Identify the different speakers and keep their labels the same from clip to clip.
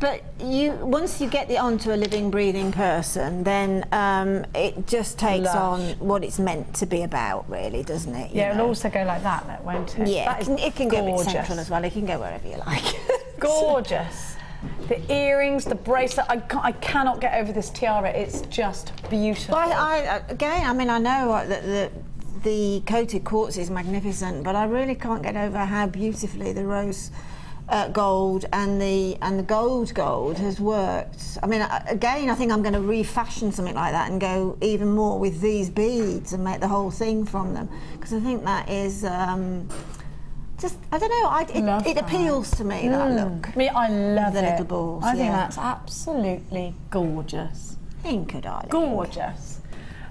Speaker 1: but you once you get it onto a living, breathing person, then um, it just takes
Speaker 2: Lush.
Speaker 1: on what it's meant to be about, really, doesn't it? you
Speaker 2: Yeah, it'll also go like that, though, won't it?
Speaker 1: Yeah, it can, it can go a bit central as well. It can go wherever you like.
Speaker 2: Gorgeous. The earrings, the bracelet. I, I cannot get over this tiara. It's just beautiful.
Speaker 1: Well, I, I, again, I mean, I know that the, the coated quartz is magnificent, but I really can't get over how beautifully the rose uh, gold and the and the gold gold has worked. I mean, again, I think I'm going to refashion something like that and go even more with these beads and make the whole thing from them because I think that is. Um, just I don't know. I, it, it appeals to me that look.
Speaker 2: I mean, I love
Speaker 1: The
Speaker 2: it.
Speaker 1: little balls,
Speaker 2: I think
Speaker 1: yeah.
Speaker 2: that's absolutely gorgeous.
Speaker 1: Think, darling.
Speaker 2: Gorgeous.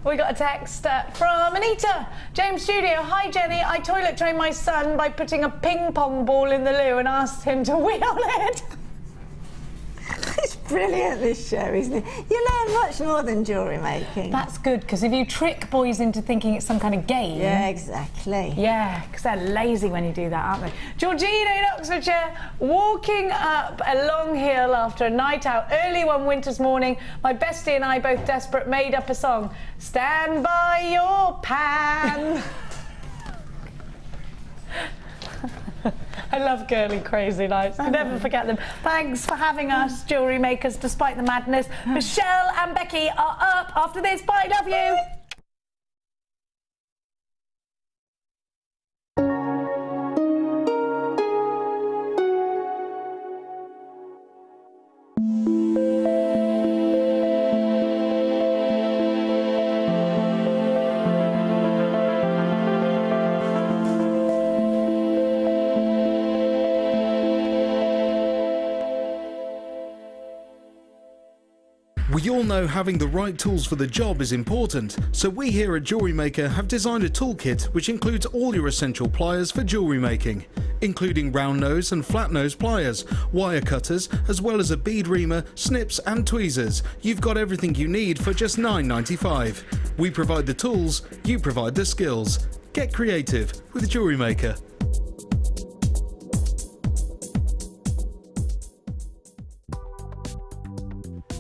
Speaker 2: We got a text uh, from Anita. JM Studio. Hi, Jenny. I toilet trained my son by putting a ping pong ball in the loo and asked him to wheel it.
Speaker 1: It's brilliant this show, isn't it? You learn much more than jewellery making.
Speaker 2: That's good because if you trick boys into thinking it's some kind of game.
Speaker 1: yeah, exactly.
Speaker 2: Yeah, because they're lazy when you do that, aren't they? Georgina in Oxfordshire, walking up a long hill after a night out early one winter's morning. My bestie and I, both desperate, made up a song. Stand by your pan. I love girly crazy nights. I never forget them. Thanks for having us, jewellery makers, despite the madness. Michelle and Becky are up after this. Bye, love you.
Speaker 3: Know having the right tools for the job is important, so we here at Jewelry Maker have designed a toolkit which includes all your essential pliers for jewelry making, including round nose and flat nose pliers, wire cutters, as well as a bead reamer, snips and tweezers. You've got everything you need for just $9.95. We provide the tools, you provide the skills. Get creative with Jewelry Maker.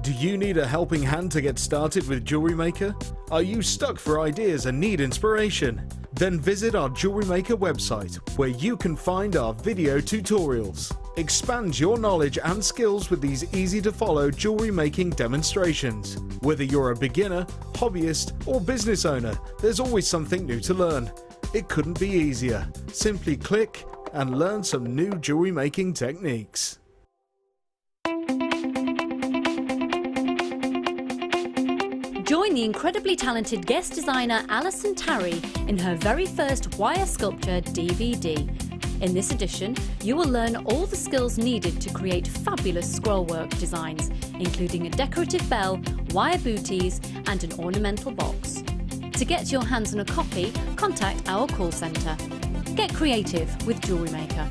Speaker 3: Do you need a helping hand to get started with Jewelry Maker? Are you stuck for ideas and need inspiration? Then visit our Jewelry Maker website where you can find our video tutorials. Expand your knowledge and skills with these easy to follow jewelry making demonstrations. Whether you're a beginner, hobbyist, or business owner, there's always something new to learn. It couldn't be easier. Simply click and learn some new jewelry making techniques.
Speaker 4: Join the incredibly talented guest designer Alison Tarry in her very first Wire Sculpture DVD. In this edition, you will learn all the skills needed to create fabulous scrollwork designs, including a decorative bell, wire booties, and an ornamental box. To get your hands on a copy, contact our call centre. Get creative with Jewelry Maker.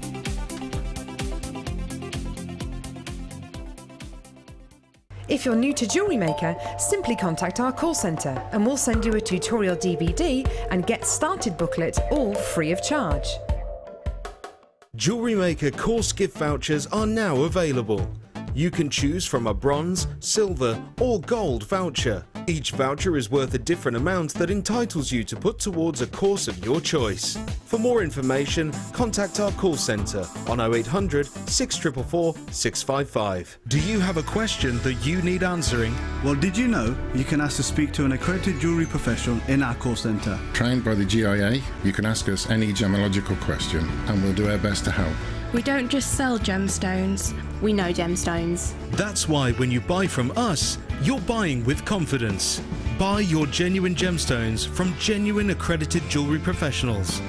Speaker 5: If you're new to Jewelry Maker, simply contact our call centre and we'll send you a tutorial DVD and get started booklet all free of charge.
Speaker 3: Jewelry Maker course gift vouchers are now available. You can choose from a bronze, silver, or gold voucher. Each voucher is worth a different amount that entitles you to put towards a course of your choice. For more information, contact our call centre on 0800 644 655. Do you have a question that you need answering?
Speaker 6: Well, did you know you can ask to speak to an accredited jewellery professional in our call centre?
Speaker 7: Trained by the GIA, you can ask us any gemological question and we'll do our best to help.
Speaker 8: We don't just sell gemstones, we know gemstones.
Speaker 3: That's why when you buy from us, you're buying with confidence. Buy your genuine gemstones from genuine accredited jewellery professionals.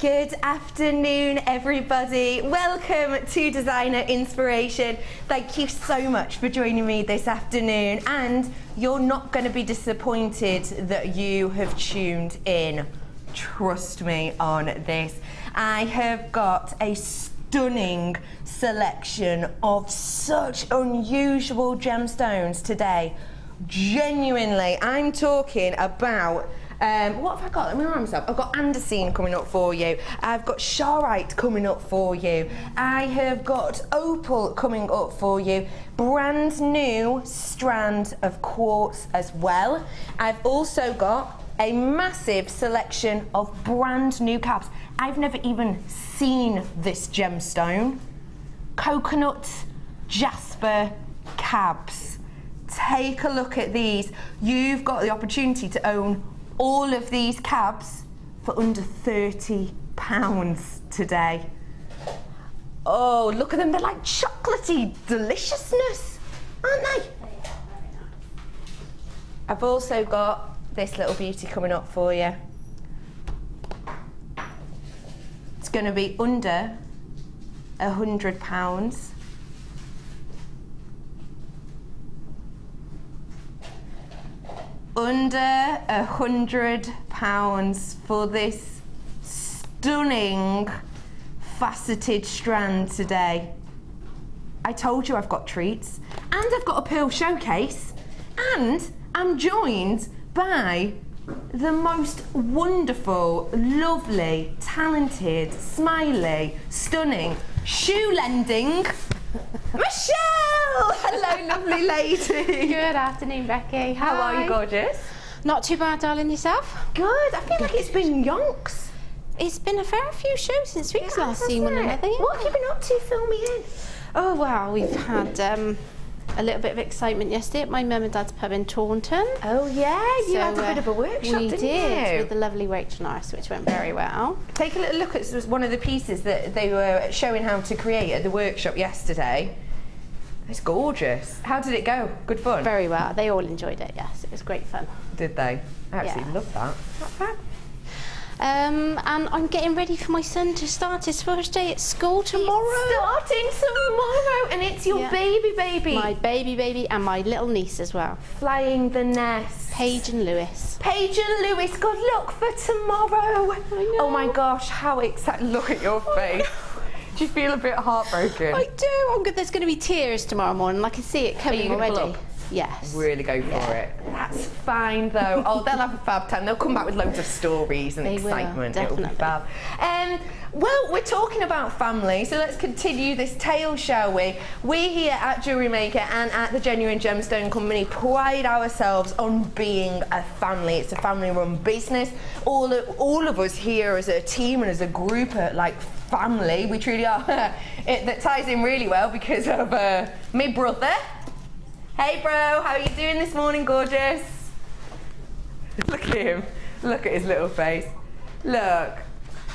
Speaker 9: Good afternoon, everybody. Welcome to Designer Inspiration. Thank you so much for joining me this afternoon. And you're not going to be disappointed that you have tuned in. Trust me on this. I have got a stunning selection of such unusual gemstones today. Genuinely, I'm talking about um, what have I got? Let me remind myself. I've got andesine coming up for you. I've got Charoite coming up for you. I have got opal coming up for you. Brand new strand of quartz as well. I've also got a massive selection of brand new cabs. I've never even seen this gemstone. Coconut jasper cabs. Take a look at these. You've got the opportunity to own all of these cabs for under £30 today. Oh, look at them, they're like chocolatey deliciousness, aren't they? I've also got this little beauty coming up for you. It's going to be under a £100. Under a hundred pounds for this stunning faceted strand today. I told you I've got treats, and I've got a pearl showcase, and I'm joined by the most wonderful, lovely, talented, smiley, stunning, shoe lending Michelle! Hello, lovely lady.
Speaker 8: Good afternoon, Becky.
Speaker 9: How are you, gorgeous?
Speaker 8: Not too bad, darling. Yourself?
Speaker 9: Good. I feel like it's been yonks.
Speaker 8: It's been a fair few shows since we've
Speaker 9: It
Speaker 8: last seen one another. yeah.
Speaker 9: What have you been up to? Fill me in.
Speaker 8: Oh well, we've had um, a little bit of excitement yesterday at my mum and dad's pub in Taunton.
Speaker 9: Oh yeah, you had a
Speaker 8: So,
Speaker 9: bit
Speaker 8: uh,
Speaker 9: of a workshop,
Speaker 8: we
Speaker 9: didn't
Speaker 8: did
Speaker 9: you?
Speaker 8: with the lovely Rachel Norris, which went very well.
Speaker 9: Take a little look at one of the pieces that they were showing how to create at the workshop yesterday. It's gorgeous. How did it go? Good fun.
Speaker 8: Very well. They all enjoyed it. Yes, it was great fun.
Speaker 9: Did they? I absolutely
Speaker 8: Yeah.
Speaker 9: love that. Not bad.
Speaker 8: Um, and I'm getting ready for my son to start his first day at school tomorrow.
Speaker 9: Starting tomorrow, and it's your
Speaker 8: Yeah.
Speaker 9: baby, baby.
Speaker 8: My baby, baby, and my little niece as well,
Speaker 9: flying the nest.
Speaker 8: Paige and Lewis.
Speaker 9: Paige and Lewis, good luck for tomorrow. Oh my gosh, how excited! Look at your face. Do you feel a bit heartbroken?
Speaker 8: I do. I'm good. There's going to be tears tomorrow morning. I can see it coming
Speaker 9: you gonna pull
Speaker 8: already. Yes.
Speaker 9: Really go for
Speaker 8: Yeah.
Speaker 9: it. That's fine though. Oh, they'll have a fab time. They'll come back with loads of stories and
Speaker 8: They will,
Speaker 9: excitement. It'll be
Speaker 8: definitely.
Speaker 9: fab. Um, well, we're talking about family, so let's continue this tale, shall we? We here at Jewelry Maker and at the Genuine Gemstone Company pride ourselves on being a family. It's a family-run business. All of, all of us here as a team and as a group are like family. We truly are. it, that ties in really well because of uh, my brother. Hey bro, how are you doing this morning, gorgeous? Look at him. Look at his little face. Look.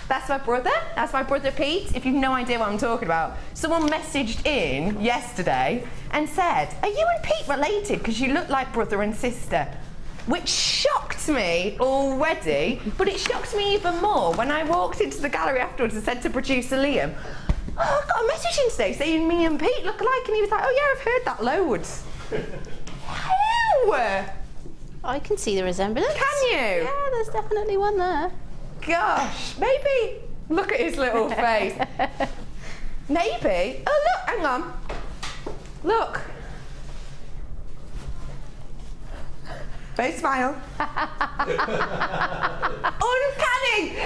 Speaker 9: That's my brother. That's my brother Pete. If you've no idea what I'm talking about, someone messaged in yesterday and said, Are you and Pete related? Because you look like brother and sister. Which shocked me already, but it shocked me even more when I walked into the gallery afterwards and said to producer Liam, Oh, I got a message in today saying me and Pete look alike. And he was like, Oh, yeah, I've heard that loads. How?
Speaker 8: I can see the resemblance.
Speaker 9: Can you?
Speaker 8: Yeah, there's definitely one there.
Speaker 9: Gosh, maybe look at his little face. maybe. Oh look, hang on. Look. Face smile. Uncanny!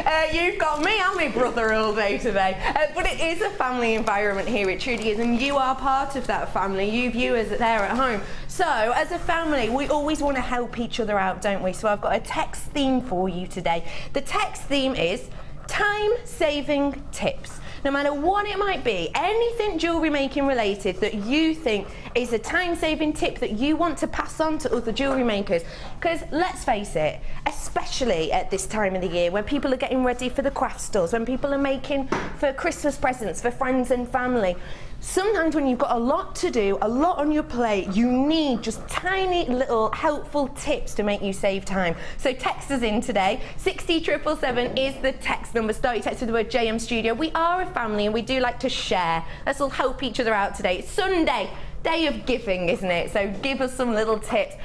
Speaker 9: Uh, you've got me and my brother all day today. Uh, but it is a family environment here, it truly is, and you are part of that family, you viewers there at home. So, as a family, we always want to help each other out, don't we? So, I've got a text theme for you today. The text theme is time saving tips. No matter what it might be, anything jewellery making related that you think is a time saving tip that you want to pass on to other jewellery makers. Because let's face it, especially at this time of the year when people are getting ready for the craft stores, when people are making for Christmas presents for friends and family, Sometimes when you've got a lot to do, a lot on your plate, you need just tiny little helpful tips to make you save time. So text us in today. 60777 is the text number. Start your text with the word JM Studio. We are a family and we do like to share. Let's all help each other out today. It's Sunday, day of giving, isn't it? So give us some little tips.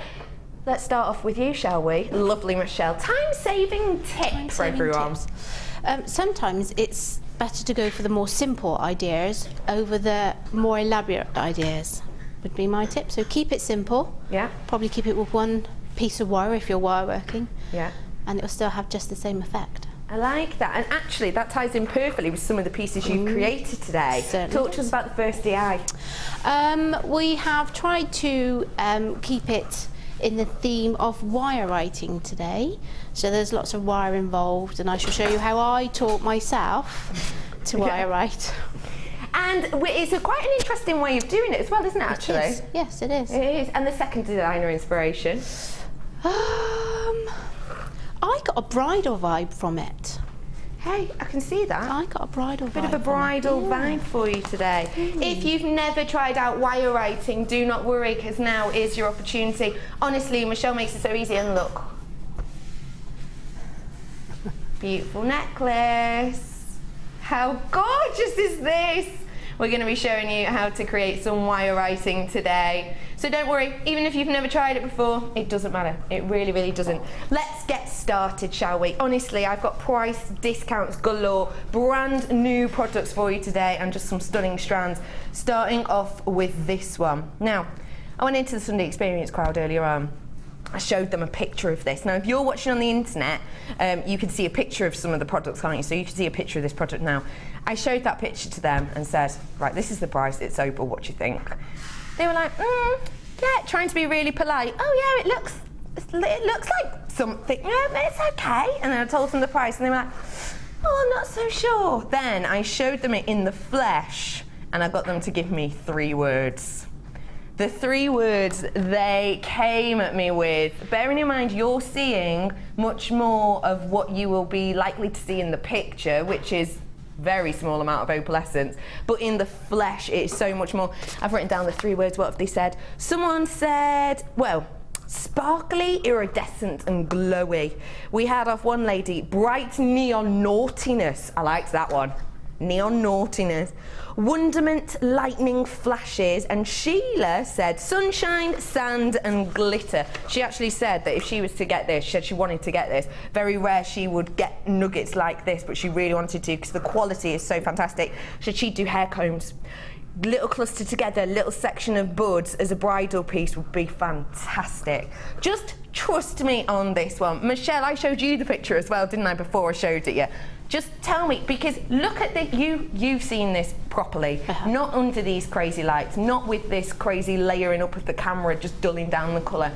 Speaker 9: Let's start off with you, shall we? Lovely Michelle. Time-saving tip for
Speaker 8: Saving
Speaker 9: everyone.
Speaker 8: tips. Um, sometimes it's better to go for the more simple ideas over the more elaborate ideas. Would be my tip. So keep it simple.
Speaker 9: Yeah.
Speaker 8: Probably keep it with one piece of wire if you're wire working,
Speaker 9: Yeah.
Speaker 8: and it'll still have just the same effect.
Speaker 9: I like that. And actually, that ties in perfectly with some of the pieces you've created today.
Speaker 8: Certainly
Speaker 9: Talk to us about the first DI.
Speaker 8: Um, we have tried to um, keep it in the theme of wire writing today. So there's lots of wire involved, and I shall show you how I taught myself to wire write.
Speaker 9: And it's a quite an interesting way of doing it as well, isn't it, actually?
Speaker 8: It is. Yes, it is.
Speaker 9: It is. And the second designer inspiration.
Speaker 8: Um, I got a bridal vibe from it.
Speaker 9: Hey, I can see that.
Speaker 8: I got a bridal
Speaker 9: Bit of a bridal vibe for you today. If you've never tried out wire writing, do not worry because now is your opportunity. Honestly, Michelle makes it so easy and look. Beautiful necklace. How gorgeous is this? We're going to be showing you how to create some wire writing today. So don't worry, even if you've never tried it before, it doesn't matter. It really, really doesn't. Let's get started, shall we? Honestly, I've got price discounts galore, brand new products for you today, and just some stunning strands. Starting off with this one. Now, I went into the Sunday Experience crowd earlier on. I showed them a picture of this. Now, if you're watching on the internet, um, you can see a picture of some of the products, can't you? So you can see a picture of this product now. I showed that picture to them and said, right, this is the price, it's Opal, what do you think? They were like, mm, yeah, trying to be really polite. Oh yeah, it looks, it looks like something, yeah, but it's okay. And then I told them the price and they were like, oh, I'm not so sure. Then I showed them it in the flesh and I got them to give me three words the three words they came at me with, bearing in mind you're seeing much more of what you will be likely to see in the picture, which is very small amount of opalescence, but in the flesh it's so much more. I've written down the three words, what have they said? Someone said, well, sparkly, iridescent and glowy. We had off one lady, bright neon naughtiness. I liked that one. Neon naughtiness, wonderment, lightning flashes, and Sheila said sunshine, sand, and glitter. She actually said that if she was to get this, she said she wanted to get this. Very rare she would get nuggets like this, but she really wanted to because the quality is so fantastic. So she'd do hair combs. Little cluster together, little section of buds as a bridal piece would be fantastic. Just trust me on this one. Michelle, I showed you the picture as well, didn't I, before I showed it you? Just tell me, because look at the, you, you've seen this properly, uh-huh. not under these crazy lights, not with this crazy layering up of the camera, just dulling down the colour.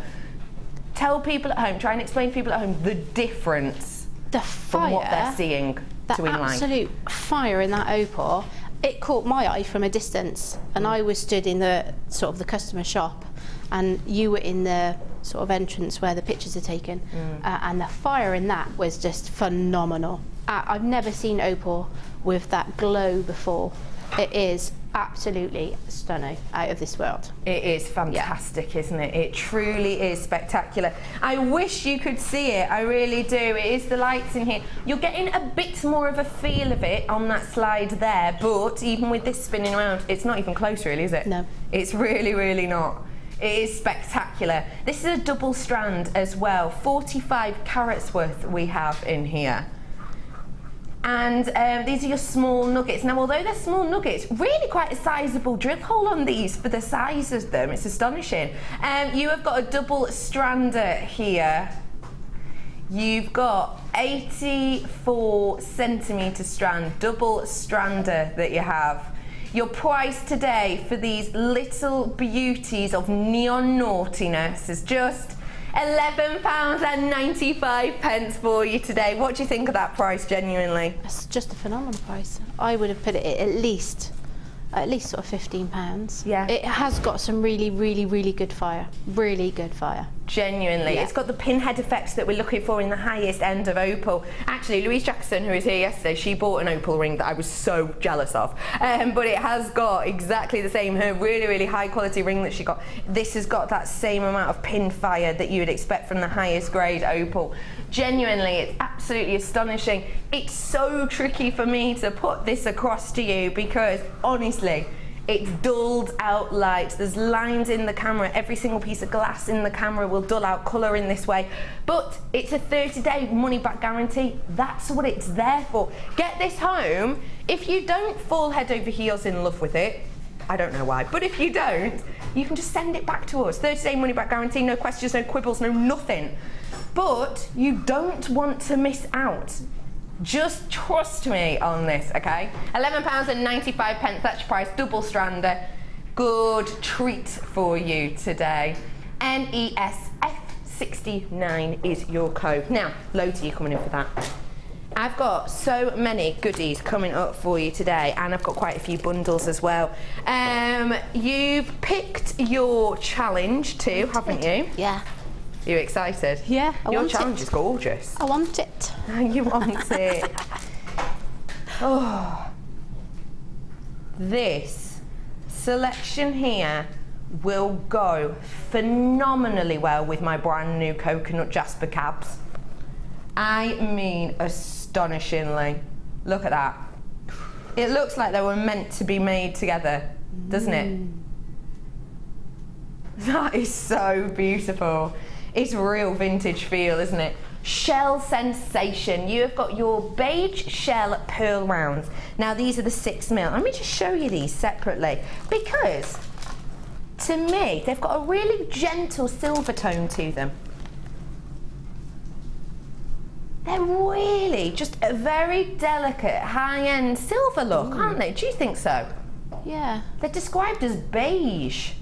Speaker 9: Tell people at home, try and explain to people at home the difference
Speaker 8: The
Speaker 9: from what they're seeing
Speaker 8: that
Speaker 9: to in life.
Speaker 8: absolute fire in that opal, it caught my eye from a distance, and I was stood in the sort of the customer shop, and you were in the sort of entrance where the pictures are taken,
Speaker 9: Mm.
Speaker 8: uh, and the fire in that was just phenomenal. Uh, I've never seen opal with that glow before. It is absolutely stunning, out of this world.
Speaker 9: It is fantastic, isn't it? It truly is spectacular. I wish you could see it. I really do. It is the lights in here. You're getting a bit more of a feel of it on that slide there, but even with this spinning around, it's not even close, really, is it?
Speaker 8: No.
Speaker 9: It's really, really not. It is spectacular. This is a double strand as well. 45 carats worth we have in here. And um, these are your small nuggets. Now, although they're small nuggets, really quite a sizable drill hole on these for the size of them. It's astonishing. Um, you have got a double strander here. You've got 84 centimetre strand, double strander that you have. Your price today for these little beauties of neon naughtiness is just £11.95 pence for you today. What do you think of that price, genuinely?
Speaker 8: It's just a phenomenal price. I would have put it at least, at least sort of fifteen pounds.
Speaker 9: Yeah.
Speaker 8: It has got some really, really, really good fire. Really good fire.
Speaker 9: Genuinely,
Speaker 8: Yeah.
Speaker 9: it's got the pinhead effects that we're looking for in the highest end of opal. Actually, Louise Jackson, who was here yesterday, she bought an opal ring that I was so jealous of. Um, but it has got exactly the same, her really, really high quality ring that she got. This has got that same amount of pin fire that you would expect from the highest grade opal. Genuinely, it's absolutely astonishing. It's so tricky for me to put this across to you because honestly, it's dulled out light. There's lines in the camera. Every single piece of glass in the camera will dull out colour in this way. But it's a 30 day money back guarantee. That's what it's there for. Get this home. If you don't fall head over heels in love with it, I don't know why, but if you don't, you can just send it back to us. 30 day money back guarantee, no questions, no quibbles, no nothing. But you don't want to miss out. Just trust me on this, okay? £11.95, pence, that's your price, double strander. Good treat for you today. NESF69 is your code. Now, loads of you coming in for that. I've got so many goodies coming up for you today, and I've got quite a few bundles as well. Um, you've picked your challenge too, haven't you?
Speaker 8: Yeah.
Speaker 9: You excited?
Speaker 8: Yeah, I
Speaker 9: Your challenge
Speaker 8: it.
Speaker 9: is gorgeous.
Speaker 8: I want it.
Speaker 9: you want it. Oh. This selection here will go phenomenally well with my brand new coconut jasper cabs. I mean astonishingly. Look at that. It looks like they were meant to be made together, doesn't it? Mm. That is so beautiful. It's a real vintage feel, isn't it? Shell sensation. You have got your beige shell pearl rounds. Now these are the six mil. Let me just show you these separately because to me they've got a really gentle silver tone to them. They're really just a very delicate high-end silver look, aren't they? Do you think so?
Speaker 8: Yeah.
Speaker 9: They're described as beige.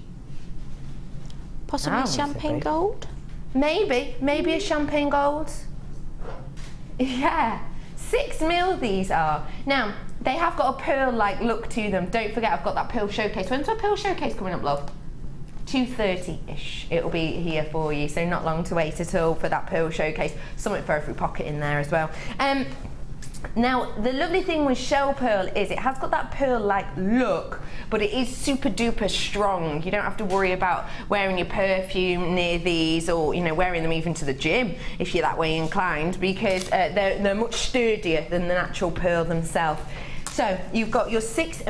Speaker 8: Possibly
Speaker 9: Ah,
Speaker 8: champagne gold.
Speaker 9: Maybe, maybe a champagne gold. Yeah, six mil these are. Now, they have got a pearl-like look to them. Don't forget, I've got that pearl showcase. When's our pearl showcase coming up, love? 2.30ish it'll be here for you so not long to wait at all for that pearl showcase something for every pocket in there as well um, now the lovely thing with shell pearl is it has got that pearl like look but it is super duper strong you don't have to worry about wearing your perfume near these or you know wearing them even to the gym if you're that way inclined because uh, they're, they're much sturdier than the natural pearl themselves so you've got your six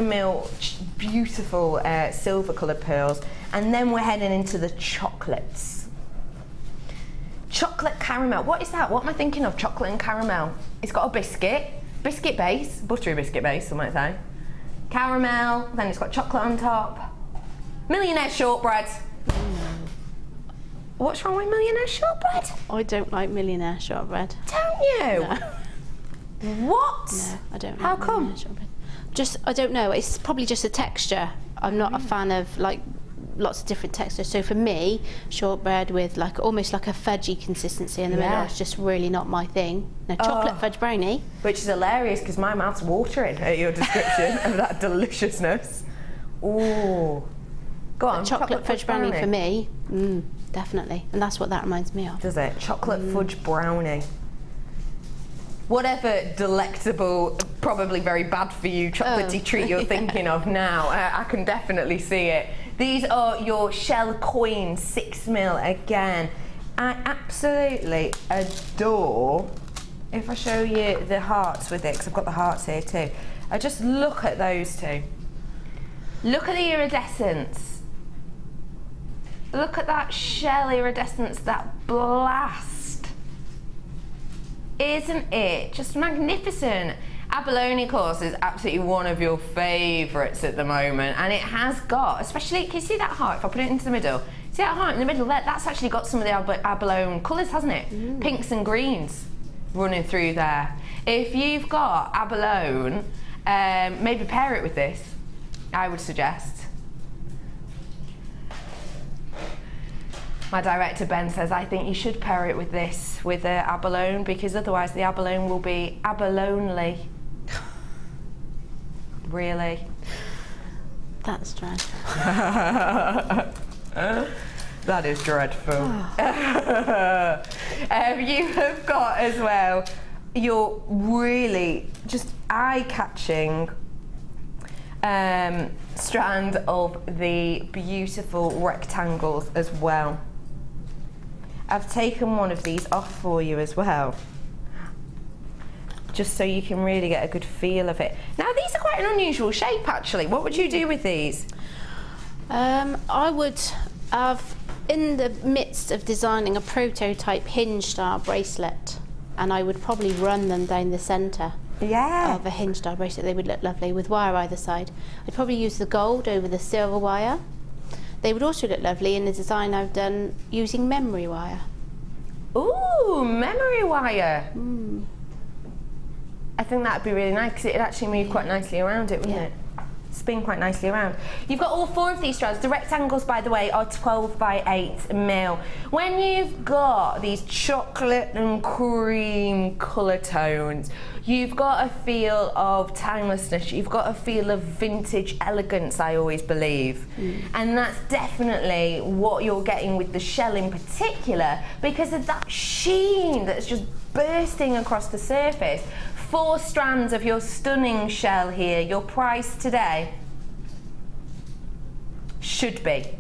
Speaker 9: ch- beautiful uh, silver coloured pearls, and then we're heading into the chocolates. Chocolate caramel. What is that? What am I thinking of? Chocolate and caramel. It's got a biscuit, biscuit base, buttery biscuit base, some might say. Caramel. Then it's got chocolate on top. Millionaire shortbread. What's wrong with millionaire shortbread?
Speaker 8: I don't like millionaire shortbread.
Speaker 9: Don't you? What?
Speaker 8: No, I don't. Know.
Speaker 9: How
Speaker 8: like
Speaker 9: come?
Speaker 8: millionaire shortbread. Just I don't know. It's probably just the texture. I'm not a
Speaker 9: Mm.
Speaker 8: fan of like lots of different textures. So for me, shortbread with like almost like a fudgy consistency in the
Speaker 9: Yeah.
Speaker 8: middle is just really not my thing. Now chocolate
Speaker 9: Oh.
Speaker 8: fudge brownie.
Speaker 9: Which is hilarious because my mouth's watering at your description of that deliciousness. Ooh. Go on.
Speaker 8: chocolate, fudge brownie, for me, mm, definitely, and that's what that reminds me of.
Speaker 9: Does it? Chocolate fudge brownie. Whatever delectable, probably very bad for you chocolatey
Speaker 8: Oh.
Speaker 9: treat you're thinking of now, I, I can definitely see it. These are your shell coin six mil again. I absolutely adore. If I show you the hearts with it, because I've got the hearts here too. I just look at those two. Look at the iridescence. Look at that shell iridescence, that blast. Isn't it just magnificent? Abalone, of course, is absolutely one of your favourites at the moment, and it has got, especially, can you see that heart? If I put it into the middle, see that heart in the middle there? That's actually got some of the ab- abalone colours, hasn't it? Pinks and greens running through there. If you've got abalone, um, maybe pair it with this, I would suggest. My director Ben says, I think you should pair it with this, with the abalone, because otherwise the abalone will be abalonely. Really?
Speaker 8: That's strange.
Speaker 9: That is dreadful. um, you have got as well your really just eye-catching um, strand of the beautiful rectangles as well. I've taken one of these off for you as well just so you can really get a good feel of it. Now these are quite an unusual shape actually. What would you do with these?
Speaker 8: Um, I would have, in the midst of designing a prototype hinge style bracelet, and I would probably run them down the centre
Speaker 9: Yeah.
Speaker 8: of a hinge style bracelet. They would look lovely with wire either side. I'd probably use the gold over the silver wire. They would also look lovely in the design I've done using memory wire.
Speaker 9: Ooh, memory wire. I think that'd be really nice because it'd actually move quite nicely around it, wouldn't
Speaker 8: Yeah.
Speaker 9: it? Spin quite nicely around. You've got all four of these strands. The rectangles, by the way, are 12 by 8 mil. When you've got these chocolate and cream colour tones, you've got a feel of timelessness. You've got a feel of vintage elegance, I always believe. Mm. And that's definitely what you're getting with the shell in particular because of that sheen that's just bursting across the surface. Four strands of your stunning shell here. Your price today should be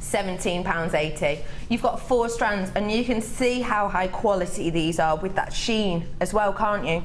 Speaker 9: £17.80. You've got four strands and you can see how high quality these are with that sheen as well, can't you?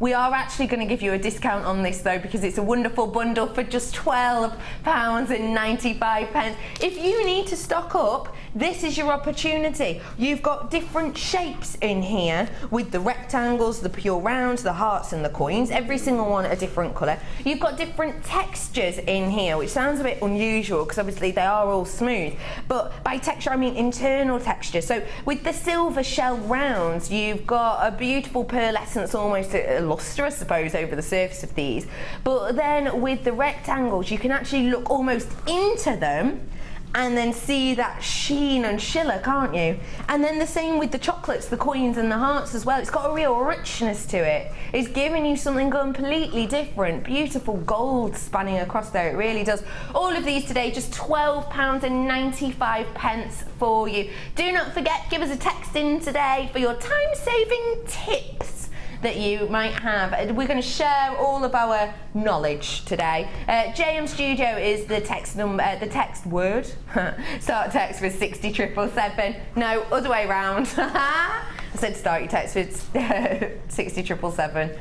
Speaker 9: We are actually going to give you a discount on this though because it's a wonderful bundle for just £12.95. If you need to stock up, this is your opportunity. You've got different shapes in here with the rectangles, the pure rounds, the hearts and the coins, every single one a different colour. You've got different textures in here, which sounds a bit unusual because obviously they are all smooth. But by texture, I mean internal texture. So with the silver shell rounds, you've got a beautiful pearlescence, almost luster, I suppose, over the surface of these. But then with the rectangles, you can actually look almost into them and then see that sheen and schiller, can't you? And then the same with the chocolates, the coins and the hearts as well. It's got a real richness to it. It's giving you something completely different. Beautiful gold spanning across there, it really does. All of these today, just £12.95 pence for you. Do not forget, give us a text in today for your time-saving tips that you might have. Uh, We're going to share all of our knowledge today. Uh, JM Studio is the text number, uh, the text word. start text with 60 triple seven. No, other way round. I said start your text with 60 triple seven.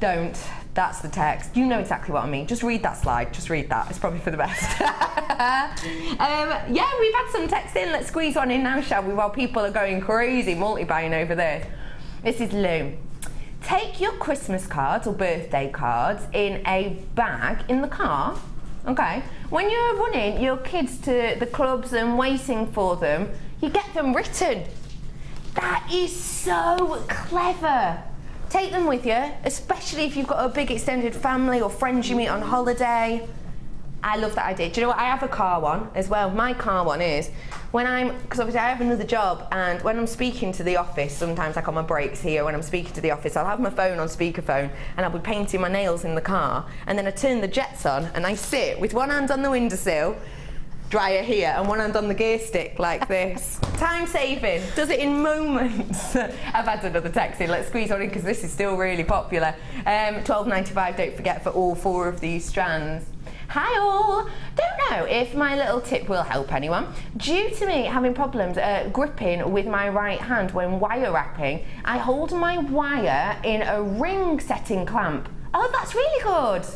Speaker 9: Don't. That's the text. You know exactly what I mean. Just read that slide. Just read that. It's probably for the best. um, yeah, we've had some text in. Let's squeeze one in now, shall we? While people are going crazy multi-buying over there. This is Lou. Take your Christmas cards or birthday cards in a bag in the car. Okay. When you're running your kids to the clubs and waiting for them, you get them written. That is so clever. Take them with you, especially if you've got a big extended family or friends you meet on holiday. I love that idea. Do you know what? I have a car one as well. My car one is when I'm, because obviously I have another job, and when I'm speaking to the office, sometimes like on my breaks here, when I'm speaking to the office, I'll have my phone on speakerphone and I'll be painting my nails in the car, and then I turn the jets on and I sit with one hand on the windowsill, dryer here, and one hand on the gear stick like this. Time saving, does it in moments. I've had another text in, let's squeeze on in because this is still really popular. Um, $12.95, don't forget, for all four of these strands. Hi all! Don't know if my little tip will help anyone. Due to me having problems uh, gripping with my right hand when wire wrapping, I hold my wire in a ring setting clamp. Oh, that's really good.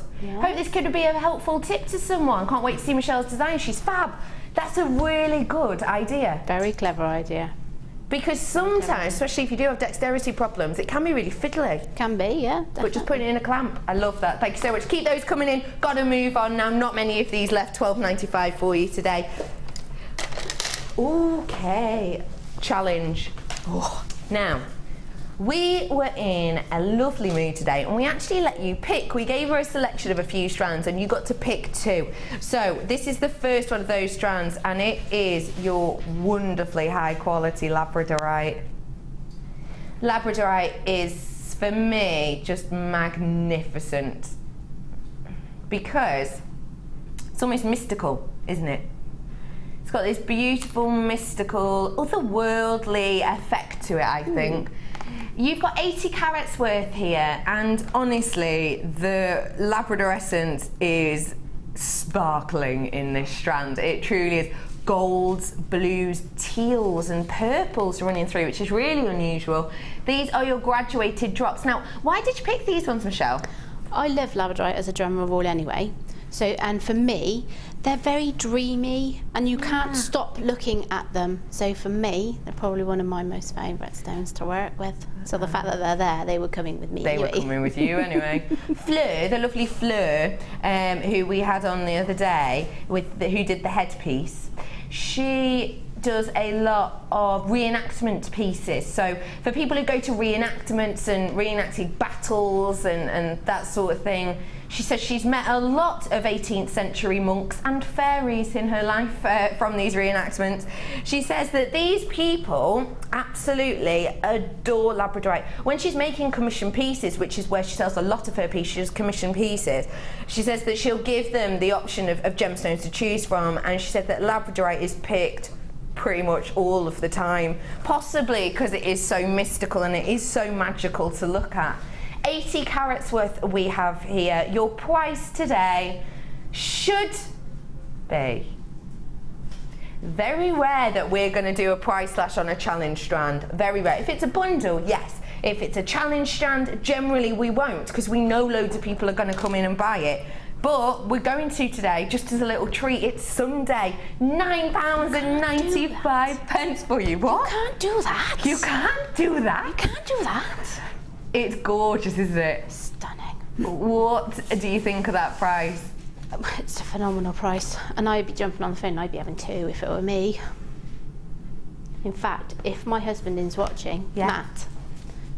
Speaker 9: Hope this could be a helpful tip to someone. Can't wait to see Michelle's design. She's fab. That's a really good idea.
Speaker 8: Very clever idea.
Speaker 9: Because sometimes, especially if you do have dexterity problems, it can be really fiddly.
Speaker 8: Can be, yeah.
Speaker 9: But just putting it in a clamp. I love that. Thank you so much. Keep those coming in. Got to move on now. Not many of these left. Twelve ninety five for you today. Okay. Challenge. Oh. Now, we were in a lovely mood today and we actually let you pick. We gave her a selection of a few strands and you got to pick two. So this is the first one of those strands and it is your wonderfully high quality Labradorite. Labradorite is, for me, just magnificent because it's almost mystical, isn't it? It's got this beautiful, mystical, otherworldly effect to it, I think. Mm. You've got 80 carats worth here, and honestly, the labradorescence is sparkling in this strand. It truly is golds, blues, teals, and purples running through, which is really unusual. These are your graduated drops. Now, why did you pick these ones, Michelle?
Speaker 8: I love Labradorite as a drum roll anyway. So, and for me, they're very dreamy and you can't stop looking at them. So for me, they're probably one of my most favourite stones to work with. So the fact that they're there, they were coming with me
Speaker 9: They were coming with you anyway. Fleur, the lovely Fleur, um, who we had on the other day, with the, who did the headpiece, she does a lot of reenactment pieces. So for people who go to reenactments and reenacting battles and, and that sort of thing, she says she's met a lot of 18th century monks and fairies in her life uh, from these reenactments. She says that these people absolutely adore Labradorite. When she's making commission pieces, which is where she sells a lot of her pieces, commission pieces, she says that she'll give them the option of, of gemstones to choose from, and she said that Labradorite is picked pretty much all of the time, possibly because it is so mystical and it is so magical to look at. 80 carats worth we have here. Your price today should be very rare that we're going to do a price slash on a challenge strand. Very rare. If it's a bundle, yes. If it's a challenge strand, generally we won't because we know loads of people are going to come in and buy it. But we're going to today, just as a little treat. It's Sunday, nine pounds and ninety-five pence for you. What?
Speaker 8: You can't do that.
Speaker 9: You can't do that.
Speaker 8: You can't do that.
Speaker 9: It's gorgeous, isn't it?
Speaker 8: Stunning.
Speaker 9: What do you think of that price?
Speaker 8: It's a phenomenal price. And I'd be jumping on the phone and I'd be having two if it were me. In fact, if my husband is watching,
Speaker 9: Yeah.
Speaker 8: Matt,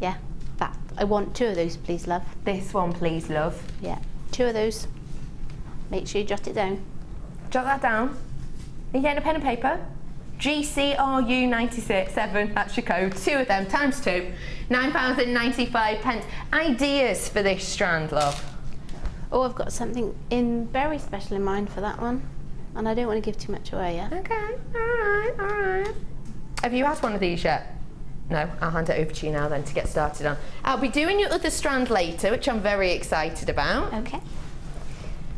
Speaker 8: yeah, that I want two of those, please, love.
Speaker 9: This one, please, love.
Speaker 8: Yeah, two of those. Make sure you jot it down.
Speaker 9: Jot that down. Are you getting a pen and paper? GCRU967, that's your code. Two of them, times two. £9.95. pence. Ideas for this strand, love?
Speaker 8: Oh, I've got something in very special in mind for that one. And I don't want to give too much away yet.
Speaker 9: Okay, alright, alright. Have you had one of these yet? No, I'll hand it over to you now then to get started on. I'll be doing your other strand later, which I'm very excited about.
Speaker 8: Okay.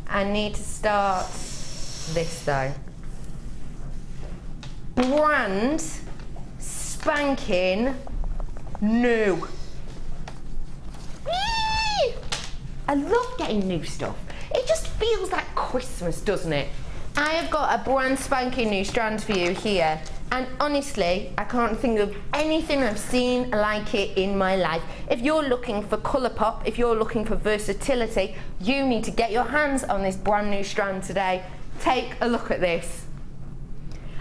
Speaker 9: I need to start this though. Brand spanking new. I love getting new stuff. It just feels like Christmas, doesn't it? I have got a brand spanking new strand for you here. And honestly, I can't think of anything I've seen like it in my life. If you're looking for colour pop, if you're looking for versatility, you need to get your hands on this brand new strand today. Take a look at this.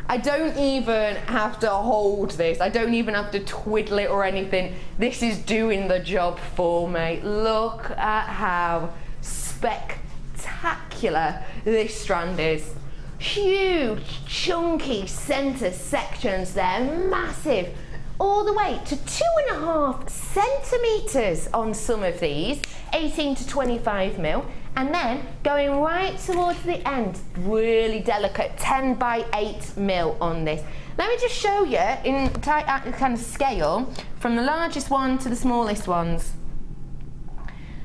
Speaker 9: I don't even have to hold this. I don't even have to twiddle it or anything. This is doing the job for me. Look at how spectacular this strand is. Huge, chunky centre sections there, massive. All the way to two and a half centimetres on some of these, 18 to 25 mil. And then going right towards the end, really delicate, 10 by 8 mil on this. Let me just show you in uh, kind of scale from the largest one to the smallest ones.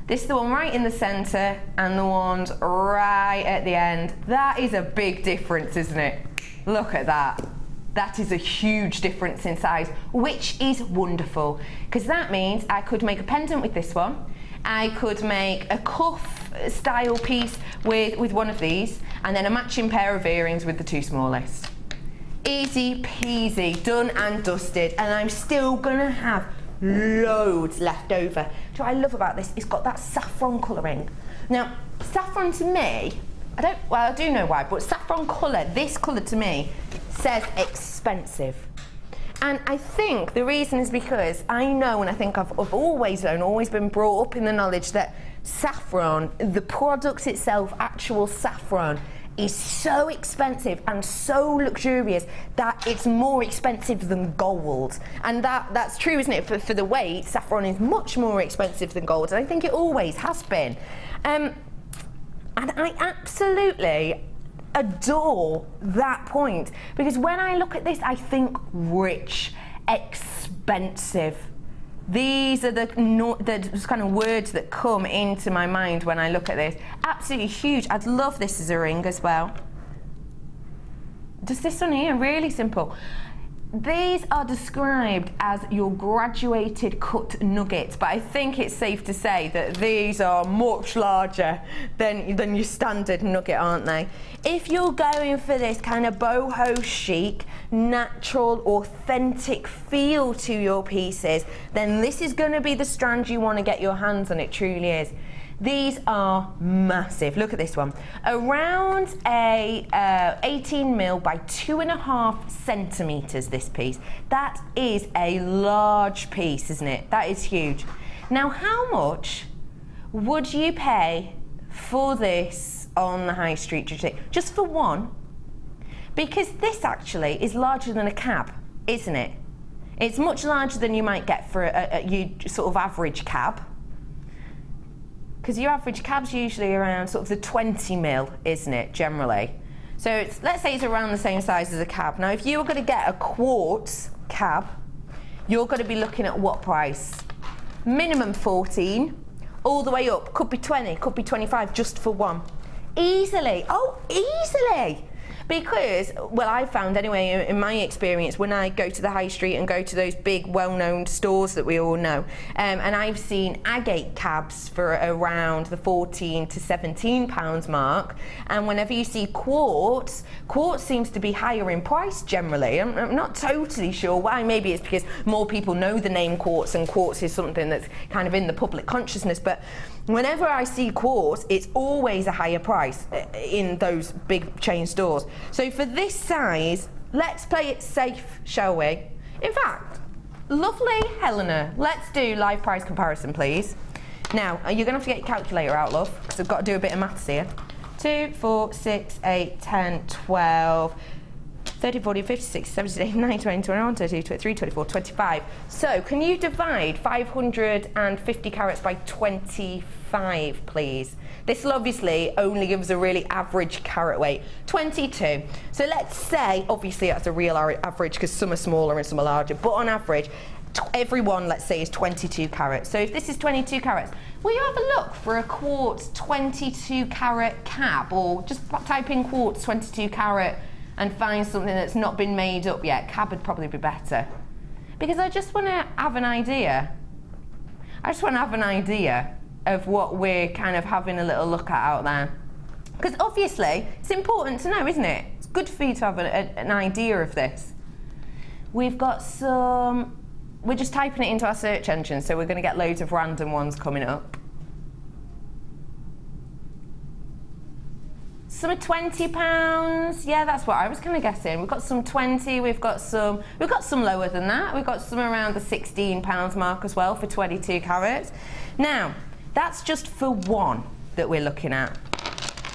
Speaker 9: This is the one right in the centre and the ones right at the end. That is a big difference, isn't it? Look at that. That is a huge difference in size, which is wonderful because that means I could make a pendant with this one. I could make a cuff style piece with, with one of these and then a matching pair of earrings with the two smallest. Easy peasy, done and dusted, and I'm still gonna have loads left over. Do what I love about this? It's got that saffron colouring. Now, saffron to me, I don't, well, I do know why, but saffron colour, this colour to me, says expensive. And I think the reason is because I know and I think I've, I've always known, always been brought up in the knowledge that saffron, the product itself, actual saffron, is so expensive and so luxurious that it's more expensive than gold. And that, that's true, isn't it? For, for the weight, saffron is much more expensive than gold, and I think it always has been. Um, and I absolutely adore that point because when I look at this, I think rich, expensive. These are the, no, the kind of words that come into my mind when I look at this. Absolutely huge. I'd love this as a ring as well. Just this one here, really simple. These are described as your graduated cut nuggets, but I think it's safe to say that these are much larger than, than your standard nugget, aren't they? If you're going for this kind of boho chic, natural, authentic feel to your pieces, then this is going to be the strand you want to get your hands on. It truly is. These are massive. Look at this one. Around a uh, 18 mil by two and a half centimeters, this piece. That is a large piece, isn't it? That is huge. Now, how much would you pay for this on the high street? Just for one? Because this actually is larger than a cab, isn't it? It's much larger than you might get for a, a, a you sort of average cab because your average cab's usually around sort of the 20 mil, isn't it, generally? So it's, let's say it's around the same size as a cab. Now, if you were going to get a quartz cab, you're going to be looking at what price? Minimum 14, all the way up. Could be 20, could be 25, just for one. Easily. Oh, easily because, well, I found anyway, in my experience, when I go to the high street and go to those big, well-known stores that we all know, um, and I've seen agate cabs for around the 14 to 17 pounds mark, and whenever you see quartz, quartz seems to be higher in price generally. I'm, I'm not totally sure why. Maybe it's because more people know the name quartz, and quartz is something that's kind of in the public consciousness, but Whenever I see quartz, it's always a higher price uh, in those big chain stores. So for this size, let's play it safe, shall we? In fact, lovely Helena, let's do live price comparison, please. Now, uh, you're going to have to get your calculator out, love, because I've got to do a bit of maths here. 2, 4, 6, 8, 10, 12, 30, 40, 50, 60, 70, 80, 90, 20, 21, 22, 23, 24, 25. So can you divide 550 carats by 25, please? This will obviously only gives a really average carat weight, 22. So let's say, obviously that's a real average because some are smaller and some are larger, but on average, everyone, let's say, is 22 carats. So if this is 22 carats, will you have a look for a quartz 22 carat cab or just type in quartz 22 carat and find something that's not been made up yet. Cab would probably be better. Because I just want to have an idea. I just want to have an idea of what we're kind of having a little look at out there. Because obviously, it's important to know, isn't it? It's good for you to have a, a, an idea of this. We've got some, we're just typing it into our search engine, so we're going to get loads of random ones coming up. Some are twenty pounds. Yeah, that's what I was kind of guessing. We've got some twenty. We've got some. We've got some lower than that. We've got some around the sixteen pounds mark as well for twenty-two carats. Now, that's just for one that we're looking at.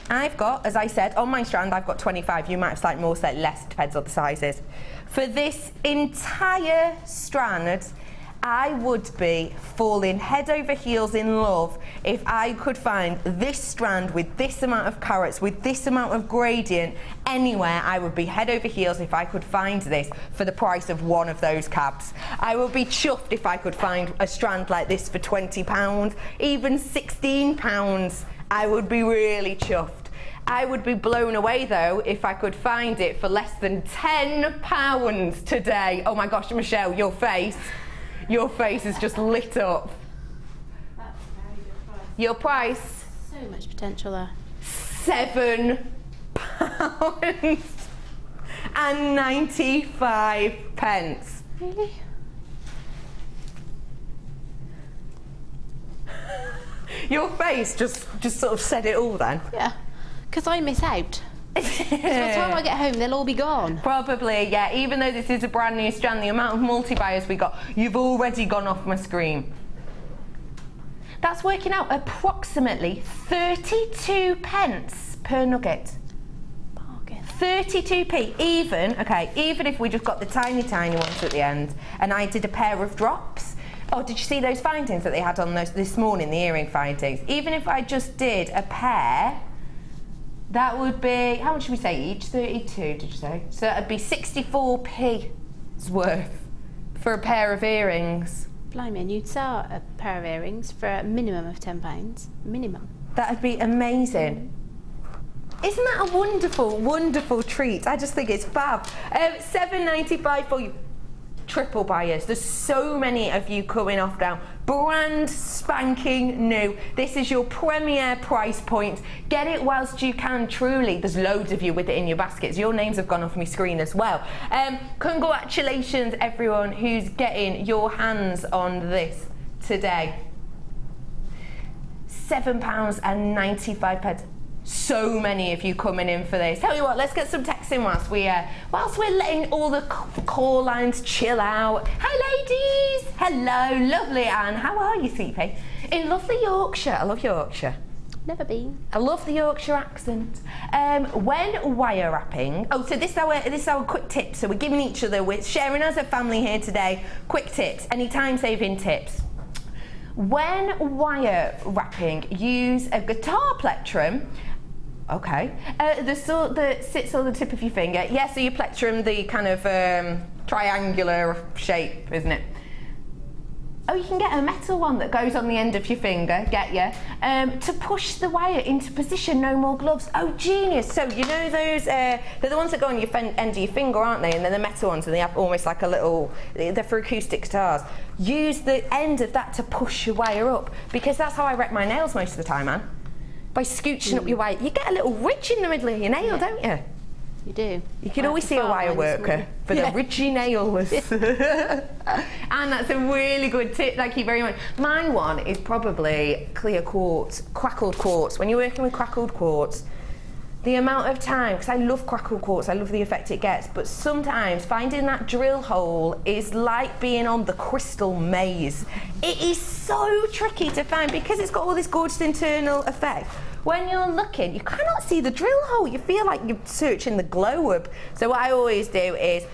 Speaker 9: I've got, as I said, on my strand, I've got 25. You might have slightly more, slightly less, depends on the sizes. For this entire strand, I would be falling head over heels in love if I could find this strand with this amount of carats, with this amount of gradient anywhere. I would be head over heels if I could find this for the price of one of those cabs. I would be chuffed if I could find a strand like this for £20, even £16. I would be really chuffed. I would be blown away though if I could find it for less than £10 today. Oh my gosh, Michelle, your face. Your face is just lit up. Your price?
Speaker 8: So much potential there.
Speaker 9: Seven pounds and 95 pence.
Speaker 8: Really?
Speaker 9: Your face just, just sort of said it all then.
Speaker 8: Yeah, because I miss out. By the time I get home, they'll all be gone.
Speaker 9: Probably, yeah. Even though this is a brand new strand, the amount of multi-buyers we got, you've already gone off my screen. That's working out approximately 32 pence per nugget.
Speaker 8: Bargain.
Speaker 9: 32p, even, okay, even if we just got the tiny, tiny ones at the end, and I did a pair of drops, Oh, did you see those findings that they had on those this morning, the earring findings? Even if I just did a pair That would be, how much should we say each? 32, did you say? So that'd be 64p's worth for a pair of earrings.
Speaker 8: Blimey, and you'd sell a pair of earrings for a minimum of £10. Minimum.
Speaker 9: That'd be amazing. Isn't that a wonderful, wonderful treat? I just think it's fab. Um, Seven ninety-five for you. Triple buyers. There's so many of you coming off now brand spanking new. This is your premier price point. Get it whilst you can, truly. There's loads of you with it in your baskets. Your names have gone off my screen as well. Um, congratulations, everyone who's getting your hands on this today. £7.95. So many of you coming in for this. Tell you what, let's get some texts in whilst we, uh, whilst we're letting all the call lines chill out. Hi, ladies. Hello, lovely Anne. How are you, CP? In lovely Yorkshire. I love Yorkshire.
Speaker 8: Never been.
Speaker 9: I love the Yorkshire accent. Um, when wire wrapping, oh, so this is our this is our quick tip. So we're giving each other, we're sharing as a family here today. Quick tips, any time saving tips. When wire wrapping, use a guitar plectrum. Okay, uh, the sort that sits on the tip of your finger. Yeah, so your plectrum, the kind of um, triangular shape, isn't it? Oh, you can get a metal one that goes on the end of your finger, get you, um, to push the wire into position, no more gloves. Oh, genius. So, you know those, uh, they're the ones that go on your end of your finger, aren't they? And they're the metal ones, and they have almost like a little, they're for acoustic guitars. Use the end of that to push your wire up, because that's how I wreck my nails most of the time, man. By scooching up hmm. your wire. You get a little ridge in the middle of your nail, don't you?
Speaker 8: You do.
Speaker 9: You can
Speaker 8: I
Speaker 9: always see a wire worker for
Speaker 8: Yeah.
Speaker 9: the ridgy nails. and that's a really good tip, thank you very much. My one is probably clear quartz, crackled quartz. When you're working with crackled quartz, the amount of time, because I love crackled quartz, I love the effect it gets, but sometimes finding that drill hole is like being on the crystal maze. It is so tricky to find because it's got all this gorgeous internal effect. When you're looking, you cannot see the drill hole. You feel like you're searching the globe. So what I always do is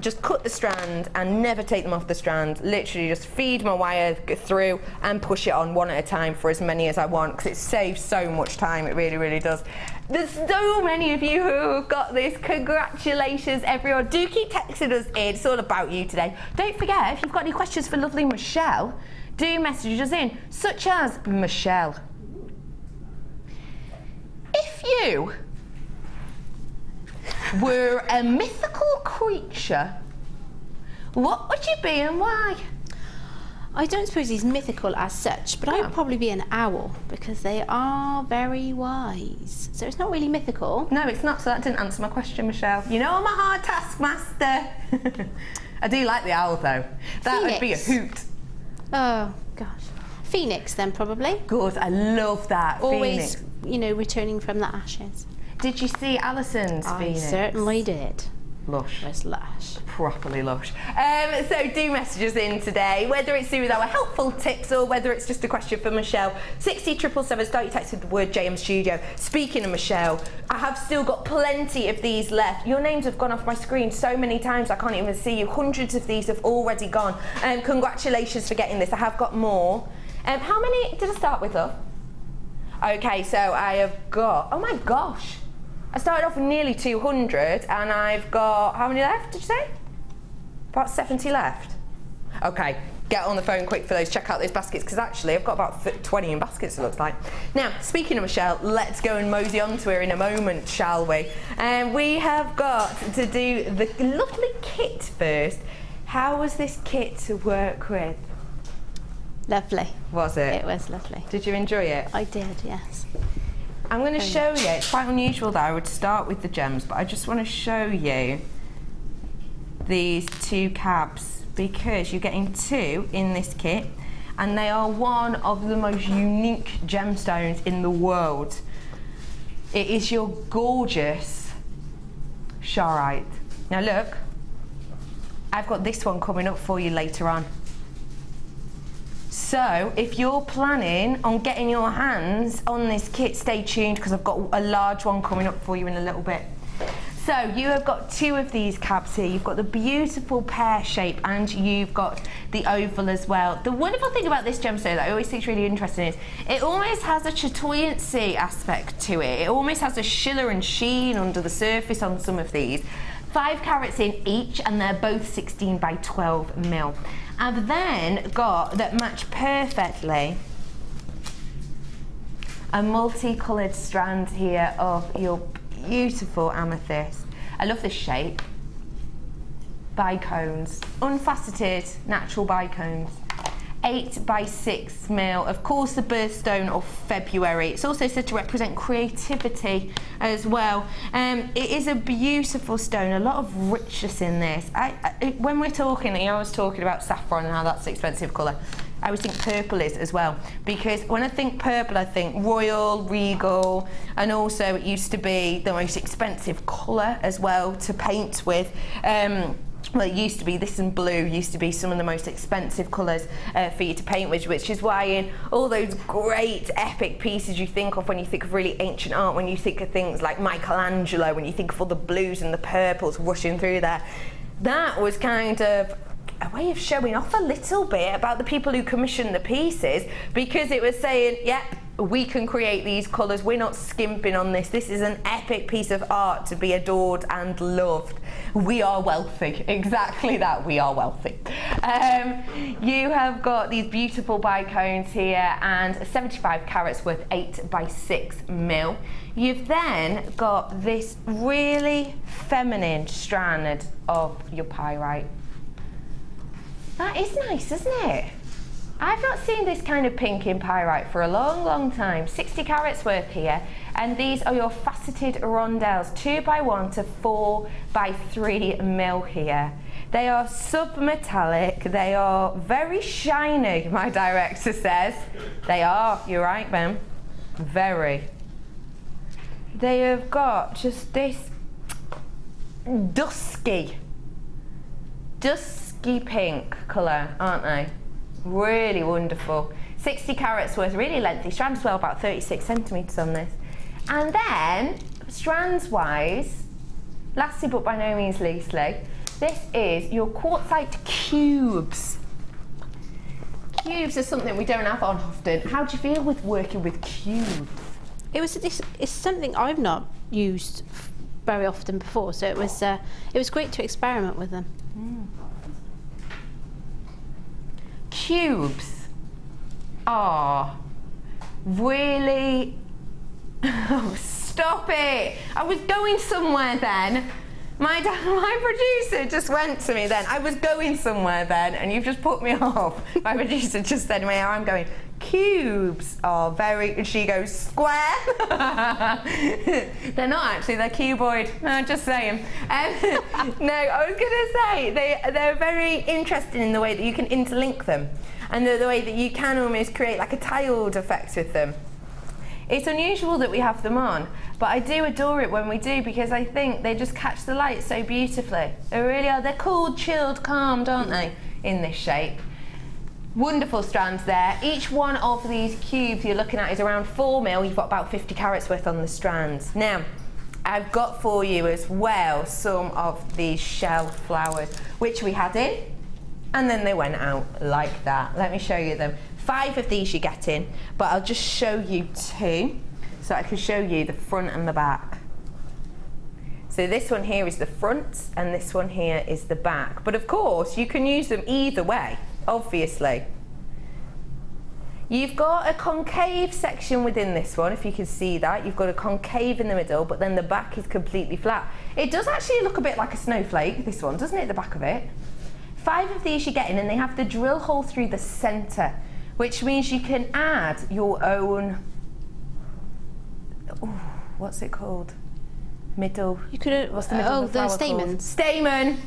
Speaker 9: just cut the strand and never take them off the strand. Literally just feed my wire through and push it on one at a time for as many as I want because it saves so much time. It really, really does. There's so many of you who have got this. Congratulations, everyone. Do keep texting us in. It's all about you today. Don't forget, if you've got any questions for lovely Michelle, do message us in, such as Michelle. If you were a mythical creature, what would you be and why?
Speaker 8: I don't suppose he's mythical as such, but I
Speaker 9: Oh.
Speaker 8: would probably be an owl because they are very wise. So it's not really mythical.
Speaker 9: No, it's not, so that didn't answer my question, Michelle. You know I'm a hard taskmaster. I do like the owl though. That would be a hoot.
Speaker 8: Oh gosh, phoenix then probably.
Speaker 9: Good, I love that.
Speaker 8: Always,
Speaker 9: Phoenix.
Speaker 8: You know, returning from the ashes.
Speaker 9: Did you see Alison's
Speaker 8: I
Speaker 9: Phoenix?
Speaker 8: certainly did.
Speaker 9: Lush.
Speaker 8: Was lush.
Speaker 9: properly lush. Um, so do message us in today, whether it's with our helpful tips or whether it's just a question for Michelle. 60777, start your text with the word JM Studio. Speaking of Michelle, I have still got plenty of these left. Your names have gone off my screen so many times I can't even see you. Hundreds of these have already gone. Um, congratulations for getting this. I have got more. Um, how many did I start with, love? Okay, so I have got, oh my gosh. I started off with nearly 200 and I've got, how many left did you say? About 70 left. Okay, get on the phone quick for those, check out those baskets because actually I've got about 20 in baskets it looks like. Now, speaking of Michelle, let's go and mosey on to her in a moment, shall we? Um, we have got to do the lovely kit first. How was this kit to work with?
Speaker 8: Lovely.
Speaker 9: Was it?
Speaker 8: It was lovely.
Speaker 9: Did you enjoy it?
Speaker 8: I did, yes.
Speaker 9: I'm going to
Speaker 8: Very
Speaker 9: show you. It's quite unusual that I would start with the gems, but I just want to show you these two cabs because you're getting two in this kit, and they are one of the most unique gemstones in the world. It is your gorgeous Charoite. Now look, I've got this one coming up for you later on. So, if you're planning on getting your hands on this kit, stay tuned because I've got a large one coming up for you in a little bit. So you have got two of these cabs here. You've got the beautiful pear shape and you've got the oval as well. The wonderful thing about this gemstone that I always think is really interesting is it almost has a chatoyancy aspect to it. It almost has a schiller and sheen under the surface on some of these. Five carats in each and they're both 16 by 12 mil. I've then got that match perfectly a multicoloured strand here of your beautiful amethyst. I love this shape. Bicones, unfaceted natural bicones. 8 by 6 mil. Of course, the birthstone of February. It's also said to represent creativity as well. Um, it is a beautiful stone, a lot of richness in this. I, I, when we're talking, I was talking about saffron and how that's an expensive colour. I always think purple is as well because when I think purple I think royal, regal and also it used to be the most expensive colour as well to paint with. Um, well, it used to be this and blue used to be some of the most expensive colours uh, for you to paint with, which is why in all those great epic pieces you think of when you think of really ancient art, when you think of things like Michelangelo, when you think of all the blues and the purples rushing through there, that was kind of a way of showing off a little bit about the people who commissioned the pieces because it was saying, yep, we can create these colours. We're not skimping on this. This is an epic piece of art to be adored and loved. We are wealthy. Exactly that. We are wealthy. Um, you have got these beautiful bicones here and 75 carats worth 8 by 6 mil. You've then got this really feminine strand of your pyrite that is nice, isn't it? I've not seen this kind of pink in pyrite for a long, long time. 60 carats worth here. And these are your faceted rondelles, 2 by 1 to 4 by 3 mil here. They are submetallic, they are very shiny, my director says. They are, you're right, Ben. Very. They have got just this dusky, dusky pink colour, aren't they? Really wonderful. 60 carats worth, really lengthy strand as well, about 36 centimetres on this. And then, strands wise, lastly but by no means leastly, this is your quartzite cubes. Cubes are something we don't have on often. How do you feel with working with cubes?
Speaker 8: It was it's, it's something I've not used very often before, so it was uh, it was great to experiment with them. Mm
Speaker 9: cubes are really. Oh, stop it! I was going somewhere then. My, my producer just went to me then. I was going somewhere then, and you've just put me off. My producer just said to me, I'm going, cubes are very, and she goes, square. they're not actually, they're cuboid. No, just saying. Um, no, I was going to say, they, they're very interesting in the way that you can interlink them and the, the way that you can almost create like a tiled effect with them. It's unusual that we have them on, but I do adore it when we do because I think they just catch the light so beautifully. They really are. They're cool, chilled, calmed, aren't they, in this shape? Wonderful strands there. Each one of these cubes you're looking at is around four mil. You've got about 50 carats worth on the strands. Now, I've got for you as well some of these shell flowers, which we had in, and then they went out like that. Let me show you them. Five of these you get in, but I'll just show you two, so I can show you the front and the back. So this one here is the front, and this one here is the back. But of course, you can use them either way obviously. You've got a concave section within this one, if you can see that. You've got a concave in the middle, but then the back is completely flat. It does actually look a bit like a snowflake, this one, doesn't it, the back of it? Five of these you get in, and they have the drill hole through the centre, which means you can add your own, ooh, what's it called? Middle.
Speaker 8: You could.
Speaker 9: What's the middle?
Speaker 8: Oh,
Speaker 9: the,
Speaker 8: the stamens.
Speaker 9: Stamen.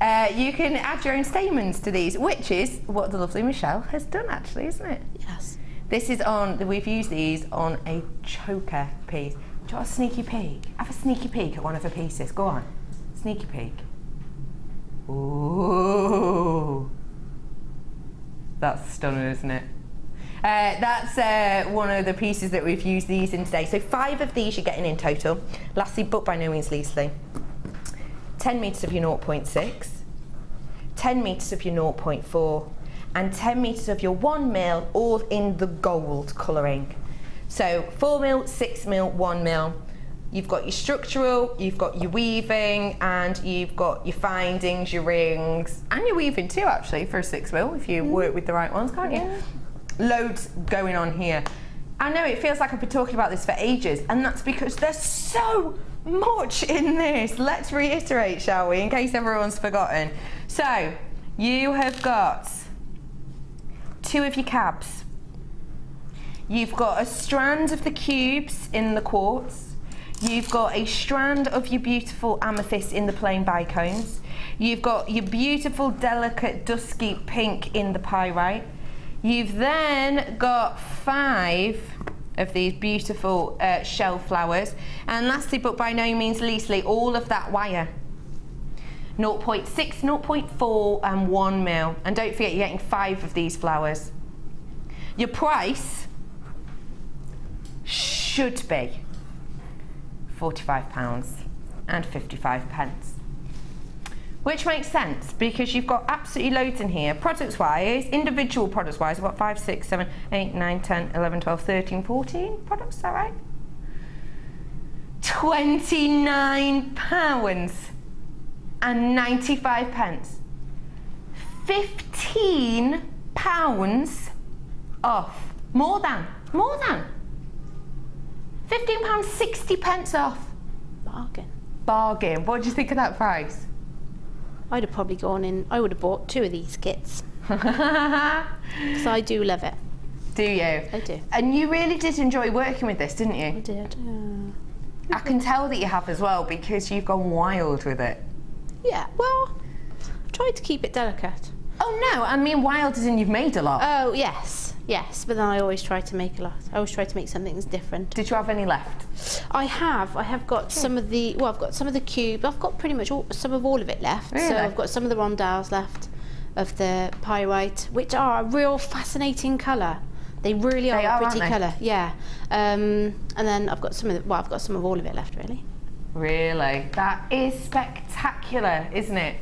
Speaker 9: Uh, you can add your own stamens to these, which is what the lovely Michelle has done actually, isn't it?
Speaker 8: Yes.
Speaker 9: This is on, we've used these on a choker piece. Do you want a sneaky peek? Have a sneaky peek at one of her pieces. Go on. Sneaky peek. Ooh. That's stunning, isn't it? Uh, that's uh, one of the pieces that we've used these in today. So five of these you're getting in total. Lastly, but by no means leastly, 10 metres of your 0.6, 10 metres of your 0.4, and 10 metres of your 1 mil, all in the gold colouring. So 4 mil, 6 mil, 1 mil. You've got your structural, you've got your weaving, and you've got your findings, your rings, and your weaving too, actually, for a 6 mil, if you mm-hmm. work with the right ones, can't you? Loads going on here. I know it feels like I've been talking about this for ages, and that's because there's so much in this. Let's reiterate, shall we, in case everyone's forgotten. So, you have got two of your cabs. You've got a strand of the cubes in the quartz. You've got a strand of your beautiful amethyst in the plain bicones. You've got your beautiful, delicate, dusky pink in the pyrite. You've then got five of these beautiful uh, shell flowers. And lastly, but by no means leastly, all of that wire. 0.6, 0.4 and 1 mil. And don't forget you're getting five of these flowers. Your price should be £45 and 55 pence. Which makes sense because you've got absolutely loads in here. Products wise, individual products wise, I've 5, 6, 7, 8, 9, 10, 11, 12, 13, 14 products, is that right? £29 and 95 pence. 15 pounds off. More than, more than. 15 pounds 60 pence off.
Speaker 8: Bargain.
Speaker 9: Bargain. What do you think of that price?
Speaker 8: I'd have probably gone in, I would have bought two of these kits. Because I do love it.
Speaker 9: Do you?
Speaker 8: I do.
Speaker 9: And you really did enjoy working with this, didn't you?
Speaker 8: I did.
Speaker 9: I can tell that you have as well because you've gone wild with it.
Speaker 8: Yeah, well, I've tried to keep it delicate.
Speaker 9: Oh no, I mean wild as in you've made a lot.
Speaker 8: Oh, yes, yes, but then I always try to make a lot. I always try to make something that's different.
Speaker 9: Did you have any left?
Speaker 8: I have. I have got some of the. Well, I've got some of the cube. I've got pretty much all, some of all of it left.
Speaker 9: Really?
Speaker 8: So I've got some of the rondelles left of the pyrite, which are a real fascinating colour. They really are
Speaker 9: They
Speaker 8: a
Speaker 9: are,
Speaker 8: pretty
Speaker 9: aren't they?
Speaker 8: colour. Yeah. Um, and then I've got some of the, well, I've got some of all of it left really.
Speaker 9: Really? That is spectacular, isn't it?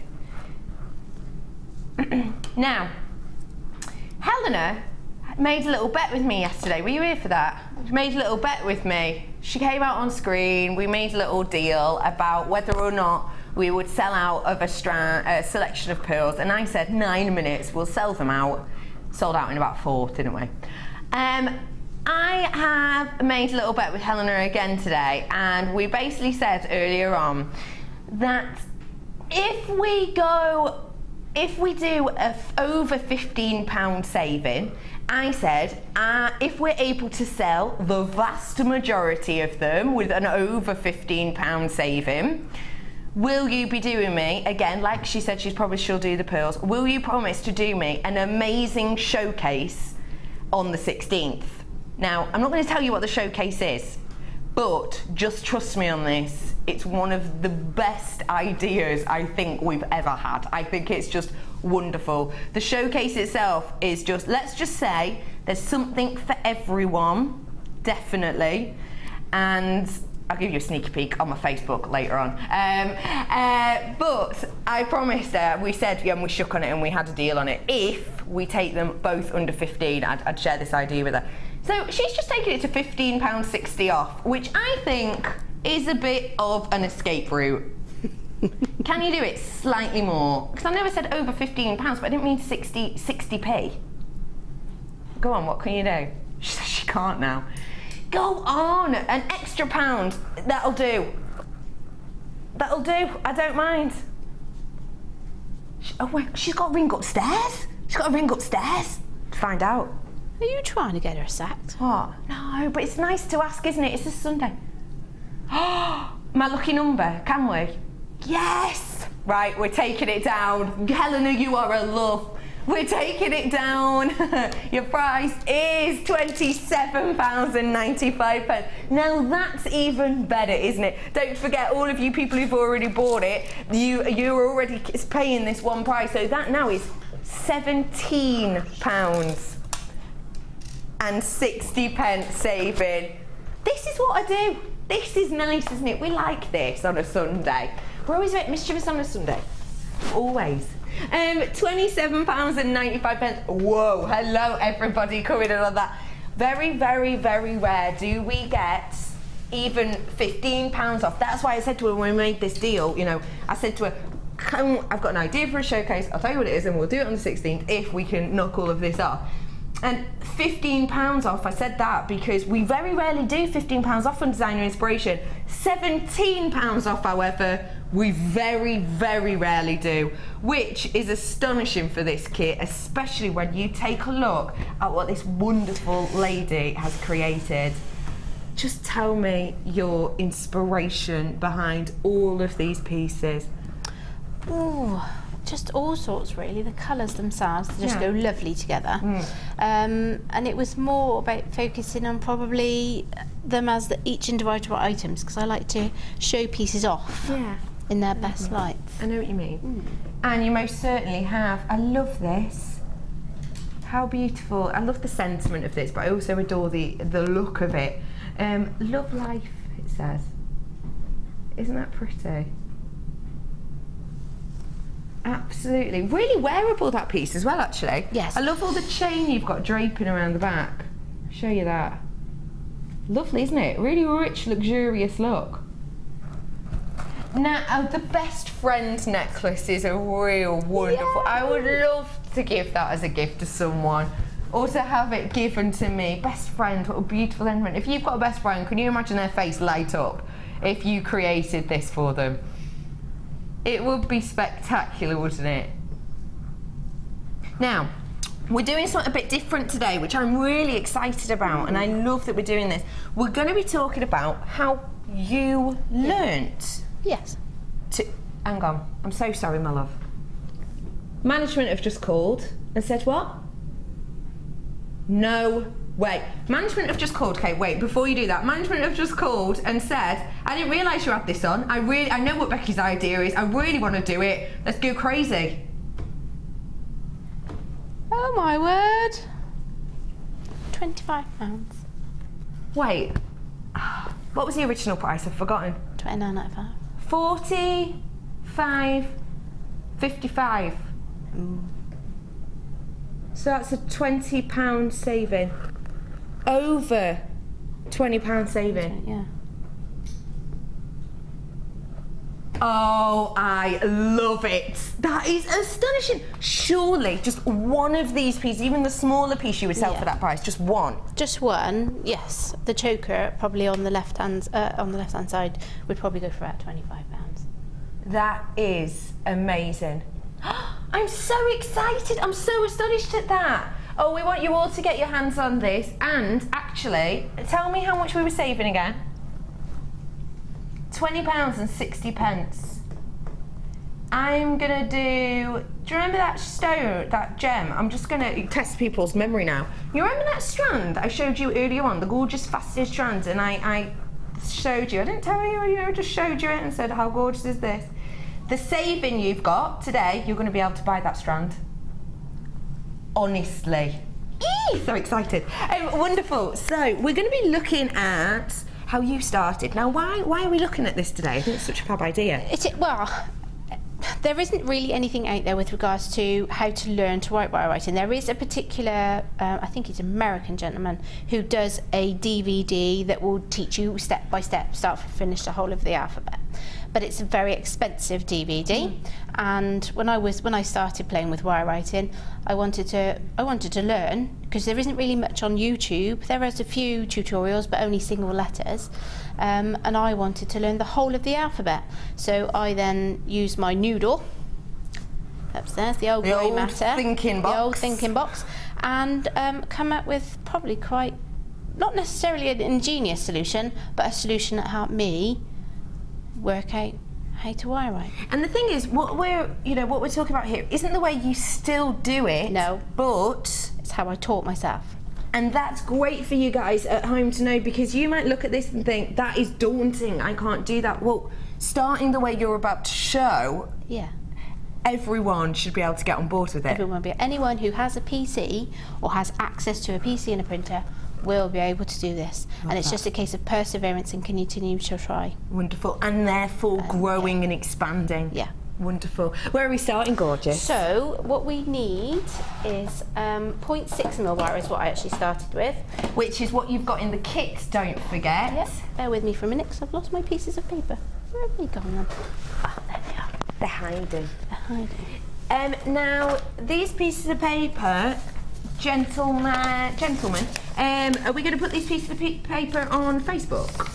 Speaker 9: now, Helena made a little bet with me yesterday. Were you here for that? She made a little bet with me. She came out on screen. We made a little deal about whether or not we would sell out of a, strand, a selection of pearls. And I said nine minutes, we'll sell them out. Sold out in about four, didn't we? Um, I have made a little bet with Helena again today, and we basically said earlier on that if we go, if we do a over £15 saving, I said uh, if we're able to sell the vast majority of them with an over £15 saving, Will you be doing me, again, like she said, she's probably she'll do the pearls, will you promise to do me an amazing showcase on the 16th? Now, I'm not going to tell you what the showcase is, but just trust me on this. It's one of the best ideas I think we've ever had. I think it's just wonderful. The showcase itself is just, let's just say, there's something for everyone, definitely. And I'll give you a sneaky peek on my Facebook later on. Um, uh, but I promised her, we said, yeah, and we shook on it and we had a deal on it. If we take them both under 15, I'd, I'd share this idea with her. So she's just taken it to £15.60 off, which I think is a bit of an escape route. Can you do it slightly more? Because I never said over £15, but I didn't mean 60, 60p. Go on, what can you do? She says she can't now. Go on, an extra pound. That'll do. That'll do. I don't mind. She, oh wait, she's got a ring upstairs. She's got a ring upstairs. Find out.
Speaker 8: Are you trying to get her sacked?
Speaker 9: What? No, but it's nice to ask, isn't it? It's a Sunday. My lucky number. Can we? Yes. Right, we're taking it down. Helena, you are a love. We're taking it down. Your price is £27.95. Now that's even better, isn't it? Don't forget, all of you people who've already bought it, you, you're already paying this one price. So that now is £17. and 60 pence saving. This is what I do. This is nice, isn't it? We like this on a Sunday. We're always a bit mischievous on a Sunday. Always. Um, £27.95. Whoa, hello everybody coming in on that. Very, very, very rare do we get even £15 off. That's why I said to her when we made this deal, you know, I said to her, I've got an idea for a showcase. I'll tell you what it is, and we'll do it on the 16th if we can knock all of this off. And £15 off, I said that because we very rarely do £15 off on designer inspiration. £17 off, however, we very, very rarely do, which is astonishing for this kit, especially when you take a look at what this wonderful lady has created. Just tell me your inspiration behind all of these pieces.
Speaker 8: Ooh, just all sorts really. The colours themselves just
Speaker 9: Yeah.
Speaker 8: go lovely together.
Speaker 9: Mm.
Speaker 8: Um, and it was more about focusing on probably them as the, each individual items because I like to show pieces off
Speaker 9: Yeah.
Speaker 8: In their best light.
Speaker 9: I know what you mean. And you most certainly have. I love this. How beautiful. I love the sentiment of this, but I also adore the, the look of it. Um, love life, it says. Isn't that pretty? Absolutely. Really wearable, that piece as well, actually.
Speaker 8: Yes.
Speaker 9: I love all the chain you've got draping around the back. Show you that. Lovely, isn't it? Really rich, luxurious look. Now, uh, the best friend necklace is a real wonderful. I would love to give that as a gift to someone, or to have it given to me. Best friend, what a beautiful sentiment. If you've got a best friend, can you imagine their face light up if you created this for them? It would be spectacular, wouldn't it? Now, we're doing something a bit different today, which I'm really excited about, and I love that we're doing this. We're going to be talking about how you learnt
Speaker 8: Yes.
Speaker 9: to. Hang on, I'm so sorry, my love. Management have just called and said what? No way. Management have just called. Okay, wait. Before you do that, management have just called and said, "I didn't realise you had this on. I really, I know what Becky's idea is. I really want to do it. Let's go crazy."
Speaker 8: Oh my word. Twenty-five pounds.
Speaker 9: Wait, what was the original price? I've forgotten.
Speaker 8: Twenty-nine ninety-five.
Speaker 9: 45 55 so that's a 20 pound saving. Over 20 pound saving.
Speaker 8: Yeah.
Speaker 9: Oh i love it that is astonishing surely just one of these pieces even the smaller piece you would sell
Speaker 8: Yeah.
Speaker 9: for that price just one
Speaker 8: Just one, yes. The choker, probably on the left hand uh, on the left hand side, would probably go for about twenty-five pounds.
Speaker 9: That is amazing. I'm so excited. I'm so astonished at that. Oh, we want you all to get your hands on this. And actually, tell me how much we were saving again. £20 and 60 pence. I'm gonna do. Do you remember that stone, that gem? I'm just gonna test people's memory now. You remember that strand I showed you earlier on, the gorgeous faceted strand, and I, I showed you. I didn't tell you, you know, just showed you it and said, how gorgeous is this? The saving you've got today, you're to be able to buy that strand. Honestly. Eee, so excited. Um, wonderful. So we're to be looking at how you started. Now, why why are we looking at this today? I think it's such a fab idea.
Speaker 8: It, well, there isn't really anything out there with regards to how to learn to write wire writing. There is a particular, uh, I think he's an American gentleman, who does a DVD that will teach you step by step, start to finish, the whole of the alphabet. But it's a very expensive DVD, and when I was when I started playing with wire writing, I wanted to I wanted to learn because there isn't really much on YouTube. There is a few tutorials, but only single letters um, and I wanted to learn the whole of the alphabet. So I then used my noodle upstairs, the old
Speaker 9: The old
Speaker 8: matter,
Speaker 9: thinking
Speaker 8: the old
Speaker 9: box.
Speaker 8: thinking box, and um, come up with probably quite not necessarily an ingenious solution, but a solution that helped me work out how to wire write.
Speaker 9: And the thing is, what we're you know what we're talking about here isn't the way you still do it.
Speaker 8: No.
Speaker 9: But
Speaker 8: It's how I taught myself.
Speaker 9: And that's great for you guys at home to know because you might look at this and think, that is daunting, I can't do that. Well, starting the way you're about to show,
Speaker 8: Yeah.
Speaker 9: everyone should be able to get on board with it.
Speaker 8: Everyone be anyone who has a PC or has access to a PC and a printer will be able to do this. and it's
Speaker 9: that.
Speaker 8: just a case of perseverance and continue to try.
Speaker 9: Wonderful. And therefore growing and expanding.
Speaker 8: Yeah.
Speaker 9: Wonderful. Where are we starting, gorgeous?
Speaker 8: So what we need is um, 0.6 mil is what I actually started with.
Speaker 9: Which is what you've got in the kit, don't forget.
Speaker 8: Yep. Bear with me for a minute because I've lost my pieces of paper. Where have they gone then? Ah, there they are.
Speaker 9: They're hiding.
Speaker 8: They're hiding.
Speaker 9: Um, now, these pieces of paper, gentleman, gentlemen, um, are we going to put these pieces of paper on Facebook?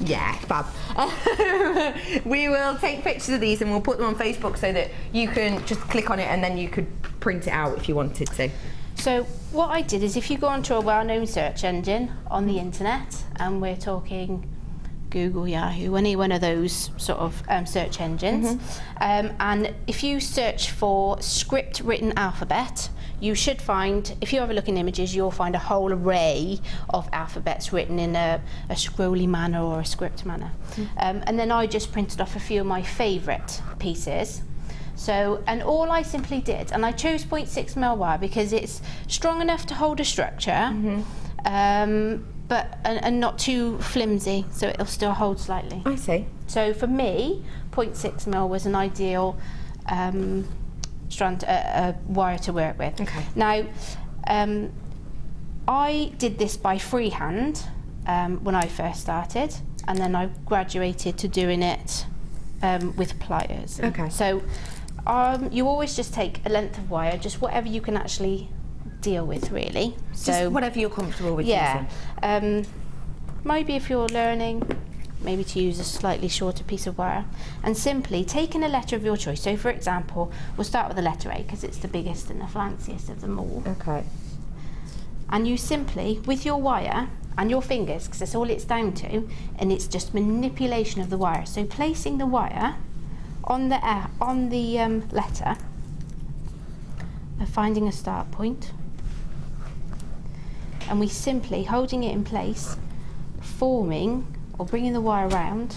Speaker 9: Yeah, fab. we will take pictures of these and we'll put them on Facebook so that you can just click on it and then you could print it out if you wanted to.
Speaker 8: So what I did is if you go onto a well-known search engine on the internet, and we're talking Google, Yahoo, any one of those sort of um, search engines, um, and if you search for script written alphabet, you should find, if you have a look in images, you'll find a whole array of alphabets written in a, a scrolly manner or a script manner. Um, and then I just printed off a few of my favourite pieces. So, and all I simply did, and I chose 0.6 mil wire because it's strong enough to hold a structure, um, but and, and not too flimsy, so it'll still hold slightly.
Speaker 9: I see.
Speaker 8: So for me, 0.6 mil was an ideal um, strand, uh, uh, wire to work with.
Speaker 9: Okay.
Speaker 8: Now, um, I did this by freehand um, when I first started, and then I graduated to doing it um, with pliers.
Speaker 9: Okay.
Speaker 8: So um, you always just take a length of wire, just whatever you can actually deal with, really.
Speaker 9: Just
Speaker 8: so
Speaker 9: whatever you're comfortable with
Speaker 8: yeah.
Speaker 9: using.
Speaker 8: Um, maybe if you're learning, maybe to use a slightly shorter piece of wire, and simply taking a letter of your choice. So, for example, we'll start with the letter A because it's the biggest and the fanciest of them all.
Speaker 9: Okay.
Speaker 8: And you simply, with your wire and your fingers, because that's all it's down to, and it's just manipulation of the wire. So, placing the wire on the uh, on the um, letter, and finding a start point, and we simply holding it in place, forming or bringing the wire around.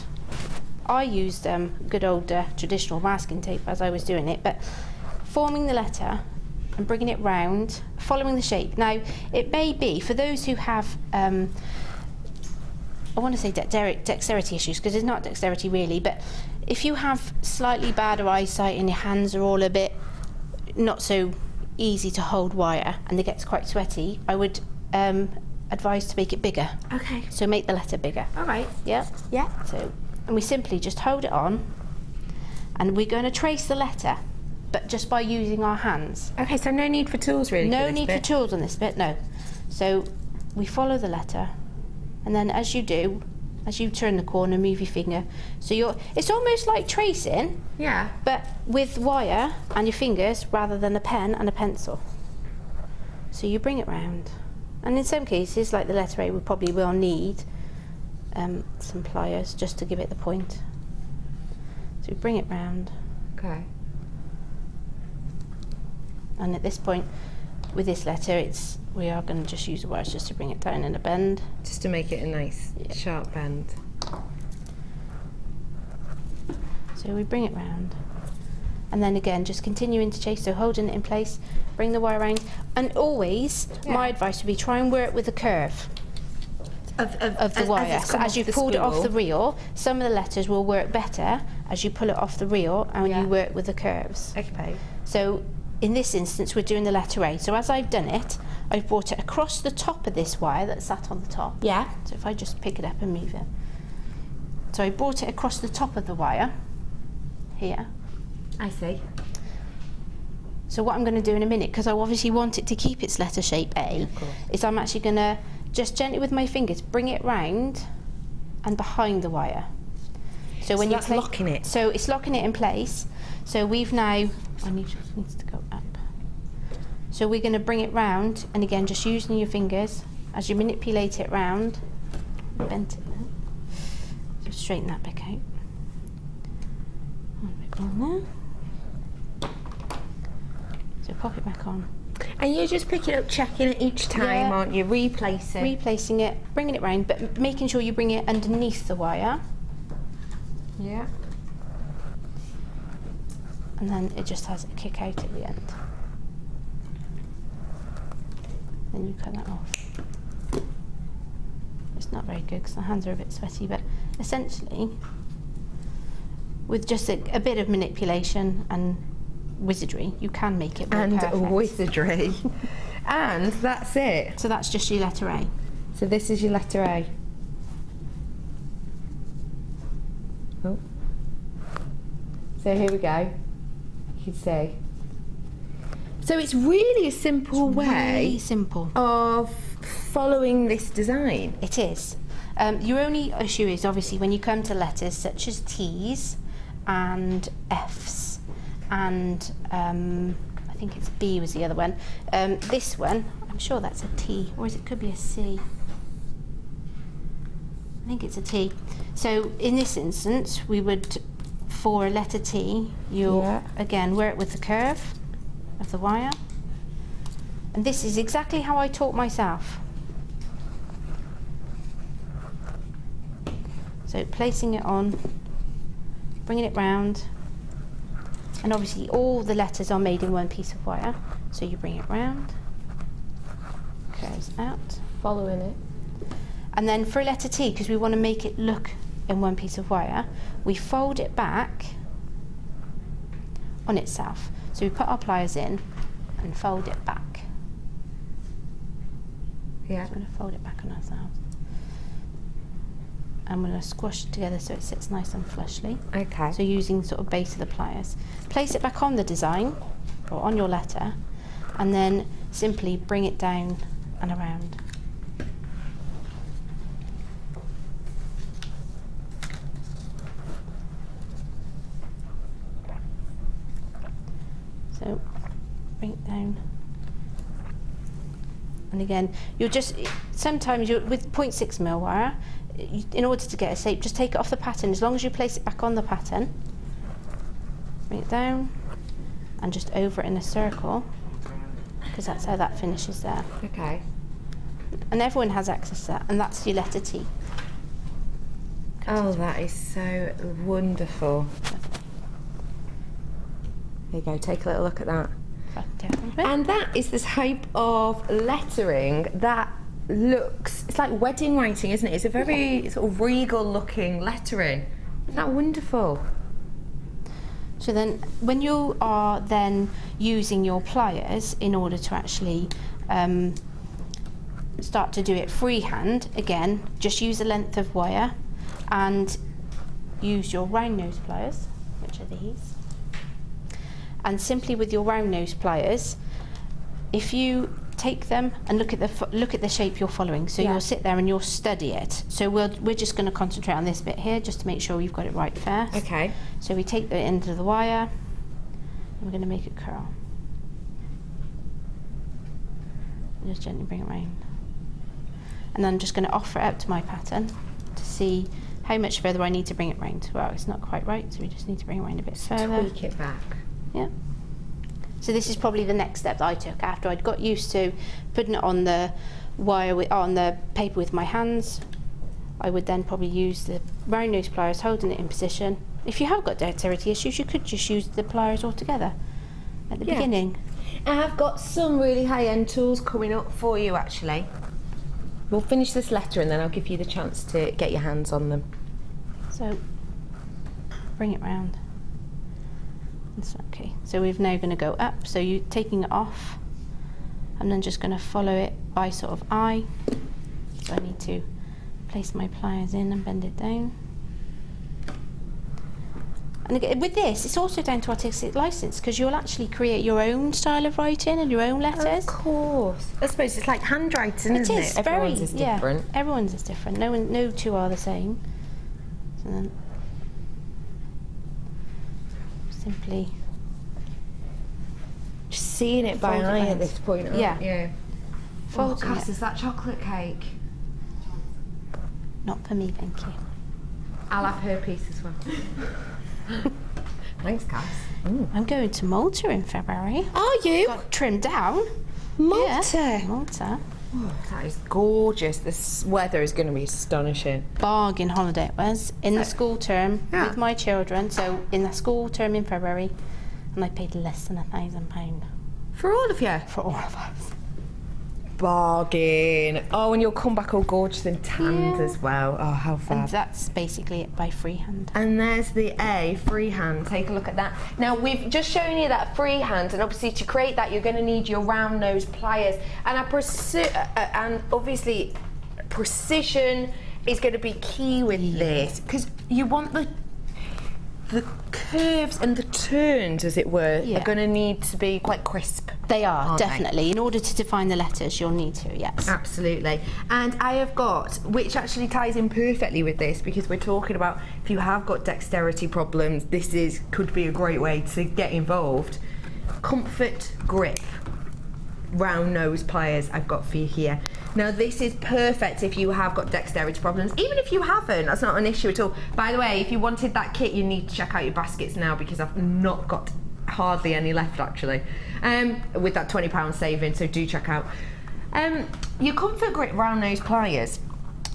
Speaker 8: I used um, good old uh, traditional masking tape as I was doing it, but forming the letter and bringing it round, following the shape. Now, it may be for those who have, um, I want to say dexter- dexterity issues because it's not dexterity really, but if you have slightly badder eyesight and your hands are all a bit not so easy to hold wire and it gets quite sweaty, I would um, advise to make it bigger.
Speaker 9: Okay.
Speaker 8: So make the letter bigger.
Speaker 9: All right.
Speaker 8: Yeah.
Speaker 9: Yeah.
Speaker 8: So, and we simply just hold it on, and we're going to trace the letter, but just by using our hands.
Speaker 9: Okay, so no need for tools really.
Speaker 8: No
Speaker 9: for
Speaker 8: need
Speaker 9: bit.
Speaker 8: for tools on this bit. No. So we follow the letter, and then as you do, as you turn the corner, move your finger. So you're. It's almost like tracing,
Speaker 9: Yeah.
Speaker 8: but with wire and your fingers rather than a pen and a pencil. So you bring it round, and in some cases, like the letter A, we probably will need um, some pliers just to give it the point. So we bring it round,
Speaker 9: Okay.
Speaker 8: and at this point, with this letter, it's we are going to just use the wires just to bring it down in a bend.
Speaker 9: Just to make it a nice sharp bend.
Speaker 8: So we bring it round. And then again, just continuing to chase, so holding it in place, bring the wire around. And always, my advice would be try and work with a curve
Speaker 9: Of, of,
Speaker 8: of the
Speaker 9: as-
Speaker 8: wire.
Speaker 9: As,
Speaker 8: so as you've
Speaker 9: the
Speaker 8: pulled it off the reel, some of the letters will work better as you pull it off the reel and
Speaker 9: Yeah.
Speaker 8: you work with the curves.
Speaker 9: Okay.
Speaker 8: So in this instance, we're doing the letter A. So as I've done it, I've brought it across the top of this wire that sat on the top.
Speaker 9: Yeah.
Speaker 8: So if I just pick it up and move it. So I brought it across the top of the wire, here.
Speaker 9: I see.
Speaker 8: So what I'm going to do in a minute, because I obviously want it to keep its letter shape A, is I'm actually going to just gently with my fingers bring it round and behind the wire. So when
Speaker 9: So
Speaker 8: you
Speaker 9: that's
Speaker 8: pla-
Speaker 9: locking it.
Speaker 8: So it's locking it in place. So we've now. I need needs to go up. So we're going to bring it round, and again, just using your fingers as you manipulate it round. Bent it. There. Just straighten that back out. One bit on there. So pop it back on.
Speaker 9: And you're just picking up, checking it each time,
Speaker 8: Yeah.
Speaker 9: aren't you? Replacing.
Speaker 8: Replacing it, bringing it round, but making sure you bring it underneath the wire.
Speaker 9: yeah.
Speaker 8: and then it just has a kick out at the end. Then you cut that off. It's not very good because the hands are a bit sweaty, but essentially, with just a, a bit of manipulation and wizardry, you can make it
Speaker 9: And
Speaker 8: perfect.
Speaker 9: wizardry. and that's it.
Speaker 8: So that's just your letter A.
Speaker 9: So this is your letter A. Oh. So here we go. You can see. So it's really a simple way
Speaker 8: Really simple.
Speaker 9: of following this design.
Speaker 8: It is. Um, your only issue is obviously when you come to letters such as T's and F's and um, I think it's B was the other one. Um, this one, I'm sure that's a T, or is it could be a C. I think it's a T. So in this instance, we would, for a letter T, you'll
Speaker 9: Yeah.
Speaker 8: again wear it with the curve of the wire. And this is exactly how I taught myself. So placing it on, bringing it round, and obviously all the letters are made in one piece of wire. So you bring it round, curves out,
Speaker 9: Following it.
Speaker 8: and then for a letter T, because we want to make it look in one piece of wire, we fold it back on itself. So we put our pliers in and fold it back.
Speaker 9: Yeah.
Speaker 8: So we're going to fold it back on ourselves. And we're going to squash it together so it sits nice and flushly.
Speaker 9: Okay.
Speaker 8: So using sort of base of the pliers. Place it back on the design or on your letter and then simply bring it down and around. So bring it down. And again, you'll just sometimes you with 0.6 mil wire, in order to get a shape, just take it off the pattern. As long as you place it back on the pattern, bring it down, and just over it in a circle, because that's how that finishes there.
Speaker 9: Okay.
Speaker 8: And everyone has access to that, and that's your letter T.
Speaker 9: Oh, that is so wonderful. There you go, take a little look at that. And that is the type of lettering that looks, it's like wedding writing, isn't it? It's a very sort of regal looking lettering. Isn't that wonderful?
Speaker 8: So then, when you are then using your pliers in order to actually um, start to do it freehand, again, just use a length of wire and use your round nose pliers, which are these. And simply with your round nose pliers, if you take them and look at the look at the shape you're following, so
Speaker 9: Yeah.
Speaker 8: you'll sit there and you'll study it. So we'll, we're just going to concentrate on this bit here, just to make sure we've got it right first.
Speaker 9: Okay.
Speaker 8: So we take the end of the wire and we're going to make it curl. And Just gently bring it round. And then I'm just going to offer it up to my pattern to see how much further I need to bring it round. Well, it's not quite right, so we just need to bring it round a bit further.
Speaker 9: Tweak it back.
Speaker 8: Yeah. So this is probably the next step that I took after I'd got used to putting it on the wire with, on the paper with my hands. I would then probably use the round nose pliers, holding it in position. If you have got dexterity issues, you could just use the pliers altogether at the
Speaker 9: Yeah.
Speaker 8: beginning.
Speaker 9: I've got some really high end tools coming up for you actually. We'll finish this letter and then I'll give you the chance to get your hands on them.
Speaker 8: So bring it round. That's okay. So we're now going to go up. So you're taking it off, and then just going to follow it by sort of eye. So I need to place my pliers in and bend it down. And again, with this, it's also down to artistic license because you'll actually create your own style of writing and your own letters.
Speaker 9: Of course. I suppose it's like handwriting,
Speaker 8: It
Speaker 9: isn't
Speaker 8: is
Speaker 9: it?
Speaker 8: very
Speaker 9: Everyone's is
Speaker 8: yeah,
Speaker 9: different.
Speaker 8: everyone's is different. No one, no two are the same. So then, simply
Speaker 9: Just seeing it by eye at this point, aren't
Speaker 8: Yeah.
Speaker 9: you? Oh,
Speaker 8: folding
Speaker 9: Cass,
Speaker 8: it.
Speaker 9: is that chocolate cake?
Speaker 8: Not for me, thank you.
Speaker 9: I'll have her piece as well. Thanks, Cass. Mm.
Speaker 8: I'm going to Malta in February.
Speaker 9: Are you?
Speaker 8: Got trimmed down.
Speaker 9: Malta?
Speaker 8: Yeah, Malta.
Speaker 9: That is gorgeous. This weather is going to be astonishing.
Speaker 8: Bargain holiday it was in the school term
Speaker 9: Yeah.
Speaker 8: with my children. So in the school term in February, and I paid less than a thousand pound
Speaker 9: For all of you?
Speaker 8: for all of us.
Speaker 9: Bargain. Oh, and you'll come back all gorgeous and tanned
Speaker 8: Yeah.
Speaker 9: as well. Oh, how
Speaker 8: And that's basically it by freehand.
Speaker 9: And there's the A, freehand. Take a look at that. Now, we've just shown you that freehand, and obviously to create that, you're going to need your round nose pliers. And, I preci- uh, uh, and obviously, precision is going to be key with this because you want the the curves and the turns, as it were,
Speaker 8: Yeah.
Speaker 9: are going to need to be quite crisp.
Speaker 8: They are,
Speaker 9: Aren't they?
Speaker 8: definitely. In order to define the letters, you'll need to, yes.
Speaker 9: Absolutely. And I have got, which actually ties in perfectly with this because we're talking about if you have got dexterity problems, this is could be a great way to get involved. Comfort grip. Round nose pliers I've got for you here. Now this is perfect if you have got dexterity problems. Even if you haven't, that's not an issue at all. By the way, if you wanted that kit, you need to check out your baskets now because I've not got hardly any left actually. Um, with that £20 saving, so do check out. Um, your Comfort Grip round nose pliers,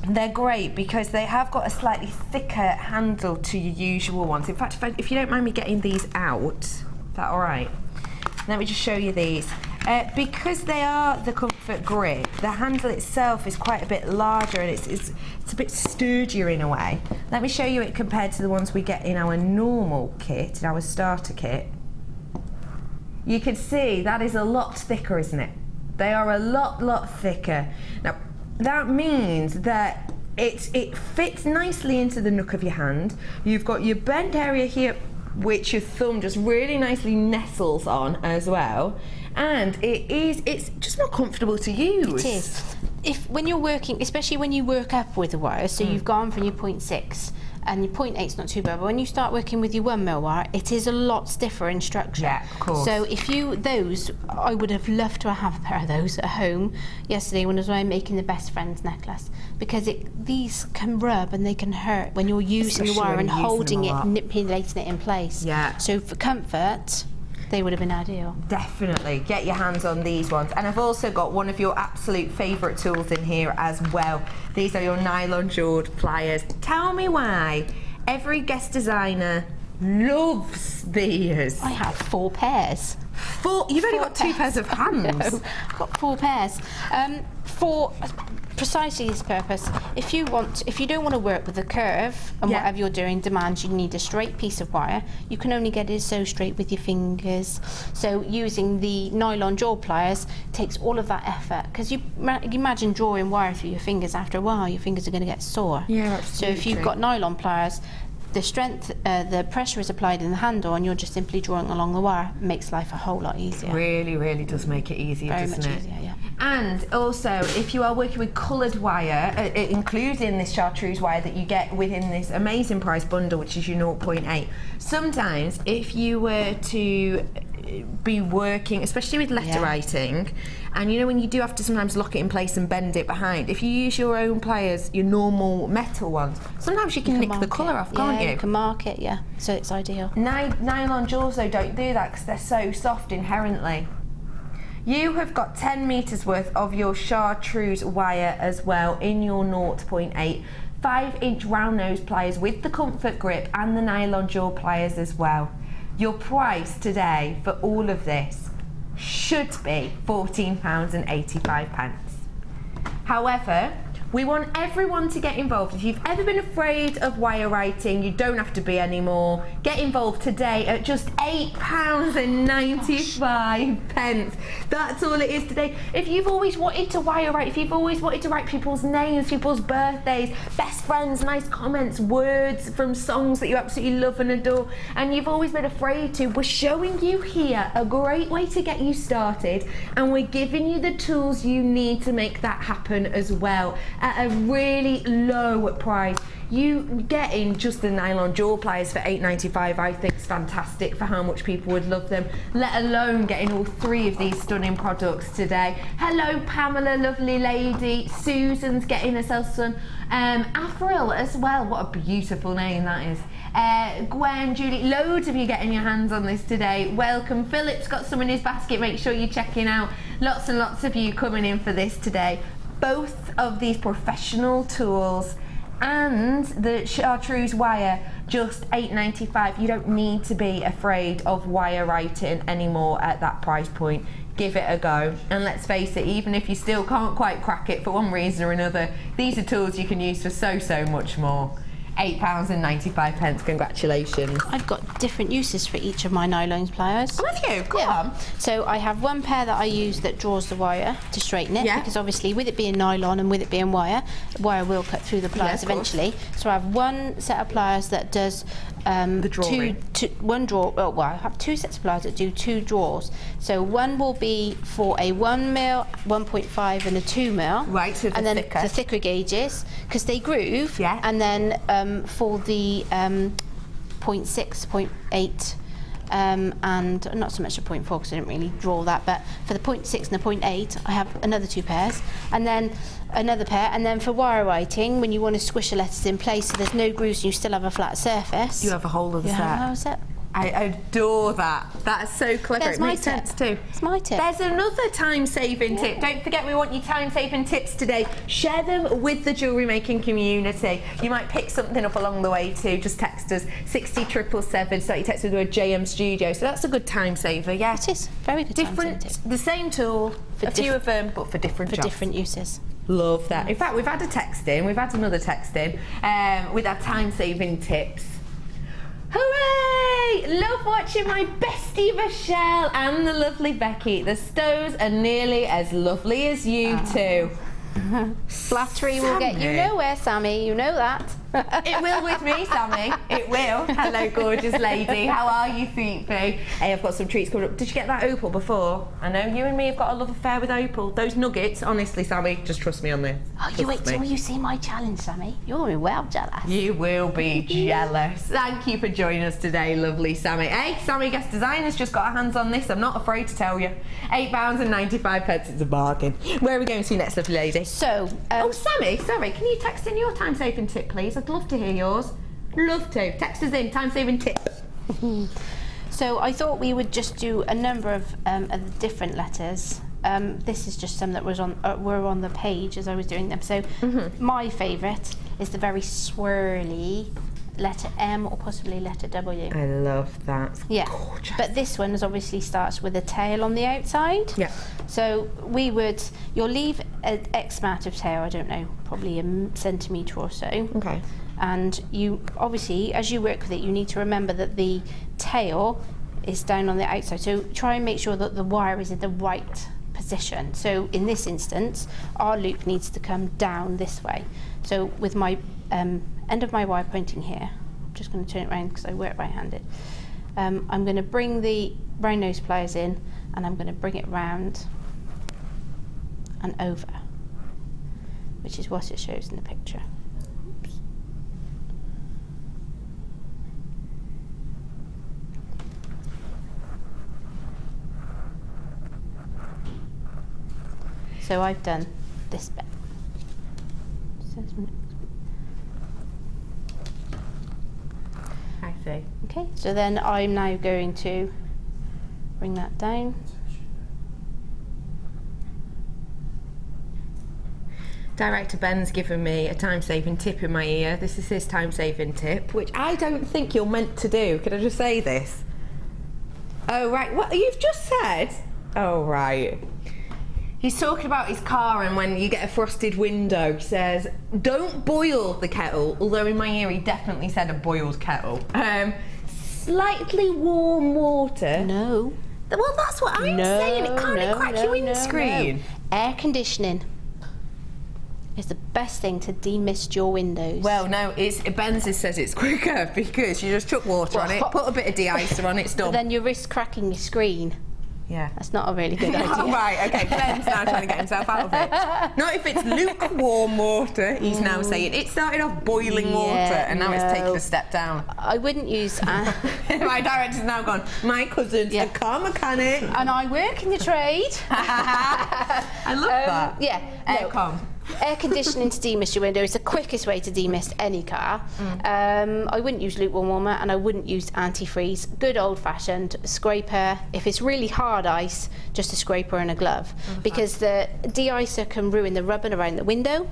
Speaker 9: they're great because they have got a slightly thicker handle to your usual ones. In fact, if, I, if you don't mind me getting these out, is that all right? Let me just show you these. Uh, because they are the Comfort Grip, the handle itself is quite a bit larger and it's, it's, it's a bit sturdier in a way. Let me show you it compared to the ones we get in our normal kit, in our starter kit you can see that is a lot thicker, isn't it? They are a lot, lot thicker. Now, that means that it, it fits nicely into the nook of your hand. You've got your bent area here, which your thumb just really nicely nestles on as well. And it is, it's just not comfortable to use.
Speaker 8: It is. If when you're working, especially when you work up with the wire,
Speaker 9: Mm.
Speaker 8: so you've gone from your point six and your point eight's not too bad, but when you start working with your one mil wire, it is a lot stiffer in structure.
Speaker 9: Yeah, of course.
Speaker 8: So if you those, I would have loved to have a pair of those at home yesterday when I was making the best friends necklace because it these can rub and they can hurt when you're using
Speaker 9: Especially
Speaker 8: the wire and holding it,
Speaker 9: lot.
Speaker 8: manipulating it in place.
Speaker 9: Yeah.
Speaker 8: So for comfort, they would have been ideal.
Speaker 9: Definitely get your hands on these ones. And I've also got one of your absolute favourite tools in here as well. These are your nylon jawed pliers. Tell me why every guest designer loves these.
Speaker 8: I have four pairs.
Speaker 9: Four, you've only
Speaker 8: Four
Speaker 9: got two pairs of hands.
Speaker 8: I've got four pairs. Um, for precisely this purpose. If you want, if you don't want to work with a curve and
Speaker 9: Yeah.
Speaker 8: whatever you're doing demands you need a straight piece of wire, you can only get it so straight with your fingers. So using the nylon jaw pliers takes all of that effort because you, you imagine drawing wire through your fingers after a while, your fingers are going to get sore.
Speaker 9: Yeah,
Speaker 8: So if you've got nylon pliers. The strength, uh, the pressure is applied in the handle, and you're just simply drawing along the wire. Makes life a whole lot easier.
Speaker 9: Really, really does make it easier,
Speaker 8: Very
Speaker 9: doesn't it?
Speaker 8: easier, yeah.
Speaker 9: And also, if you are working with coloured wire, uh, including this chartreuse wire that you get within this amazing price bundle, which is your 0.8, sometimes if you were to be working, especially with letter
Speaker 8: Yeah.
Speaker 9: writing, and you know when you do have to sometimes lock it in place and bend it behind, if you use your own pliers, your normal metal ones, sometimes you can,
Speaker 8: You
Speaker 9: nick the colour off, can't
Speaker 8: yeah,
Speaker 9: you?
Speaker 8: can mark it, yeah. So it's ideal.
Speaker 9: Ny- nylon jaws though don't do that because they're so soft inherently. You have got 10 metres worth of your chartreuse wire as well in your 0.8. 5 inch round nose pliers with the comfort grip and the nylon jaw pliers as well. Your price today for all of this should be £14.85. However, we want everyone to get involved. If you've ever been afraid of wire writing, you don't have to be anymore. Get involved today at just £8.95. pence. That's all it is today. If you've always wanted to wire write, if you've always wanted to write people's names, people's birthdays, best friends, nice comments, words from songs that you absolutely love and adore, and you've always been afraid to, we're showing you here a great way to get you started, and we're giving you the tools you need to make that happen as well at a really low price. You getting just the nylon jaw pliers for $8.95 I think is fantastic for how much people would love them, let alone getting all three of these stunning products today. Hello Pamela, lovely lady. Susan's getting herself some. Um, Avril as well, what a beautiful name that is. Uh, Gwen, Julie, loads of you getting your hands on this today. Welcome. Philip's got some in his basket, make sure you're checking out. Lots and lots of you coming in for this today. Both of these professional tools and the chartreuse wire just 8.95. You don't need to be afraid of wire writing anymore at that price point. Give it a go. And let's face it, even if you still can't quite crack it for one reason or another, these are tools you can use for so, so much more. £8.95. pence. Congratulations.
Speaker 8: I've got different uses for each of my nylon pliers.
Speaker 9: Oh, have you? Go
Speaker 8: Yeah.
Speaker 9: on.
Speaker 8: So I have one pair that I use that draws the wire to straighten it
Speaker 9: Yeah.
Speaker 8: because obviously with it being nylon and with it being wire, wire will cut through the pliers
Speaker 9: course.
Speaker 8: eventually. So I have one set of pliers that does um,
Speaker 9: The
Speaker 8: two,
Speaker 9: drawing.
Speaker 8: one draw. Oh, well, I have two sets of pliers that do two draws. So one will be for a one mil, 1.5, and a two mil.
Speaker 9: Right, so the
Speaker 8: and then
Speaker 9: thicker.
Speaker 8: the thicker gauges because they groove.
Speaker 9: Yeah.
Speaker 8: And then um, for the um, 0.6, 0.8, um, and not so much a 0.4 because I didn't really draw that, but for the 0.6 and the 0.8, I have another two pairs, and then another pair, and then for wire writing, when you want to squish the letters in place so there's no grooves and you still have a flat surface.
Speaker 9: You have a whole other
Speaker 8: you
Speaker 9: set.
Speaker 8: Have a whole set.
Speaker 9: I adore that. That's so clever.
Speaker 8: There's
Speaker 9: it
Speaker 8: my
Speaker 9: makes
Speaker 8: tip.
Speaker 9: sense too.
Speaker 8: It's my tip.
Speaker 9: There's another time-saving tip. Don't forget, we want your time-saving tips today. Share them with the jewellery making community. You might pick something up along the way too. Just text us 60777 so you text us the word JM Studio. So that's a good time saver. Yeah,
Speaker 8: It is very good time
Speaker 9: different, the same tool,
Speaker 8: For
Speaker 9: a few of them, but for different
Speaker 8: for
Speaker 9: jobs.
Speaker 8: different uses.
Speaker 9: Love that. In fact, we've had a text in, we've had another text in um, with our time saving tips. Hooray! Love watching my bestie Michelle and the lovely Becky. The Stows are nearly as lovely as you ah. two.
Speaker 8: Flattery will get you nowhere, Sammy. You know that.
Speaker 9: It will with me, Sammy. It will. Hello, gorgeous lady. How are you, Feetby? Hey, I've got some treats coming up. Did you get that opal before? I know you and me have got a love affair with opal. Those nuggets, honestly, Sammy, just trust me on this.
Speaker 8: Oh, you wait
Speaker 9: me.
Speaker 8: till you see my challenge, Sammy. You're well jealous.
Speaker 9: You will be jealous. Thank you for joining us today, lovely Sammy. Hey, Sammy Guest Designers just got our hands on this. I'm not afraid to tell you. £8.95 pence. It's a bargain. Where are we going to next, lovely lady?
Speaker 8: So, um,
Speaker 9: Oh, Sammy, sorry, can you text in your time saving tip, please? I'd love to hear yours. Love to. Text us in, time saving tips.
Speaker 8: So I thought we would just do a number of, um, of different letters. Um, this is just some that was on uh, were on the page as I was doing them. So my favourite is the very swirly letter M or possibly letter W.
Speaker 9: I love that.
Speaker 8: Yeah,
Speaker 9: Gorgeous.
Speaker 8: but this one is obviously starts with a tail on the outside.
Speaker 9: Yeah.
Speaker 8: So we would, you'll leave an X amount of tail, I don't know, probably a centimetre or so.
Speaker 9: Okay.
Speaker 8: And you, obviously, as you work with it, you need to remember that the tail is down on the outside. So try and make sure that the wire is in the right position. So in this instance, our loop needs to come down this way. So with my um, end of my wire pointing here, I'm just going to turn it around because I work right-handed. Um, I'm going to bring the round nose pliers in and I'm going to bring it round and over, which is what it shows in the picture. So I've done this bit. Says next.
Speaker 9: I see.
Speaker 8: Okay, so then I'm now going to bring that down.
Speaker 9: Director Ben's given me a time saving tip in my ear. This is his time saving tip, which I don't think you're meant to do. Can I just say this? Oh, right. What you've just said? Oh, right. He's talking about his car, and when you get a frosted window, he says, Don't boil the kettle. Although in my ear, he definitely said a boiled kettle. Um, slightly warm water.
Speaker 8: No.
Speaker 9: Well, that's what I'm
Speaker 8: no,
Speaker 9: saying. It can't
Speaker 8: no,
Speaker 9: crack
Speaker 8: no,
Speaker 9: your windscreen.
Speaker 8: no. Air conditioning is the best thing to demist your windows.
Speaker 9: Well, no, it's Ben's says it's quicker because you just chuck water on it, put a bit of de-icer on it, it's
Speaker 8: But
Speaker 9: done.
Speaker 8: then you risk cracking your screen.
Speaker 9: Yeah.
Speaker 8: That's not a really good
Speaker 9: Oh,
Speaker 8: idea.
Speaker 9: right, okay. Ben's now trying to get himself out of it. Not if it's lukewarm water. He's now saying it started off boiling water and now it's taken a step down.
Speaker 8: I wouldn't use. Uh,
Speaker 9: My director's now gone. My cousin's
Speaker 8: Yeah.
Speaker 9: a car mechanic.
Speaker 8: and I work in the trade.
Speaker 9: I love that.
Speaker 8: Um, yeah, no. Air conditioning to demist your window is the quickest way to demist any car.
Speaker 9: Mm.
Speaker 8: Um, I wouldn't use lukewarm warmer and I wouldn't use antifreeze. Good old fashioned scraper. If it's really hard ice, just a scraper and a glove. Because the de-icer can ruin the rubbing around the window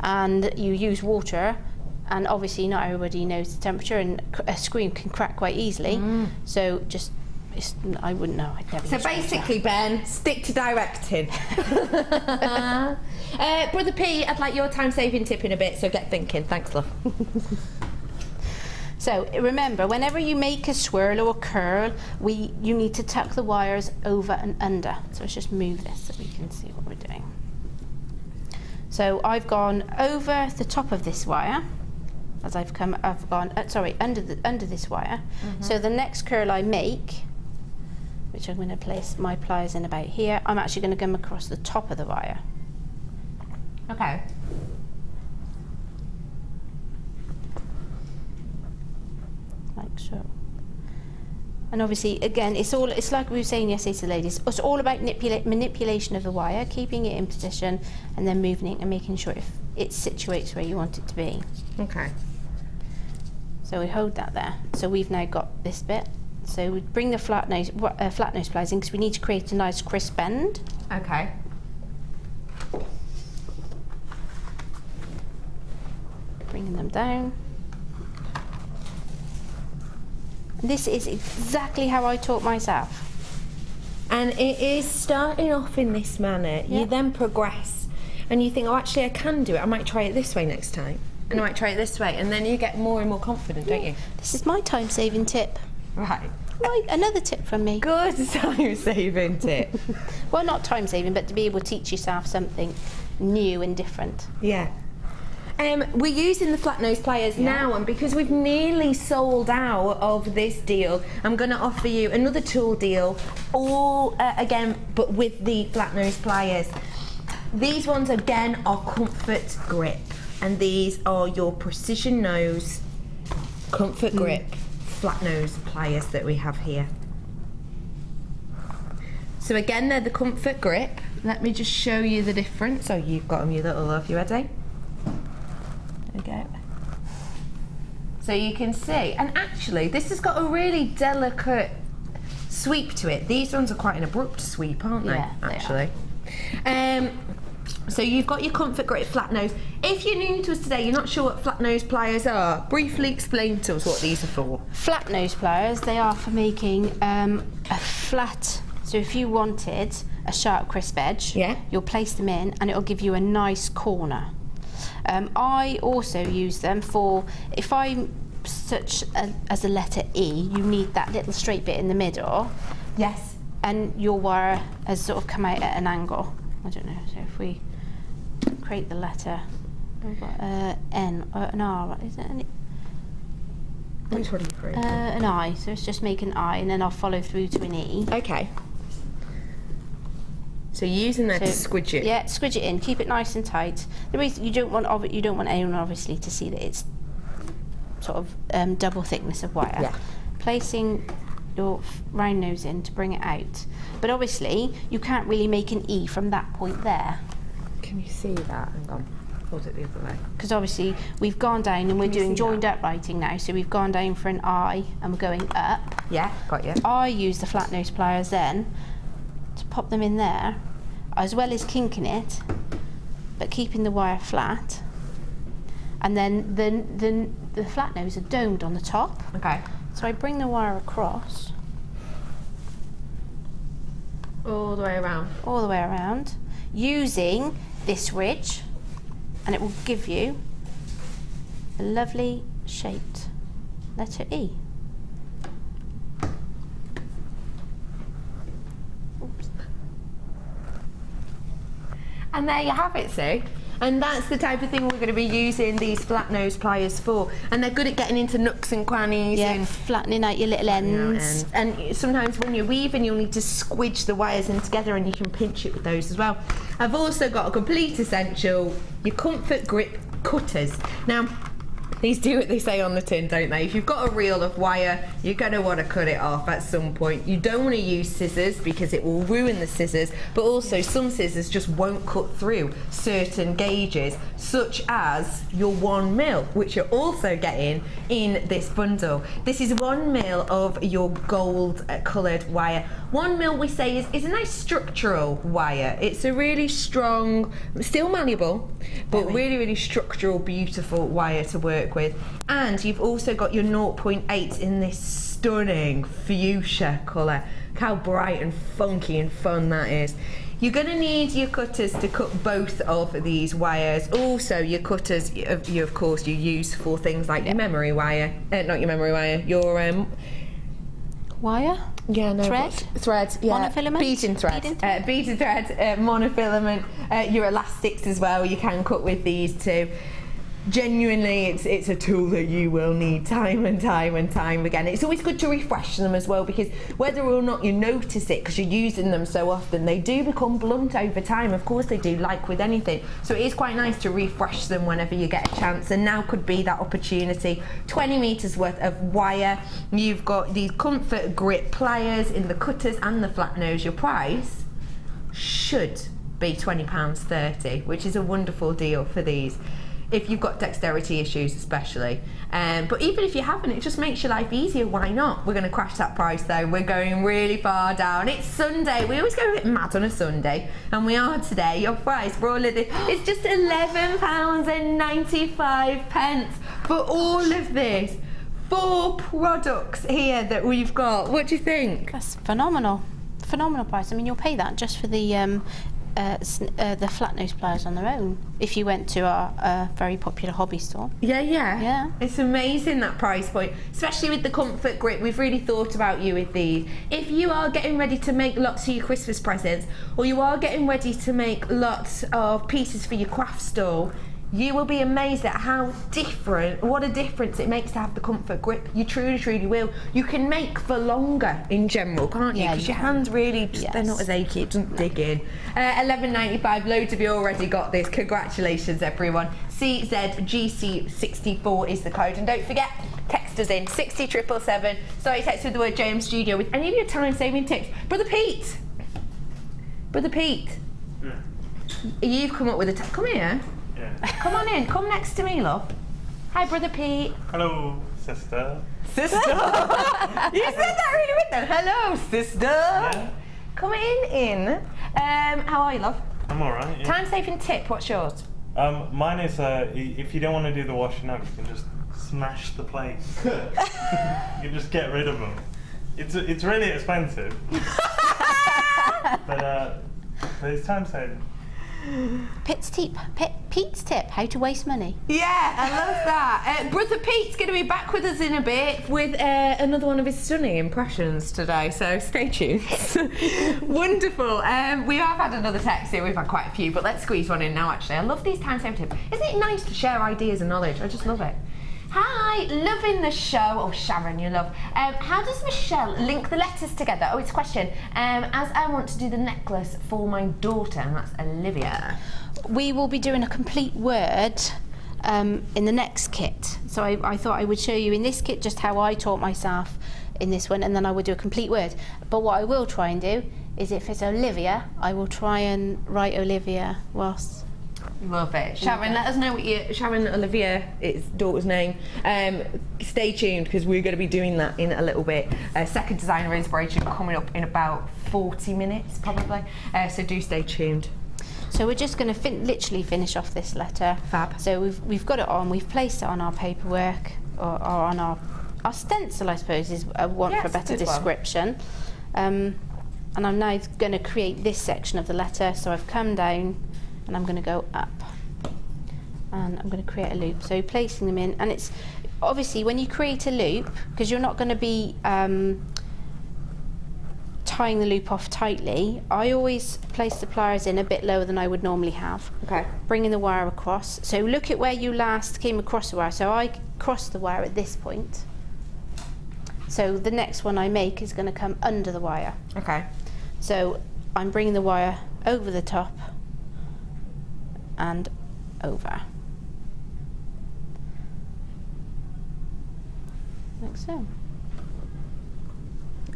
Speaker 8: and you use water and obviously not everybody knows the temperature, and a screen can crack quite easily. So just, it's, I wouldn't know. I'd never.
Speaker 9: So basically, Ben, stick to directing. uh, Brother P, I'd like your time saving tip in a bit, so get thinking. Thanks, love.
Speaker 8: So remember, whenever you make a swirl or a curl, we you need to tuck the wires over and under. So let's just move this so we can see what we're doing. So I've gone over the top of this wire, as I've come, I've gone, uh, sorry, under the under this wire. So the next curl I make, which I'm going to place my pliers in about here, I'm actually going to come across the top of the wire.
Speaker 9: Okay.
Speaker 8: like so. And obviously, again, it's all it's like we were saying yesterday to the ladies. It's all about manipula- manipulation of the wire, keeping it in position, and then moving it and making sure if it situates where you want it to be.
Speaker 9: Okay.
Speaker 8: So we hold that there. So we've now got this bit. So we bring the flat nose uh, flat nose pliers in because we need to create a nice crisp bend.
Speaker 9: Okay.
Speaker 8: Bringing them down. This is exactly how I taught myself.
Speaker 9: And it is starting off in this manner.
Speaker 8: Yeah.
Speaker 9: You then progress, and you think, oh, actually, I can do it. I might try it this way next time, and I might try it this way, and then you get more and more confident, don't you?
Speaker 8: This is my time saving tip.
Speaker 9: Right.
Speaker 8: Right, another tip from me.
Speaker 9: Good time saving tip.
Speaker 8: Well, not time saving, but to be able to teach yourself something new and different.
Speaker 9: Yeah. Um, we're using the flat nose pliers now, and because we've nearly sold out of this deal, I'm going to offer you another tool deal, all uh, again, but with the flat nose pliers. These ones again are comfort grip, and these are your precision nose comfort grip flat nose pliers that we have here. So again, they're the comfort grip. Let me just show you the difference. So you've got them, you little love. You ready? There we go. So you can see, and actually, this has got a really delicate sweep to it. These ones are quite an abrupt sweep, aren't they?
Speaker 8: Yeah, they
Speaker 9: actually. Um, so you've got your comfort grip flat nose. If you're new to us today, you're not sure what flat nose pliers are. Briefly explain to us what these are for.
Speaker 8: Flat nose pliers, they are for making um, a flat. So if you wanted a sharp, crisp edge,
Speaker 9: Yeah.
Speaker 8: you'll place them in and it'll give you a nice corner. Um, I also use them for if I'm such a, as a letter E, you need that little straight bit in the middle,
Speaker 9: Yes.
Speaker 8: and your wire has sort of come out at an angle. I don't know. So if we create the letter, we've got uh, N or an R. Is it an
Speaker 9: Which one are you
Speaker 8: Uh,
Speaker 9: creating?
Speaker 8: an I, so it's just make an I and then I'll follow through to an E.
Speaker 9: okay. So you're using that to squidge it.
Speaker 8: Yeah, squidge it in, keep it nice and tight. The reason you don't want obvi- you don't want anyone obviously to see that it's sort of um, double thickness of wire.
Speaker 9: Yeah.
Speaker 8: Placing your round nose in to bring it out, but obviously you can't really make an E from that point there
Speaker 9: Can you see that? Hang on. Hold it the other way.
Speaker 8: because obviously we've gone down and we're doing
Speaker 9: see
Speaker 8: joined up writing now. So we've gone down for an I and we're going up.
Speaker 9: Yeah, got you.
Speaker 8: I use the flat nose pliers then to pop them in there, as well as kinking it, but keeping the wire flat. And then the, the, the flat nose are domed on the top.
Speaker 9: Okay.
Speaker 8: So I bring the wire across
Speaker 9: All the way around.
Speaker 8: all the way around using this ridge and it will give you a lovely shaped letter E.
Speaker 9: And there you have it, Sue. And that's the type of thing we're going to be using these flat nose pliers for. And they're good at getting into nooks and crannies
Speaker 8: Yeah,
Speaker 9: and
Speaker 8: flattening out your little ends.
Speaker 9: And, and sometimes when you're weaving, you'll need to squidge the wires in together and you can pinch it with those as well. I've also got a complete essential, your comfort grip cutters. Now, these do what they say on the tin, don't they? If you've got a reel of wire, you're going to want to cut it off at some point. You don't want to use scissors because it will ruin the scissors, but also some scissors just won't cut through certain gauges, such as your one mil, which you're also getting in this bundle. This is one mil of your gold uh, coloured wire. One mil, we say, is, is a nice structural wire. It's a really strong, still malleable, but really, really structural, beautiful wire to work work with. And you've also got your 0.8 in this stunning fuchsia colour. Look how bright and funky and fun that is. You're going to need your cutters to cut both of these wires. Also, your cutters, you, you of course, you use for things like your memory wire, uh, not your memory wire, your um,
Speaker 8: Wire?
Speaker 9: yeah, no,
Speaker 8: Thread?
Speaker 9: thread, yeah,
Speaker 8: Monofilament?
Speaker 9: beading thread,
Speaker 8: Beading
Speaker 9: uh, beading thread, uh, monofilament, uh, your elastics as well. You can cut with these too. Genuinely, it's it's a tool that you will need time and time and time again. It's always good to refresh them as well because whether or not you notice it because you're using them so often, they do become blunt over time. Of course, they do, like with anything. So it is quite nice to refresh them whenever you get a chance. And now could be that opportunity. 20 meters worth of wire. You've got these comfort grip pliers in the cutters and the flat nose. Your price should be £20.30, which is a wonderful deal for these. If you've got dexterity issues, especially. Um, but even if you haven't, it just makes your life easier. Why not? We're going to crash that price though. We're going really far down. It's Sunday. We always go a bit mad on a Sunday, and we are today. Your price for all of this it's just £11.95 pence for all of this. Four products here that we've got. What do you think?
Speaker 8: That's phenomenal. Phenomenal price. I mean, you'll pay that just for the um, uh, uh, the flat nose pliers on their own. If you went to our uh, very popular hobby store.
Speaker 9: Yeah, yeah.
Speaker 8: Yeah.
Speaker 9: It's amazing that price point, especially with the comfort grip. We've really thought about you with these. If you are getting ready to make lots of your Christmas presents, or you are getting ready to make lots of pieces for your craft store, you will be amazed at how different, what a difference it makes to have the comfort grip. You truly, truly will. You can make for longer in general, can't you?
Speaker 8: Yeah,
Speaker 9: Because
Speaker 8: you
Speaker 9: your
Speaker 8: can.
Speaker 9: hands really, just, they're not as achy, it doesn't dig in. Uh, Eleven ninety five. Loads of you already got this. Congratulations, everyone. CZGC64 is the code, and don't forget. Text us in 60777. Sorry, text with the word JM Studio with any of your time saving tips. Brother Pete! Brother Pete! You've come up with a. T- come here. Come on in. Come next to me, love. Hi, Brother Pete.
Speaker 10: Hello, sister.
Speaker 9: Sister! you said that really good then. Hello, sister! Yeah. Come in, in. Um, how are you, love?
Speaker 10: I'm alright. Yeah.
Speaker 9: Time saving tip, what's yours?
Speaker 10: Um, mine is uh, if you don't want to do the washing up, you can just smash the plates. you can just get rid of them. It's it's really expensive, but uh, but it's time saving.
Speaker 8: Pete's tip. Pete, Pete's tip. How to waste money.
Speaker 9: Yeah, I love that. Uh, Brother Pete's going to be back with us in a bit with uh, another one of his stunning impressions today, so stay tuned. Wonderful. Um, we have had another text here, we've had quite a few, but let's squeeze one in now actually. I love these time saving tips. Isn't it nice to share ideas and knowledge? I just love it. Hi, loving the show. Oh, Sharon, you love. Um, how does Michelle link the letters together? Oh, it's a question. Um, as I want to do the necklace for my daughter, and that's Olivia.
Speaker 8: We will be doing a complete word um, in the next kit. So I, I thought I would show you in this kit just how I taught myself in this one, and then I would do a complete word. But what I will try and do is if it's Olivia, I will try and write Olivia whilst.
Speaker 9: Love it. Sharon, let us know what your Sharon Olivia is daughter's name. Um, stay tuned because we're going to be doing that in a little bit. Uh, second designer inspiration coming up in about 40 minutes, probably. Uh, so do stay tuned.
Speaker 8: So we're just going to fin- literally finish off this letter.
Speaker 9: Fab.
Speaker 8: So we've we've got it on. We've placed it on our paperwork or, or on our our stencil, I suppose, is a want for a better description. Um, and I'm now going to create this section of the letter. So I've come down and I'm going to go up. And I'm going to create a loop. So placing them in, and it's obviously when you create a loop, because you're not going to be um, tying the loop off tightly, I always place the pliers in a bit lower than I would normally have.
Speaker 9: Okay.
Speaker 8: Bringing the wire across. So look at where you last came across the wire. So I crossed the wire at this point. So the next one I make is going to come under the wire.
Speaker 9: Okay.
Speaker 8: So I'm bringing the wire over the top and over. Like so.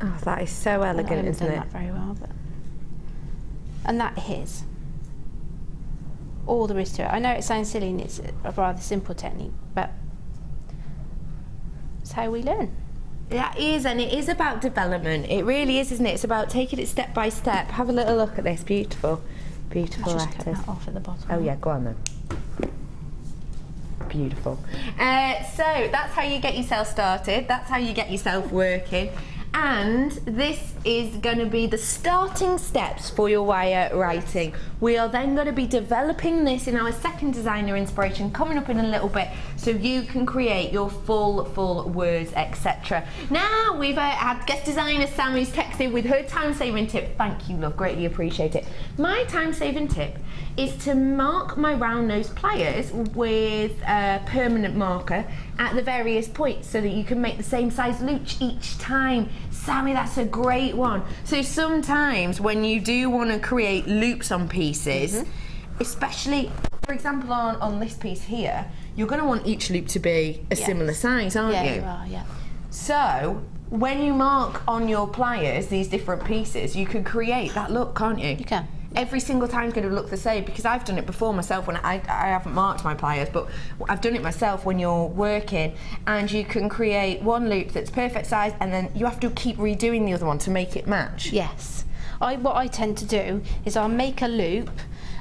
Speaker 9: Oh, that is so elegant,
Speaker 8: haven't
Speaker 9: isn't
Speaker 8: done
Speaker 9: it?
Speaker 8: that very well, but and that is all there is to it. I know it sounds silly and it's a rather simple technique, but it's how we learn.
Speaker 9: That is, and it is about development. It really is, isn't it? It's about taking it step by step. Have a little look at this. Beautiful, beautiful
Speaker 8: Let's just cut
Speaker 9: letters.
Speaker 8: that off at the bottom.
Speaker 9: Oh yeah, go on then. beautiful. Uh, so that's how you get yourself started. That's how you get yourself working. And this is going to be the starting steps for your wire writing. We are then going to be developing this in our second designer inspiration coming up in a little bit so you can create your full, full words, etc. Now we've uh, had guest designer Sammy's texted with her time saving tip. Thank you, love, greatly appreciate it. My time saving tip is to mark my round nose pliers with a permanent marker at the various points so that you can make the same size looch each time. Sammy, that's a great one. So sometimes when you do want to create loops on pieces,
Speaker 8: Mm-hmm.
Speaker 9: especially, for example, on, on this piece here, you're going to want each loop to be a
Speaker 8: Yes.
Speaker 9: similar size, aren't
Speaker 8: yeah,
Speaker 9: you?
Speaker 8: you are, yeah.
Speaker 9: So when you mark on your pliers these different pieces, you can create that look, can't you?
Speaker 8: You can.
Speaker 9: Every single time's going to look the same because I've done it before myself when I, I haven't marked my pliers, but I've done it myself when you're working and you can create one loop that's perfect size and then you have to keep redoing the other one to make it match.
Speaker 8: Yes. I, what I tend to do is I'll make a loop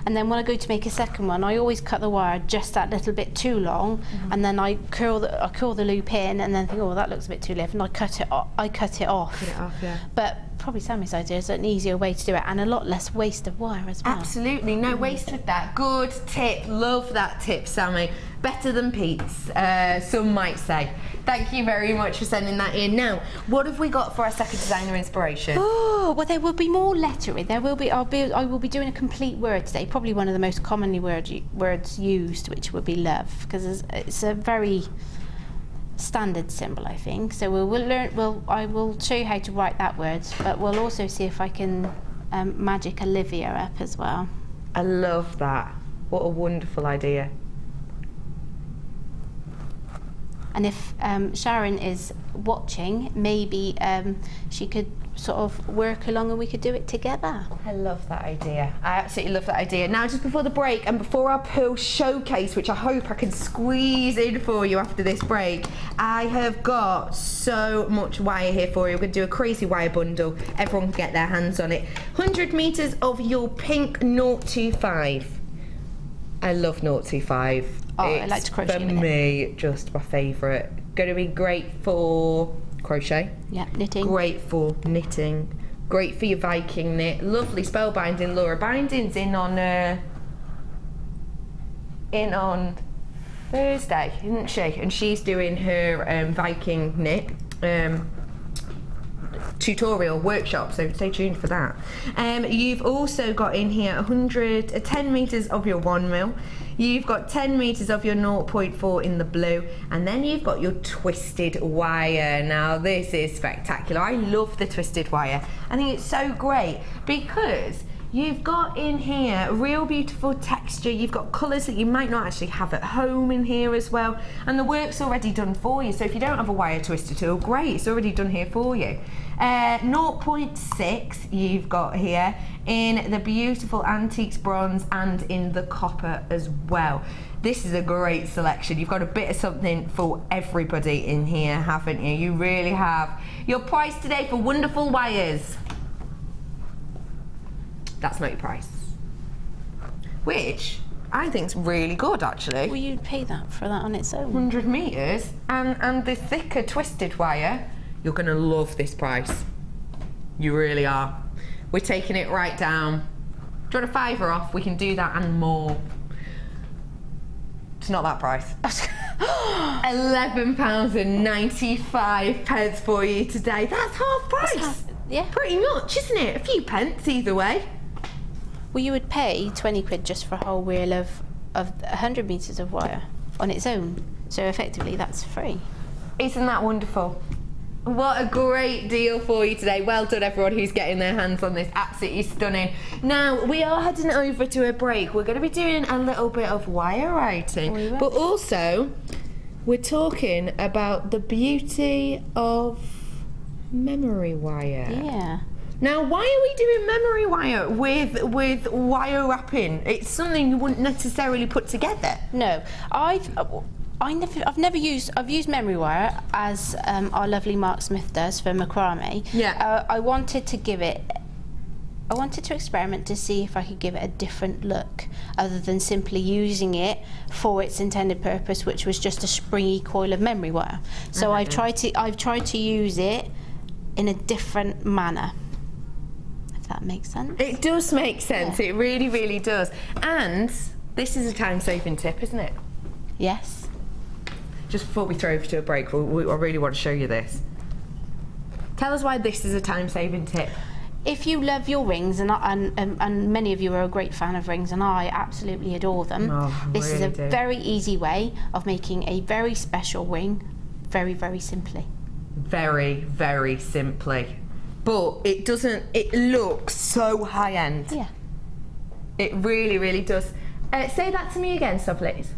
Speaker 8: and then when I go to make a second one I always cut the wire just that little bit too long
Speaker 9: Mm-hmm.
Speaker 8: and then I curl the I curl the loop in and then think oh that looks a bit too left and I cut it off, I cut it off.
Speaker 9: Cut it off, yeah.
Speaker 8: But probably Sammy's idea is an easier way to do it and a lot less waste of wire as well.
Speaker 9: Absolutely, no waste with that. Good tip, love that tip, Sammy. Better than Pete's, uh, some might say. Thank you very much for sending that in. Now, what have we got for our second designer inspiration?
Speaker 8: Oh, well, there will be more lettering. There will be. I'll be. I will be doing a complete word today. Probably one of the most commonly word, words used, which would be love, because it's, it's a very standard symbol, I think. So we'll, we'll learn. We'll. I will show you how to write that word, but we'll also see if I can um, magic Olivia up as well.
Speaker 9: I love that. What a wonderful idea.
Speaker 8: And if um, Sharon is watching, maybe um, she could sort of work along and we could do it together.
Speaker 9: I love that idea. I absolutely love that idea. Now, just before the break and before our Pearl showcase, which I hope I can squeeze in for you after this break, I have got so much wire here for you. We're going to do a crazy wire bundle. Everyone can get their hands on it. 100 metres of your pink 025. I love 025.
Speaker 8: Oh, I like to crochet
Speaker 9: For me, just my favourite. Going to be great for crochet.
Speaker 8: Yeah, knitting.
Speaker 9: Great for knitting. Great for your Viking knit. Lovely spellbinding. Laura Binding's in on uh, in on Thursday, isn't she? And she's doing her um, Viking knit. Um, tutorial workshop so stay tuned for that um, you've also got in here 100 uh, 10 meters of your one mil you've got 10 meters of your 0.4 in the blue and then you've got your twisted wire now this is spectacular i love the twisted wire i think it's so great because You've got in here real beautiful texture. You've got colours that you might not actually have at home in here as well. And the work's already done for you. So if you don't have a wire twister tool, great, it's already done here for you. Uh, 0.6 you've got here in the beautiful antiques bronze and in the copper as well. This is a great selection. You've got a bit of something for everybody in here, haven't you? You really have. Your price today for wonderful wires. That's not your price. Which I think's really good actually.
Speaker 8: Well, you'd pay that for that on its own?
Speaker 9: 100 metres and, and the thicker twisted wire, you're going to love this price. You really are. We're taking it right down. Do you want a fiver off? We can do that and more. It's not that price. £11 and 95 pence for you today. That's half price.
Speaker 8: half- yeah.
Speaker 9: Pretty much, isn't it? A few pence either way.
Speaker 8: Well, you would pay 20 quid just for a whole reel of, of 100 metres of wire on its own. So effectively, that's free.
Speaker 9: Isn't that wonderful? What a great deal for you today. Well done, everyone who's getting their hands on this. Absolutely stunning. Now, we are heading over to a break. We're going to be doing a little bit of wire writing,
Speaker 8: We
Speaker 9: but also we're talking about the beauty of memory wire.
Speaker 8: Yeah.
Speaker 9: Now, why are we doing memory wire with with wire wrapping? It's something you wouldn't necessarily put together.
Speaker 8: No, I've. I never, I've never used. I've used memory wire as um, our lovely Mark Smith does for macrame.
Speaker 9: Yeah.
Speaker 8: Uh, I wanted to give it I wanted to experiment to see if I could give it a different look other than simply using it for its intended purpose which was just a springy coil of memory wire. So I've tried to I've tried to use it in a different manner. If that makes sense.
Speaker 9: It does make sense.
Speaker 8: Yeah.
Speaker 9: It really, really does. And this is a time-saving tip, isn't it?
Speaker 8: Yes.
Speaker 9: Just before we throw over to a break, we, we, I really want to show you this. Tell us why this is a time-saving tip.
Speaker 8: If you love your rings, and, I- and, and, and many of you are a great fan of rings, and I absolutely adore them,
Speaker 9: Oh,
Speaker 8: this is a
Speaker 9: do.
Speaker 8: very easy way of making a very special ring very, very simply.
Speaker 9: Very, very simply. But it doesn't, it looks so high-end.
Speaker 8: Yeah.
Speaker 9: It really, really does. Uh, say that to me again, so please.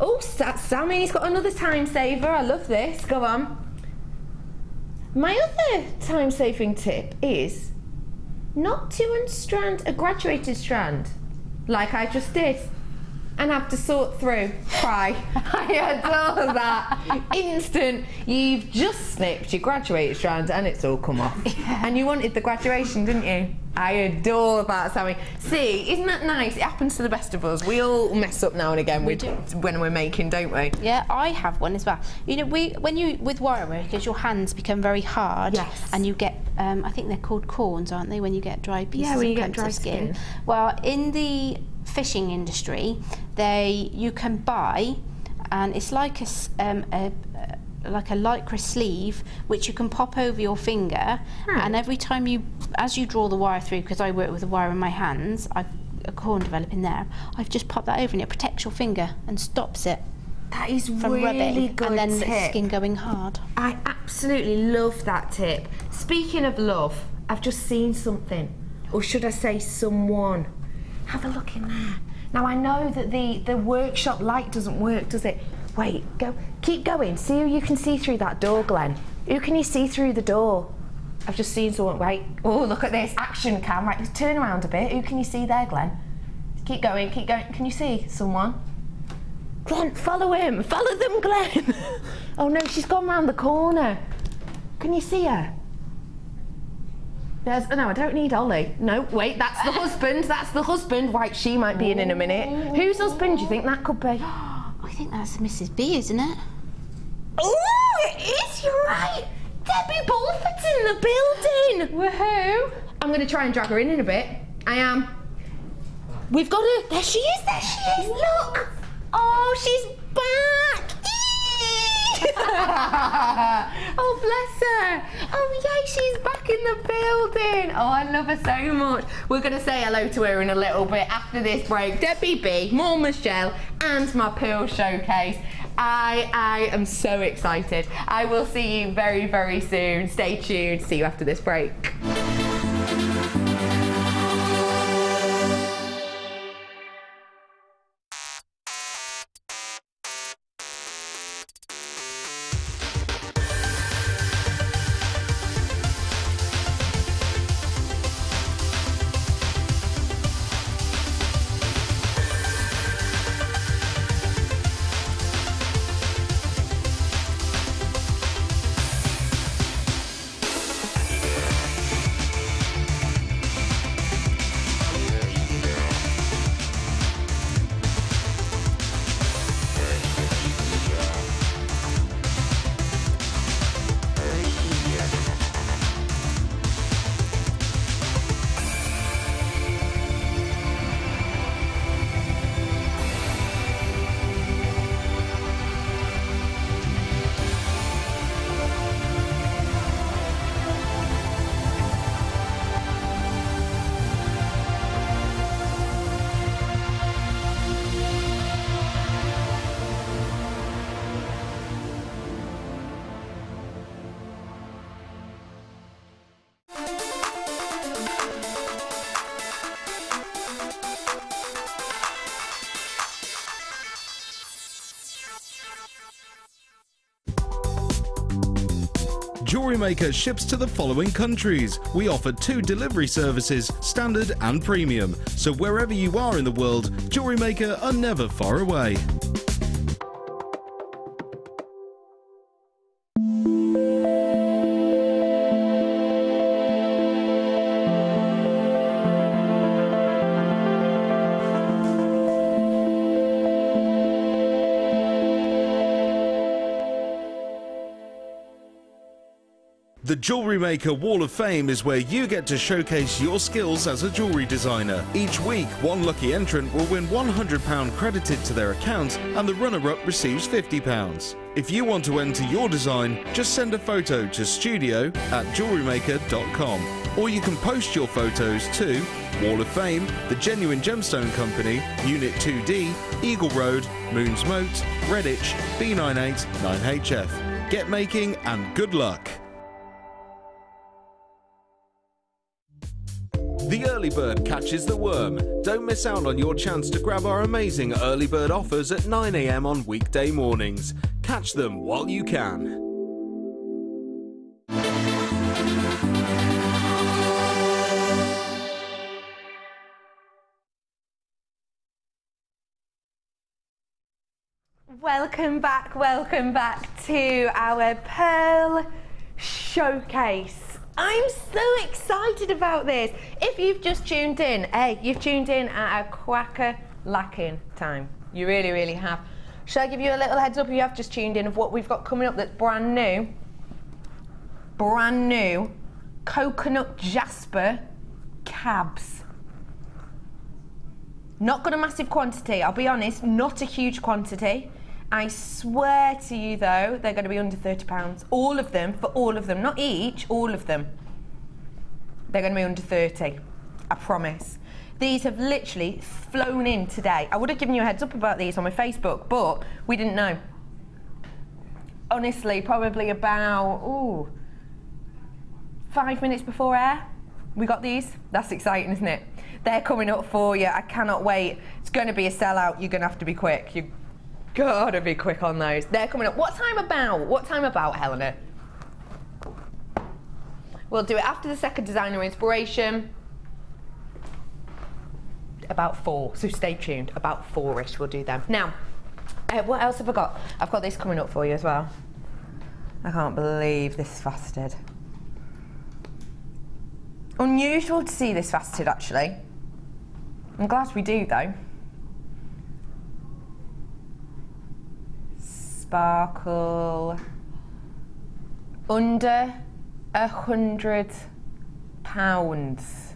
Speaker 9: Oh, Sa- Sammy's got another time saver. I love this. Go on. My other time saving tip is not to unstrand a graduated strand like I just did and have to sort through. Cry. I adore that. Instant. You've just snipped your graduated strand and it's all come off. And you wanted the graduation, didn't you? I adore that, Sammy. See, isn't that nice? It happens to the best of us. We all mess up now and again with, when we're making, don't we?
Speaker 8: Yeah, I have one as well. You know, we when you with wire work, as your hands become very hard,
Speaker 9: Yes.
Speaker 8: and you get, um, I think they're called corns, aren't they? When you get dry pieces
Speaker 9: Yeah, when
Speaker 8: of
Speaker 9: you get dry
Speaker 8: skin.
Speaker 9: skin.
Speaker 8: Well, in the fishing industry, they you can buy, and it's like a, um, a a- like a lycra sleeve which you can pop over your finger and every time you as you draw the wire through because I work with the wire in my hands I've a corn developing there I've just popped that over and it protects your finger and stops it
Speaker 9: That is
Speaker 8: from
Speaker 9: really
Speaker 8: rubbing
Speaker 9: good
Speaker 8: and then the skin going hard.
Speaker 9: I absolutely love that tip. Speaking of love, I've just seen something, or should I say, someone. Have a look in there. Now I know that the the workshop light doesn't work, does it? Wait, go. Keep going. See who you can see through that door, Glenn. Who can you see through the door? I've just seen someone. Wait. Oh, look at this action cam. Right, turn around a bit. Who can you see there, Glenn? Keep going. Keep going. Can you see someone? Glenn, follow him. Follow them, Glenn. oh no, she's gone round the corner. Can you see her? There's, no, I don't need Ollie. No, wait, that's the husband. That's the husband. Right, she might be in in a minute. Whose husband do you think that could be?
Speaker 8: I think that's Mrs. B, isn't it?
Speaker 9: Oh, it is. You're right. Debbie Bulford's in the building. Woohoo! I'm going to try and drag her in in a bit. I am. We've got her. There she is. There she is. Look. Oh, she's back. oh, bless her. Oh, yay, she's back in the building. Oh, I love her so much. We're going to say hello to her in a little bit after this break. Debbie B, more Michelle, and my Pearl Showcase. I, I am so excited. I will see you very, very soon. Stay tuned. See you after this break.
Speaker 3: Maker ships to the following countries. We offer two delivery services, standard and premium. So wherever you are in the world, Jewelry Maker are never far away. Jewelry Maker Wall of Fame is where you get to showcase your skills as a jewelry designer. Each week, one lucky entrant will win £100 credited to their account and the runner-up receives £50. If you want to enter your design, just send a photo to studio at jewellerymaker.com or you can post your photos to Wall of Fame, The Genuine Gemstone Company, Unit 2D, Eagle Road, Moons Moat, Redditch, B98 9HF. Get making and good luck! Early bird catches the worm. Don't miss out on your chance to grab our amazing early bird offers at 9am on weekday mornings. Catch them while you can.
Speaker 9: Welcome back, welcome back to our Pearl Showcase. I'm so excited about this. If you've just tuned in, hey, you've tuned in at a quacker lacking time. You really, really have. Shall I give you a little heads up if you have just tuned in of what we've got coming up that's brand new? Brand new coconut jasper cabs. Not got a massive quantity, I'll be honest, not a huge quantity. I swear to you though, they're going to be under £30. All of them, for all of them, not each, all of them. They're going to be under 30. I promise. These have literally flown in today. I would have given you a heads up about these on my Facebook, but we didn't know. Honestly, probably about, ooh, five minutes before air, we got these. That's exciting, isn't it? They're coming up for you. I cannot wait. It's going to be a sellout. You're going to have to be quick. You Gotta be quick on those. They're coming up. What time about? What time about, Helena? We'll do it after the second designer inspiration. About four, so stay tuned. About four-ish, we'll do them. Now, uh, what else have I got? I've got this coming up for you as well. I can't believe this faceted. Unusual to see this faceted, actually. I'm glad we do, though. Sparkle under a hundred pounds.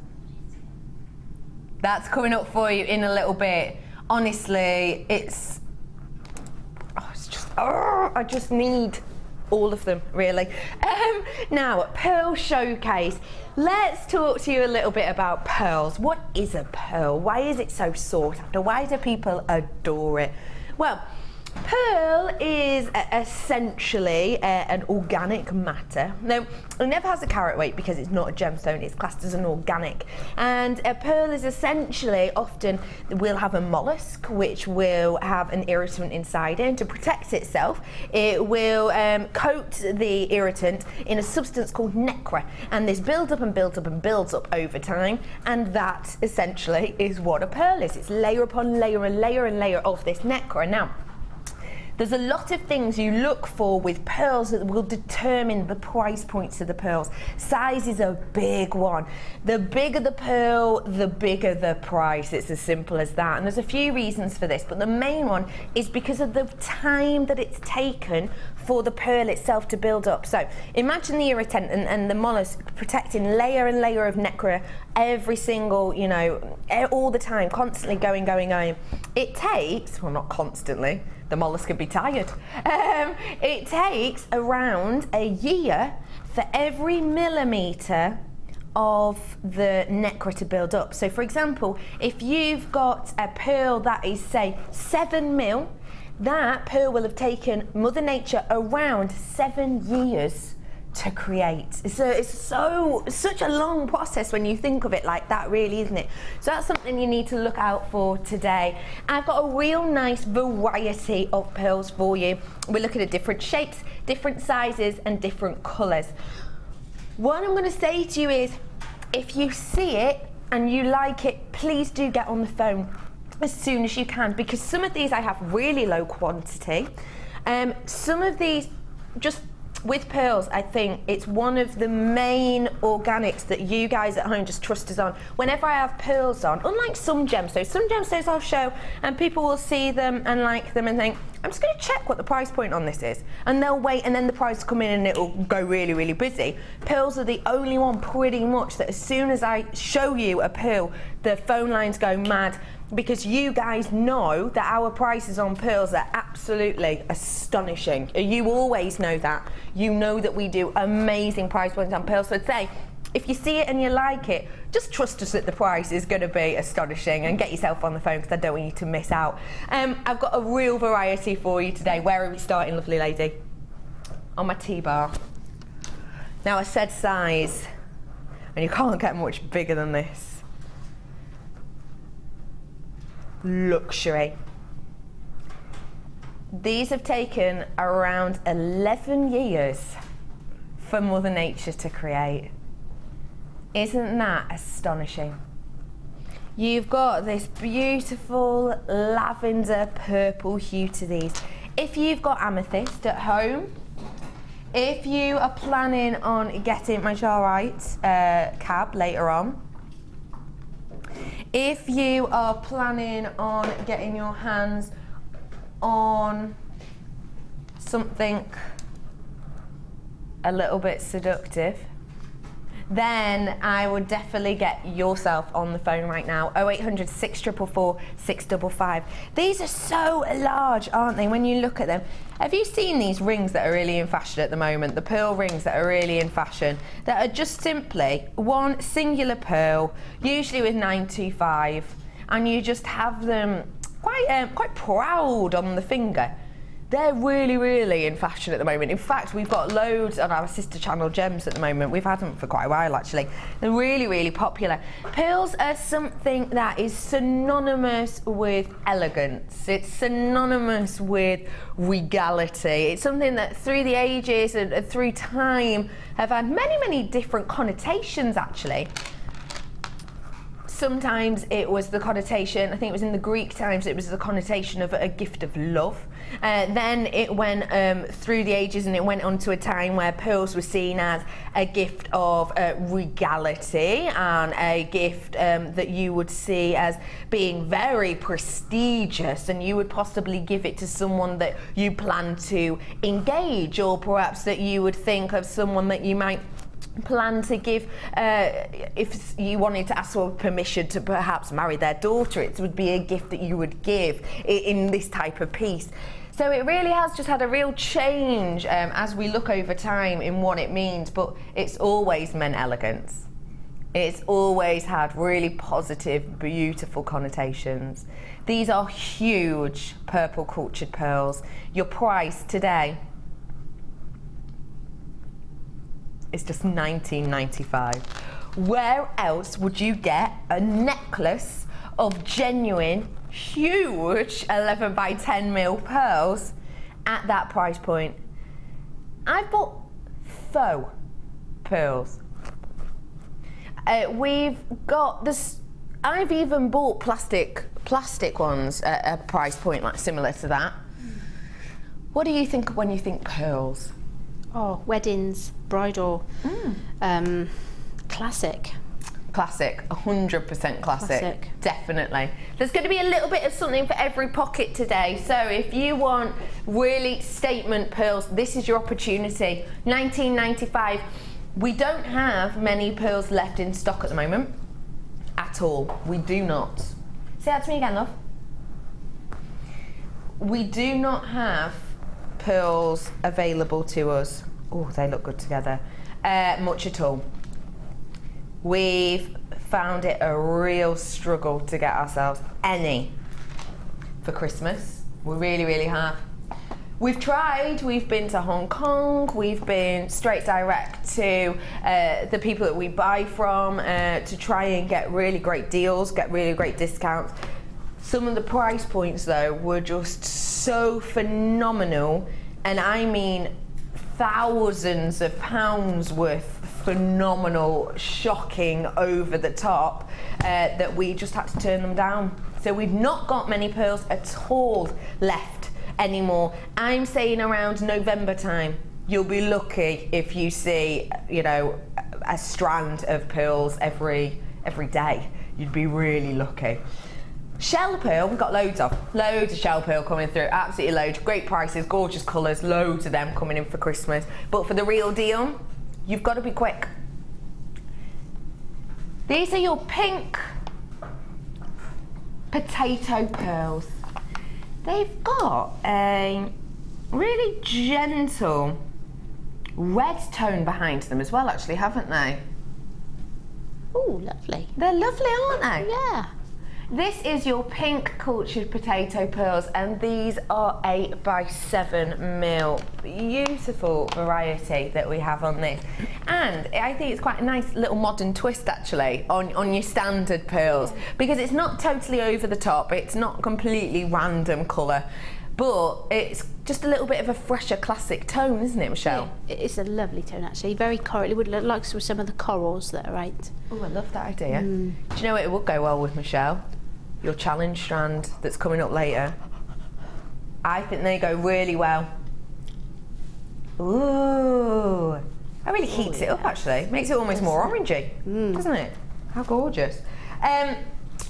Speaker 9: That's coming up for you in a little bit. Honestly, it's, oh, it's just, oh, I just need all of them really. Um, now, Pearl Showcase. Let's talk to you a little bit about pearls. What is a pearl? Why is it so sought after? Why do people adore it? Well, Pearl is uh, essentially uh, an organic matter. Now, it never has a carat weight because it's not a gemstone, it's classed as an organic. And a pearl is essentially often will have a mollusk which will have an irritant inside it. And to protect itself, it will um, coat the irritant in a substance called nacre. And this builds up and builds up and builds up over time. And that essentially is what a pearl is. It's layer upon layer and layer and layer of this nacre. Now, there's a lot of things you look for with pearls that will determine the price points of the pearls. Size is a big one. The bigger the pearl, the bigger the price. It's as simple as that. And there's a few reasons for this, but the main one is because of the time that it's taken for the pearl itself to build up. So imagine the irritant and, and the mollusk protecting layer and layer of nacre every single, you know, all the time, constantly going, going, going. It takes, well, not constantly, the mollusk could be tired. Um, it takes around a year for every millimetre of the nacre to build up. So for example, if you've got a pearl that is say seven mil, that pearl will have taken Mother Nature around seven years to create. It's, a, it's so such a long process when you think of it like that, really, isn't it? So that's something you need to look out for today. I've got a real nice variety of pearls for you. We're looking at different shapes, different sizes, and different colours. What I'm going to say to you is, if you see it and you like it, please do get on the phone as soon as you can because some of these I have really low quantity. Um, some of these just with pearls, I think it's one of the main organics that you guys at home just trust us on. Whenever I have pearls on, unlike some gemstones, some gemstones I'll show and people will see them and like them and think, I'm just going to check what the price point on this is. And they'll wait and then the price will come in and it'll go really, really busy. Pearls are the only one pretty much that as soon as I show you a pearl, the phone lines go mad because you guys know that our prices on pearls are absolutely astonishing. You always know that. You know that we do amazing price points on pearls. So say, if you see it and you like it, just trust us that the price is going to be astonishing and get yourself on the phone because I don't want you to miss out. Um, I've got a real variety for you today. Where are we starting, lovely lady? On my T-bar. Now I said size, and you can't get much bigger than this. luxury. These have taken around 11 years for Mother Nature to create. Isn't that astonishing? You've got this beautiful lavender purple hue to these. If you've got amethyst at home, if you are planning on getting my Charoite uh, cab later on, if you are planning on getting your hands on something a little bit seductive, then I would definitely get yourself on the phone right now 0800 644 655. These are so large, aren't they, when you look at them? Have you seen these rings that are really in fashion at the moment? The pearl rings that are really in fashion that are just simply one singular pearl, usually with 925, and you just have them quite um, quite proud on the finger. They're really, really in fashion at the moment. In fact, we've got loads on our sister channel Gems at the moment. We've had them for quite a while actually. They're really, really popular. Pearls are something that is synonymous with elegance. It's synonymous with regality. It's something that through the ages and through time have had many, many different connotations actually sometimes it was the connotation, I think it was in the Greek times, it was the connotation of a gift of love. Uh, then it went um, through the ages and it went on to a time where pearls were seen as a gift of uh, regality and a gift um, that you would see as being very prestigious and you would possibly give it to someone that you plan to engage or perhaps that you would think of someone that you might plan to give uh, if you wanted to ask for permission to perhaps marry their daughter it would be a gift that you would give in this type of piece. So it really has just had a real change um, as we look over time in what it means but it's always meant elegance. It's always had really positive beautiful connotations. These are huge purple cultured pearls. Your price today is just 19.95. Where else would you get a necklace of genuine, huge 11 by 10 mil pearls at that price point? I've bought faux pearls. Uh, we've got this. I've even bought plastic plastic ones at a price point like similar to that. What do you think when you think pearls?
Speaker 8: Oh, weddings, bridal, mm. um, classic.
Speaker 9: Classic, 100% classic.
Speaker 8: classic.
Speaker 9: Definitely. There's going to be a little bit of something for every pocket today. So if you want really statement pearls, this is your opportunity. 1995. We don't have many pearls left in stock at the moment. At all. We do not. Say that to me again, love. We do not have pearls available to us. Oh, they look good together. Uh, much at all. We've found it a real struggle to get ourselves any for Christmas. We really, really have. We've tried, we've been to Hong Kong, we've been straight direct to uh, the people that we buy from uh, to try and get really great deals, get really great discounts. Some of the price points, though, were just so phenomenal, and I mean thousands of pounds worth phenomenal, shocking, over the top, uh, that we just had to turn them down. So we've not got many pearls at all left anymore. I'm saying around November time. You'll be lucky if you see, you know, a strand of pearls every every day. You'd be really lucky. Shell pearl, we've got loads of. Loads of shell pearl coming through. Absolutely loads. Great prices, gorgeous colours, loads of them coming in for Christmas. But for the real deal, you've got to be quick. These are your pink potato pearls. They've got a really gentle red tone behind them as well, actually, haven't they?
Speaker 8: Oh, lovely.
Speaker 9: They're lovely, aren't they?
Speaker 8: Yeah.
Speaker 9: This is your pink cultured potato pearls, and these are 8 by 7 mil. Beautiful variety that we have on this. And I think it's quite a nice little modern twist actually on, on your standard pearls because it's not totally over the top, it's not completely random colour, but it's just a little bit of a fresher classic tone, isn't it, Michelle?
Speaker 8: Yeah, it's a lovely tone actually. Very coral. It would look like some of the corals that are out.
Speaker 9: Oh, I love that idea. Mm. Do you know what it would go well with, Michelle? Your challenge strand that's coming up later. I think they go really well. Ooh. That really heats it up actually. Makes it almost more orangey, doesn't it? How gorgeous. Um,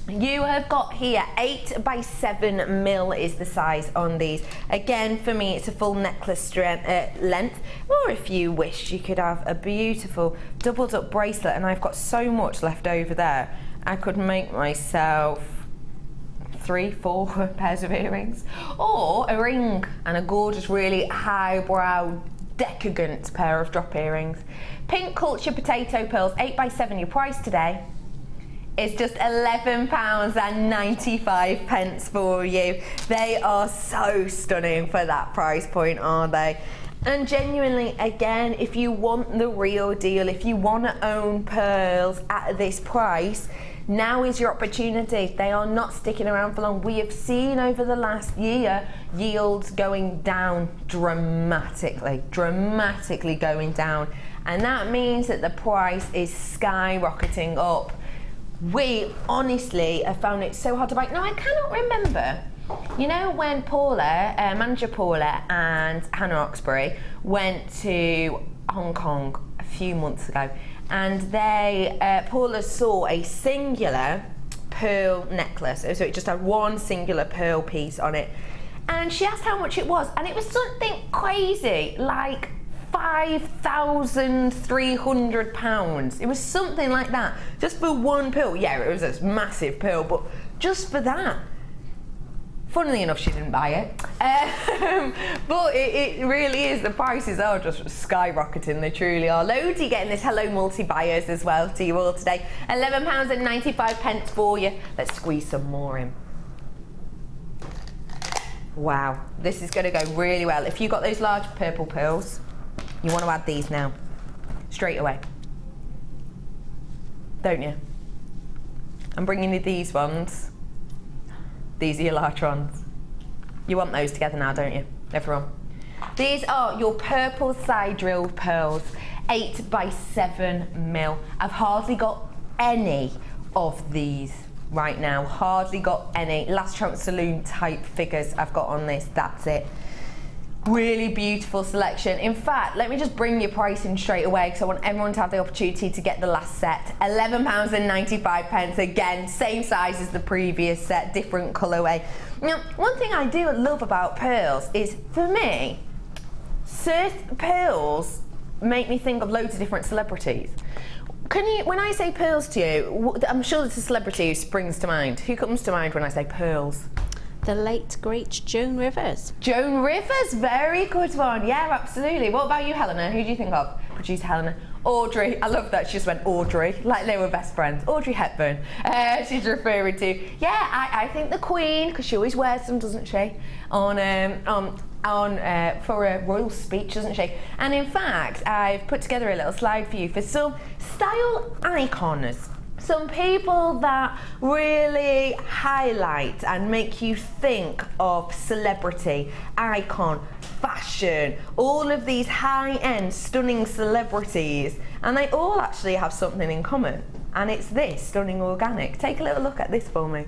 Speaker 9: you have got here 8 by 7 mil is the size on these. Again, for me, it's a full necklace strength, uh, length. Or if you wish, you could have a beautiful doubled up bracelet. And I've got so much left over there. I could make myself three, four pairs of earrings, or a ring and a gorgeous, really highbrow, decadent pair of drop earrings. Pink Culture Potato Pearls, 8 by 7 your price today is just £11.95 pence for you. They are so stunning for that price point, aren't they? And genuinely, again, if you want the real deal, if you want to own pearls at this price, now is your opportunity. They are not sticking around for long. We have seen over the last year yields going down dramatically, dramatically going down. And that means that the price is skyrocketing up. We honestly have found it so hard to buy. Now, I cannot remember. You know when Paula, uh, manager Paula and Hannah Oxbury went to Hong Kong a few months ago and they, uh, Paula saw a singular pearl necklace. So it just had one singular pearl piece on it. And she asked how much it was, and it was something crazy, like £5,300. It was something like that, just for one pearl. Yeah, it was a massive pearl, but just for that. Funnily enough, she didn't buy it. Um, but it, it, really is, the prices are just skyrocketing, they truly are. Loads getting this Hello Multi buyers as well to you all today. £11.95 pence for you. Let's squeeze some more in. Wow, this is going to go really well. If you've got those large purple pearls, you want to add these now, straight away. Don't you? I'm bringing you these ones. These are. You want those together now, don't you, everyone? These are your purple side drilled pearls, 8 by 7 mil. I've hardly got any of these right now. Hardly got any. Last Chance Saloon type figures I've got on this. That's it. Really beautiful selection. In fact, let me just bring your pricing straight away because I want everyone to have the opportunity to get the last set. £11.95 pence again, same size as the previous set, different colourway. Now, one thing I do love about pearls is, for me, certain pearls make me think of loads of different celebrities. Can you, when I say pearls to you, I'm sure there's a celebrity who springs to mind. Who comes to mind when I say pearls?
Speaker 8: The late great Joan Rivers.
Speaker 9: Joan Rivers, very good one. Yeah, absolutely. What about you, Helena? Who do you think of? Producer Helena. Audrey. I love that she just went Audrey, like they were best friends. Audrey Hepburn. Uh, she's referring to. Yeah, I, I think the Queen, because she always wears them, doesn't she? On um, on on uh, for a royal speech, doesn't she? And in fact, I've put together a little slide for you for some style icons some people that really highlight and make you think of celebrity, icon, fashion, all of these high end, stunning celebrities, and they all actually have something in common. And it's this stunning organic. Take a little look at this for me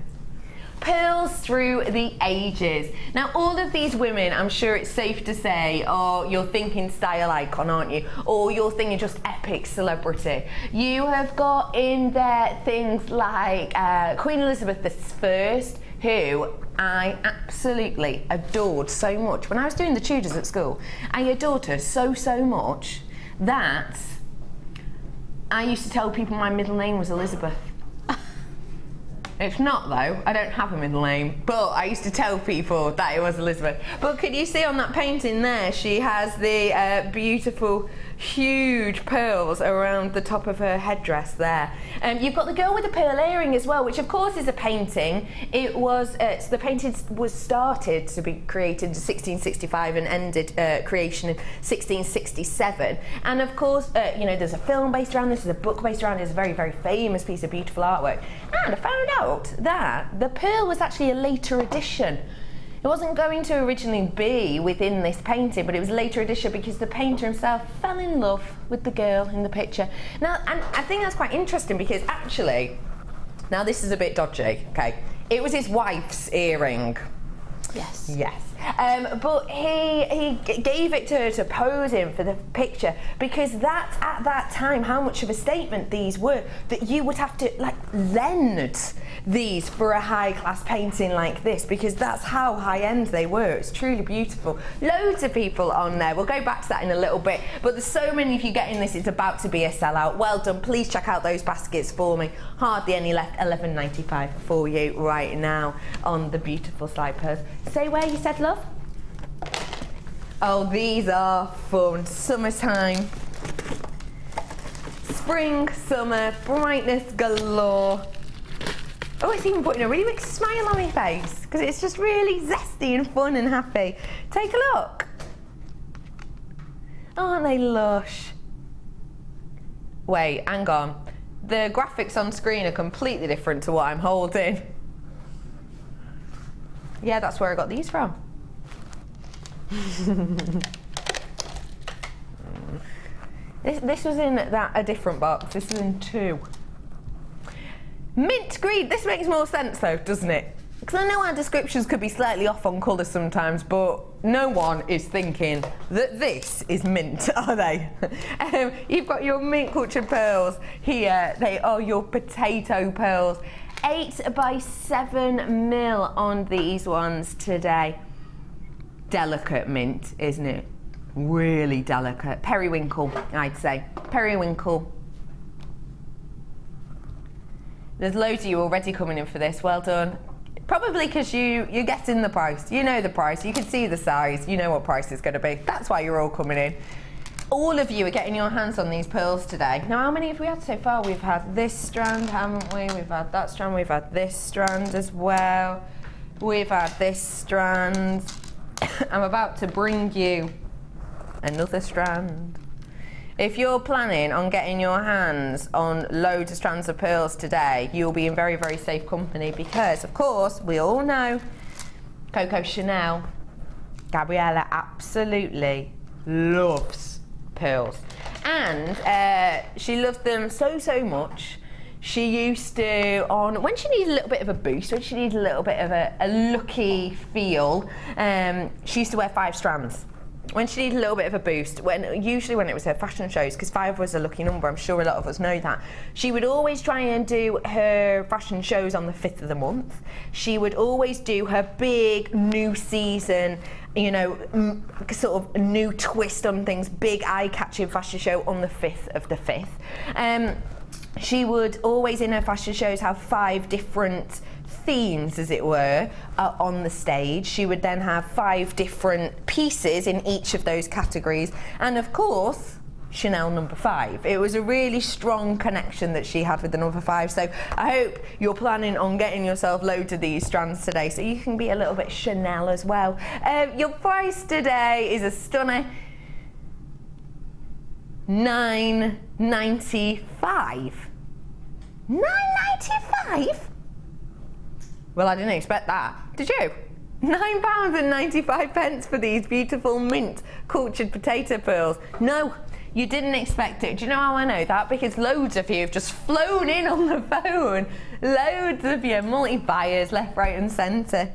Speaker 9: pearls through the ages. Now, all of these women, I'm sure it's safe to say, are you're thinking style icon, aren't you? Or you're thinking just epic celebrity. You have got in there things like uh, Queen Elizabeth I, who I absolutely adored so much. When I was doing the Tudors at school, I adored her so, so much that I used to tell people my middle name was Elizabeth. It's not though. I don't have a middle name, but I used to tell people that it was Elizabeth. But could you see on that painting there? She has the uh, beautiful, huge pearls around the top of her headdress there. Um, you've got the girl with the pearl earring as well, which of course is a painting. It was uh, the painting was started to be created in 1665 and ended uh, creation in 1667. And of course, uh, you know, there's a film based around this, there's a book based around it. It's a very, very famous piece of beautiful artwork. And I found out that the pearl was actually a later addition. It wasn't going to originally be within this painting, but it was later addition because the painter himself fell in love with the girl in the picture. Now, and I think that's quite interesting because actually, now this is a bit dodgy, okay? It was his wife's earring.
Speaker 8: Yes.
Speaker 9: Yes. Um, but he he gave it to her to pose in for the picture because that's at that time how much of a statement these were that you would have to like lend these for a high class painting like this because that's how high end they were. It's truly beautiful. Loads of people on there. We'll go back to that in a little bit. But there's so many of you getting this. It's about to be a sellout. Well done. Please check out those baskets for me. Hardly any left. 11.95 for you right now on the beautiful slide purse. Say where you said love. Oh, these are fun. Summertime. Spring, summer, brightness galore. Oh, it's even putting a really big smile on my face because it's just really zesty and fun and happy. Take a look. Aren't they lush? Wait, hang on. The graphics on screen are completely different to what I'm holding. Yeah, that's where I got these from. This, this was in that a different box. This is in two. Mint green. This makes more sense though, doesn't it? Because I know our descriptions could be slightly off on colour sometimes, but no one is thinking that this is mint, are they? um, you've got your mint cultured pearls here. They are your potato pearls. Eight by seven mil on these ones today. Delicate mint, isn't it? Really delicate. Periwinkle, I'd say. Periwinkle. There's loads of you already coming in for this. Well done. Probably because you, you're getting the price. You know the price. You can see the size. You know what price is going to be. That's why you're all coming in. All of you are getting your hands on these pearls today. Now, how many have we had so far? We've had this strand, haven't we? We've had that strand. We've had this strand as well. We've had this strand. I'm about to bring you another strand. If you're planning on getting your hands on loads of strands of pearls today, you'll be in very, very safe company because, of course, we all know Coco Chanel, Gabriella absolutely loves pearls. And uh, she loved them so, so much. She used to, on when she needed a little bit of a boost, when she needed a little bit of a, a lucky feel, um, she used to wear five strands when she needed a little bit of a boost, when usually when it was her fashion shows, because five was a lucky number, I'm sure a lot of us know that. She would always try and do her fashion shows on the fifth of the month. She would always do her big new season, you know, m- sort of new twist on things, big eye-catching fashion show on the fifth of the fifth. Um, she would always in her fashion shows have five different themes, as it were, uh, on the stage. She would then have five different pieces in each of those categories. And of course, Chanel number five. It was a really strong connection that she had with the number five. So I hope you're planning on getting yourself loads of these strands today so you can be a little bit Chanel as well. Um, your price today is a stunner. 9.95 9.95 well, I didn't expect that. Did you? Nine pounds and 95 pence for these beautiful mint cultured potato pearls. No, you didn't expect it. Do you know how I know that? Because loads of you have just flown in on the phone. Loads of you, multi buyers, left, right, and centre.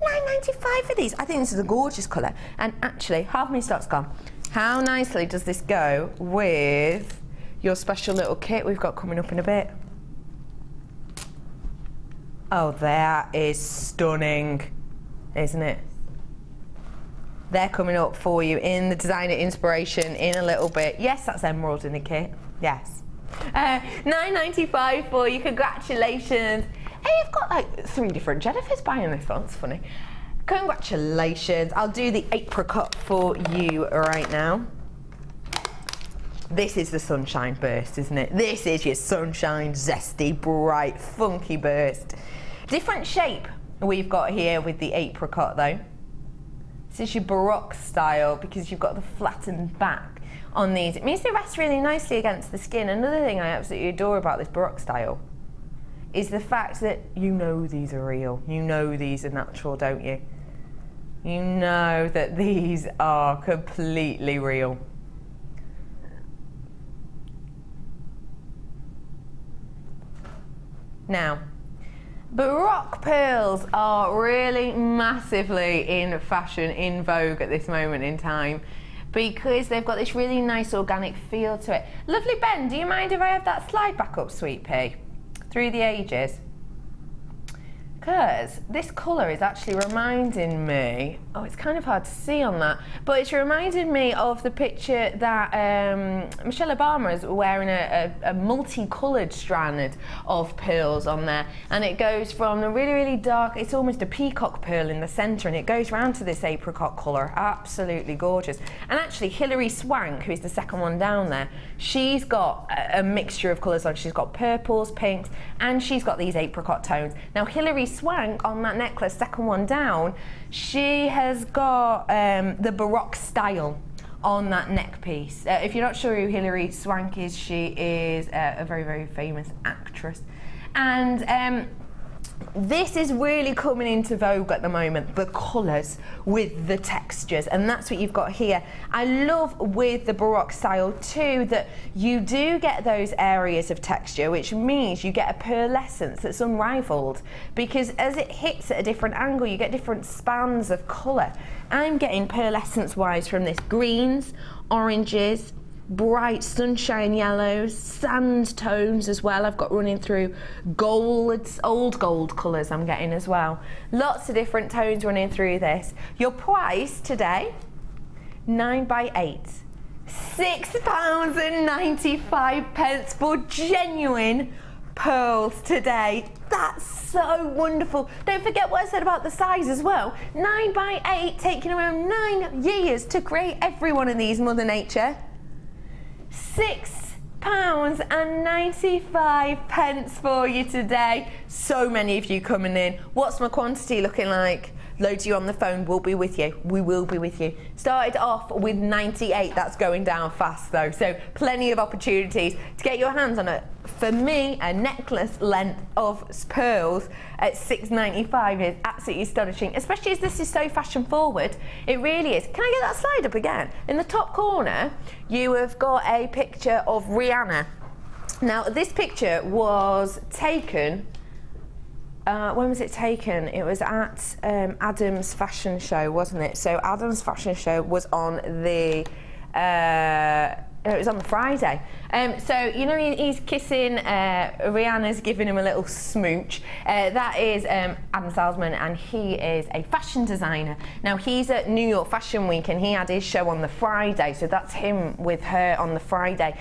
Speaker 9: 9.95 for these. I think this is a gorgeous colour. And actually, half my stock's gone. How nicely does this go with your special little kit we've got coming up in a bit? Oh, that is stunning, isn't it? They're coming up for you in the designer inspiration in a little bit. Yes, that's emerald in the kit. Yes. Uh, 9.95 for you. Congratulations. Hey, you've got like three different Jennifers buying this one. It's funny. Congratulations. I'll do the apricot for you right now. This is the sunshine burst, isn't it? This is your sunshine, zesty, bright, funky burst. Different shape we've got here with the apricot though. This is your Baroque style because you've got the flattened back on these. It means they rest really nicely against the skin. Another thing I absolutely adore about this Baroque style is the fact that you know these are real. You know these are natural, don't you? You know that these are completely real. Now, Baroque pearls are really massively in fashion, in vogue at this moment in time because they've got this really nice organic feel to it. Lovely Ben, do you mind if I have that slide back up, Sweet Pea? Through the ages because this colour is actually reminding me, oh, it's kind of hard to see on that, but it's reminding me of the picture that um, Michelle Obama is wearing a, a, a multicoloured strand of pearls on there. And it goes from the really, really dark, it's almost a peacock pearl in the centre, and it goes round to this apricot colour. Absolutely gorgeous. And actually, Hilary Swank, who is the second one down there, she's got a, a mixture of colours on. She's got purples, pinks, and she's got these apricot tones. Now, Hilary swank on that necklace, second one down, she has got um, the Baroque style on that neck piece. Uh, if you're not sure who Hilary Swank is, she is uh, a very, very famous actress. And um, this is really coming into vogue at the moment, the colours with the textures, and that's what you've got here. I love with the Baroque style too that you do get those areas of texture, which means you get a pearlescence that's unrivaled because as it hits at a different angle, you get different spans of colour. I'm getting pearlescence wise from this greens, oranges, bright sunshine yellows, sand tones as well. I've got running through golds, old gold colours I'm getting as well. Lots of different tones running through this. Your price today, nine by eight. Six pounds and 95 pence for genuine pearls today. That's so wonderful. Don't forget what I said about the size as well. Nine by eight, taking around nine years to create every one of these, Mother Nature six pounds and 95 pence for you today. So many of you coming in. What's my quantity looking like? Load you on the phone. We'll be with you. We will be with you. Started off with 98. That's going down fast though. So plenty of opportunities to get your hands on it. For me, a necklace length of pearls at 6.95 is absolutely astonishing, especially as this is so fashion forward. It really is. Can I get that slide up again? In the top corner, you have got a picture of Rihanna. Now, this picture was taken uh, when was it taken? It was at um, Adam's fashion show, wasn't it? So Adam's fashion show was on the. Uh, it was on the Friday. Um, so, you know, he, he's kissing, uh, Rihanna's giving him a little smooch. Uh, that is um, Adam Salzman, and he is a fashion designer. Now, he's at New York Fashion Week, and he had his show on the Friday, so that's him with her on the Friday.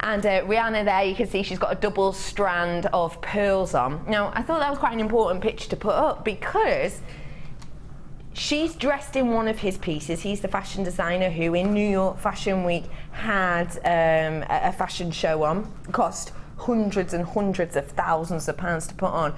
Speaker 9: And uh, Rihanna there, you can see she's got a double strand of pearls on. Now, I thought that was quite an important picture to put up because she's dressed in one of his pieces. He's the fashion designer who, in New York Fashion Week, had um, a fashion show on. Cost hundreds and hundreds of thousands of pounds to put on.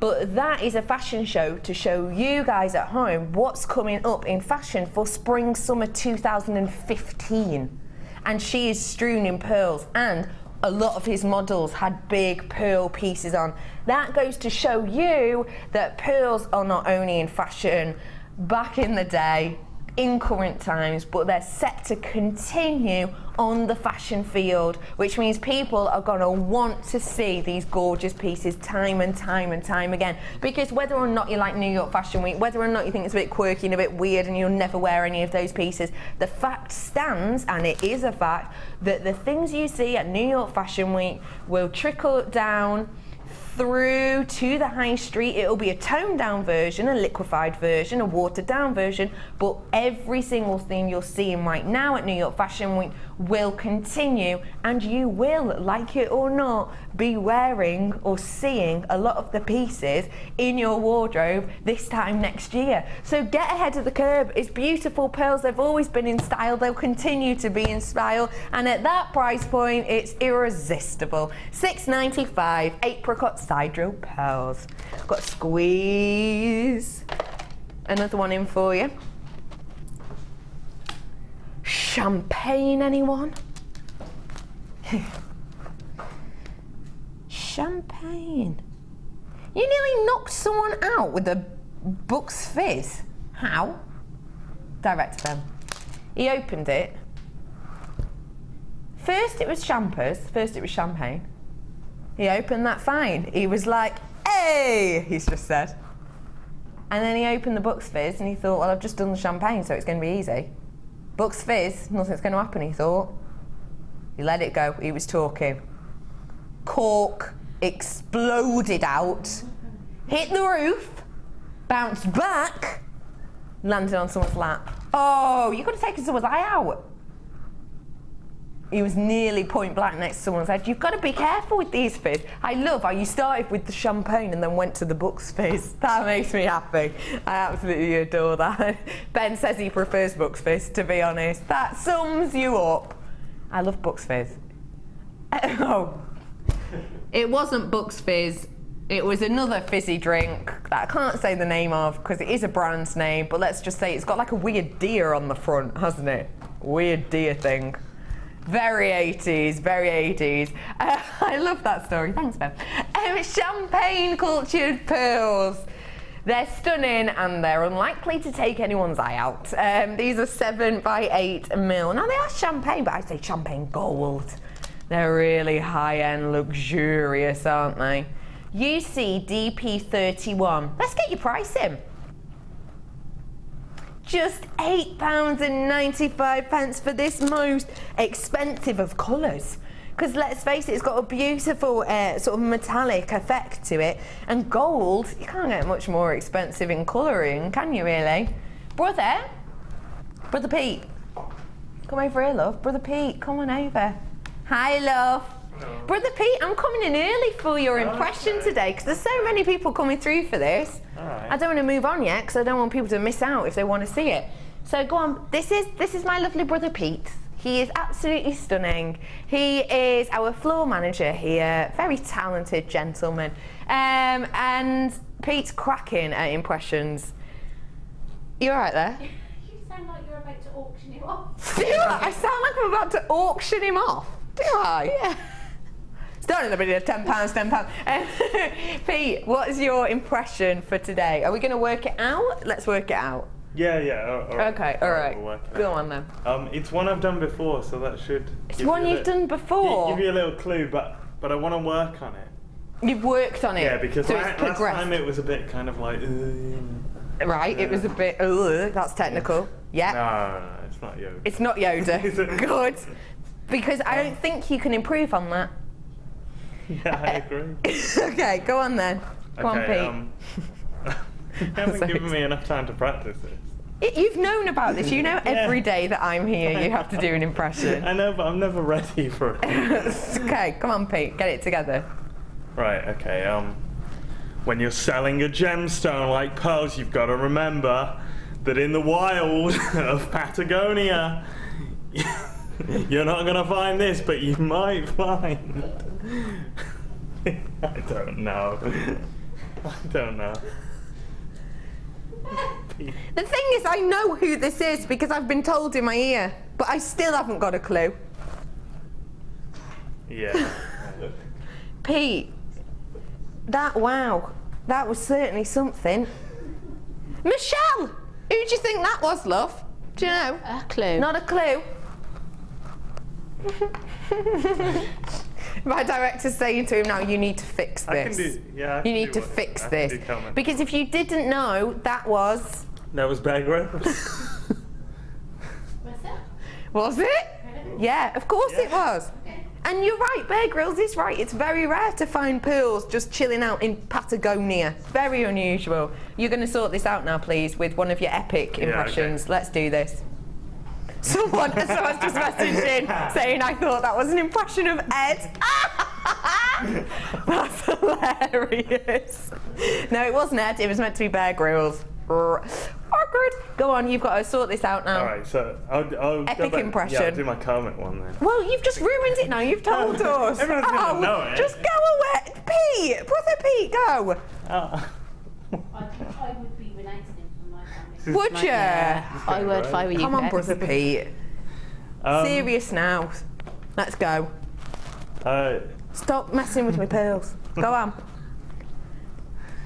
Speaker 9: But that is a fashion show to show you guys at home what's coming up in fashion for spring summer 2015 and she is strewn in pearls and a lot of his models had big pearl pieces on. That goes to show you that pearls are not only in fashion back in the day, in current times, but they're set to continue on the fashion field, which means people are going to want to see these gorgeous pieces time and time and time again. Because whether or not you like New York Fashion Week, whether or not you think it's a bit quirky and a bit weird and you'll never wear any of those pieces, the fact stands, and it is a fact, that the things you see at New York Fashion Week will trickle down through to the high street. It'll be a toned down version, a liquefied version, a watered down version, but every single thing you're seeing right now at New York Fashion Week will continue, and you will, like it or not, be wearing or seeing a lot of the pieces in your wardrobe this time next year. So get ahead of the curve. It's beautiful pearls. They've always been in style. They'll continue to be in style. And at that price point, it's irresistible. $6.95 apricot sidro pearls. Got squeeze. Another one in for you. Champagne, anyone? Champagne. You nearly knocked someone out with a Bucks Fizz. How? Direct them. He opened it. First it was champers, first it was champagne. He opened that fine. He was like, hey, he's just said. And then he opened the Bucks Fizz and he thought, well, I've just done the champagne, so it's going to be easy. Bucks Fizz, nothing's going to happen, he thought. He let it go. He was talking. Cork exploded out, hit the roof, bounced back, landed on someone's lap. Oh, you could have taken someone's eye out. He was nearly point blank next to someone's head. You've got to be careful with these fizz. I love how you started with the champagne and then went to the Bucks Fizz. That makes me happy. I absolutely adore that. Ben says he prefers Bucks Fizz, to be honest. That sums you up. I love Bucks Fizz. oh. It wasn't Bucks Fizz. It was another fizzy drink that I can't say the name of because it is a brand's name, but let's just say it's got like a weird deer on the front, hasn't it? Weird deer thing. Very 80s, very 80s. Uh, I love that story. Thanks, Ben. Um, champagne cultured pearls. They're stunning and they're unlikely to take anyone's eye out. Um, these are 7 by 8 mil. Now, they are champagne, but I say champagne gold. They're really high end, luxurious, aren't they? UC DP31. Let's get your price in. Just £8.95 for this most expensive of colours. Because let's face it, it's got a beautiful uh, sort of metallic effect to it. And gold, you can't get much more expensive in colouring, can you really? Brother, Brother Pete, come over here, love. Brother Pete, come on over. Hi, love. Hello. Brother Pete, I'm coming in early for your impression okay. today because there's so many people coming through for this. I don't want to move on yet because I don't want people to miss out if they want to see it. So go on. This is this is my lovely brother Pete. He is absolutely stunning. He is our floor manager here, very talented gentleman. Um, and Pete's cracking at impressions. You all right there?
Speaker 8: You sound like you're about to auction him off.
Speaker 9: Do I? I sound like I'm about to auction him off. Do I?
Speaker 8: Yeah.
Speaker 9: Starting a bit of ten pounds, ten pounds. Um, Pete, what is your impression for today? Are we going to work it out? Let's work it out.
Speaker 10: Yeah, yeah. All right.
Speaker 9: Okay, all right. Go on then.
Speaker 10: Um, it's one I've done before, so that should.
Speaker 9: It's one you you've done before.
Speaker 10: Give you a little clue, but but I want to work on it.
Speaker 9: You've worked on it.
Speaker 10: Yeah, because
Speaker 9: so
Speaker 10: last, last time it was a bit kind of like. Uh,
Speaker 9: right, it was a bit. Uh, that's technical. Yeah.
Speaker 10: No, no, no, it's not Yoda.
Speaker 9: It's not Yoda. Good. Because I don't think you can improve on that.
Speaker 10: Yeah, I agree.
Speaker 9: okay, go on then. Go
Speaker 10: okay,
Speaker 9: on,
Speaker 10: Pete. Um, you haven't given me enough time to practice this.
Speaker 9: You've known about this. You know yeah. every day that I'm here, you have to do an impression.
Speaker 10: I know, but I'm never ready for
Speaker 9: it. okay, come on, Pete, get it together.
Speaker 10: Right. Okay. Um, when you're selling a gemstone like pearls, you've got to remember that in the wild of Patagonia. You're not gonna find this, but you might find. I don't know. I don't know.
Speaker 9: The thing is, I know who this is because I've been told in my ear, but I still haven't got a clue.
Speaker 10: Yeah.
Speaker 9: Pete, that wow, that was certainly something. Michelle, who do you think that was, love? Do you know?
Speaker 8: A clue.
Speaker 9: Not a clue. My director's saying to him now, you need to fix this.
Speaker 10: Do, yeah,
Speaker 9: you need to
Speaker 10: what,
Speaker 9: fix this. Because if you didn't know, that was...
Speaker 10: That was Bear Grylls.
Speaker 8: was it?
Speaker 9: Was it? Yeah, of course
Speaker 10: yeah.
Speaker 9: it was. And And you're right, Bear Grylls is right. It's very rare to find pearls just chilling out in Patagonia. Very unusual. You're going to sort this out now, please, with one of your epic
Speaker 10: Yeah, okay.
Speaker 9: impressions. Let's do this. Someone, someone's just messaged in saying I thought that was an impression of Ed. That's hilarious. No, it wasn't Ed. It was meant to be Bear Grylls. Awkward. Go on, you've got to sort this out now.
Speaker 10: All right, so I'll, I'll go
Speaker 9: Epic
Speaker 10: back-
Speaker 9: impression.
Speaker 10: Yeah, I'll do my Kermit one then.
Speaker 9: Well, you've just ruined it now. You've told us.
Speaker 10: Everyone's gonna
Speaker 9: Oh,
Speaker 10: know it.
Speaker 9: Just go away, Pete. Brother Pete, go.
Speaker 10: Oh.
Speaker 8: I would be renouncing him from my family.
Speaker 9: Would you?
Speaker 8: I would if I were you.
Speaker 9: Come on, brother Pete.
Speaker 10: Um,
Speaker 9: Serious now. Let's go.
Speaker 10: Uh,
Speaker 9: Stop messing with my pearls. Go on.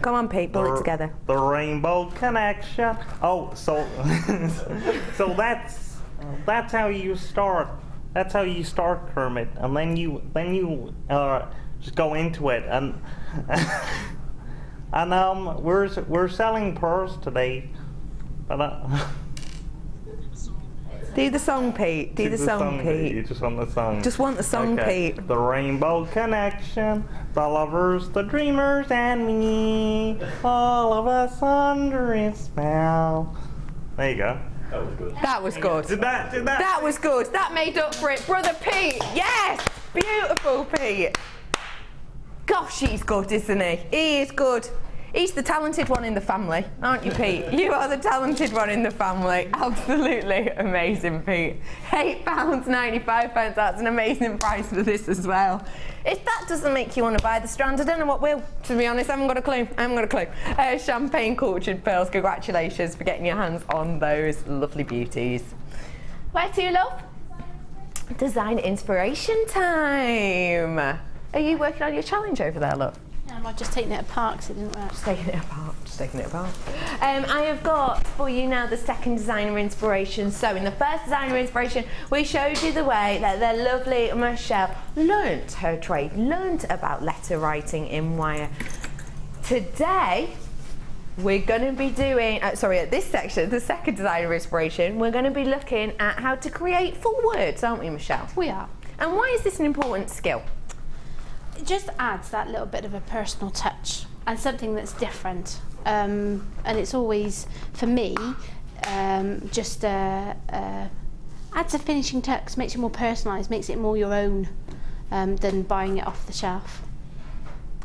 Speaker 9: Come on, Pete. Pull it together.
Speaker 10: The Rainbow Connection. Oh, so so that's that's how you start. That's how you start Kermit, and then you then you uh, just go into it, and and um we're we're selling pearls today, but uh,
Speaker 9: Do the song, Pete. Do the song, Pete.
Speaker 10: You just want the song.
Speaker 9: Just want the song,
Speaker 10: Okay.
Speaker 9: Pete.
Speaker 10: The Rainbow Connection, the lovers, the dreamers, and me, all of us under its spell. There you go. That was good.
Speaker 9: That was good.
Speaker 10: Did that? Did that?
Speaker 9: That was good. That made up for it. Brother Pete. Yes. Beautiful, Pete. Gosh, he's good, isn't he? He is good. He's the talented one in the family, aren't you, Pete? You are the talented one in the family. Absolutely amazing, Pete. £8.95, pence. that's an amazing price for this as well. If that doesn't make you want to buy the strand, I don't know what will, to be honest. I haven't got a clue. I haven't got a clue. Uh, champagne cultured pearls, congratulations for getting your hands on those lovely beauties. Where to, love? Design inspiration time. Are you working on your challenge over there, look?
Speaker 8: Yeah, I'm just taking it apart because it didn't work.
Speaker 9: Just taking it apart. Just taking it apart. Um, I have got for you now the second designer inspiration. So in the first designer inspiration, we showed you the way that the lovely Michelle learnt her trade, learnt about letter writing in wire. Today, we're going to be doing, uh, sorry, at this section, the second designer inspiration, we're going to be looking at how to create full words, aren't we, Michelle?
Speaker 8: We are.
Speaker 9: And why is this an important skill?
Speaker 8: just adds that little bit of a personal touch and something that's different. Um, and it's always, for me, um, just a, a, adds a finishing touch, makes it more personalised, makes it more your own um, than buying it off the shelf.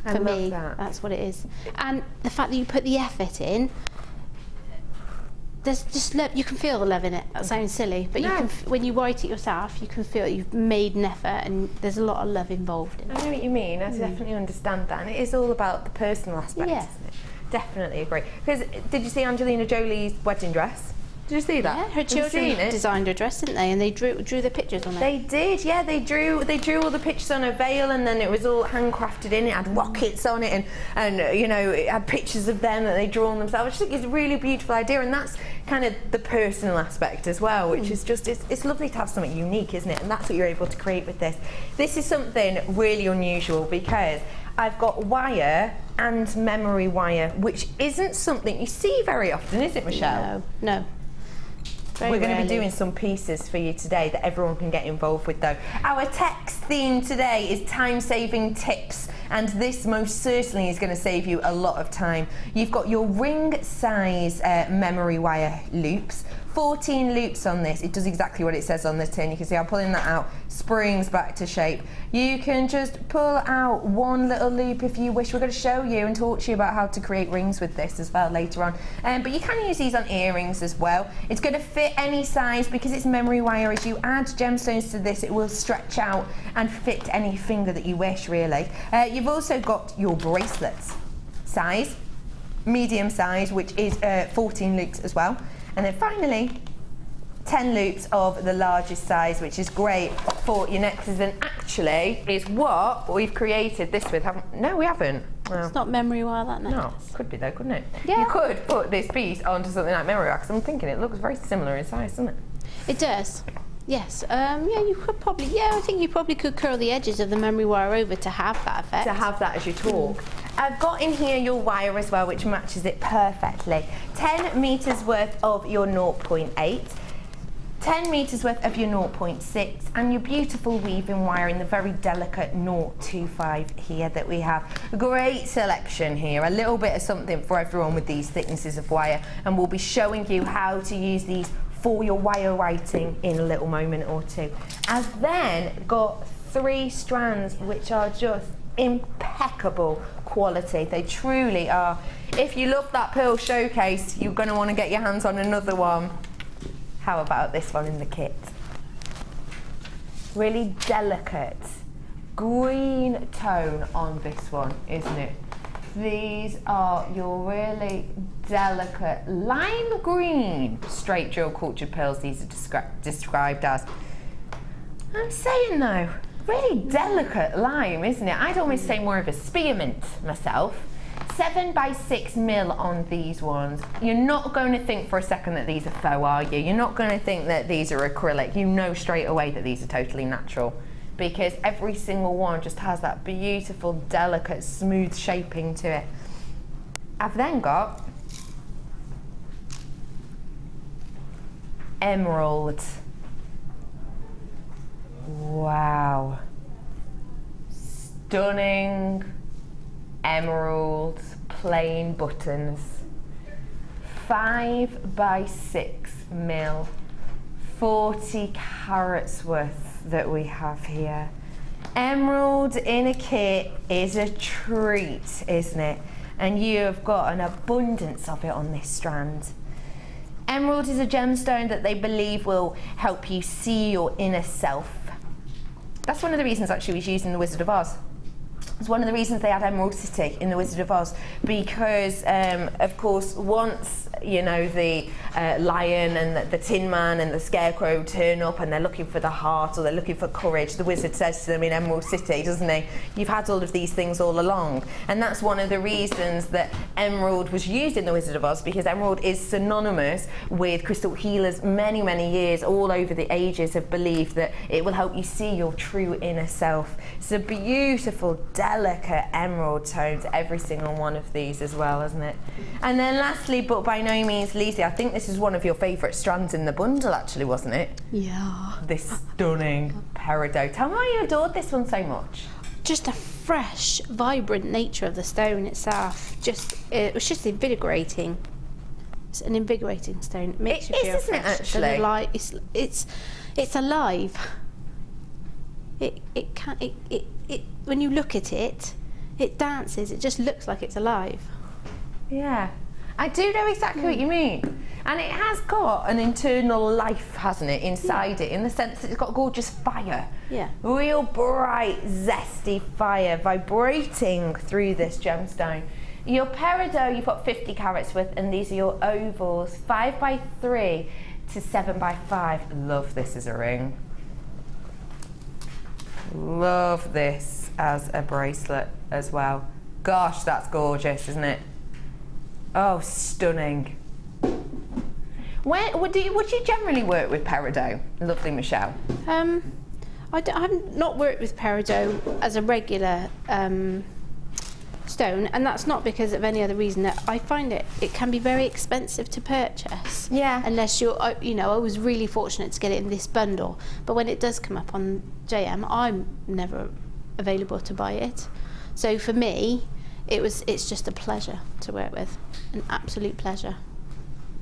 Speaker 9: I
Speaker 8: for me,
Speaker 9: that.
Speaker 8: that's what it is. And the fact that you put the effort in there's just love, you can feel the love in it. That sounds silly, but you can, f- when you write it yourself, you can feel you've made an effort, and there's a lot of love involved in.
Speaker 9: I know what you mean. I mm. definitely understand that, and it is all about the personal aspect,
Speaker 8: Yeah.
Speaker 9: isn't it? Definitely agree. Because did you see Angelina Jolie's wedding dress? Did you see that?
Speaker 8: Yeah, her children designed her dress, didn't they? And they drew drew the pictures on it.
Speaker 9: They did, yeah. They drew they drew all the pictures on a veil, and then it was all handcrafted in. It had rockets on it, and and uh, you know it had pictures of them that they drawn themselves. I just think it's a really beautiful idea, and that's kind of the personal aspect as well, which is just it's, it's lovely to have something unique, isn't it? And that's what you're able to create with this. This is something really unusual because I've got wire and memory wire, which isn't something you see very often, is it, Michelle?
Speaker 8: no, no. Very
Speaker 9: We're going to be doing some pieces for you today that everyone can get involved with though. Our text theme today is time saving tips and this most certainly is going to save you a lot of time. You've got your ring size uh, memory wire loops. 14 loops on this. It does exactly what it says on the tin. You can see I'm pulling that out, springs back to shape. You can just pull out one little loop if you wish. We're going to show you and talk to you about how to create rings with this as well later on. Um, but you can use these on earrings as well. It's going to fit any size because it's memory wire. As you add gemstones to this, it will stretch out and fit any finger that you wish, really. Uh, you've also got your bracelets size, medium size, which is uh, 14 loops as well. And then finally, 10 loops of the largest size, which is great for your necklaces. And actually, is what we've created this with. Haven't, no, we haven't. No.
Speaker 8: It's not memory wire that
Speaker 9: No,
Speaker 8: necklace.
Speaker 9: could be though, couldn't it?
Speaker 8: Yeah.
Speaker 9: You could put this piece onto something like memory because I'm thinking it looks very similar in size, doesn't it?
Speaker 8: It does. Yes. Um, yeah, you could probably. Yeah, I think you probably could curl the edges of the memory wire over to have that effect.
Speaker 9: to have that as you talk. I've got in here your wire as well, which matches it perfectly. 10 metres worth of your 0.8. 10 metres worth of your 0.6 and your beautiful weaving wire in the very delicate 025 here that we have. A great selection here, a little bit of something for everyone with these thicknesses of wire and we'll be showing you how to use these for your wire writing in a little moment or two. I've then got three strands which are just impeccable quality. They truly are. If you love that pearl showcase, you're going to want to get your hands on another one. How about this one in the kit? Really delicate green tone on this one, isn't it? These are your really delicate lime green straight drill cultured pearls. These are descri described as. I'm saying though, really delicate lime, isn't it? I'd almost say more of a spearmint myself. Seven by six mil on these ones. You're not going to think for a second that these are faux, are you? You're not going to think that these are acrylic. You know straight away that these are totally natural because every single one just has that beautiful, delicate, smooth shaping to it. I've then got emerald. Wow. Stunning emerald plain buttons. Five by six mil. 40 carats worth that we have here. Emerald in a kit is a treat, isn't it? And you have got an abundance of it on this strand. Emerald is a gemstone that they believe will help you see your inner self. That's one of the reasons actually was used in The Wizard of Oz. It's one of the reasons they had Emerald City in The Wizard of Oz because, um, of course, once you know the uh, lion and the, the, Tin Man and the Scarecrow turn up and they're looking for the heart or they're looking for courage, the wizard says to them in Emerald City, doesn't he? You've had all of these things all along, and that's one of the reasons that emerald was used in The Wizard of Oz because emerald is synonymous with crystal healers. Many, many years, all over the ages, have believed that it will help you see your true inner self. It's a beautiful, delicate emerald tone to every single one of these as well, isn't it? And then lastly, but by no means least, I think this is one of your favourite strands in the bundle actually, wasn't it?
Speaker 8: Yeah.
Speaker 9: This stunning peridot. Tell me why you adored this one so much.
Speaker 8: Just the fresh, vibrant nature of the stone itself. Just uh, it was just invigorating. It's an invigorating stone. It makes
Speaker 9: it
Speaker 8: you feel
Speaker 9: is, isn't it,
Speaker 8: fresh
Speaker 9: actually?
Speaker 8: It's it's it's alive. It it can it, it it when you look at it, it dances. It just looks like it's alive.
Speaker 9: Yeah. I do know exactly what you mean. And it has got an internal life, hasn't it, inside it, in the sense that it's got gorgeous fire.
Speaker 8: Yeah.
Speaker 9: Real bright, zesty fire vibrating through this gemstone. Your peridot, you've got 50 carats worth, and these are your ovals, 5 by 3 to 7 by 5 Love this as a ring. Love this as a bracelet as well. Gosh, that's gorgeous, isn't it? Oh, stunning. Where would you, would you generally work with peridot, lovely Michelle?
Speaker 8: Um, I d- I've not worked with peridot as a regular um, stone, and that's not because of any other reason. That I find it it can be very expensive to purchase.
Speaker 9: Yeah.
Speaker 8: Unless you're, uh, you know, I was really fortunate to get it in this bundle, but when it does come up on JM, I'm never available to buy it. So for me, it was it's just a pleasure to work with, an absolute pleasure.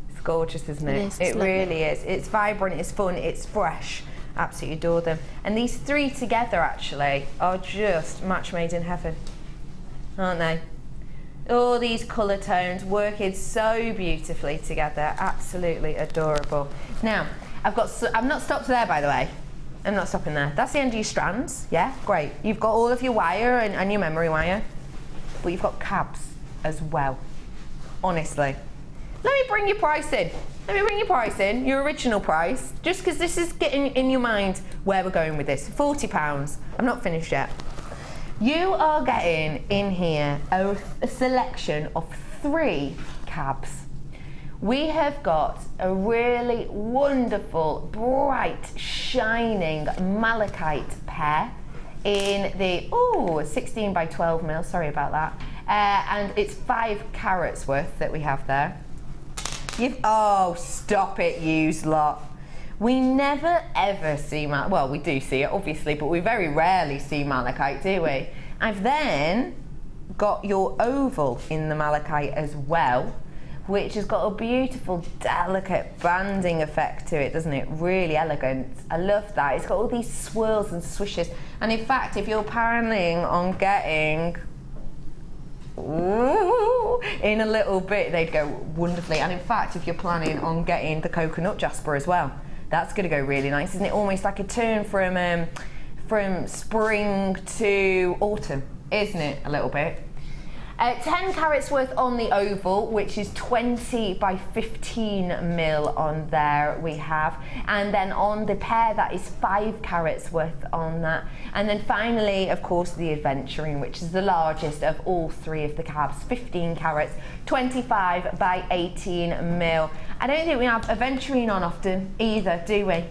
Speaker 9: It's gorgeous, isn't it?
Speaker 8: It is,
Speaker 9: It really is. It's vibrant, it's fun, it's fresh. Absolutely adore them. And these three together actually are just match made in heaven, aren't they? All these colour tones working so beautifully together. Absolutely adorable. Now, I've got. I've not stopped there, by the way. I'm not stopping there. That's the end of your strands. Yeah, great. You've got all of your wire and, and your memory wire, but you've got cabs as well. Honestly. Let me bring your price in. Let me bring your price in, your original price, just because this is getting in your mind where we're going with this. £40. I'm not finished yet. You are getting in here a, a selection of three cabs. We have got a really wonderful, bright, shining malachite pair in the, oh, 16 by 12 mil, sorry about that. Uh, and it's five carats worth that we have there. You've, oh, stop it, you lot. We never ever see mal. Well, we do see it obviously, but we very rarely see malachite, do we? I've then got your oval in the malachite as well, which has got a beautiful, delicate banding effect to it, doesn't it? Really elegant. I love that. It's got all these swirls and swishes. And in fact, if you're planning on getting Ooh, in a little bit they'd go wonderfully and in fact if you're planning on getting the coconut jasper as well that's going to go really nice isn't it? Almost like a turn from um, from spring to autumn isn't it? A little bit uh, 10 carats worth on the oval, which is 20 by 15 mil on there we have. And then on the pear, that is 5 carats worth on that. And then finally, of course, the aventurine, which is the largest of all three of the cabs, 15 carats, 25 by 18 mil. I don't think we have aventurine on often either, do we?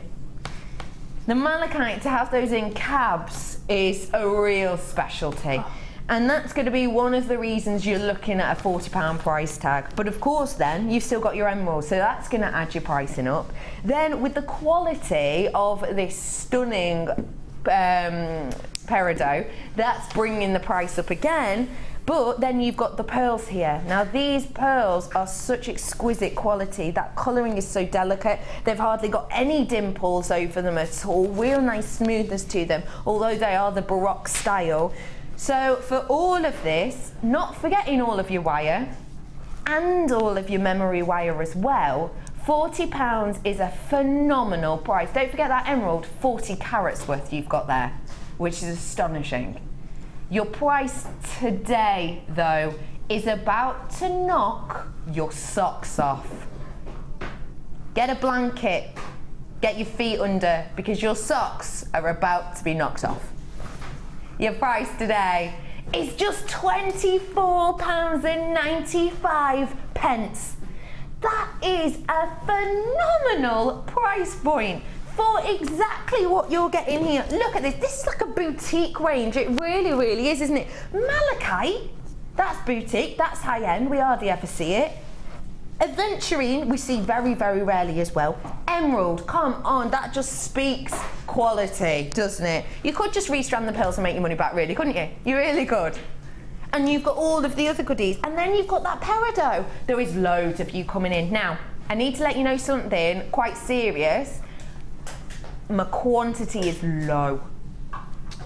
Speaker 9: The malachite, to have those in cabs, is a real specialty. Oh. And that's going to be one of the reasons you're looking at a £40 price tag. But of course, then you've still got your emerald, so that's going to add your pricing up. Then, with the quality of this stunning um, peridot, that's bringing the price up again. But then you've got the pearls here. Now these pearls are such exquisite quality. That colouring is so delicate. They've hardly got any dimples over them at all. Real nice smoothness to them, although they are the Baroque style. So for all of this, not forgetting all of your wire and all of your memory wire as well, £40 is a phenomenal price. Don't forget that emerald, 40 carats worth you've got there, which is astonishing. Your price today, though, is about to knock your socks off. Get a blanket, get your feet under, because your socks are about to be knocked off. Your price today is just £24.95. pence. That is a phenomenal price point for exactly what you're getting here. Look at this. This is like a boutique range. It really, really is, isn't it? Malachite, that's boutique, that's high end. We hardly ever see it. Aventurine, we see very, very rarely as well. Emerald, come on, that just speaks quality, doesn't it? You could just restrand the pearls and make your money back, really, couldn't you? You really could. And you've got all of the other goodies. And then you've got that peridot. There is loads of you coming in. Now, I need to let you know something quite serious. My quantity is low.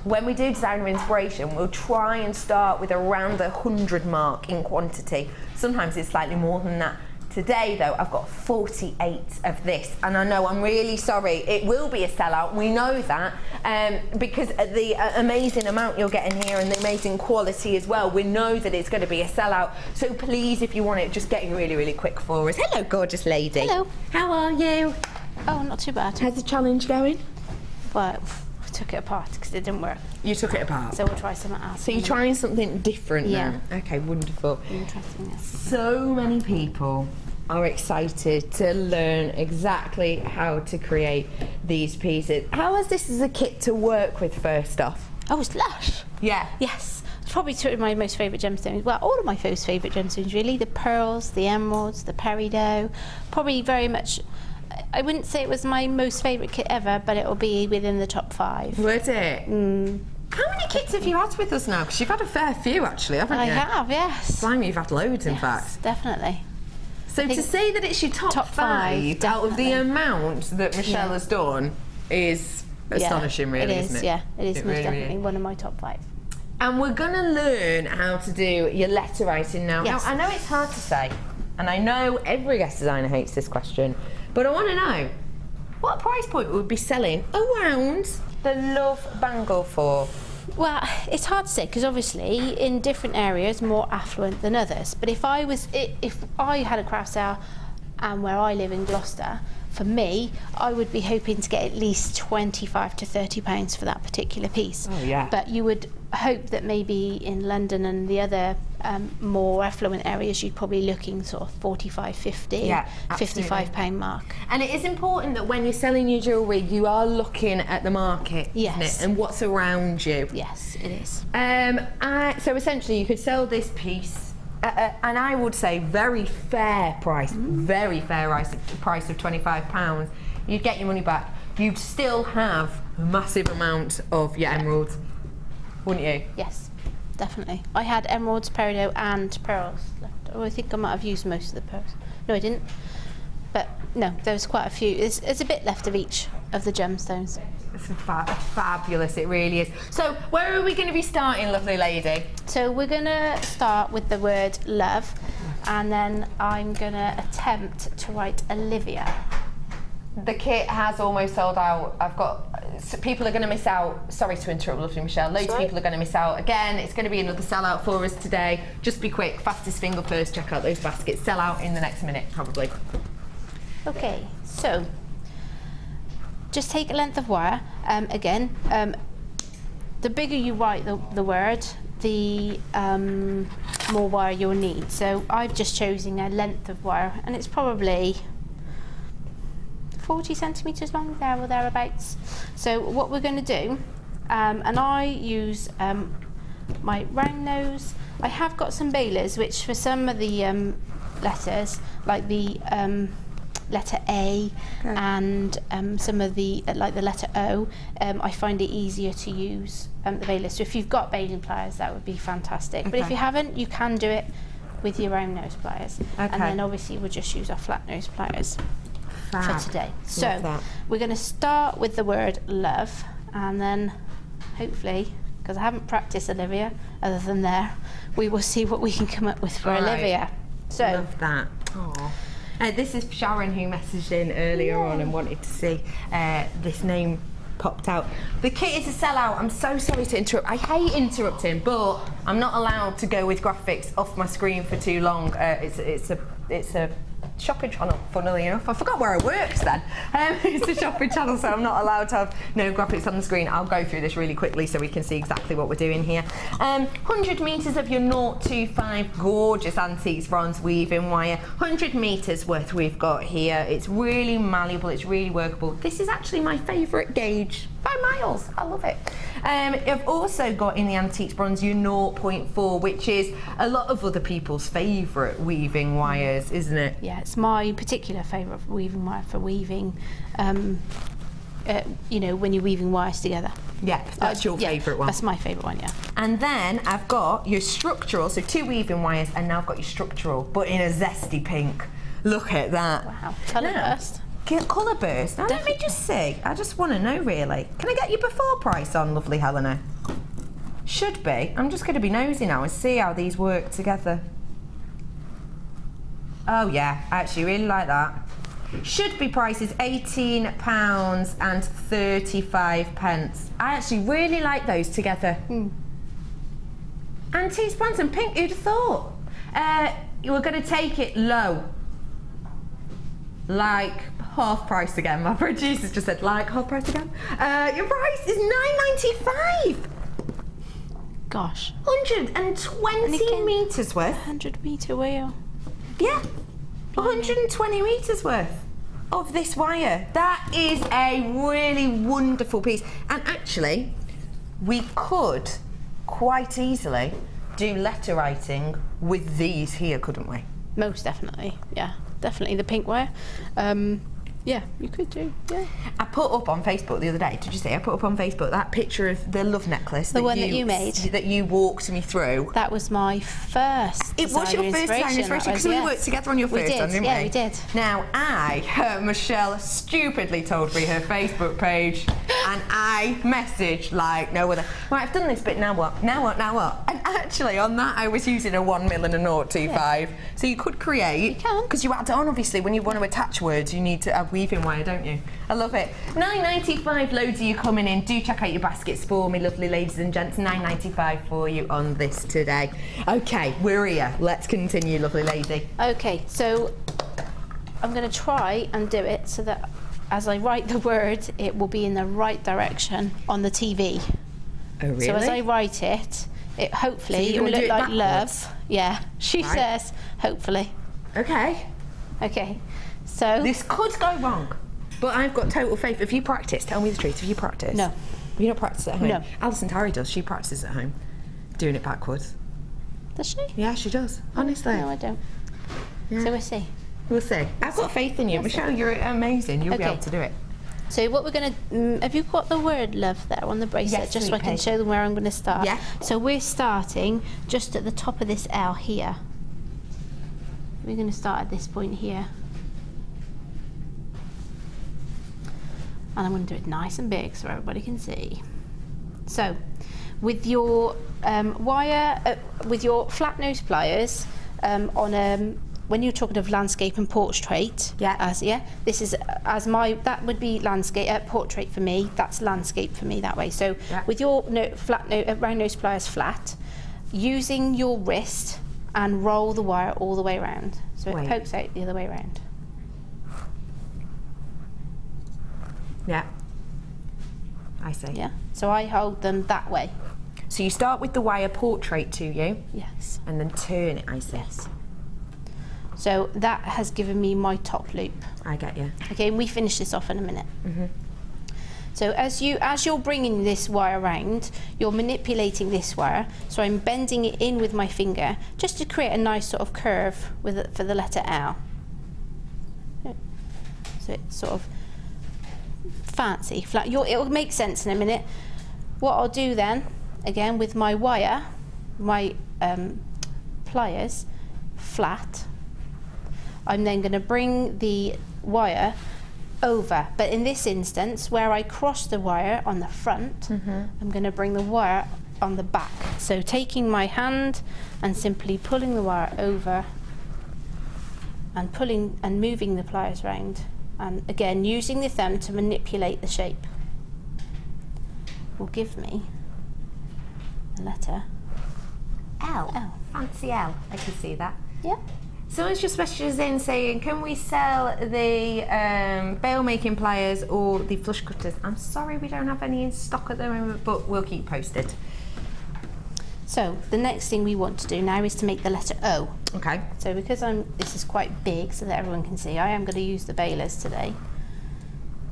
Speaker 9: When we do designer inspiration, we'll try and start with around the 100 mark in quantity. Sometimes it's slightly more than that. Today, though, I've got 48 of this, and I know I'm really sorry. It will be a sellout. We know that um, because the uh, amazing amount you're getting here and the amazing quality as well. We know that it's going to be a sellout. So please, if you want it, just getting really, really quick for us. Hello, gorgeous lady.
Speaker 8: Hello.
Speaker 9: How are you?
Speaker 8: Oh, not too bad.
Speaker 9: How's the challenge going?
Speaker 8: Well, took it apart because it didn't work.
Speaker 9: You took it apart.
Speaker 8: So we'll try something else.
Speaker 9: So you're trying something different
Speaker 8: yeah.
Speaker 9: now? Okay, wonderful.
Speaker 8: Interesting. Yes.
Speaker 9: So many people are excited to learn exactly how to create these pieces. How is this as a kit to work with first off?
Speaker 8: Oh, it's lush.
Speaker 9: Yeah.
Speaker 8: Yes. It's probably two of my most favourite gemstones. Well, all of my most favourite gemstones, really. The pearls, the emeralds, the peridot. Probably very much I wouldn't say it was my most favourite kit ever, but it'll be within the top five.
Speaker 9: Would it?
Speaker 8: Mm.
Speaker 9: How many kits have you had with us now? Because you've had a fair few, actually, haven't
Speaker 8: I
Speaker 9: you?
Speaker 8: I have, yes.
Speaker 9: Blimey, you've had loads, in
Speaker 8: yes,
Speaker 9: fact.
Speaker 8: definitely.
Speaker 9: So to say that it's your top,
Speaker 8: top five,
Speaker 9: five out of the amount that Michelle
Speaker 8: yeah.
Speaker 9: has done is astonishing,
Speaker 8: yeah,
Speaker 9: really,
Speaker 8: it is,
Speaker 9: isn't it?
Speaker 8: Yeah, it is
Speaker 9: it
Speaker 8: most
Speaker 9: really,
Speaker 8: definitely
Speaker 9: really.
Speaker 8: one of my top five.
Speaker 9: And we're going to learn how to do your letter writing now.
Speaker 8: Yes.
Speaker 9: Now, I know it's hard to say, and I know every guest designer hates this question, but I want to know what price point would be selling around the Love Bangle for?
Speaker 8: Well, it's hard to say because obviously in different areas more affluent than others. But if I was, if I had a craft sale, and where I live in Gloucester, for me, I would be hoping to get at least 25 to 30 pounds for that particular piece.
Speaker 9: Oh, yeah.
Speaker 8: But you would hope that maybe in London and the other um, more affluent areas, you'd probably looking sort of 45, 50,
Speaker 9: Yeah,
Speaker 8: 55 pound mark.
Speaker 9: And it is important that when you're selling your jewellery, you are looking at the market, isn't
Speaker 8: Yes.
Speaker 9: it? And what's around you.
Speaker 8: Yes, it is.
Speaker 9: Um, I, so essentially, you could sell this piece. Uh, and I would say very fair price, very fair price, price of twenty five pounds. you'd get your money back. You'd still have a massive amount of your emeralds, wouldn't you?
Speaker 8: Yes, definitely. I had emeralds, peridot, and pearls left. Oh, I think I might have used most of the pearls. No, I didn't. But no, there was quite a few. There's, there's a bit left of each of the gemstones.
Speaker 9: It's fa- fabulous, it really is. So, where are we going to be starting, lovely lady?
Speaker 8: So we're going to start with the word love, and then I'm going to attempt to write Olivia.
Speaker 9: The kit has almost sold out. I've got s- people are going to miss out. Sorry to interrupt, lovely Michelle. Loads of people are going to miss out. Again, it's going to be another sellout for us today. Just be quick, fastest finger first. Check out those baskets. Sell out in the next minute, probably.
Speaker 8: Okay, so just take a length of wire. Um, again, um, the bigger you write the, the word, the um, more wire you'll need. So I've just chosen a length of wire, and it's probably 40 centimetres long, there or thereabouts. So what we're going to do, um, and I use um, my round nose. I have got some bailers, which for some of the um, letters, like the um, letter A and um, some of the, uh, like the letter O, um, I find it easier to use um, the bailers. So if you've got bailing pliers, that would be fantastic. But if you haven't, you can do it with your round nose pliers.
Speaker 9: Okay.
Speaker 8: And then obviously we'll just use our flat nose pliers
Speaker 9: Fab.
Speaker 8: for today. So we're going to start with the word love and then hopefully, because I haven't practiced Olivia other than there, we will see what we can come up with for
Speaker 9: All right.
Speaker 8: Olivia. So
Speaker 9: Love that. Aww. Uh, this is Sharon who messaged in earlier on and wanted to see uh, this name popped out. The kit is a sellout. I'm so sorry to interrupt. I hate interrupting, but I'm not allowed to go with graphics off my screen for too long. Uh, it's it's a it's a shopping channel. Funnily enough, I forgot where I worked then. Um, it's a shopping channel, so I'm not allowed to have no graphics on the screen. I'll go through this really quickly so we can see exactly what we're doing here. Um, 100 metres of your 025 gorgeous antiques bronze weaving wire. 100 metres worth we've got here. It's really malleable, it's really workable. This is actually my favourite gauge by miles. I love it. Um, I've also got in the antiques bronze your 0.4, which is a lot of other people's favourite weaving wires, isn't it?
Speaker 8: yeah, it's my particular favourite weaving wire for weaving. Um, uh, you know, when you're weaving wires together.
Speaker 9: Yeah, that's your
Speaker 8: Yeah,
Speaker 9: favourite one.
Speaker 8: That's my favourite one, yeah.
Speaker 9: And then I've got your structural, so two weaving wires, and now I've got your structural, but in a zesty pink. Look at that.
Speaker 8: Wow, colour burst.
Speaker 9: Colour burst. Now let me just see. I just want to know really. Can I get your before price on, lovely Helena? Should be. I'm just going to be nosy now and see how these work together. Oh yeah, I actually really like that. Should be prices eighteen pounds and thirty-five pence. I actually really like those together. Antiques, bronze and pink. Who'd have thought? Uh, you were going to take it low, like half price again. My producer's just said like half price again. Uh, your price is nine ninety-five.
Speaker 8: Gosh.
Speaker 9: Hundred and
Speaker 8: And
Speaker 9: twenty meters worth.
Speaker 8: 100 metre wheel.
Speaker 9: Yeah, 120 metres worth of this wire. That is a really wonderful piece. And actually, we could quite easily do letter writing with these here, couldn't we?
Speaker 8: Most definitely, yeah. definitely the pink wear. Um, yeah, you could do, yeah.
Speaker 9: I put up on Facebook the other day. Did you see? I put up on Facebook that picture of the love necklace.
Speaker 8: The one that you made?
Speaker 9: That you walked me through.
Speaker 8: That was my first.
Speaker 9: It was your first design inspiration because
Speaker 8: was,
Speaker 9: we worked together on your
Speaker 8: We
Speaker 9: first
Speaker 8: did,
Speaker 9: one, didn't
Speaker 8: yeah,
Speaker 9: we?
Speaker 8: we did.
Speaker 9: Now I, uh, Michelle, stupidly told me her Facebook page, and I messaged like no other. Right, I've done this, but now what? Now what? Now what? And actually, on that, I was using a one mil and a naught two five. So you could create.
Speaker 8: You can.
Speaker 9: Because you add on, obviously, when you want to attach words, you need to have weaving wire, don't you? I love it. Nine ninety five. Loads of you coming in. Do check out your baskets for me, lovely ladies and gents. Nine ninety five for you on this today. Okay, we're here. Let's continue, lovely lady.
Speaker 8: Okay, so I'm going to try and do it so that as I write the word, it will be in the right direction on the TV.
Speaker 9: Oh really?
Speaker 8: So as I write it, it hopefully
Speaker 9: So
Speaker 8: it will look
Speaker 9: it
Speaker 8: like
Speaker 9: backwards?
Speaker 8: love. Yeah, she
Speaker 9: Right.
Speaker 8: says hopefully.
Speaker 9: okay.
Speaker 8: Okay, so
Speaker 9: This could go wrong, but I've got total faith. If you practice, tell me the truth. If you practice,
Speaker 8: No.
Speaker 9: you don't practice at home.
Speaker 8: No.
Speaker 9: Alison Tarry does. She practices at home, doing it backwards.
Speaker 8: does she?
Speaker 9: Yeah, she does. Honestly.
Speaker 8: No, I don't.
Speaker 9: Yeah.
Speaker 8: So we'll see.
Speaker 9: We'll see. I've got faith in you. Michelle, you're amazing. You'll be able to do it.
Speaker 8: So what we're going to, um, have you got the word love there on the bracelet,
Speaker 9: Yes,
Speaker 8: just so I can show them where I'm going to start?
Speaker 9: Yeah.
Speaker 8: So we're starting just at the top of this L here. We're going to start at this point here. And I'm going to do it nice and big so everybody can see. So, with your um, wire, uh, with your flat nose pliers, um, on um, when you're talking of landscape and portrait,
Speaker 9: Yeah.
Speaker 8: as yeah, this is uh, as my that would be landscape uh, portrait for me. That's landscape for me that way. So
Speaker 9: Yeah.
Speaker 8: with your no, flat no, uh, round nose pliers flat, using your wrist and roll the wire all the way around, so
Speaker 9: Wait.
Speaker 8: it pokes out the other way around.
Speaker 9: Yeah. I see.
Speaker 8: Yeah. So I hold them that way.
Speaker 9: So you start with the wire portrait to you
Speaker 8: Yes.
Speaker 9: and then turn it, I see.
Speaker 8: Yes. So that has given me my top loop.
Speaker 9: I get you.
Speaker 8: Okay, and we finish this off in a minute. Mhm. So as you as you're bringing this wire around, you're manipulating this wire. So I'm bending it in with my finger just to create a nice sort of curve with it for the letter L. So it's sort of fancy, flat. You'll, it'll make sense in a minute. What I'll do then, again with my wire, my um, pliers, flat. I'm then going to bring the wire over, but in this instance, where I cross the wire on the front, I'm going to bring the wire on the back. So taking my hand and simply pulling the wire over and pulling and moving the pliers round, and again using the thumb to manipulate the shape, will give me the letter
Speaker 9: L.
Speaker 8: L.
Speaker 9: Fancy L. I can see that.
Speaker 8: Yeah.
Speaker 9: Someone's just messaged us in saying, can we sell the um, bail making pliers or the flush cutters? I'm sorry we don't have any in stock at the moment, but we'll keep posted.
Speaker 8: So the next thing we want to do now is to make the letter O.
Speaker 9: Okay.
Speaker 8: So because I'm, this is quite big so that everyone can see, I am going to use the balers today.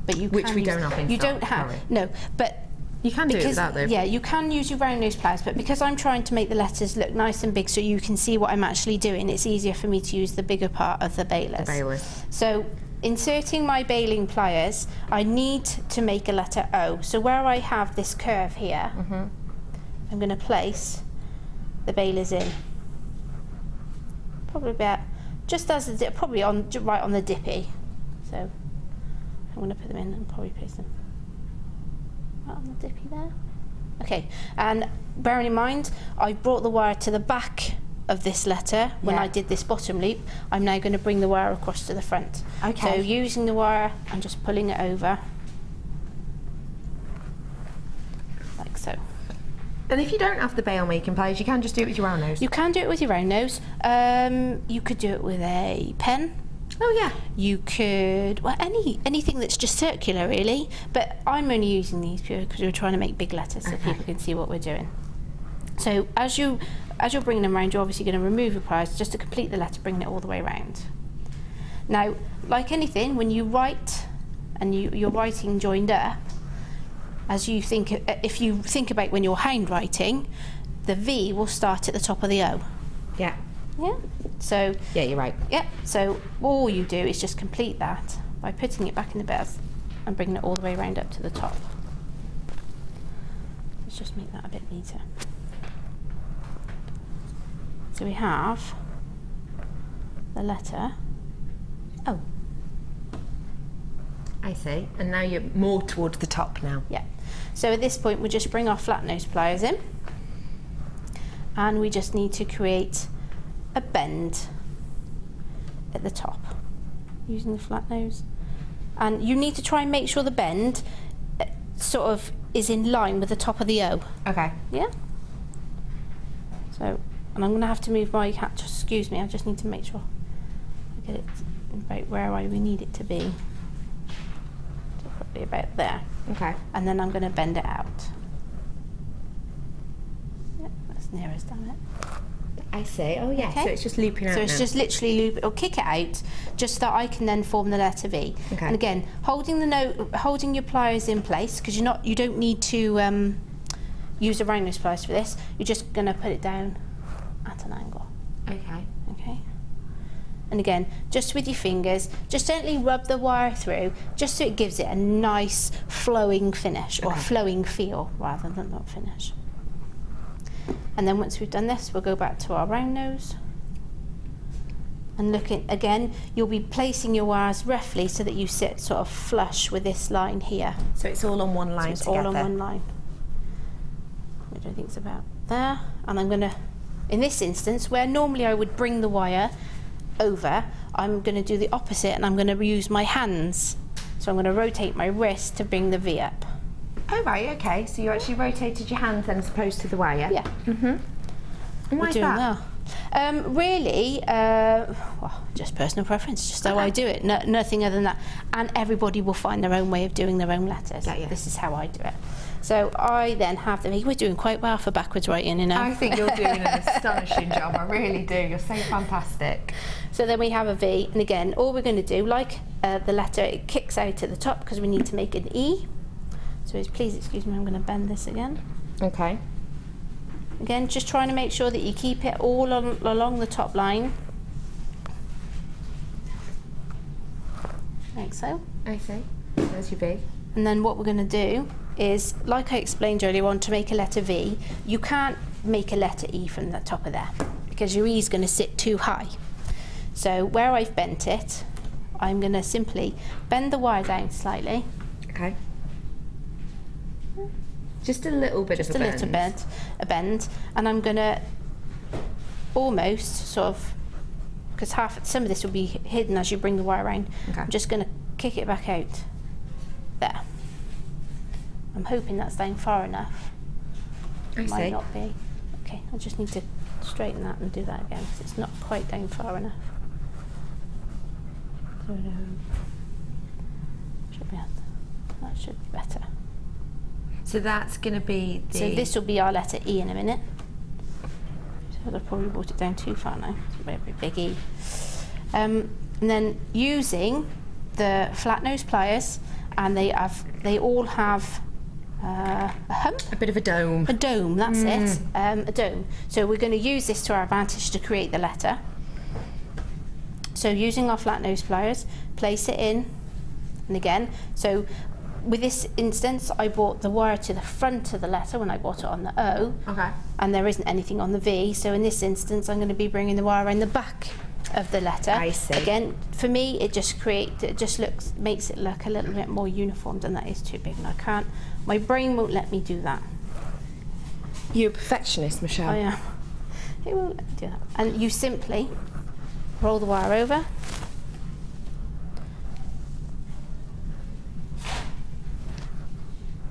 Speaker 8: But you
Speaker 9: Which
Speaker 8: can
Speaker 9: we
Speaker 8: use-
Speaker 9: don't have in
Speaker 8: You don't have
Speaker 9: sorry.
Speaker 8: no, but
Speaker 9: You can do it
Speaker 8: because
Speaker 9: without though.
Speaker 8: yeah, you can use your round nose pliers, but because I'm trying to make the letters look nice and big so you can see what I'm actually doing, it's easier for me to use the bigger part of the balers.
Speaker 9: Bailers.
Speaker 8: So inserting my baling pliers, I need to make a letter O. So where I have this curve here,
Speaker 9: Mm-hmm.
Speaker 8: I'm going to place the balers in. Probably about just as the dip, probably on right on the dippy. So I'm going to put them in and probably place them right on the dippy there. Okay, and bearing in mind, I brought the wire to the back of this letter when
Speaker 9: Yeah.
Speaker 8: I did this bottom loop. I'm now going to bring the wire across to the front.
Speaker 9: Okay.
Speaker 8: So using the wire, I'm just pulling it over. Like so.
Speaker 9: And if you don't have the bail making pliers, you can just do it with your own nose.
Speaker 8: You can do it with your own nose. Um, you could do it with a pen.
Speaker 9: oh yeah.
Speaker 8: You could well any anything that's just circular really. But I'm only using these because we're trying to make big letters so people can see what we're doing. So as you as you're bringing them around, you're obviously going to remove your pliers just to complete the letter, bringing it all the way around. Now, like anything, when you write and you, you're writing joined up, as you think, if you think about when you're handwriting, the V will start at the top of the O.
Speaker 9: Yeah.
Speaker 8: Yeah. So
Speaker 9: Yeah, you're right.
Speaker 8: Yep. So all you do is just complete that by putting it back in the bed and bringing it all the way around up to the top. Let's just make that a bit neater. So we have the letter O.
Speaker 9: I see. And now you're more towards the top now.
Speaker 8: Yeah. So at this point, we just bring our flat nose pliers in, and we just need to create a bend at the top using the flat nose. And you need to try and make sure the bend uh, sort of is in line with the top of the O.
Speaker 9: Okay.
Speaker 8: Yeah. So, and I'm going to have to move my hat. Just excuse me. I just need to make sure I get it about where I we need it to be. So probably about there
Speaker 9: Okay.
Speaker 8: and then I'm going to bend it out. Yep, that's near as damn it.
Speaker 9: I see. Oh yeah.
Speaker 8: Okay.
Speaker 9: So it's just looping out.
Speaker 8: So it's
Speaker 9: now.
Speaker 8: just literally loop or kick it out, just so that I can then form the letter V.
Speaker 9: Okay.
Speaker 8: And again, holding the note, holding your pliers in place because you're not, you don't need to um, use a nose pliers for this. You're just going to put it down at an angle.
Speaker 9: Okay.
Speaker 8: Okay. And again, just with your fingers, just gently rub the wire through, just so it gives it a nice flowing finish, or flowing feel, rather than not finish. And then once we've done this, we'll go back to our round nose. And looking again, you'll be placing your wires roughly so that you sit sort of flush with this line here.
Speaker 9: So it's all on one line
Speaker 8: So it's
Speaker 9: together.
Speaker 8: all on one line. Which I think is about there. And I'm going to, in this instance, where normally I would bring the wire over, I'm going to do the opposite and I'm going to use my hands. So I'm going to rotate my wrist to bring the V up.
Speaker 9: Oh right, okay. So you actually rotated your hands then as opposed to the wire.
Speaker 8: Yeah.
Speaker 9: Mm-hmm.
Speaker 8: We're doing
Speaker 9: that?
Speaker 8: well. Um, really, uh, well, just personal preference, just how I do it, no, nothing other than that. And everybody will find their own way of doing their own letters. Yeah, yeah. This is how I do it. So I then have them. We're doing quite well for backwards writing, you know.
Speaker 9: I think you're doing an astonishing job. I really do. You're so fantastic.
Speaker 8: So then we have a V, and again, all we're going to do, like uh, the letter, it kicks out at the top because we need to make an E. So please excuse me, I'm going to bend this again.
Speaker 9: Okay.
Speaker 8: Again, just trying to make sure that you keep it all on, along the top line. Like so.
Speaker 9: I see. There's your V.
Speaker 8: And then what we're going to do is, like I explained earlier on, to make a letter V, you can't make a letter E from the top of there because your E is going to sit too high. So where I've bent it, I'm going to simply bend the wire down slightly.
Speaker 9: Okay. Just a little bit
Speaker 8: Just
Speaker 9: of
Speaker 8: a
Speaker 9: a
Speaker 8: little bit, a bend, and I'm going to almost sort of, because half some of this will be hidden as you bring the wire around.
Speaker 9: Okay.
Speaker 8: I'm just going to kick it back out. There. I'm hoping that's down far enough.
Speaker 9: I
Speaker 8: Might
Speaker 9: see.
Speaker 8: not be. Okay, I just need to straighten that and do that again because it's not quite down far enough. So, um, should be, that should be better.
Speaker 9: So that's going to be the.
Speaker 8: So this will be our letter E in a minute. So I've probably brought it down too far now. It's a very, very big E. Um, and then using the flat nose pliers, and they have, they all have uh, a hump.
Speaker 9: A bit of a dome.
Speaker 8: A dome, that's
Speaker 9: Mm.
Speaker 8: it. Um, a dome. So we're going to use this to our advantage to create the letter. So using our flat nose pliers, place it in, and again. So with this instance, I brought the wire to the front of the letter when I brought it on the O.
Speaker 9: Okay.
Speaker 8: And there isn't anything on the V. So in this instance, I'm going to be bringing the wire in the back of the letter.
Speaker 9: I see.
Speaker 8: Again, for me, it just creates, it just looks, makes it look a little bit more uniform, and that is too big, and I can't. My brain won't let me do that.
Speaker 9: You're a perfectionist, Michelle.
Speaker 8: I am. It won't let me do that. And you simply roll the wire over.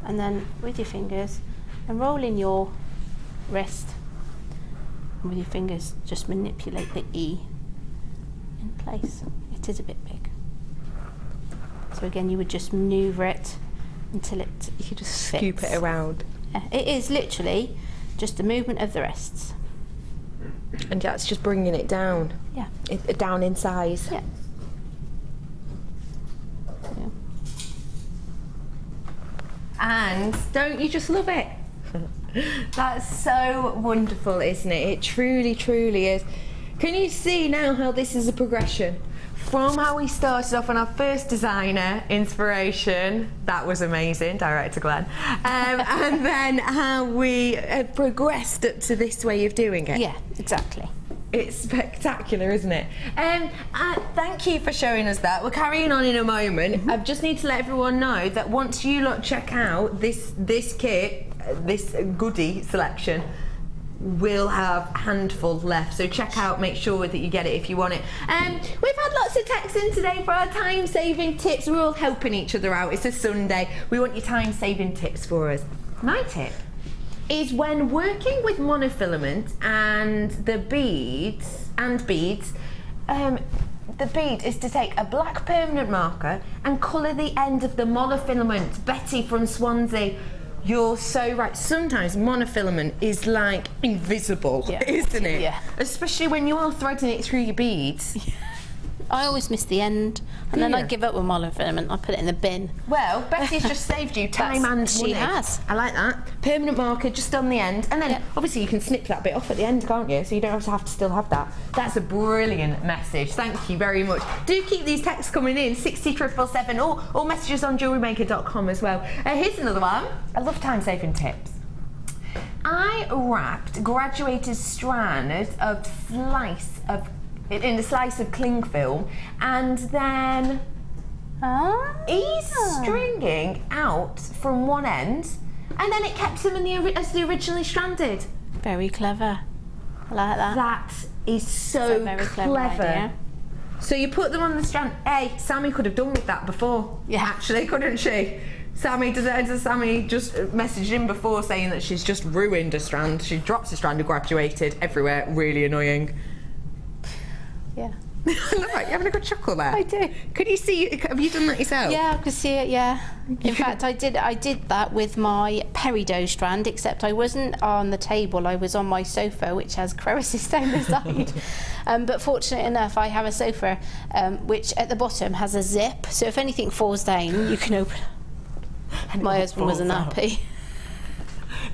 Speaker 8: And then with your fingers, and roll in your wrist. And with your fingers, just manipulate the E place. It is a bit big. So again, you would just maneuver it until it
Speaker 9: You could just scoop it around.
Speaker 8: Yeah, it is literally just the movement of the wrists.
Speaker 9: And that's just bringing it down.
Speaker 8: Yeah.
Speaker 9: It, down in size.
Speaker 8: Yeah.
Speaker 9: And don't you just love it? That's so wonderful, isn't it? It truly, truly is. Can you see now how this is a progression? From how we started off on our first designer inspiration, that was amazing, Director Glenn, um, and then how we have progressed up to this way of doing it.
Speaker 8: Yeah, exactly.
Speaker 9: It's spectacular, isn't it? Um, uh, thank you for showing us that. We're carrying on in a moment. I just need to let everyone know that once you lot check out this this kit, uh, this goodie selection, we'll have a handful left. So check out, make sure that you get it if you want it. Um, we've had lots of texts in today for our time saving tips. We're all helping each other out. It's a Sunday. We want your time saving tips for us. My tip is when working with monofilament and the beads and beads um, the bead is to take a black permanent marker and colour the end of the monofilament betty from swansea you're so right sometimes monofilament is like invisible
Speaker 8: Yeah.
Speaker 9: isn't it
Speaker 8: Yeah.
Speaker 9: especially when you are threading it through your beads
Speaker 8: I always miss the end, and then I give up with monofilament. I put it in the bin.
Speaker 9: Well, Betty's just saved you time and
Speaker 8: she
Speaker 9: money.
Speaker 8: has.
Speaker 9: I like that. Permanent marker just on the end, and then
Speaker 8: Yeah.
Speaker 9: obviously you can snip that bit off at the end, can't you? So you don't have to have to still have that. That's a brilliant message. Thank you very much. Do keep these texts coming in, sixty triple seven, or or messages on jewellerymaker.com as well. Uh, here's another one. I love time saving tips. I wrapped graduated strand of slice of in a slice of cling film, and then
Speaker 8: Ah.
Speaker 9: he's stringing out from one end, and then it kept him in the as the originally stranded.
Speaker 8: Very clever. I like that.
Speaker 9: That is so,
Speaker 8: That's a very clever idea.
Speaker 9: So you put them on the strand. Hey, Sammy could have done with that before.
Speaker 8: Yeah.
Speaker 9: Actually, couldn't she? Sammy does Sammy just messaged in before saying that she's just ruined a strand. She drops a strand and graduated everywhere. Really annoying.
Speaker 8: Yeah.
Speaker 9: Look, you're having a good chuckle there.
Speaker 8: I do.
Speaker 9: Could you see? Have you done that yourself?
Speaker 8: Yeah, I could see it. Yeah. In fact, I did. I did that with my peridot strand, except I wasn't on the table. I was on my sofa, which has crevices down the side. um, but fortunate enough, I have a sofa um, which at the bottom has a zip, so if anything falls down, you can open. My husband wasn't happy.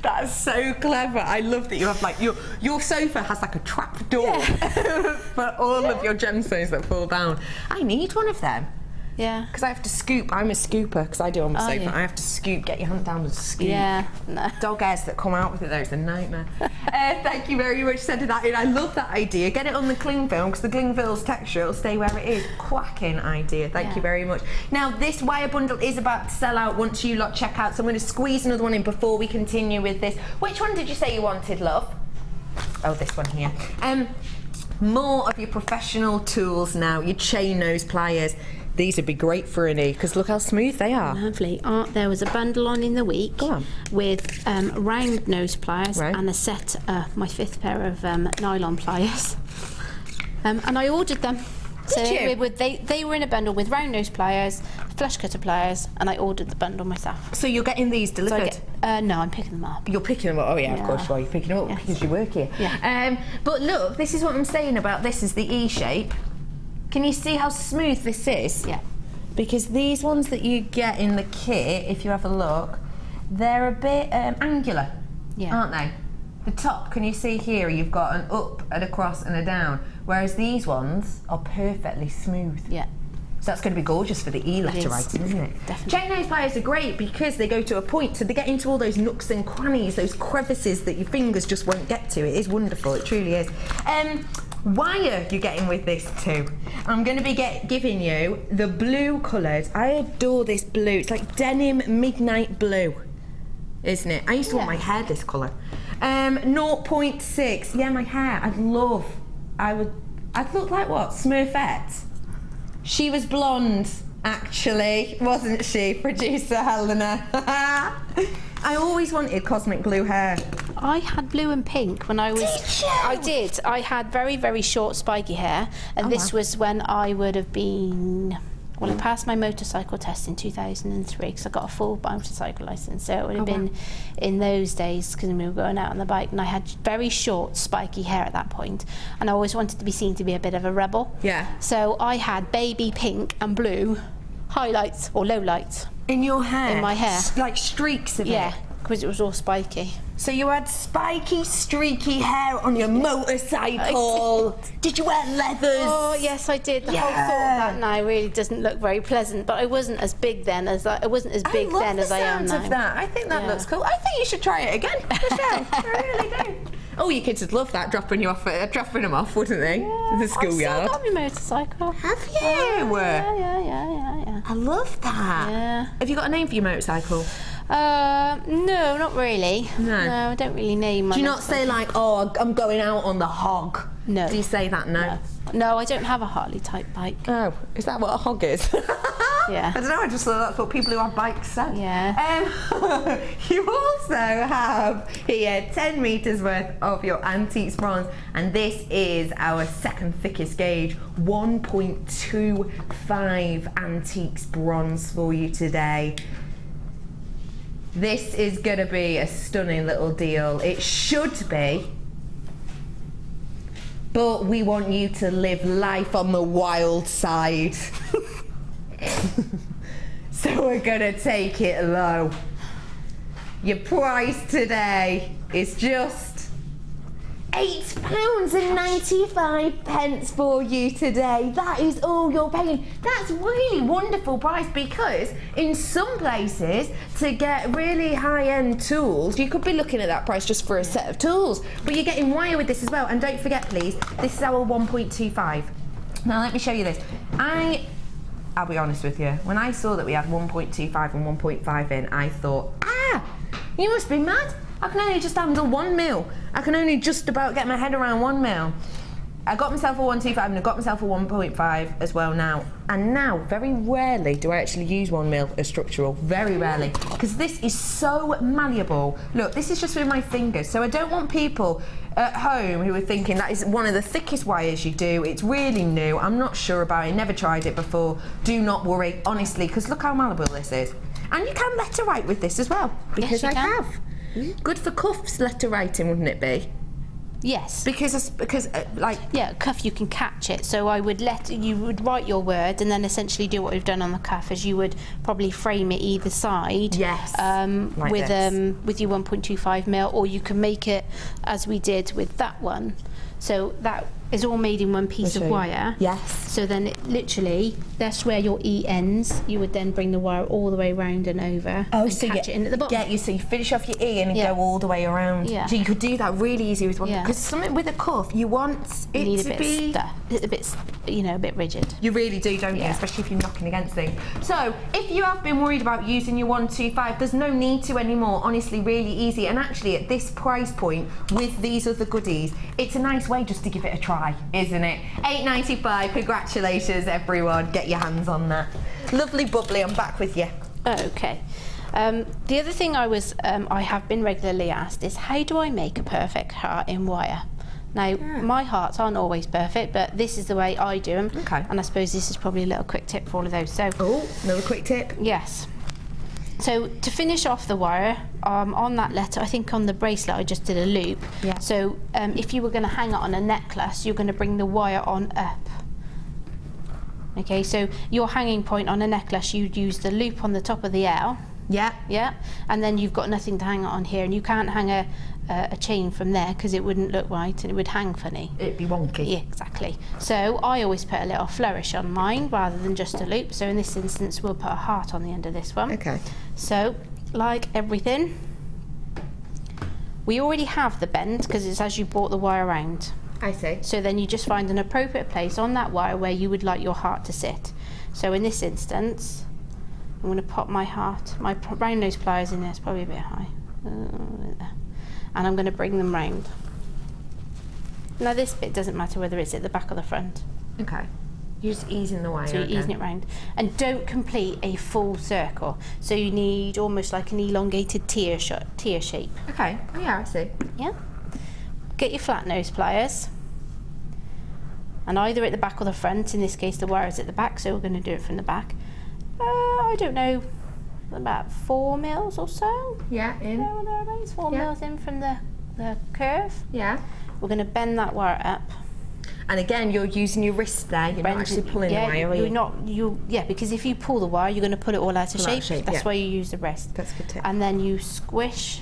Speaker 9: That's so clever. I love that you have like your your sofa has like a trap door for all of your gemstones that fall down. I need one of them
Speaker 8: Yeah.
Speaker 9: because I have to scoop. I'm a scooper because I do on my
Speaker 8: Are
Speaker 9: sofa. I have to scoop. Get your hand down and scoop.
Speaker 8: Yeah. No.
Speaker 9: Dog hairs that come out with it, though, it's a nightmare. uh, thank you very much for sending that in. I love that idea. Get it on the cling film because the cling film's texture will stay where it is. Quacking idea. Thank
Speaker 8: Yeah.
Speaker 9: you very much. Now, this wire bundle is about to sell out once you lot check out, so I'm going to squeeze another one in before we continue with this. Which one did you say you wanted, love? Oh, this one here. Um, more of your professional tools now, your chain nose pliers. These would be great for an E because look how smooth they are.
Speaker 8: Lovely. Uh, there was a bundle on in the week with um, round nose pliers
Speaker 9: Right.
Speaker 8: and a set, uh, my fifth pair of um, nylon pliers. Um, and I ordered them. so
Speaker 9: Did you?
Speaker 8: They, were, they, they were in a bundle with round nose pliers, flush cutter pliers, and I ordered the bundle myself.
Speaker 9: So you're getting these delivered?
Speaker 8: I get, uh, no, I'm picking them up.
Speaker 9: You're picking them up. Oh yeah, of course you are. You're picking them up
Speaker 8: Yes.
Speaker 9: because you work here.
Speaker 8: Yeah.
Speaker 9: Um, but look, this is what I'm saying about this is the E shape. Can you see how smooth this is?
Speaker 8: Yeah.
Speaker 9: Because these ones that you get in the kit, if you have a look, they're a bit um, angular,
Speaker 8: Yeah.
Speaker 9: aren't they? The top, can you see here? You've got an up, and a cross and a down. Whereas these ones are perfectly smooth.
Speaker 8: Yeah.
Speaker 9: So that's going to be gorgeous for the E letter
Speaker 8: is.
Speaker 9: writing, isn't it?
Speaker 8: Definitely.
Speaker 9: Chain nose pliers are great because they go to a point, so they get into all those nooks and crannies, those crevices that your fingers just won't get to. It is wonderful, it truly is. Um, wire you're getting with this too. I'm going to be get, giving you the blue coloured. I adore this blue. It's like denim midnight blue, isn't it? I used to want my hair this colour. Um, 0.6. Yeah, my hair. I'd love. I would. I'd look like what? Smurfette. She was blonde, actually, wasn't she, producer Helena? I always wanted cosmic blue hair.
Speaker 8: I had blue and pink when I was.
Speaker 9: Did you?
Speaker 8: I did. I had very, very short, spiky hair, and
Speaker 9: Oh,
Speaker 8: this
Speaker 9: wow.
Speaker 8: was when I would have been. Well, I passed my motorcycle test in 2003 because I got a full motorcycle license. So it would have
Speaker 9: Oh, wow.
Speaker 8: been in those days because we were going out on the bike, and I had very short, spiky hair at that point, and I always wanted to be seen to be a bit of a rebel.
Speaker 9: Yeah.
Speaker 8: So I had baby pink and blue highlights or lowlights.
Speaker 9: In your hair?
Speaker 8: In my hair.
Speaker 9: Like streaks of
Speaker 8: Yeah,
Speaker 9: it?
Speaker 8: because it was all spiky.
Speaker 9: So you had spiky, streaky hair on your motorcycle. did. you wear leathers?
Speaker 8: Oh yes, I did. The whole thought of
Speaker 9: Yeah.
Speaker 8: that now really doesn't look very pleasant. But I wasn't as big then as I, I wasn't as big then
Speaker 9: the
Speaker 8: as I am
Speaker 9: sound
Speaker 8: now.
Speaker 9: of that. I think that
Speaker 8: Yeah.
Speaker 9: looks cool. I think you should try it again, Michelle. I really do. Oh, your kids would love that dropping you off, uh, dropping them off, wouldn't they? Yeah,
Speaker 8: the
Speaker 9: schoolyard.
Speaker 8: I've got my motorcycle.
Speaker 9: Have you?
Speaker 8: Yeah, yeah, yeah, yeah, yeah.
Speaker 9: I love that.
Speaker 8: Yeah.
Speaker 9: Have you got a name for your motorcycle?
Speaker 8: Uh, no, not really.
Speaker 9: No.
Speaker 8: no, I don't really name my.
Speaker 9: Do you not say like, oh, I'm going out on the hog?
Speaker 8: No.
Speaker 9: Do you say that? No.
Speaker 8: No. No, I don't have a Harley type bike.
Speaker 9: Oh, is that what a hog is?
Speaker 8: Yeah.
Speaker 9: I don't know. I just thought that's what people who have bikes say.
Speaker 8: Yeah.
Speaker 9: Um, you also have here 10 meters worth of your antiques bronze, and this is our second thickest gauge, 1.25 antiques bronze for you today. This is going to be a stunning little deal. It should be but we want you to live life on the wild side. so we're gonna take it low. Your price today is just eight pounds and ninety-five pence for you today. That is all you're paying. That's really wonderful price because in some places to get really high-end tools, you could be looking at that price just for a set of tools. But you're getting wire with this as well. And don't forget, please, this is our 1.25. Now let me show you this. I I'll be honest with you. When I saw that we had 1.25 and 1.5 in, I thought, ah, you must be mad. I can only just handle one mil. I can only just about get my head around one mil. I got myself a 125 and I got myself a 1.5 as well now. And now, very rarely do I actually use one mil as structural. Very rarely. Because this is so malleable. Look, this is just with my fingers. So I don't want people at home who are thinking that is one of the thickest wires you do. It's really new. I'm not sure about it. Never tried it before. Do not worry, honestly, because look how malleable this is. And you can letter write with this as well. Because
Speaker 8: you
Speaker 9: I
Speaker 8: can.
Speaker 9: have. Good for cuffs letter writing, wouldn't it be?
Speaker 8: Yes.
Speaker 9: Because because uh, like
Speaker 8: Yeah, cuff you can catch it. So I would let you would write your word and then essentially do what we've done on the cuff as you would probably frame it either side.
Speaker 9: Yes,
Speaker 8: Um,
Speaker 9: like
Speaker 8: with
Speaker 9: this.
Speaker 8: um with your 1.25 mil, or you can make it as we did with that one. So that is all made in one piece of wire.
Speaker 9: Yes.
Speaker 8: So then it literally that's where your E ends. You would then bring the wire all the way round and over
Speaker 9: Oh,
Speaker 8: and
Speaker 9: so
Speaker 8: catch
Speaker 9: you,
Speaker 8: it in at the bottom.
Speaker 9: Yeah, you so you finish off your E and
Speaker 8: Yeah.
Speaker 9: go all the way around.
Speaker 8: Yeah.
Speaker 9: So you could do that really easy with one.
Speaker 8: Yeah.
Speaker 9: Because something with a cuff, you want
Speaker 8: You
Speaker 9: it
Speaker 8: a
Speaker 9: to
Speaker 8: bit
Speaker 9: be.
Speaker 8: stuff, a bit, you know, a bit rigid.
Speaker 9: You really do, don't you? Especially if you're knocking against things. So, if you have been worried about using your 125, there's no need to anymore. Honestly, really easy. And actually, at this price point, with these other goodies, it's a nice way just to give it a try, isn't it? 8.95. Congratulations, everyone. Get your hands on that. Lovely bubbly. I'm back with you.
Speaker 8: Okay. Um, the other thing I was, um, I have been regularly asked is how do I make a perfect heart in wire? Now, my hearts aren't always perfect, but this is the way I do them.
Speaker 9: Okay.
Speaker 8: And I suppose this is probably a little quick tip for all of those. So,
Speaker 9: Oh, another quick tip.
Speaker 8: yes. So to finish off the wire, um, on that letter, I think on the bracelet I just did a loop.
Speaker 9: Yeah.
Speaker 8: So um, if you were going to hang it on a necklace, you're going to bring the wire on up. Okay, so your hanging point on a necklace, you'd use the loop on the top of the L.
Speaker 9: Yeah.
Speaker 8: Yeah, and then you've got nothing to hang it on here, and you can't hang a, a, a chain from there because it wouldn't look right and it would hang funny.
Speaker 9: It'd be wonky.
Speaker 8: Yeah, exactly. So I always put a little flourish on mine rather than just a loop. So in this instance, we'll put a heart on the end of this one.
Speaker 9: Okay.
Speaker 8: So, like everything, we already have the bend because it's as you brought the wire around.
Speaker 9: I see.
Speaker 8: So then you just find an appropriate place on that wire where you would like your heart to sit. So in this instance, I'm going to pop my heart, my round nose pliers in there, it's probably a bit high. Uh, there. And I'm going to bring them round. Now this bit doesn't matter whether it's at the back or the front.
Speaker 9: Okay. You're just easing the wire.
Speaker 8: So you're
Speaker 9: again.
Speaker 8: easing it round. And don't complete a full circle. So you need almost like an elongated tear, sh- tear shape.
Speaker 9: Okay. Oh, yeah, I see.
Speaker 8: Yeah. Get your flat nose pliers. And either at the back or the front, in this case the wire is at the back, so we're going to do it from the back. Uh, I don't know, about four mils or so.
Speaker 9: Yeah, in.
Speaker 8: There or thereabouts, four
Speaker 9: Yeah.
Speaker 8: mils in from the, the curve.
Speaker 9: Yeah.
Speaker 8: We're going to bend that wire up.
Speaker 9: And again, you're using your wrist there. You're not
Speaker 8: Bend
Speaker 9: actually
Speaker 8: it-
Speaker 9: pulling
Speaker 8: yeah,
Speaker 9: the wire. are
Speaker 8: You're not. You yeah, because if you pull the wire, you're going to pull it all out of
Speaker 9: Pull out
Speaker 8: shape.
Speaker 9: of shape,
Speaker 8: That's
Speaker 9: yeah.
Speaker 8: why you use the wrist.
Speaker 9: That's a good tip.
Speaker 8: And then you squish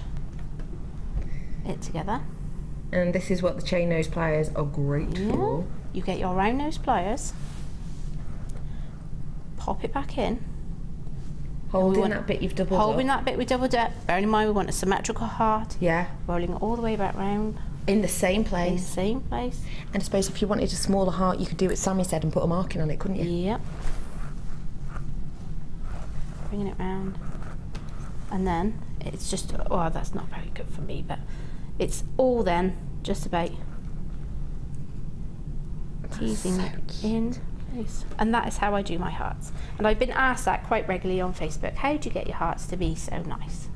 Speaker 8: it together.
Speaker 9: And this is what the chain nose pliers are great
Speaker 8: Yeah.
Speaker 9: for.
Speaker 8: You get your round nose pliers. Pop it back in.
Speaker 9: Holding that bit you've doubled
Speaker 8: Holding
Speaker 9: up.
Speaker 8: that bit we doubled up. Bearing in mind we want a symmetrical heart.
Speaker 9: Yeah.
Speaker 8: Rolling all the way back round
Speaker 9: In the same place.
Speaker 8: in the same place.
Speaker 9: And I suppose if you wanted a smaller heart, you could do what Sammy said and put a marking on it, couldn't you?
Speaker 8: Yep. Bringing it round. And then it's just, oh, that's not very good for me, but it's all then just about teasing it in place. And that is how I do my hearts. And I've been asked that quite regularly on Facebook. How do you get your hearts to be so nice?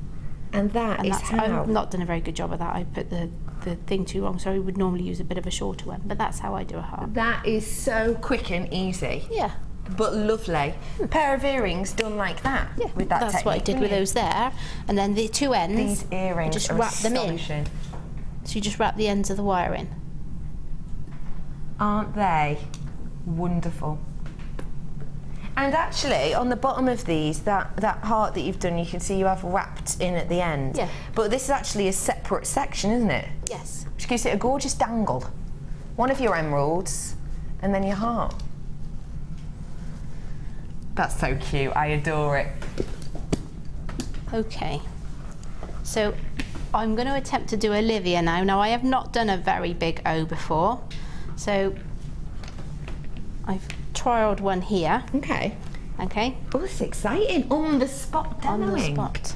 Speaker 9: And that
Speaker 8: And
Speaker 9: is
Speaker 8: that's,
Speaker 9: how.
Speaker 8: I've not done a very good job of that. I put the, the thing too wrong, so I would normally use a bit of a shorter one. But that's how I do a heart.
Speaker 9: That is so quick and easy,
Speaker 8: Yeah.
Speaker 9: but lovely. A pair of earrings done like that.
Speaker 8: Yeah,
Speaker 9: with that
Speaker 8: that's what I
Speaker 9: technique,
Speaker 8: did with those there. And then the two ends,
Speaker 9: These earrings
Speaker 8: just
Speaker 9: are
Speaker 8: wrap them in. So you just wrap the ends of the wire in.
Speaker 9: Aren't they wonderful? And actually, on the bottom of these, that, that heart that you've done, you can see you have wrapped in at the end.
Speaker 8: Yeah.
Speaker 9: But this is actually a separate section, isn't it?
Speaker 8: Yes.
Speaker 9: Which gives it a gorgeous dangle. One of your emeralds, and then your heart. That's so cute. I adore it.
Speaker 8: Okay. So I'm going to attempt to do Olivia now. Now I have not done a very big O before. So I've trialled one here.
Speaker 9: Okay.
Speaker 8: Okay.
Speaker 9: Oh, it's exciting. On the spot demoing.
Speaker 8: On the spot.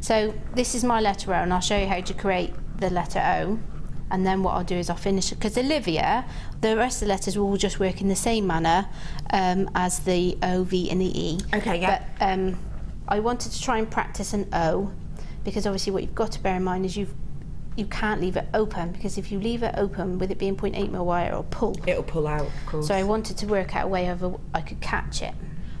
Speaker 8: So this is my letter O and I'll show you how to create the letter O. And then what I'll do is I'll finish it because Olivia, the rest of the letters will all just work in the same manner um, as the O, V, and the E.
Speaker 9: Okay, yeah.
Speaker 8: But um, I wanted to try and practice an O because obviously what you've got to bear in mind is you've you can't leave it open because if you leave it open with it being 0.8 mil wire it'll pull.
Speaker 9: It'll pull out, of course.
Speaker 8: So I wanted to work out a way of a, I could catch it.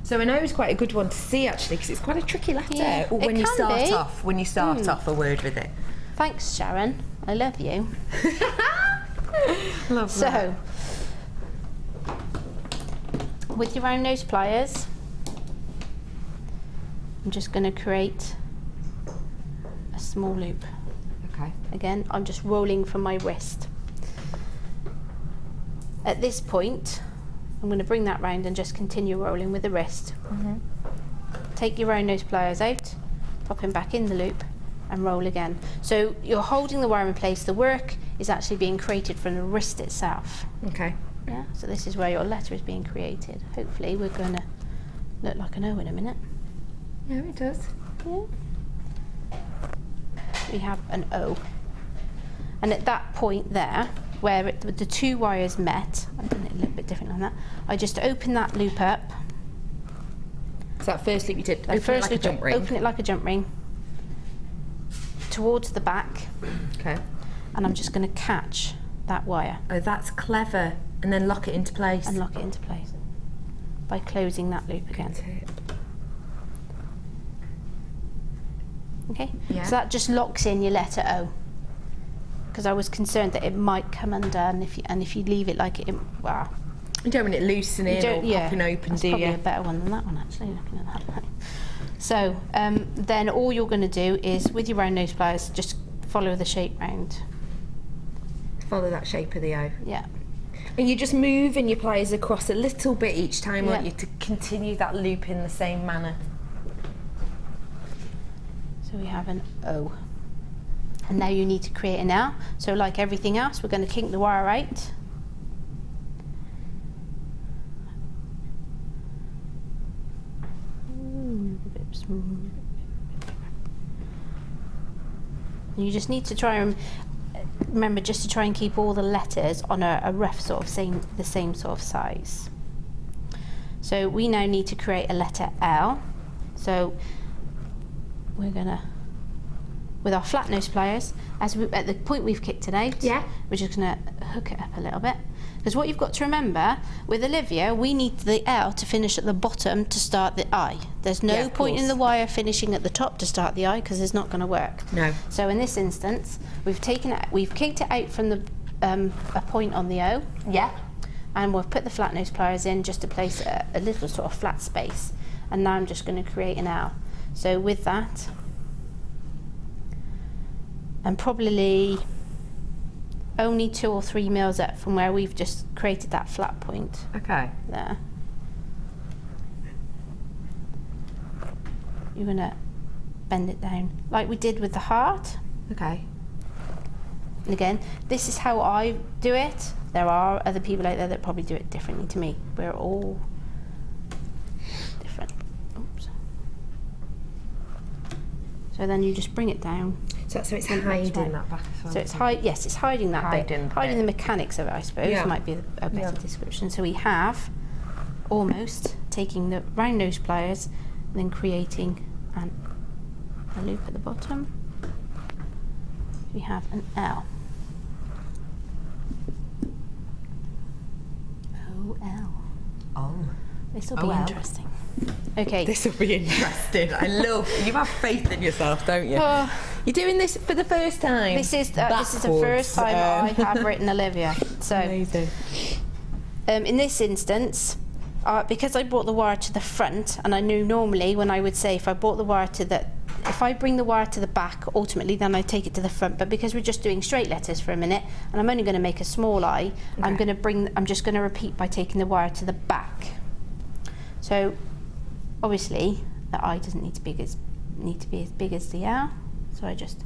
Speaker 9: So I know it's quite a good one to see actually because it's quite a tricky letter
Speaker 8: Yeah,
Speaker 9: when you start
Speaker 8: be.
Speaker 9: off. When you start
Speaker 8: Hmm.
Speaker 9: off a word with it.
Speaker 8: Thanks, Sharon. I love you.
Speaker 9: Love
Speaker 8: So, with your round nose pliers, I'm just going to create a small loop. Again, I'm just rolling from my wrist. At this point, I'm going to bring that round and just continue rolling with the wrist. Mm-hmm. Take your round nose pliers out, pop him back in the loop, and roll again. So you're holding the wire in place. The work is actually being created from the wrist itself.
Speaker 9: Okay.
Speaker 8: Yeah. So this is where your letter is being created. Hopefully, we're going to look like an O in a minute.
Speaker 9: Yeah, it does.
Speaker 8: Yeah. We have an O. And at that point there, where it, the two wires met, I've done it a little bit different than that, I just open that loop up.
Speaker 9: So that first loop you did, open it like a jump ring.
Speaker 8: Open it like a jump ring. Towards the back.
Speaker 9: Okay.
Speaker 8: And I'm just going to catch that wire.
Speaker 9: Oh, that's clever. And then lock it into place.
Speaker 8: And lock it into place. By closing that loop again. Okay?
Speaker 9: Yeah.
Speaker 8: So that just locks in your letter O. Because I was concerned that it might come undone if you, and if you leave it like it, wow.
Speaker 9: You don't want it loosening
Speaker 8: You
Speaker 9: or
Speaker 8: yeah,
Speaker 9: popping open, do
Speaker 8: probably a better one than that one actually, looking at that. So um, then all you're going to do is, with your round nose pliers, just follow the shape round.
Speaker 9: Follow that shape of the O.
Speaker 8: Yeah.
Speaker 9: And you're just moving your pliers across a little bit each time, aren't you, to continue that loop in the same manner.
Speaker 8: So we have an O. And now you need to create an L. So like everything else, we're going to kink the wire out. You just need to try and remember just to try and keep all the letters on a, a rough sort of same the same sort of size. So we now need to create a letter L. So we're gonna with our flat nose pliers as we, at the point we've kicked it out
Speaker 9: Yeah.
Speaker 8: we're just gonna hook it up a little bit. Because what you've got to remember with Olivia we need the L to finish at the bottom to start the I. There's no
Speaker 9: Yeah,
Speaker 8: point in the wire finishing at the top to start the I because it's not going to work.
Speaker 9: No.
Speaker 8: so in this instance we've taken it we've kicked it out from the um, a point on the O.
Speaker 9: Yeah.
Speaker 8: and we've put the flat nose pliers in just to place a, a little sort of flat space. And now I'm just going to create an L. So with that and probably only two or three mils up from where we've just created that flat point
Speaker 9: Okay.
Speaker 8: there you're going to bend it down like we did with the heart
Speaker 9: Okay.
Speaker 8: And again, this is how I do it. There are other people out there that probably do it differently to me. We're all different. Oops. So then you just bring it down.
Speaker 9: So, so it's hiding that back well.
Speaker 8: So it's hide. Yes, it's hiding that
Speaker 9: Hiding
Speaker 8: bit.
Speaker 9: the
Speaker 8: Hiding
Speaker 9: bit.
Speaker 8: the mechanics of it, I suppose.
Speaker 9: Yeah.
Speaker 8: Might be a, better
Speaker 9: Yeah.
Speaker 8: description. So we have almost taking the round nose pliers and then creating an, a loop at the bottom. We have an L. O L.
Speaker 9: Oh.
Speaker 8: This will be interesting. Okay.
Speaker 9: This will be interesting. I love. You have faith in yourself, don't you?
Speaker 8: Oh,
Speaker 9: You're doing this for the first time.
Speaker 8: This is uh, this is the first time I
Speaker 9: um.
Speaker 8: have written Olivia. So
Speaker 9: Amazing.
Speaker 8: um, in this instance, uh, because I brought the wire to the front, and I knew normally when I would say if I brought the wire to the if I bring the wire to the back, ultimately then I take it to the front. But because we're just doing straight letters for a minute, and I'm only going to make a small I, I'm going to bring. I'm just going to repeat by taking the wire to the back. So obviously the eye doesn't need to be as need to be as big as the L. So I just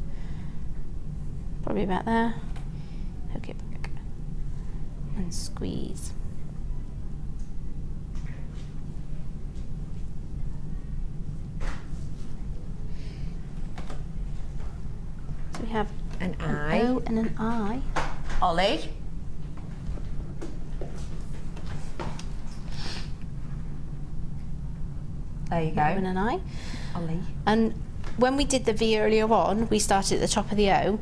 Speaker 8: probably about there. Hook it back and squeeze. So we have
Speaker 9: An
Speaker 8: an
Speaker 9: I.
Speaker 8: O and an I.
Speaker 9: Ollie. There you go.
Speaker 8: O and I.
Speaker 9: Ollie.
Speaker 8: And when we did the V earlier on, we started at the top of the O.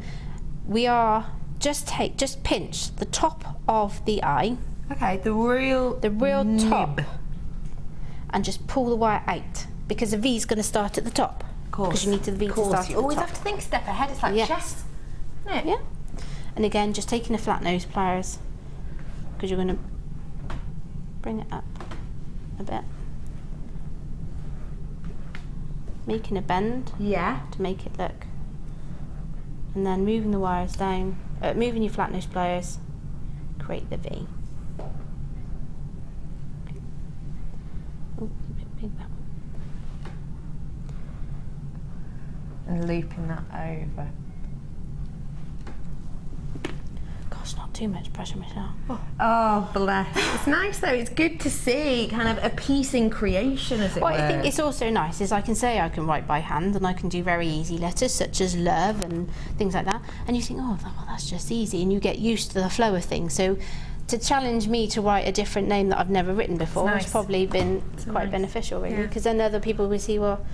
Speaker 8: We are just take just pinch the top of the I,
Speaker 9: Okay, the real
Speaker 8: the real top,
Speaker 9: nib.
Speaker 8: and just pull the wire out because the V is going to start at the top. Of course. Because you need the V to start
Speaker 9: You
Speaker 8: at the
Speaker 9: always
Speaker 8: top.
Speaker 9: have to think a step ahead. It's like chess. Isn't?
Speaker 8: Yeah. And again, just taking the flat nose pliers because you're going to bring it up a bit. Making a bend
Speaker 9: Yeah.
Speaker 8: to make it look. And then moving the wires down, uh, moving your flat nose pliers, create the V. Big.
Speaker 9: And looping that over.
Speaker 8: Gosh, not too much pressure, Michelle.
Speaker 9: Oh, oh, bless. It's nice though. It's good to see kind of a piece in creation, as it
Speaker 8: What
Speaker 9: were.
Speaker 8: I think it's also nice is I can say I can write by hand and I can do very easy letters such as love and things like that. And you think, oh, well, that's just easy. And you get used to the flow of things. So to challenge me to write a different name that I've never written before
Speaker 9: nice.
Speaker 8: has probably been quite beneficial, really.
Speaker 9: Yeah.
Speaker 8: Because then other people will see, well,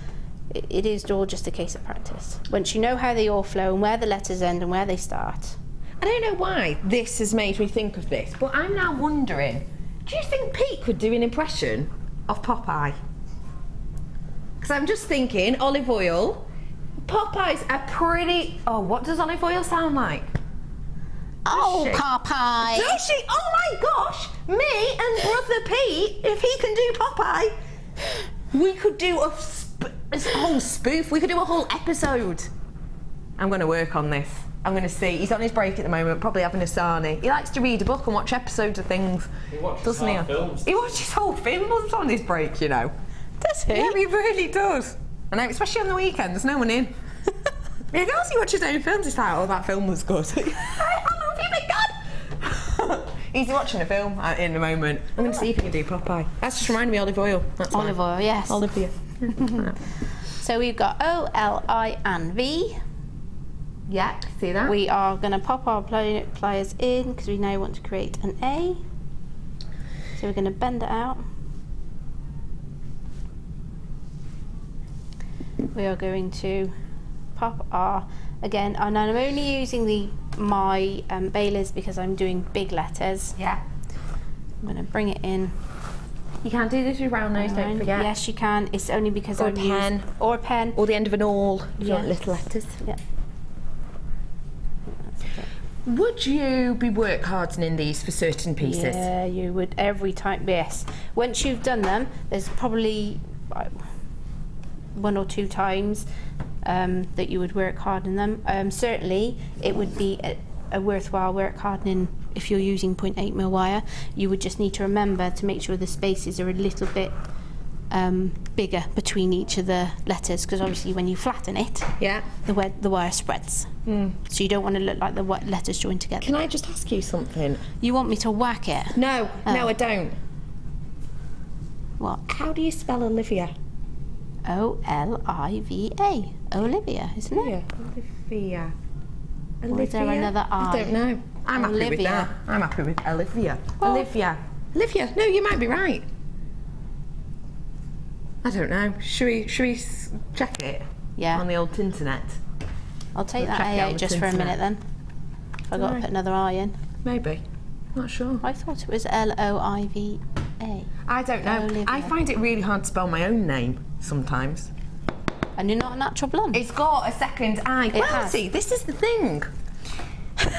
Speaker 8: it, it is all just a case of practice. Once you know how they all flow and where the letters end and where they start.
Speaker 9: I don't know why this has made me think of this, but I'm now wondering do you think Pete could do an impression of Popeye? Because I'm just thinking olive oil. Popeye's a pretty. Oh, what does olive oil sound like?
Speaker 8: Oh,
Speaker 9: she?
Speaker 8: Popeye!
Speaker 9: Does she? Oh my gosh! Me and brother Pete, if he can do Popeye, we could do a, sp- a whole spoof. We could do a whole episode. I'm going to work on this. I'm going to see. He's on his break at the moment, probably having a sarnie. He likes to read a book and watch episodes of things. He
Speaker 10: watches
Speaker 9: doesn't he?
Speaker 10: films.
Speaker 9: He watches whole films on his break, you know.
Speaker 8: Does he?
Speaker 9: Yeah, he really does. And especially on the weekend, there's no one in. he does. He watches his own films. It's like, oh, that film was good. I love you, big God. He's watching a film uh, in the moment. I'm going to see if he can do Popeye. That's just reminding me of olive oil. That's why.
Speaker 8: Olive oil, yes.
Speaker 9: Olive oil.
Speaker 8: So we've got O, L, I, and V.
Speaker 9: Yeah, see that?
Speaker 8: We are going to pop our pli- pliers in because we now want to create an A. So we're going to bend it out. We are going to pop our again, and I'm only using the my um, bailers because I'm doing big letters.
Speaker 9: Yeah.
Speaker 8: I'm going to bring it in.
Speaker 9: You can't do this with round nose, don't forget.
Speaker 8: Yes, you can. It's only because
Speaker 9: Or a
Speaker 8: I'm using-
Speaker 9: pen.
Speaker 8: or a pen.
Speaker 9: Or the end of an awl. if you want
Speaker 8: Yeah.
Speaker 9: little letters.
Speaker 8: Yeah.
Speaker 9: Would you be work hardening these for certain pieces?
Speaker 8: Yeah, you would every time. Yes. Once you've done them, there's probably one or two times um, that you would work harden them. Um, certainly, it would be a, a worthwhile work hardening if you're using 0.8 mil wire. You would just need to remember to make sure the spaces are a little bit um, bigger between each of the letters because obviously when you flatten it,
Speaker 9: Yeah.
Speaker 8: the, the wire spreads. Mm. So you don't want to look like the letters joined together.
Speaker 9: Can I just ask you something?
Speaker 8: You want me to whack it?
Speaker 9: No, oh. no,
Speaker 8: Oh.
Speaker 9: I don't.
Speaker 8: What?
Speaker 9: How do you spell Olivia?
Speaker 8: O L I V A. Olivia, isn't it?
Speaker 9: Olivia.
Speaker 8: Or is there another I?
Speaker 9: I don't know. I'm happy with that. I'm happy with Olivia.
Speaker 8: Well-
Speaker 9: Olivia. Olivia. No, you might be right. I don't know. Should we? Should we check it?
Speaker 8: Yeah.
Speaker 9: On the old internet.
Speaker 8: I'll take
Speaker 9: We'll
Speaker 8: that
Speaker 9: check it
Speaker 8: A
Speaker 9: on
Speaker 8: out
Speaker 9: the
Speaker 8: just for a
Speaker 9: internet.
Speaker 8: minute then. If I got to put another I in.
Speaker 9: Maybe. Not sure.
Speaker 8: I thought it was L O I V A.
Speaker 9: I don't know.
Speaker 8: Olivia.
Speaker 9: I find it really hard to spell my own name sometimes.
Speaker 8: And you're not a natural blonde.
Speaker 9: It's got a second.
Speaker 8: It
Speaker 9: well,
Speaker 8: has.
Speaker 9: see, this is the thing.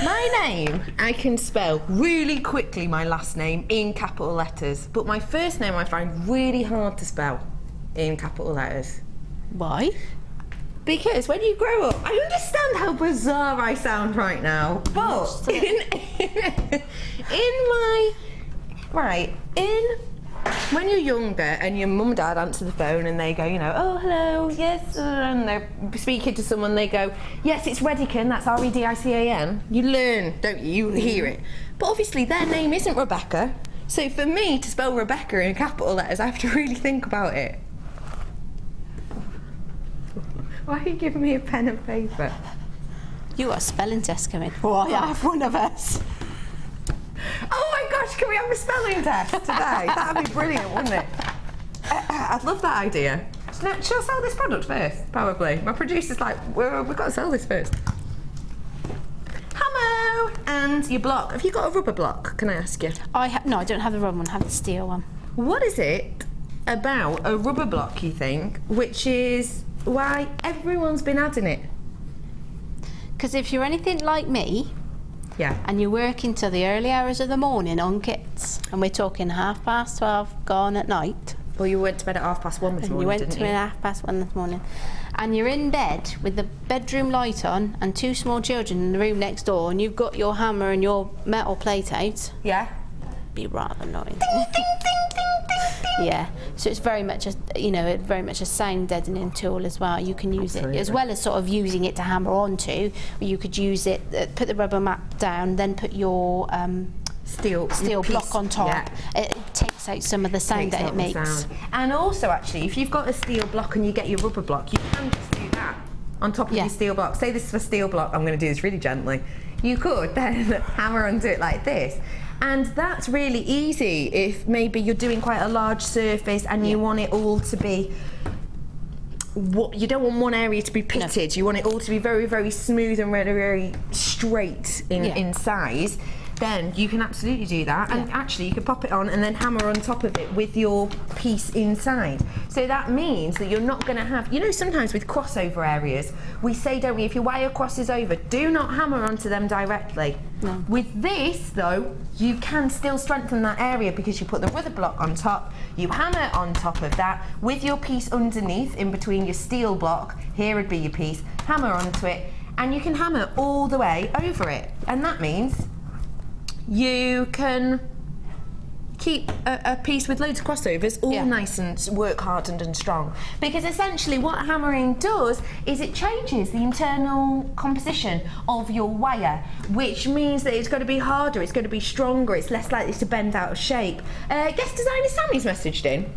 Speaker 9: My name, I can spell really quickly my last name in capital letters, but my first name I find really hard to spell in capital letters.
Speaker 8: Why?
Speaker 9: Because when you grow up, I understand how bizarre I sound right now, but in, in my right in when you're younger and your mum and dad answer the phone and they go, you know, oh hello, yes, and they're speaking to someone, they go, yes, it's Redican, that's R E D I C A N. You learn, don't you? You hear it, but obviously their name isn't Rebecca. So for me to spell Rebecca in capital letters, I have to really think about it. Why are you giving me a pen and paper?
Speaker 8: You got a spelling test coming.
Speaker 1: Why have one of us?
Speaker 9: Oh my gosh, can we have a spelling test today? That'd be brilliant, wouldn't it? Uh, I'd love that idea. Shall I, shall I sell this product first? Probably. My producer's like, well, we've got to sell this first. Hello! And your block. Have you got a rubber block, can I ask you?
Speaker 8: I ha- no, I don't have the rubber one. I have the steel one.
Speaker 9: What is it about a rubber block, you think, which is why everyone's been adding it?
Speaker 8: Because if you're anything like me,
Speaker 9: Yeah.
Speaker 8: and you're working till the early hours of the morning on kits, and we're talking half past twelve gone at night,
Speaker 9: Well, you went to bed at half past one this
Speaker 8: and
Speaker 9: morning,
Speaker 8: you went to bed at half past one this morning, and you're in bed with the bedroom light on and two small children in the room next door, and you've got your hammer and your metal plate out,
Speaker 9: Yeah.
Speaker 8: Be rather annoying. Yeah, so it's very much a you know very much a sound deadening tool as well. You can use it as well as sort of using it to hammer onto. You could use it, uh, put the rubber mat down, then put your um,
Speaker 9: Steel,
Speaker 8: steel
Speaker 9: piece-
Speaker 8: block on top.
Speaker 9: Yeah.
Speaker 8: It, it takes out some of the sound
Speaker 9: takes
Speaker 8: that it makes.
Speaker 9: sound. And also, actually, if you've got a steel block and you get your rubber block, you can just do that on top of
Speaker 8: Yeah.
Speaker 9: your steel block. Say this is a steel block. I'm going to do this really gently. You could then hammer onto it like this. And that's really easy if maybe you're doing quite a large surface and you want it all to be what you don't want one area to be pitted. You want it all to be very, very smooth and very, very straight in,
Speaker 8: Yeah.
Speaker 9: in size. Then you can absolutely do that. And actually, you can pop it on and then hammer on top of it with your piece inside. So that means that you're not going to have, you know, sometimes with crossover areas, we say, don't we, if your wire crosses over, do not hammer onto them directly.
Speaker 8: No.
Speaker 9: With this, though, you can still strengthen that area because you put the rubber block on top, you hammer on top of that with your piece underneath, in between your steel block. Here would be your piece. Hammer onto it, and you can hammer all the way over it. And that means you can keep a, a piece with loads of crossovers all
Speaker 8: Yeah.
Speaker 9: nice and work hardened and strong. Because essentially what hammering does is it changes the internal composition of your wire which means that it's going to be harder it's going to be stronger it's less likely to bend out of shape. Uh, guest designer Sammy's messaged in.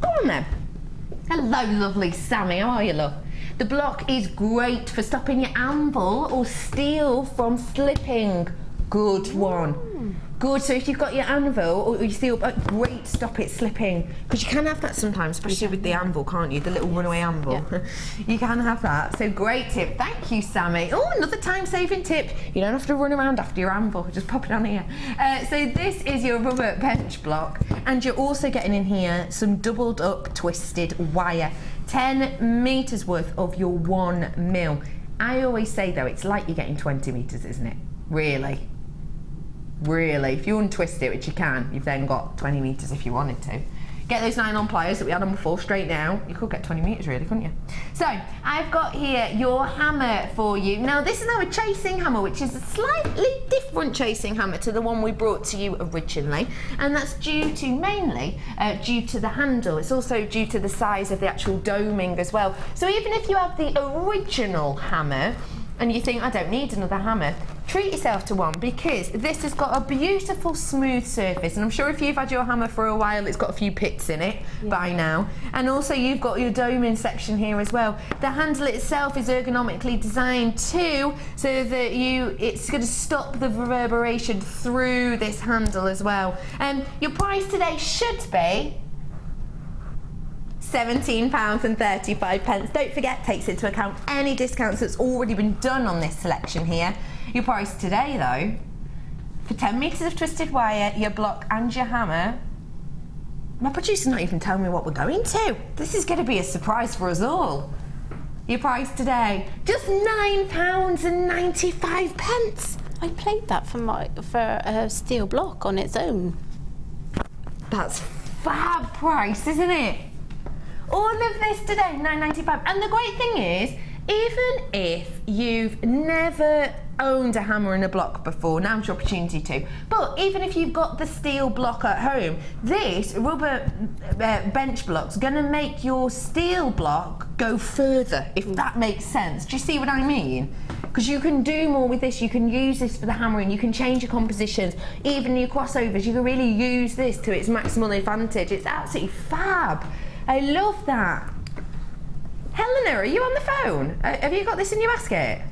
Speaker 9: Go on then. Hello lovely Sammy how are you love? The block is great for stopping your anvil or steel from slipping good one Good. So if you've got your anvil or your steel, uh, great, stop it slipping because you can have that sometimes, especially with the anvil, can't you? The little runaway anvil. you can have that. So great tip. Thank you, Sammy. Oh, another time-saving tip. You don't have to run around after your anvil. Just pop it on here. Uh, so this is your rubber bench block, and you're also getting in here some doubled up twisted wire. 10 meters worth of your one mil. I always say though, it's like you're getting 20 meters, isn't it? Really. Really, if you untwist it, which you can, you've then got 20 metres if you wanted to. Get those nylon pliers that we had on before straight now. You could get 20 metres really, couldn't you? So, I've got here your hammer for you. Now, this is our chasing hammer, which is a slightly different chasing hammer to the one we brought to you originally. And that's due to mainly uh, due to the handle. It's also due to the size of the actual doming as well. So, even if you have the original hammer, and you think, I don't need another hammer, treat yourself to one because this has got a beautiful smooth surface. And I'm sure if you've had your hammer for a while, it's got a few pits in it by now. And also, you've got your doming section here as well. The handle itself is ergonomically designed too, so that you it's going to stop the reverberation through this handle as well. And your price today should be £17.35. Don't forget, takes into account any discounts that's already been done on this selection here. Your price today, though, for 10 metres of twisted wire, your block and your hammer, My producer's not even telling me what we're going to. This is going to be a surprise for us all. Your price today, just nine pounds and ninety-five pence.
Speaker 8: I played that for my for a steel block on its own.
Speaker 9: That's fab price, isn't it? All of this today, nine ninety-five. And the great thing is, even if you've never owned a hammer and a block before, now's your opportunity to. But even if you've got the steel block at home, this rubber uh, bench block's going to make your steel block go further, if that makes sense. Do you see what I mean? Because you can do more with this. You can use this for the hammering. You can change your compositions, even your crossovers. You can really use this to its maximal advantage. It's absolutely fab. I love that. Helena, are you on the phone? Uh, have you got this in your basket?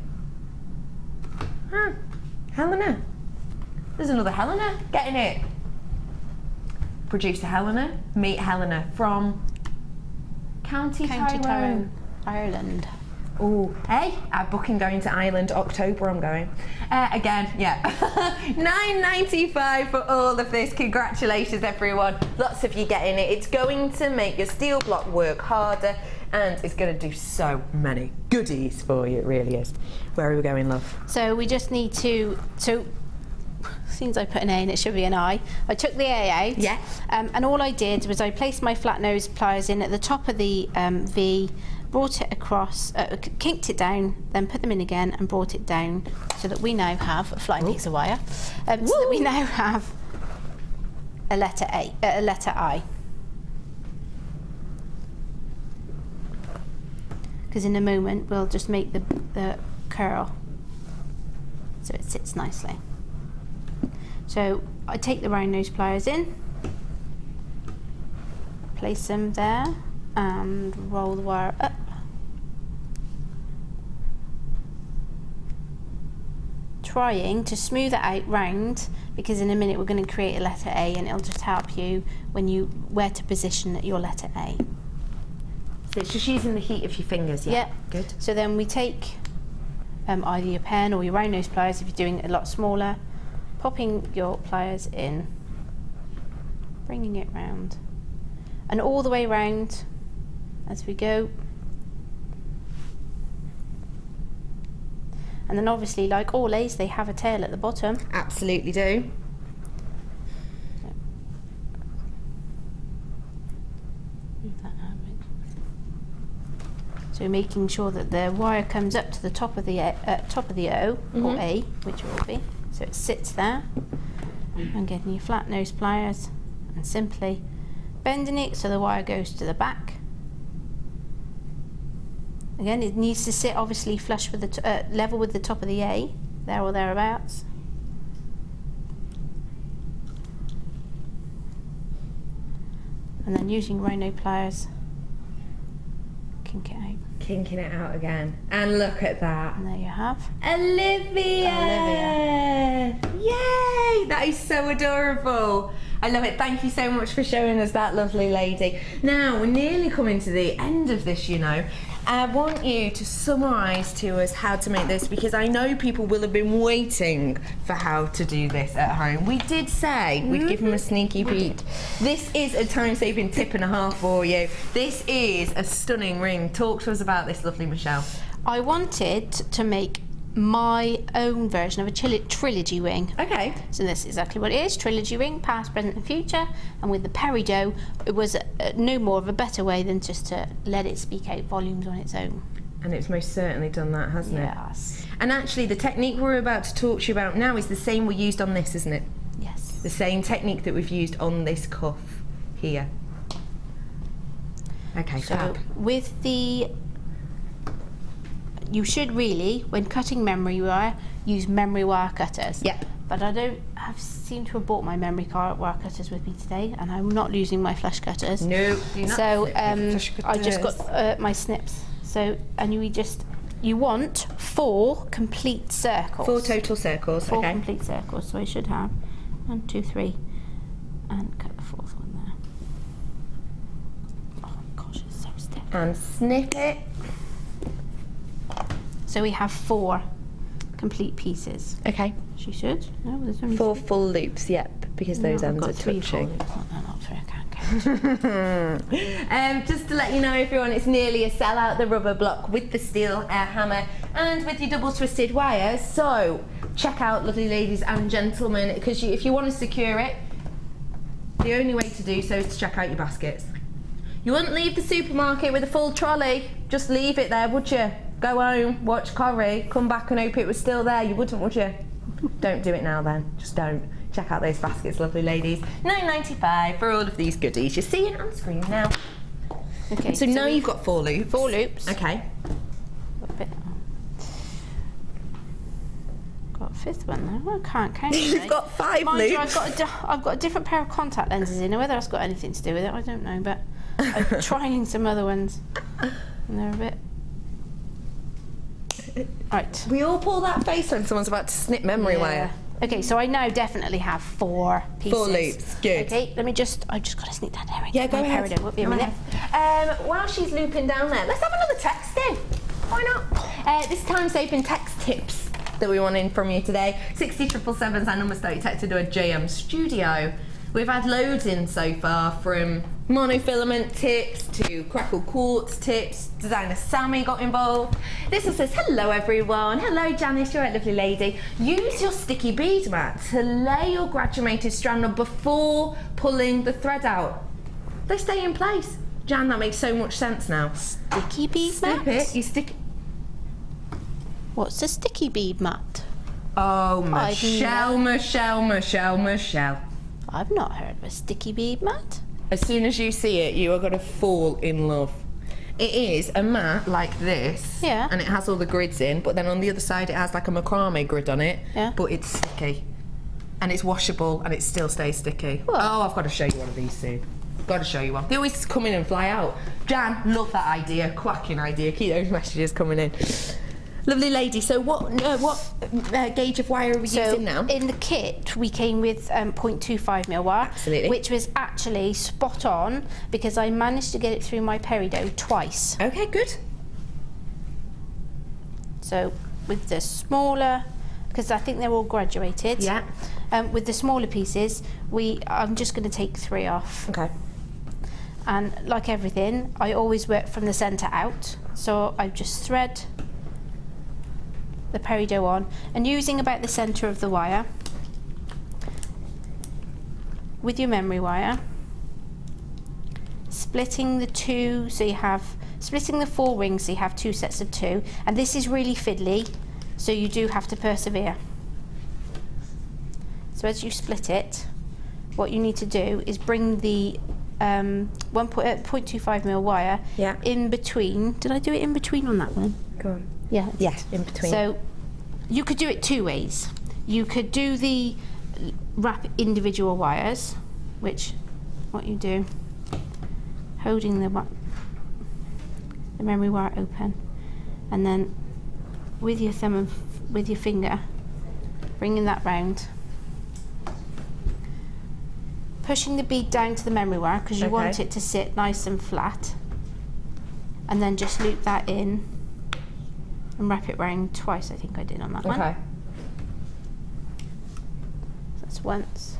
Speaker 9: Huh. Helena. There's another Helena getting it. Producer Helena, meet Helena from County,
Speaker 8: County
Speaker 9: Tyrone.
Speaker 8: Tyrone, Ireland.
Speaker 9: Oh, hey, I'm booking going to Ireland. October, I'm going. Uh, again, yeah. Nine ninety-five for all of this. Congratulations, everyone. Lots of you getting it. It's going to make your steel block work harder, and it's going to do so many goodies for you. It really is. Where are we going, love?
Speaker 8: So we just need to so seems I put an A and it should be an I. I took the A out.
Speaker 9: Yeah.
Speaker 8: Um, and all I did was I placed my flat nose pliers in at the top of the um, V, brought it across, uh, kinked it down, then put them in again and brought it down so that we now have a flying piece of wire. Um, so that we now have a letter A, uh, a letter I. Because in a moment we'll just make the, the curl so it sits nicely. So I take the round nose pliers in, place them there, and roll the wire up. Trying to smooth it out round because in a minute we're going to create a letter A and it'll just help you when you where to position your letter A.
Speaker 9: So it's just using the heat of your fingers, yeah?
Speaker 8: Yeah.
Speaker 9: Good.
Speaker 8: So then we take um, either your pen or your round nose pliers if you're doing it a lot smaller, popping your pliers in, bringing it round, and all the way round as we go. And then obviously, like all A's, they have a tail at the bottom.
Speaker 9: Absolutely do.
Speaker 8: Move that out a bit. So making sure that the wire comes up to the top of the A, uh, top of the O or A, which it will be. So it sits there. And getting your flat nose pliers and simply bending it so the wire goes to the back. Again, it needs to sit obviously flush with the t- uh, level with the top of the A, there or thereabouts. And then using rhino pliers, kink it out.
Speaker 9: Kinking it out again. And look at that.
Speaker 8: And there you have.
Speaker 9: Olivia!
Speaker 8: Olivia.
Speaker 9: Yay! That is so adorable. I love it. Thank you so much for showing us that lovely lady. Now, we're nearly coming to the end of this, you know. I want you to summarise to us how to make this because I know people will have been waiting for how to do this at home. We did say we'd give them a sneaky mm-hmm. peek. This is a time saving tip and a half for you. This is a stunning ring. Talk to us about this, lovely Michelle.
Speaker 8: I wanted to make my own version of a trilogy ring.
Speaker 9: Okay.
Speaker 8: So this is exactly what it is, trilogy ring, past, present and future. And with the peridot, it was uh, no more of a better way than just to let it speak out volumes on its own.
Speaker 9: And it's most certainly done that, hasn't it?
Speaker 8: Yes.
Speaker 9: And actually, the technique we're about to talk to you about now is the same we used on this, isn't it?
Speaker 8: Yes.
Speaker 9: The same technique that we've used on this cuff here. Okay,
Speaker 8: So
Speaker 9: fab.
Speaker 8: with the you should really, when cutting memory wire, use memory wire cutters.
Speaker 9: Yep.
Speaker 8: But I don't have seem to have bought my memory wire cutters with me today, and I'm not using my flush cutters.
Speaker 9: No,
Speaker 8: So um, I just got uh, my snips. So and you just you want four complete circles.
Speaker 9: Four total circles.
Speaker 8: Four
Speaker 9: okay.
Speaker 8: complete circles. So I should have one, two, three, and cut the fourth one there. Oh gosh, it's so stiff.
Speaker 9: And snip it.
Speaker 8: So we have four complete pieces.
Speaker 9: Okay.
Speaker 8: She should. No, there's only
Speaker 9: Four full loops. Yep, because
Speaker 8: No,
Speaker 9: those
Speaker 8: I've
Speaker 9: ends are
Speaker 8: three
Speaker 9: touching.
Speaker 8: full loops. Not, not three. I
Speaker 9: um, just to let you know, everyone, it's nearly a sellout, the rubber block with the steel air hammer and with your double twisted wires. So check out, lovely ladies and gentlemen, because you, if you want to secure it, the only way to do so is to check out your baskets. You wouldn't leave the supermarket with a full trolley. Just leave it there, would you? Go home, watch Corrie, come back and hope it was still there. You wouldn't, would you? don't do it now then. Just don't. Check out those baskets, lovely ladies. 9.95 for all of these goodies. You see it on screen now.
Speaker 8: Okay,
Speaker 9: So, now you've got four loops.
Speaker 8: four loops.
Speaker 9: Okay.
Speaker 8: Got a bit. Got a fifth one there. I can't count.
Speaker 9: You've
Speaker 8: today.
Speaker 9: got five
Speaker 8: Mind you,
Speaker 9: loops.
Speaker 8: I've got a I've got a different pair of contact lenses in. Now, Whether that's got anything to do with it, I don't know. But I'm trying some other ones, and they're a bit. Right.
Speaker 9: We all pull that face when someone's about to snip memory
Speaker 8: Yeah.
Speaker 9: wire.
Speaker 8: Okay, so I now definitely have four pieces.
Speaker 9: Four loops, good.
Speaker 8: Okay, let me just. I just got to sneak that down.
Speaker 9: Yeah, go ahead.
Speaker 8: Won't be a
Speaker 9: Go
Speaker 8: minute.
Speaker 9: Um, while she's looping down there, let's have another text in. Why not? Uh, this time saving text tips that we want in from you today. 60777's our number stay texted to a JM studio. We've had loads in so far from monofilament tips to crackle quartz tips. Designer Sammy got involved. This one says, Hello everyone. Hello Janice, you're a lovely lady. Use your sticky bead mat to lay your graduated strand on before pulling the thread out. They stay in place. Jan, that makes so much sense now.
Speaker 8: Sticky bead
Speaker 9: Snip
Speaker 8: mat.
Speaker 9: it, you stick
Speaker 8: What's a sticky bead mat?
Speaker 9: Oh, Michelle, Michelle, Michelle, Michelle.
Speaker 8: I've not heard of a sticky bead mat.
Speaker 9: As soon as you see it, you are going to fall in love. It is a mat like this.
Speaker 8: Yeah.
Speaker 9: And it has all the grids in, but then on the other side it has like a macrame grid on it.
Speaker 8: Yeah.
Speaker 9: But it's sticky. And it's washable and it still stays sticky. Oh, I've got to show you one of these soon. Got to show you one. They always come in and fly out. Jan, love that idea. Quacking idea. Keep those messages coming in. Lovely lady. So what uh, what uh, gauge of wire are we
Speaker 8: So
Speaker 9: using now?
Speaker 8: in the kit, we came with um, 0.25 mil wire,
Speaker 9: Absolutely.
Speaker 8: which was actually spot on because I managed to get it through my peridot twice.
Speaker 9: Okay, good.
Speaker 8: So with the smaller, because I think they're all graduated.
Speaker 9: Yeah.
Speaker 8: Um, with the smaller pieces, we I'm just going to take three off.
Speaker 9: Okay.
Speaker 8: And like everything, I always work from the centre out. So I just thread the peridot on and using about the centre of the wire with your memory wire, splitting the two so you have splitting the four rings so you have two sets of two and this is really fiddly so you do have to persevere. So as you split it, what you need to do is bring the um, 1.25 mil wire
Speaker 9: Yeah.
Speaker 8: in between. Did I do it in between on that one?
Speaker 9: Go on.
Speaker 8: Yeah.
Speaker 9: Yes, in between.
Speaker 8: So you could do it two ways. You could do the wrap individual wires, which what you do, holding the the memory wire open, and then with your thumb and f- with your finger, bringing that round, pushing the bead down to the memory wire because you want it to sit nice and flat, and then just loop that in and wrap it round twice. I think I did on that one.
Speaker 9: okay.
Speaker 8: That's once,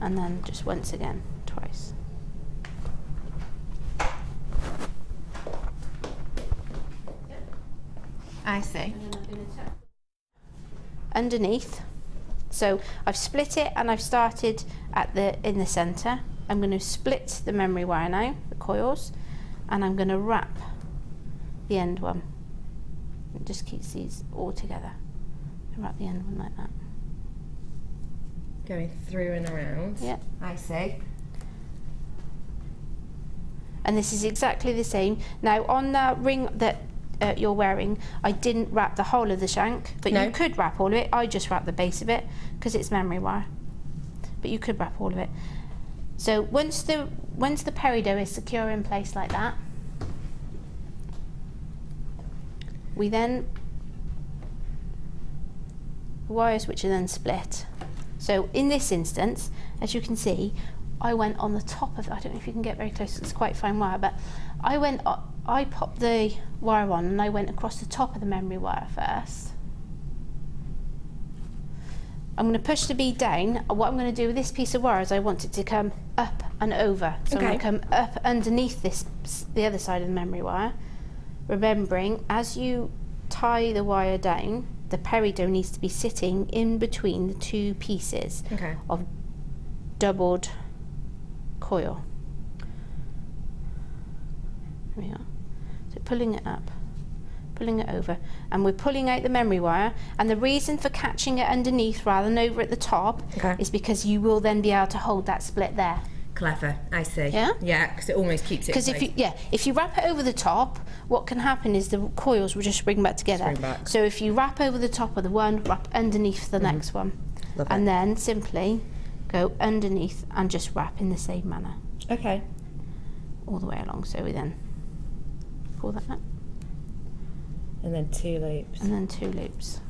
Speaker 8: and then just once again, twice.
Speaker 9: I see.
Speaker 8: Underneath, so I've split it and I've started at the in the centre. I'm going to split the memory wire now, the coils, and I'm going to wrap the end one. It just keeps these all together. Wrap the end one like that.
Speaker 9: Going through and around.
Speaker 8: Yeah.
Speaker 9: I see.
Speaker 8: and this is exactly the same. Now on the ring that uh, you're wearing, I didn't wrap the whole of the shank, but
Speaker 9: No.
Speaker 8: you could wrap all of it. I just wrapped the base of it because it's memory wire, but you could wrap all of it. So once the once the peridot is secure in place like that, we then wires which are then split. So in this instance, as you can see, I went on the top of. I don't know if you can get very close. It's quite fine wire, but I went. o- I popped the wire on and I went across the top of the memory wire first. I'm going to push the bead down. Uh, what I'm going to do with this piece of wire is I want it to come up and over. So I'm going to come up underneath this, the other side of the memory wire. Remembering, as you tie the wire down, the peridot needs to be sitting in between the two pieces
Speaker 9: Okay.
Speaker 8: of doubled coil. There we are. So pulling it up, pulling it over, and we're pulling out the memory wire. And the reason for catching it underneath rather than over at the top
Speaker 9: Okay.
Speaker 8: is because you will then be able to hold that split there.
Speaker 9: Clever, I see.
Speaker 8: Yeah?
Speaker 9: Yeah, because it almost keeps it.
Speaker 8: Because if you yeah, if you wrap it over the top, what can happen is the coils will just spring back together.
Speaker 9: Spring back.
Speaker 8: So if you wrap over the top of the one, wrap underneath the mm-hmm. next one,
Speaker 9: Love
Speaker 8: and
Speaker 9: it.
Speaker 8: then simply go underneath and just wrap in the same manner
Speaker 9: Okay.
Speaker 8: all the way along. So we then pull that up
Speaker 9: And then two loops.
Speaker 8: and then two loops,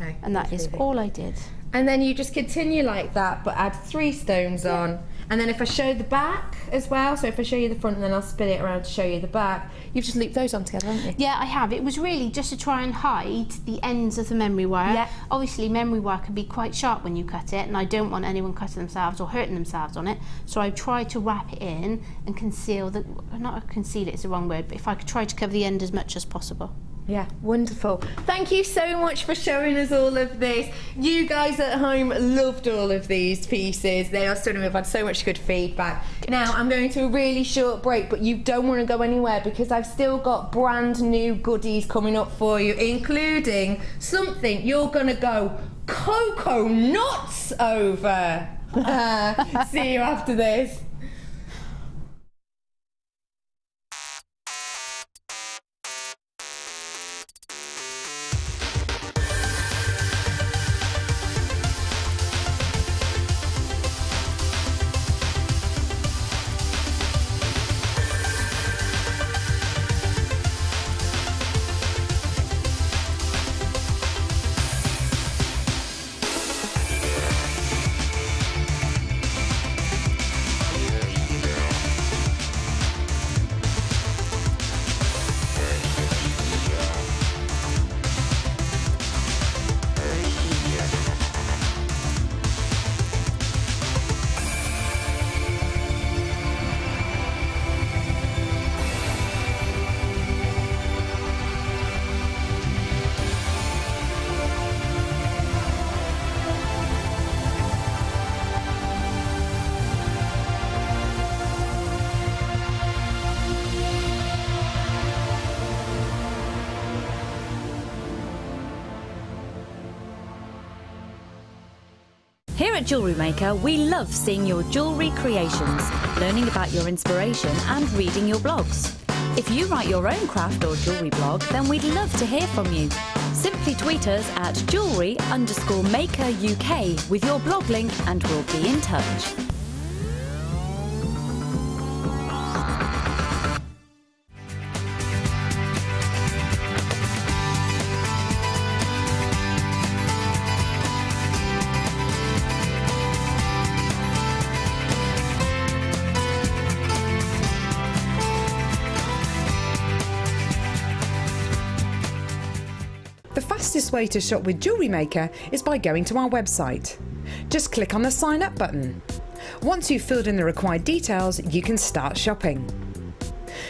Speaker 9: Okay.
Speaker 8: and that is all I did.
Speaker 9: And then you just continue like that, but add three stones on. And then if I show the back as well, so if I show you the front and then I'll spin it around to show you the back, you've just looped those on together, haven't you?
Speaker 8: Yeah, I have. It was really just to try and hide the ends of the memory wire.
Speaker 9: Yeah.
Speaker 8: Obviously, memory wire can be quite sharp when you cut it, and I don't want anyone cutting themselves or hurting themselves on it. So I tried to wrap it in and conceal the. Not conceal it is the wrong word, but if I could try to cover the end as much as possible.
Speaker 9: Yeah, wonderful. Thank you so much for showing us all of this. You guys at home loved all of these pieces. They are stunning. We've had so much good feedback. Now, I'm going to a really short break, but you don't want to go anywhere because I've still got brand new goodies coming up for you, including something you're going to go cocoa nuts over. Uh, see you after this.
Speaker 4: Here at Jewellery Maker, we love seeing your jewellery creations, learning about your inspiration, and reading your blogs. If you write your own craft or jewellery blog, then we'd love to hear from you. Simply tweet us at jewellery underscore maker UK with your blog link and we'll be in touch.
Speaker 5: Way to shop with Jewellery Maker is by going to our website. Just click on the sign up button. Once you've filled in the required details, you can start shopping.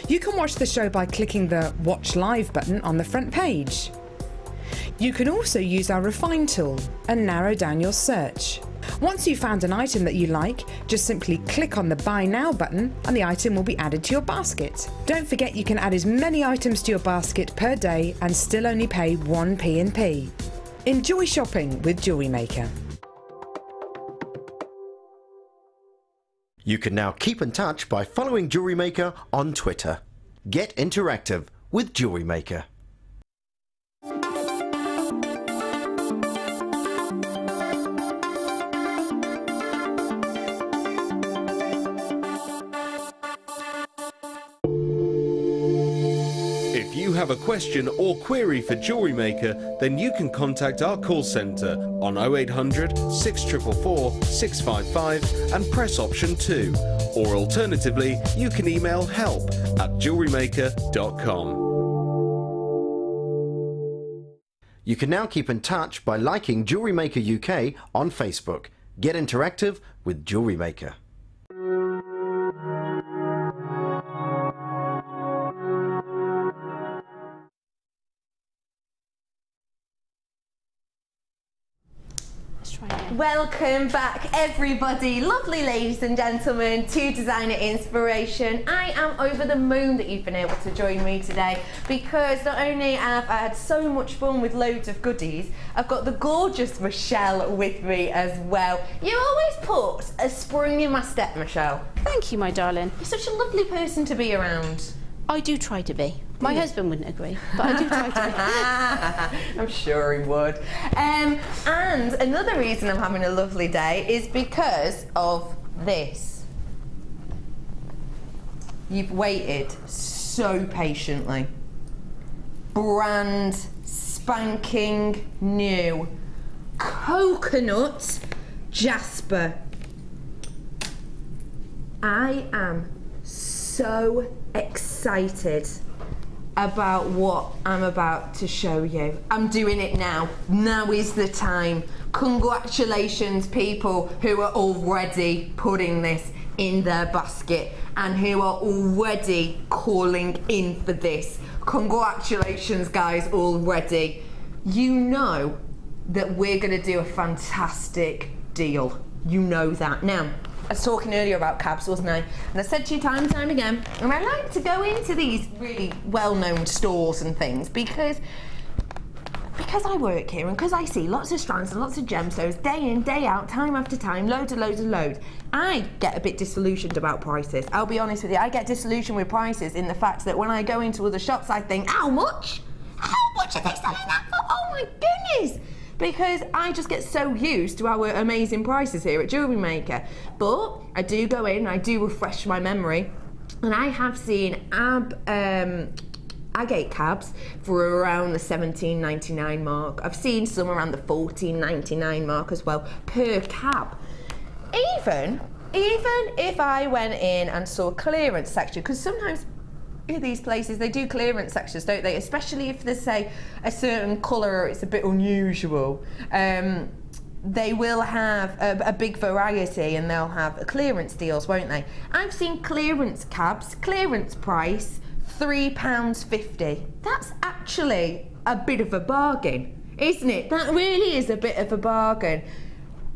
Speaker 5: You can watch the show by clicking the Watch Live button on the front page. You can also use our Refine tool and narrow down your search. Once you've found an item that you like, just simply click on the Buy Now button and the item will be added to your basket. Don't forget you can add as many items to your basket per day and still only pay 1 P&P. Enjoy shopping with Jewellery Maker.
Speaker 11: You can now keep in touch by following Jewellery Maker on Twitter. Get interactive with Jewellery Maker.
Speaker 3: Have a question or query for Jewellery Maker, then you can contact our call centre on 0800 644 655 and press option 2. Or alternatively, you can email help at jewellerymaker.com.
Speaker 11: You can now keep in touch by liking Jewellery Maker UK on Facebook. Get interactive with Jewellery Maker.
Speaker 9: Welcome back, everybody, lovely ladies and gentlemen, to Designer Inspiration. I am over the moon that you've been able to join me today because not only have I had so much fun with loads of goodies, I've got the gorgeous Michelle with me as well. You always put a spring in my step, Michelle.
Speaker 8: Thank you, my darling.
Speaker 9: You're such a lovely person to be around.
Speaker 8: I do try to be. My husband wouldn't agree, but I do try
Speaker 9: to be. I'm sure he would. Um, and another reason I'm having a lovely day is because of this. You've waited so patiently. Brand spanking new coconut jasper. I am so excited about what I'm about to show you. I'm doing it now. Now is the time. Congratulations, people who are already putting this in their basket and who are already calling in for this. Congratulations, guys, already. You know that we're going to do a fantastic deal. You know that. Now, was talking earlier about cabs, wasn't I? And I said to you time and time again, and I like to go into these really well-known stores and things because because I work here and because I see lots of strands and lots of gemstones day in, day out, time after time, loads and loads and loads, I get a bit disillusioned about prices. I'll be honest with you, I get disillusioned with prices in the fact that when I go into other shops, I think, how much? How much are they selling that for? Oh my goodness! Because I just get so used to our amazing prices here at Jewellery Maker. But I do go in, I do refresh my memory, and I have seen ab. Um, agate cabs for around the 17.99 mark. I've seen some around the 14.99 mark as well per cab. Even even if I went in and saw a clearance section, because sometimes these places they do clearance sections don't they? Especially if they say a certain colour or it's a bit unusual. Um, they will have a, a, big variety and they'll have clearance deals won't they? I've seen clearance cabs clearance price three pounds 50 that's actually a bit of a bargain isn't it? That really is a bit of a bargain.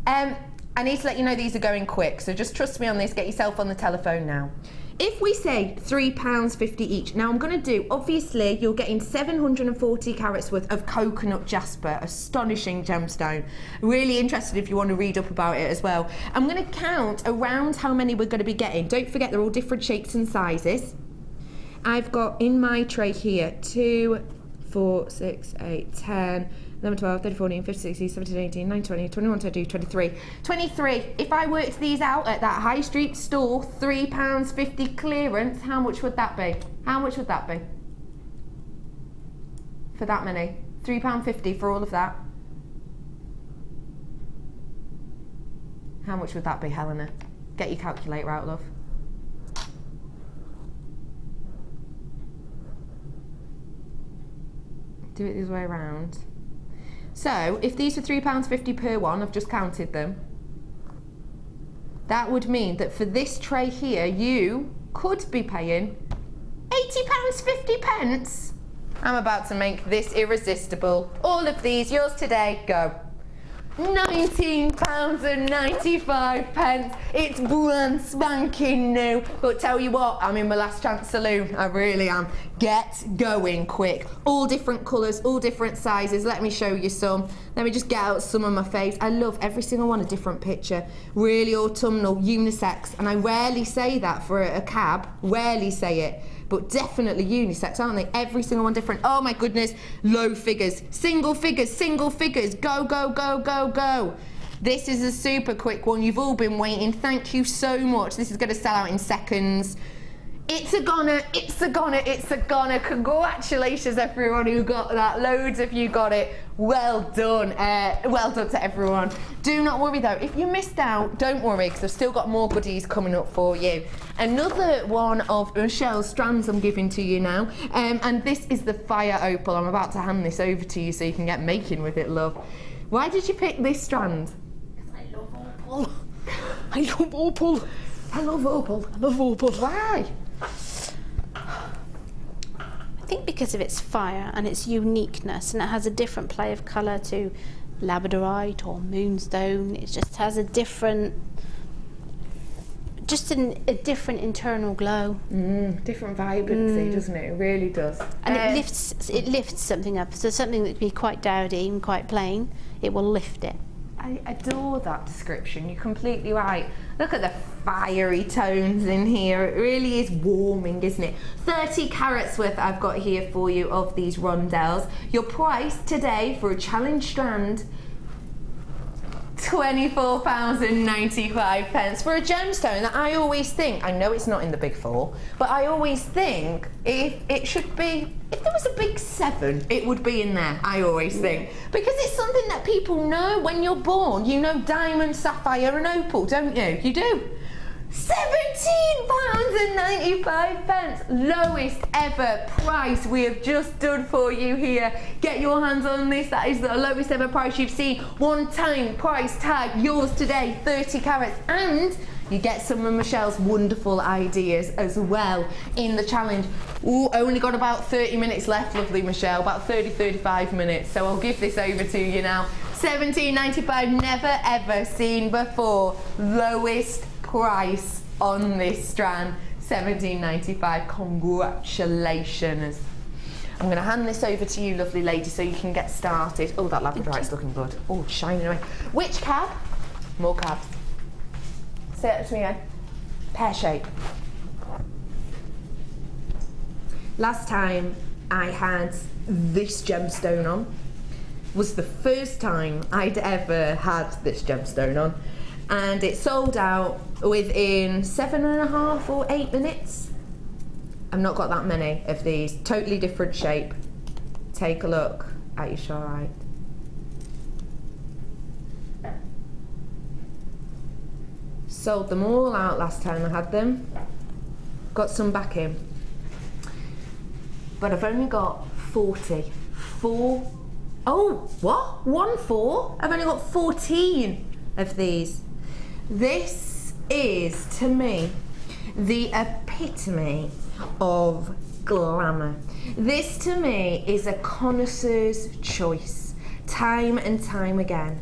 Speaker 9: Um, i need to let you know these are going quick so just trust me on this. Get yourself on the telephone now if we say £3.50 each, now I'm going to do, obviously, you're getting 740 carats worth of coconut jasper, astonishing gemstone. Really interested if you want to read up about it as well. I'm going to count around how many we're going to be getting. Don't forget, they're all different shapes and sizes. I've got in my tray here two, four, six, eight, ten. 11, 12, 13, 14, 15, 16, 17, 18, 19, 20, 21, 22, 23. 23. If I worked these out at that high street store, £3.50 clearance, how much would that be? How much would that be? For that many? £3.50 for all of that? How much would that be, Helena? Get your calculator out, love. Do it this way around. So if these were £3.50 per one, I've just counted them, that would mean that for this tray here, you could be paying £80.50 pence. I'm about to make this irresistible. All of these, yours today, go. £19.95 pence. It's brand spanking new. But tell you what, I'm in my last chance saloon. I really am. Get going quick. All different colours, all different sizes. Let me show you some. Let me just get out some of my faves. I love every single one a different picture. Really autumnal, unisex. And I rarely say that for a cab. Rarely say it but definitely unisex, aren't they? Every single one different. Oh my goodness, low figures, single figures, single figures. Go, go, go, go, go. This is a super quick one. You've all been waiting. Thank you so much. This is going to sell out in seconds. It's a goner, it's a goner, it's a goner. Congratulations, everyone who got that. Loads of you got it. Well done. Uh, well done to everyone. Do not worry though. If you missed out, don't worry because I've still got more goodies coming up for you. Another one of Michelle's strands I'm giving to you now. Um, and this is the fire opal. I'm about to hand this over to you so you can get making with it, love. Why did you pick this strand?
Speaker 8: Because I love opal.
Speaker 9: I love opal. I love opal. I love opal. Why?
Speaker 8: I think because of its fire and its uniqueness, and it has a different play of colour to labradorite or moonstone. It just has a different, just an, a different internal glow.
Speaker 9: Mm, different vibrancy,
Speaker 8: Mm.
Speaker 9: doesn't it? It really does.
Speaker 8: And
Speaker 9: Uh,
Speaker 8: it lifts it lifts something up. So something that would be quite dowdy and quite plain, it will lift it.
Speaker 9: I adore that description. You're completely right. Look at the fiery tones in here. It really is warming, isn't it? 30 carats worth I've got here for you of these rondelles. Your price today for a challenge strand £24.95 pence for a gemstone that I always think, I know it's not in the big four, but I always think if it should be, if there was a big seven, it would be in there, I always think. Because it's something that people know when you're born. You know diamond, sapphire, and opal, don't you? You do. £17.95 pence, lowest ever price we have just done for you here. Get your hands on this, that is the lowest ever price you've seen. One time price tag, yours today, 30 carats, and you get some of Michelle's wonderful ideas as well in the challenge. Ooh, only got about 30 minutes left, lovely Michelle, about 30, 35 minutes. So I'll give this over to you now. 17.95, never ever seen before. Lowest price on this strand, 17.95. Congratulations. I'm going to hand this over to you, lovely lady, so you can get started. Oh, that labradorite's looking good. Oh, shining away. Which cab? More cabs. Say that to me again. Pear shape. Last time I had this gemstone on was the first time I'd ever had this gemstone on, and it sold out within seven and a half or eight minutes. I've not got that many of these. Totally different shape. Take a look at your Charoite. Sold them all out last time I had them. Got some back in. But I've only got 40. Four. Oh, what? One four? I've only got 14 of these. This is, to me, the epitome of glamour. This, to me, is a connoisseur's choice, time and time again.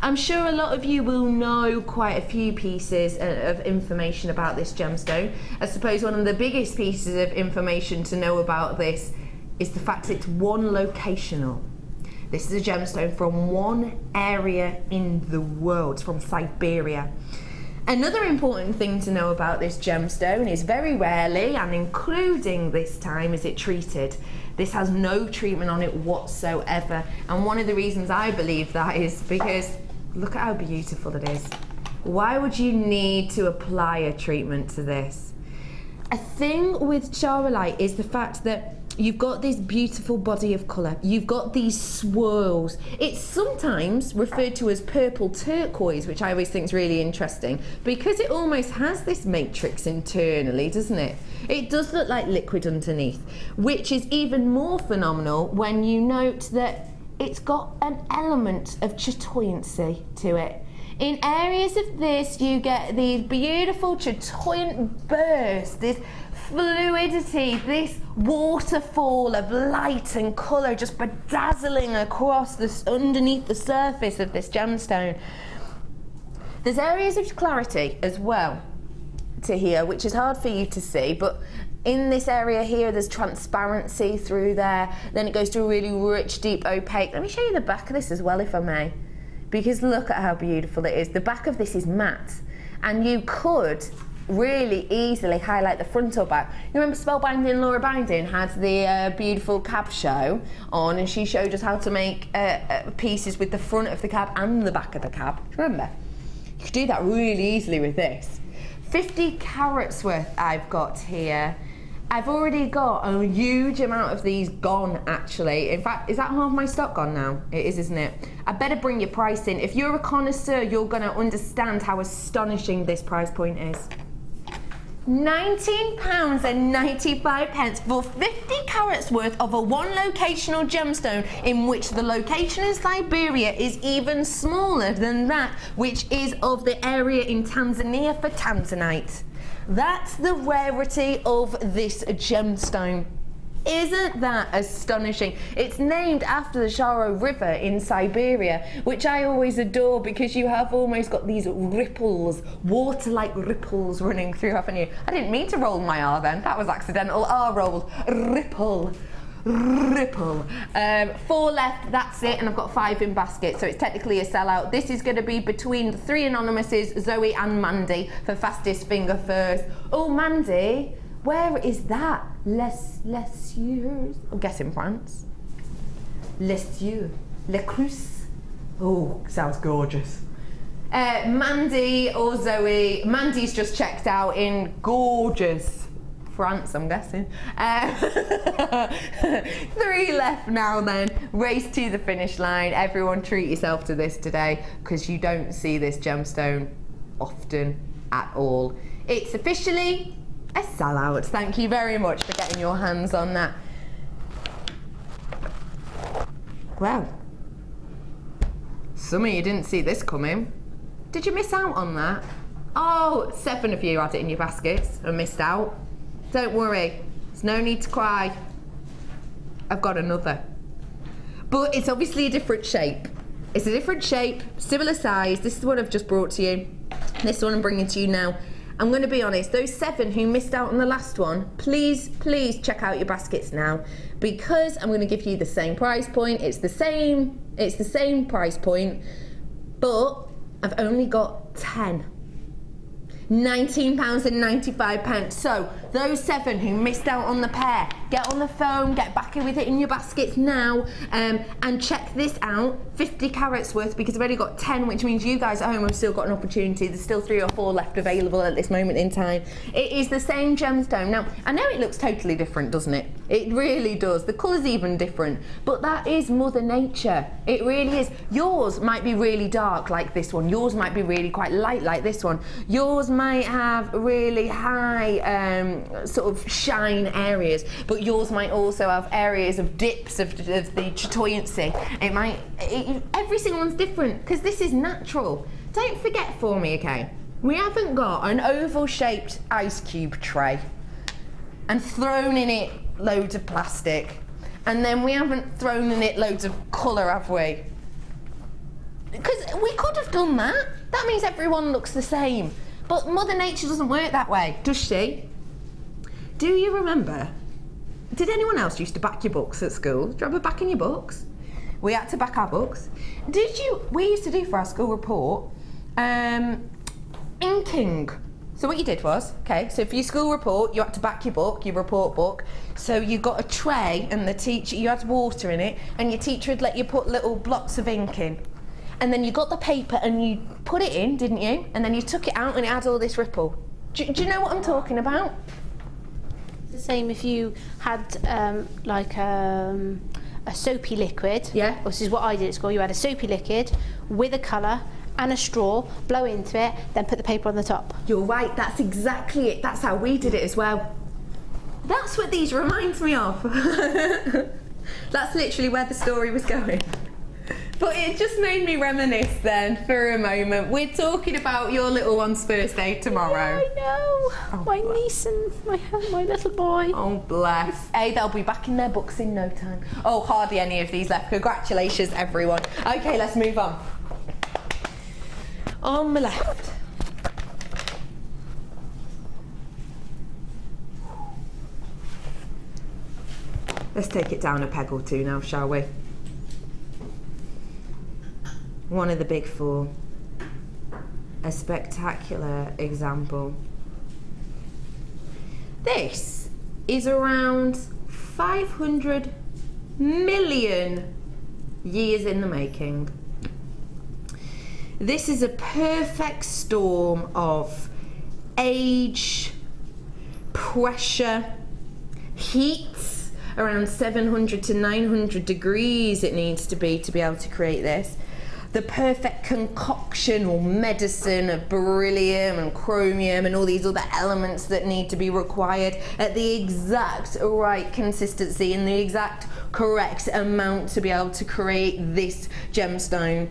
Speaker 9: I'm sure a lot of you will know quite a few pieces uh, of information about this gemstone. I suppose one of the biggest pieces of information to know about this is the fact it's one locational. This is a gemstone from one area in the world, from Siberia. Another important thing to know about this gemstone is very rarely, and including this time, is it treated. This has no treatment on it whatsoever. And one of the reasons I believe that is because look at how beautiful it is. Why would you need to apply a treatment to this? A thing with Charoite is the fact that you've got this beautiful body of colour. You've got these swirls. It's sometimes referred to as purple turquoise, which I always think is really interesting because it almost has this matrix internally, doesn't it? It does look like liquid underneath, which is even more phenomenal when you note that it's got an element of chatoyancy to it. In areas of this, you get these beautiful chatoyant bursts, this fluidity, this waterfall of light and colour just bedazzling across this underneath the surface of this gemstone. There's areas of clarity as well to here, which is hard for you to see, but in this area here, there's transparency through there. Then it goes to a really rich, deep opaque. Let me show you the back of this as well, if I may, because look at how beautiful it is. The back of this is matte, and you could really easily highlight the front or back. You remember Spellbinding Laura Binding had the uh, beautiful cab show on, and she showed us how to make uh, uh, pieces with the front of the cab and the back of the cab. Do you remember? You could do that really easily with this. 50 carats worth I've got here. I've already got a huge amount of these gone actually. In fact, is that half my stock gone now? It is, isn't it? I better bring your price in. If you're a connoisseur, you're going to understand how astonishing this price point is. £19 and 95 pence for 50 carats worth of a one locational gemstone in which the location in Siberia is even smaller than that which is of the area in Tanzania for Tanzanite. That's the rarity of this gemstone. Isn't that astonishing? It's named after the Sharo River in Siberia, which I always adore because you have almost got these ripples, water like ripples running through, haven't you? I didn't mean to roll my R then, that was accidental. R roll, ripple. Ripple. Um, four left, that's it, and I've got five in basket, so it's technically a sellout. This is going to be between the three anonymouses, Zoe and Mandy, for fastest finger first. Oh, Mandy, where is that? Les, les yeux? I'm guessing France. Les yeux. Le Cruz. Oh, sounds gorgeous. Uh, Mandy or Zoe. Mandy's just checked out in gorgeous France, I'm guessing. Uh, three left now then. Race to the finish line. Everyone treat yourself to this today because you don't see this gemstone often at all. It's officially a sellout. Thank you very much for getting your hands on that. Well, some of you didn't see this coming. Did you miss out on that? Oh, seven of you had it in your baskets and missed out. Don't worry, there's no need to cry. I've got another. But it's obviously a different shape. It's a different shape, similar size. This is what I've just brought to you. This one I'm bringing to you now. I'm going to be honest, those seven who missed out on the last one, please, please check out your baskets now because I'm going to give you the same price point. It's the same, it's the same price point, but I've only got 10. £19 and 95 pence. So those seven who missed out on the pair, get on the phone, get back with it in your baskets now, um, and check this out. 50 carats worth because I've only got 10, which means you guys at home have still got an opportunity. There's still three or four left available at this moment in time. It is the same gemstone. Now, I know it looks totally different, doesn't it? It really does. The colour's even different, but that is Mother Nature. It really is. Yours might be really dark like this one. Yours might be really quite light like this one. Yours might have really high um, sort of shine areas, but yours might also have areas of dips of, of the chatoyancy. It might, it, every single one's different because this is natural. Don't forget for me, okay? We haven't got an oval shaped ice cube tray and thrown in it loads of plastic and then we haven't thrown in it loads of colour, have we? Because we could have done that. That means everyone looks the same. But Mother Nature doesn't work that way, does she? Do you remember? Did anyone else used to back your books at school? Do you remember backing your books? We had to back our books. Did you? We used to do for our school report um, inking. So what you did was, okay, so for your school report, you had to back your book, your report book. So you got a tray, and the teacher, you had water in it, and your teacher would let you put little blocks of ink in and then you got the paper and you put it in, didn't you? And then you took it out and it had all this ripple. Do, do you know what I'm talking about?
Speaker 8: It's the same if you had um, like um, a soapy liquid.
Speaker 9: Yeah.
Speaker 8: This is what I did at school. You had a soapy liquid with a colour and a straw, blow into it, then put the paper on the top.
Speaker 9: You're right, that's exactly it. That's how we did it as well. That's what these reminds me of. that's literally where the story was going. But it just made me reminisce then for a moment. We're talking about your little one's first day tomorrow.
Speaker 8: I know. Oh, my bless. niece and my, my little boy.
Speaker 9: Oh, bless. Hey, they'll be back in their books in no time. Oh, hardly any of these left. Congratulations, everyone. Okay, let's move on. On the left. Let's take it down a peg or two now, shall we? One of the big four. A spectacular example. This is around 500 million years in the making. This is a perfect storm of age, pressure, heat, around 700 to 900 degrees it needs to be to be able to create this. The perfect concoction or medicine of beryllium and chromium and all these other elements that need to be required at the exact right consistency and the exact correct amount to be able to create this gemstone.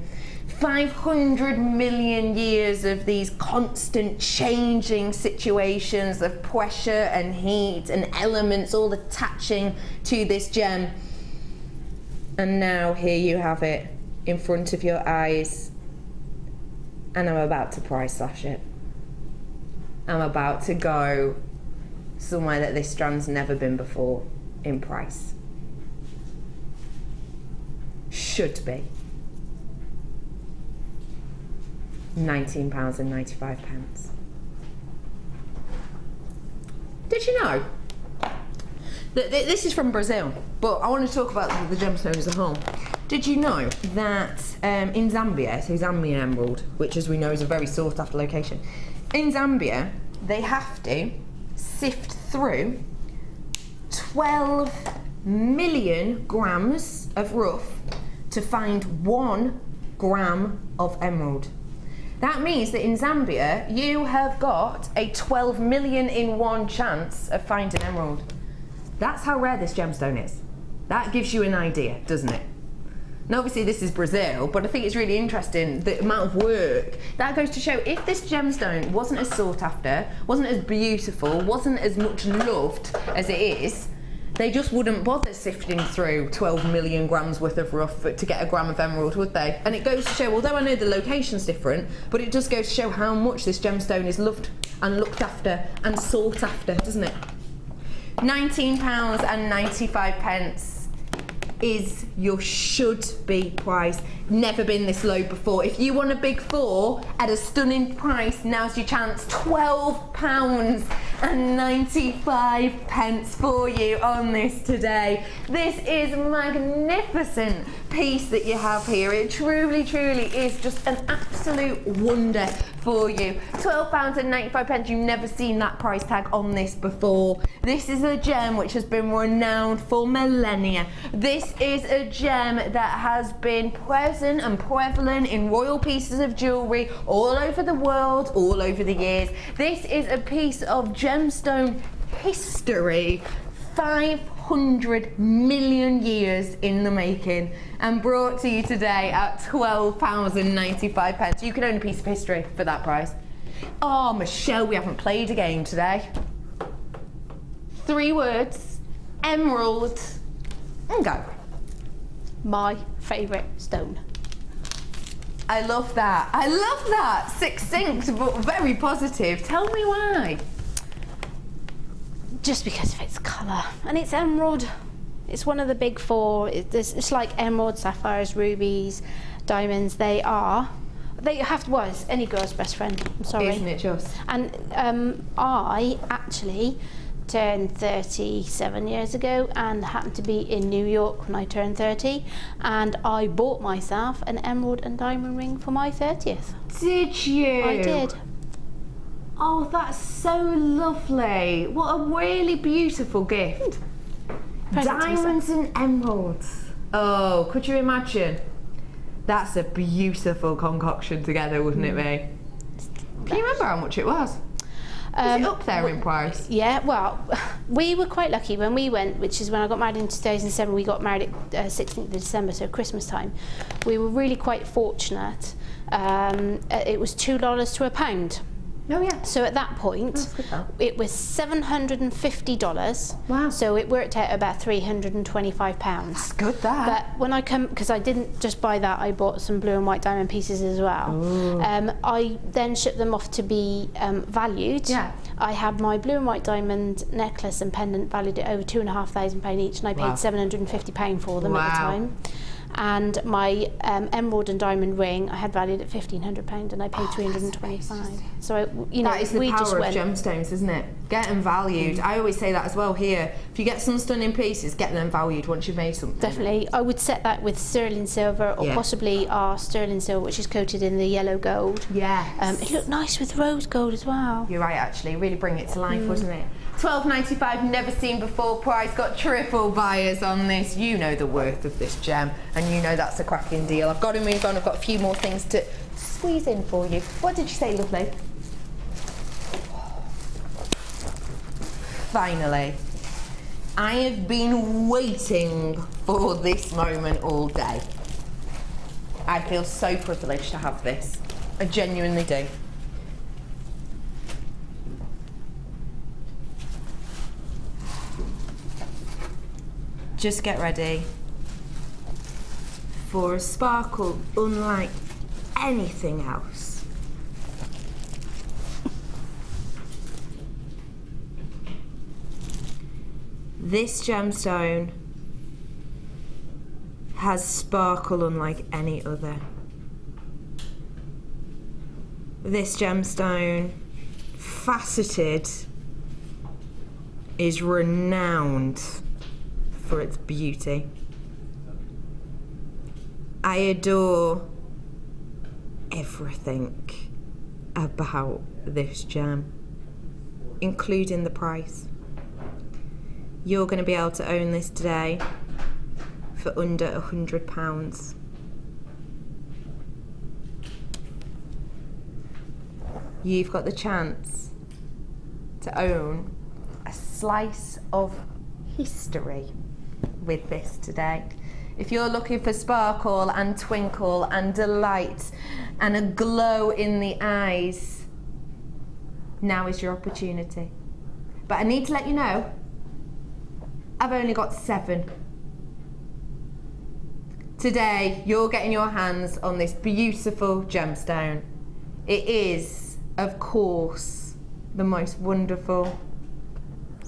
Speaker 9: 500 million years of these constant changing situations of pressure and heat and elements all attaching to this gem. And now here you have it in front of your eyes. And I'm about to price slash it. I'm about to go somewhere that this strand's never been before in price. Should be. £19.95. Did you know? This is from Brazil, but I want to talk about the gemstone as a whole. Did you know that um, in Zambia, so Zambian emerald, which as we know is a very sought after location, in Zambia they have to sift through 12 million grams of rough to find one gram of emerald. That means that in Zambia, you have got a 12 million in one chance of finding emerald. That's how rare this gemstone is. That gives you an idea, doesn't it? Now, obviously, this is Brazil, but I think it's really interesting the amount of work that goes to show if this gemstone wasn't as sought after, wasn't as beautiful, wasn't as much loved as it is, they just wouldn't bother sifting through 12 million grams worth of rough to get a gram of emerald, would they? And it goes to show, although I know the location's different, but it just goes to show how much this gemstone is loved and looked after and sought after, doesn't it? £19 and 95 pence is your should be price. Never been this low before. If you want a big four at a stunning price, now's your chance. £12 and 95 pence for you on this today. This is a magnificent piece that you have here. It truly, truly is just an absolute wonder for you. £12 and 95 pence. You've never seen that price tag on this before. This is a gem which has been renowned for millennia. This is a gem that has been present and prevalent in royal pieces of jewellery all over the world, all over the years. This is a piece of gemstone history. 500 million years in the making and brought to you today at £12.95. You can own a piece of history for that price. Oh, Michelle, we haven't played a game today. Three words, emerald, and go.
Speaker 8: My favourite stone.
Speaker 9: I love that. I love that. Succinct but very positive. Tell me why.
Speaker 8: Just because of its colour. And it's emerald. It's one of the big four. It's, it's like emerald, sapphires, rubies, diamonds. They are. They have to. Well, it's any girl's best friend. I'm sorry.
Speaker 9: Isn't it just?
Speaker 8: And um, I actually turned 37 years ago and happened to be in New York when I turned 30 and I bought myself an emerald and diamond ring for my 30th.
Speaker 9: Did you?
Speaker 8: I did.
Speaker 9: Oh, that's so lovely. What a really beautiful gift.
Speaker 8: Present
Speaker 9: Diamonds and emeralds. Oh, could you imagine? That's a beautiful concoction together, wouldn't it be? Can you remember how much it was? Was it up there in price?
Speaker 8: Yeah, well, we were quite lucky when we went, which is when I got married in 2007. We got married at uh, 16th of December, so Christmas time. We were really quite fortunate. Um, uh, it was $2 to a pound.
Speaker 9: Oh, yeah.
Speaker 8: So at that point, it was $750. Wow. So it worked out about £325. That's
Speaker 9: good, that.
Speaker 8: But when I come, because I didn't just buy that, I bought some blue and white diamond pieces as well.
Speaker 9: Ooh.
Speaker 8: Um, I then shipped them off to be um, valued.
Speaker 9: Yeah.
Speaker 8: I had my blue and white diamond necklace and pendant valued at over two and a half thousand pound each, and I paid
Speaker 9: Wow.
Speaker 8: seven hundred and fifty pound for them at the
Speaker 9: Wow.
Speaker 8: time. And my um, emerald and diamond ring I had valued at fifteen hundred pound, and I paid three hundred and twenty-five. So I, you know,
Speaker 9: that is the
Speaker 8: we
Speaker 9: power of gemstones, isn't it? Get them valued. I always say that as well here. If you get some stunning pieces, get them valued once you've made something.
Speaker 8: Definitely, I would set that with sterling silver or
Speaker 9: Yeah.
Speaker 8: possibly our sterling silver, which is coated in the yellow gold.
Speaker 9: Yes.
Speaker 8: Um, it looked nice with rose gold as well.
Speaker 9: You're right, actually. Really bring it to life,
Speaker 8: Mm.
Speaker 9: wasn't it? Twelve ninety five, never seen before. Price got triple buyers on this. You know the worth of this gem, and you know that's a cracking deal. I've got to move on. I've got a few more things to squeeze in for you. What did you say, lovely? Finally, I have been waiting for this moment all day. I feel so privileged to have this. I genuinely do. Just get ready for a sparkle unlike anything else. This gemstone has sparkle unlike any other. This gemstone, faceted, is renowned for its beauty. I adore everything about this gem, including the price. You're going to be able to own this today for under a hundred pounds. You've got the chance to own a slice of history with this today. If you're looking for sparkle and twinkle and delight and a glow in the eyes, now is your opportunity. But I need to let you know, I've only got seven. Today, you're getting your hands on this beautiful gemstone. It is, of course, the most wonderful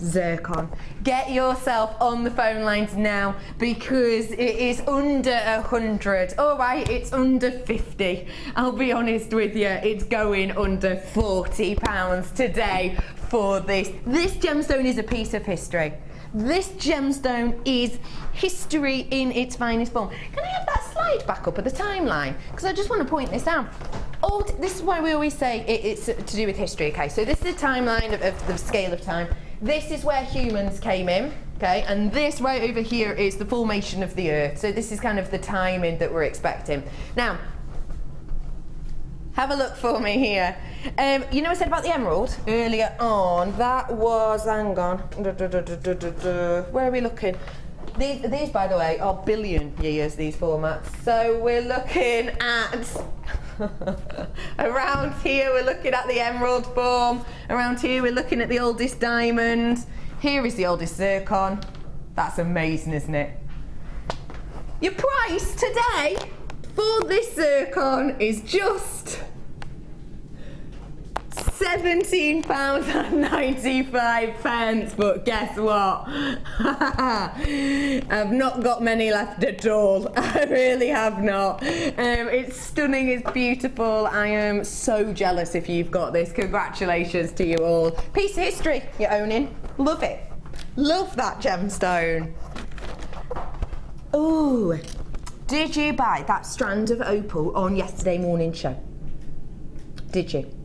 Speaker 9: zircon. Get yourself on the phone lines now because it is under a hundred. All right, it's under 50. I'll be honest with you, it's going under 40 pounds today for this. This gemstone is a piece of history. This gemstone is history in its finest form. Can I have that slide back up at the timeline? Because I just want to point this out. Oh, this is why we always say it, it's to do with history. Okay, so this is the timeline of, of the scale of time. This is where humans came in, okay, and this right over here is the formation of the Earth. So this is kind of the timing that we're expecting. Now, have a look for me here. Um, you know I said about the emerald earlier on? That was, hang on, where are we looking? These, these, by the way, are billion years, these formats. So we're looking at, around here we're looking at the emerald form, around here we're looking at the oldest diamond, here is the oldest zircon. That's amazing, isn't it? Your price today for this zircon is just seventeen pounds and ninety-five pence. But guess what? I've not got many left at all. I really have not. Um, it's stunning. It's beautiful. I am so jealous if you've got this. Congratulations to you all. Piece of history you're owning. Love it. Love that gemstone. Ooh. Did you buy that strand of opal on yesterday morning show? Did you?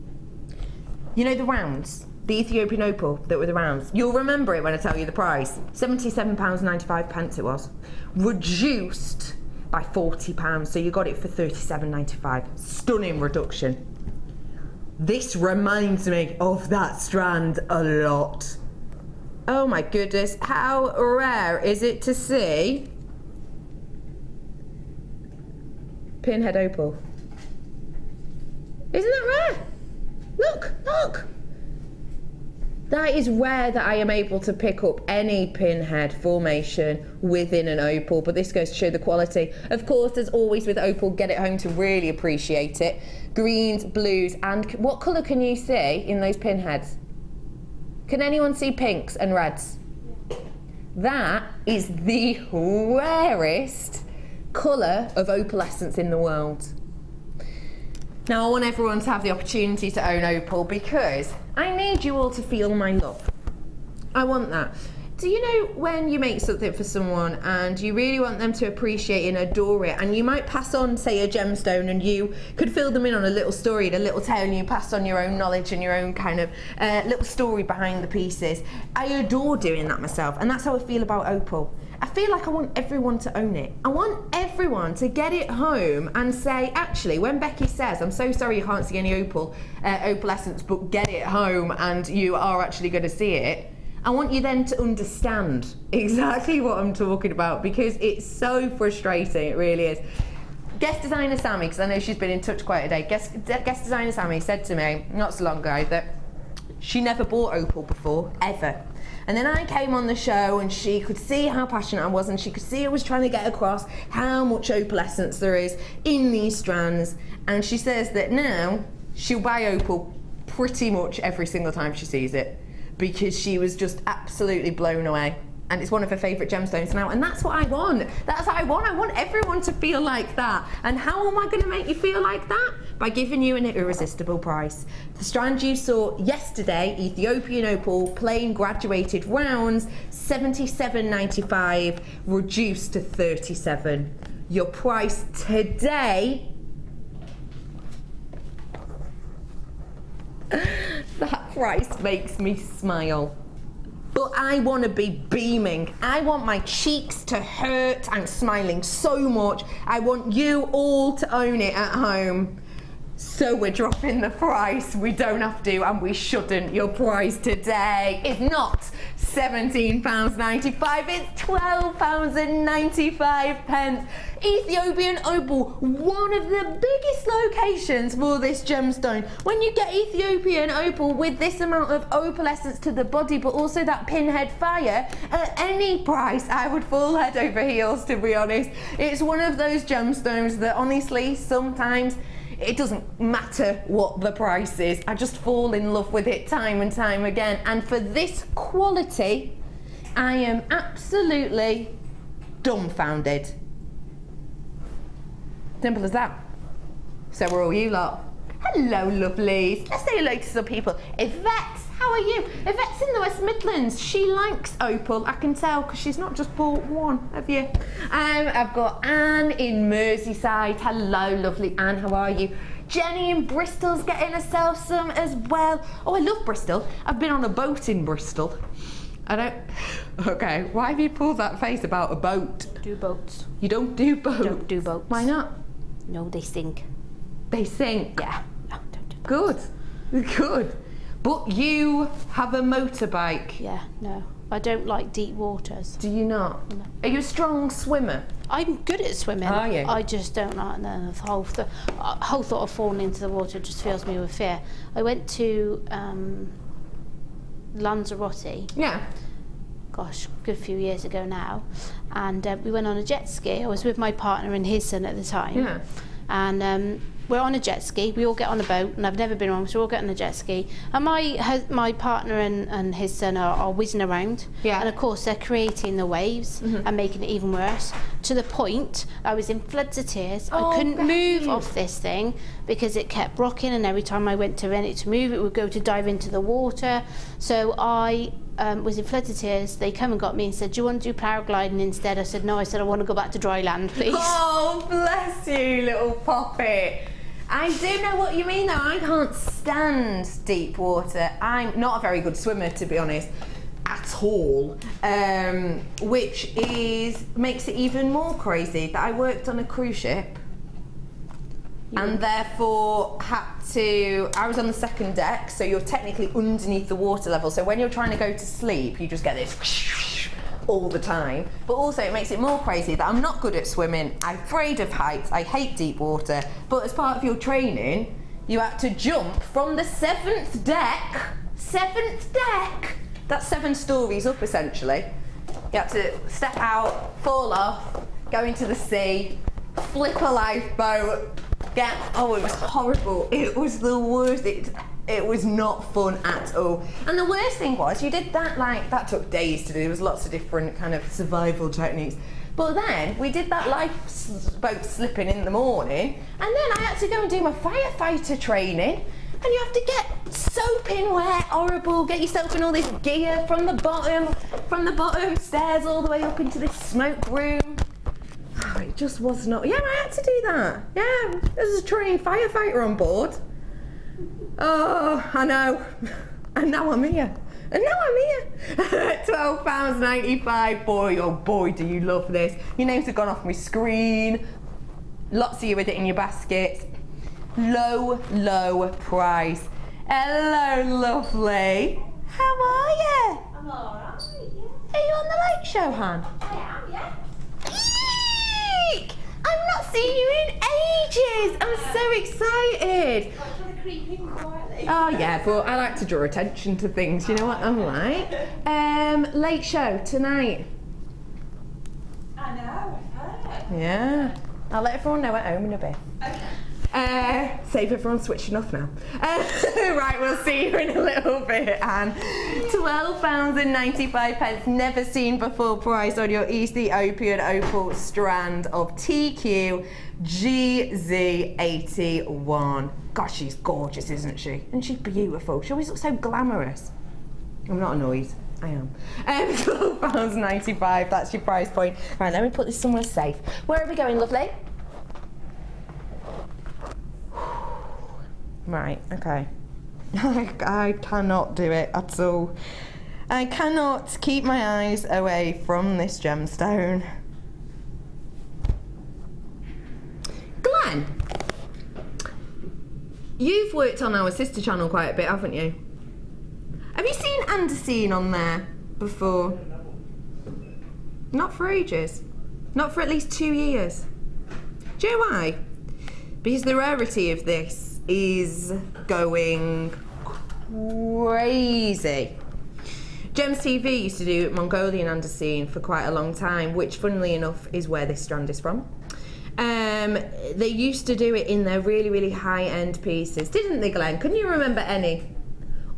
Speaker 9: You know the rounds, the Ethiopian opal that were the rounds. You'll remember it when I tell you the price. £77.95 pence it was. Reduced by £40, so you got it for £37.95. Stunning reduction. This reminds me of that strand a lot. Oh my goodness, how rare is it to see pinhead opal? Isn't that rare? Look, look. That is rare that I am able to pick up any pinhead formation within an opal, but this goes to show the quality. Of course, as always with opal, get it home to really appreciate it. Greens, blues, and what colour can you see in those pinheads? Can anyone see pinks and reds? That is the rarest colour of opalescence in the world. Now, I want everyone to have the opportunity to own opal because I need you all to feel my love. I want that. Do you know when you make something for someone and you really want them to appreciate and adore it, and you might pass on, say, a gemstone, and you could fill them in on a little story a little tale, and you pass on your own knowledge and your own kind of uh, little story behind the pieces? I adore doing that myself, and that's how I feel about opal. I feel like I want everyone to own it. I want everyone to get it home and say, actually, when Becky says, I'm so sorry you can't see any opal, uh, opalescence, but get it home and you are actually going to see it. I want you then to understand exactly what I'm talking about because it's so frustrating, it really is. Guest designer Sammy, because I know she's been in touch quite a day, guest, guest designer Sammy said to me not so long ago that she never bought opal before, ever. And then I came on the show and she could see how passionate I was and she could see I was trying to get across how much opalescence there is in these strands. And she says that now she'll buy opal pretty much every single time she sees it because she was just absolutely blown away. And it's one of her favourite gemstones now. And that's what I want. That's what I want. I want everyone to feel like that. And how am I going to make you feel like that? By giving you an irresistible price. The strand you saw yesterday, Ethiopian Opal, plain graduated rounds, 77.95, reduced to 37. Your price today that price makes me smile. But I want to be beaming. I want my cheeks to hurt. I'm smiling so much. I want you all to own it at home. So we're dropping the price. We don't have to and we shouldn't. Your price today is not £17.95, it's £12.95. Ethiopian opal, one of the biggest locations for this gemstone. When you get Ethiopian opal with this amount of opalescence to the body, but also that pinhead fire, at any price, I would fall head over heels, to be honest. It's one of those gemstones that honestly, sometimes it doesn't matter what the price is. I just fall in love with it time and time again. And for this quality, I am absolutely dumbfounded. Simple as that. So we're all you lot. Hello, lovelies. Let's say hello to some people. Yvette, how are you? Yvette's in the West Midlands. She likes opal. I can tell because she's not just bought one, have you? Um, I've got Anne in Merseyside. Hello, lovely Anne. How are you? Jenny in Bristol's getting herself some as well. Oh, I love Bristol. I've been on a boat in Bristol. I don't. Okay, why have you pulled that face about a boat?
Speaker 8: Do boats.
Speaker 9: You don't do boats.
Speaker 8: Don't do boats.
Speaker 9: Why not?
Speaker 8: No, they sink.
Speaker 9: They sink.
Speaker 8: Yeah. No, don't do boats.
Speaker 9: Good. Good. But you have a motorbike.
Speaker 8: Yeah, no. I don't like deep waters.
Speaker 9: Do you not?
Speaker 8: No.
Speaker 9: Are you a strong swimmer?
Speaker 8: I'm good at swimming.
Speaker 9: Are you?
Speaker 8: I just don't like the whole, th- uh, whole thought of falling into the water just fills me with fear. I went to um, Lanzarote.
Speaker 9: Yeah.
Speaker 8: Gosh, a good few years ago now, and uh, we went on a jet ski. I was with my partner and his son at the time.
Speaker 9: Yeah.
Speaker 8: And um, we're on a jet ski. We all get on a boat, and I've never been on, so we all get on a jet ski. And my my partner and, and his son are, are whizzing around.
Speaker 9: Yeah.
Speaker 8: And of course, they're creating the waves and making it even worse. To the point, I was in floods of tears.
Speaker 9: Oh,
Speaker 8: I couldn't move off this thing because it kept rocking, and every time I went to it to move, it would go to dive into the water. So I um, was in floods of tears. They come and got me and said, "Do you want to do paragliding instead?" I said, "No." I said, "I want to go back to dry land, please."
Speaker 9: Oh, bless you, little poppet. I do know what you mean, though. I can't stand deep water. I'm not a very good swimmer, to be honest, at all. Um, which is makes it even more crazy that I worked on a cruise ship. And therefore had to. I was on the second deck, so you're technically underneath the water level. So when you're trying to go to sleep, you just get this all the time. But also, it makes it more crazy that I'm not good at swimming. I'm afraid of heights. I hate deep water. But as part of your training, you had to jump from the seventh deck. Seventh deck. That's seven stories up, essentially. You had to step out, fall off, go into the sea, flip a lifeboat, get. Oh, it was horrible. It was the worst. It, it was not fun at all. And the worst thing was, you did that like that took days to do. There was lots of different kind of survival techniques. But then we did that lifeboat slipping in the morning, and then I had to go and do my firefighter training. And you have to get soaping wet, horrible, get yourself in all this gear from the bottom, from the bottom stairs all the way up into this smoke room. Oh, it just was not. Yeah, I had to do that. Yeah, there's a trained firefighter on board. Oh, I know. And now I'm here. And now I'm here. £12.95. Boy, oh boy, do you love this. Your names have gone off my screen. Lots of you with it in your basket. Low, low price. Hello, lovely. How are you?
Speaker 12: I'm alright,
Speaker 9: Are you on the late show, Han?
Speaker 12: I am, yeah.
Speaker 9: Eek! I've not seen you in ages. I'm so excited.
Speaker 12: Like trying to creep in quietly.
Speaker 9: Oh yeah, but I like to draw attention to things. You know what I'm like. Um, late show tonight.
Speaker 12: I know,
Speaker 9: Yeah. I'll let everyone know at home in a bit. Uh, save everyone switching off now. Uh, right, we'll see you in a little bit, Anne. £12.95, pence, never seen before price on your Ethiopian opal strand of TQ GZ81. Gosh, she's gorgeous, isn't she? And she's beautiful. She always looks so glamorous. I'm not annoyed. I am. Um, £12.95, that's your price point. Right, let me put this somewhere safe. Where are we going, lovely? Right, okay. I, I cannot do it at all. I cannot keep my eyes away from this gemstone. Glenn, you've worked on our sister channel quite a bit, haven't you? Have you seen Andesine on there before? Not for ages. Not for at least two years. Do you know why? Because the rarity of this is going crazy. Gems TV used to do Mongolian Andesine for quite a long time, which, funnily enough, is where this strand is from. Um, they used to do it in their really, really high-end pieces, didn't they, Glenn? Can you remember any?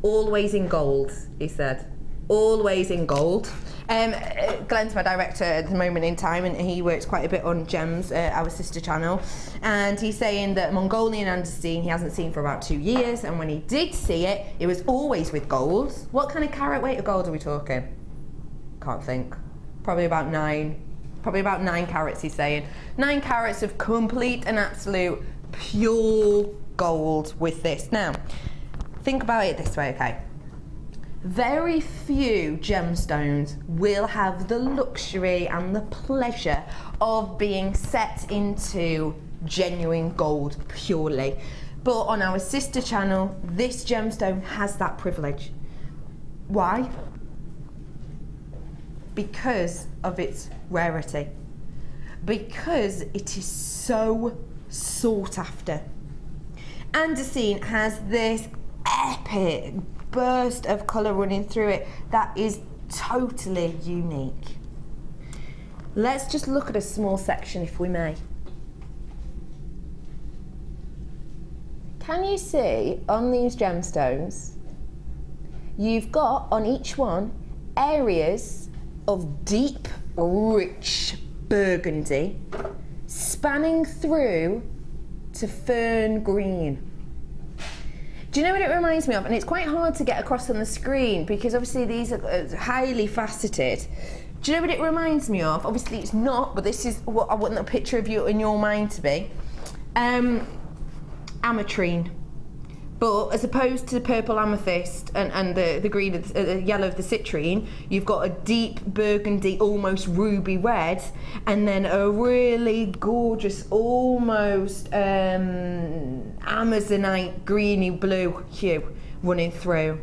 Speaker 9: Always in gold, he said. Always in gold. Um, uh, Glenn's my director at the moment in time, and he works quite a bit on Gems, uh, our sister channel. And he's saying that Mongolian Andesine he hasn't seen for about two years, and when he did see it, it was always with gold. What kind of carat weight of gold are we talking? Can't think. Probably about nine. Probably about nine carats, he's saying. Nine carats of complete and absolute pure gold with this. Now, think about it this way, okay? Very few gemstones will have the luxury and the pleasure of being set into genuine gold purely. But on our sister channel, this gemstone has that privilege. Why? Because of its rarity. Because it is so sought after. Andesine has this epic burst of colour running through it that is totally unique. Let's just look at a small section if we may. Can you see on these gemstones, you've got on each one areas of deep, rich burgundy spanning through to fern green. Do you know what it reminds me of? And it's quite hard to get across on the screen because obviously these are uh, highly faceted. Do you know what it reminds me of? Obviously it's not, but this is what I want the picture of you in your mind to be. Um, ametrine. But as opposed to the purple amethyst and, and the, the green, of the, uh, the yellow of the citrine, you've got a deep burgundy, almost ruby red, and then a really gorgeous, almost um, Amazonite greeny blue hue running through.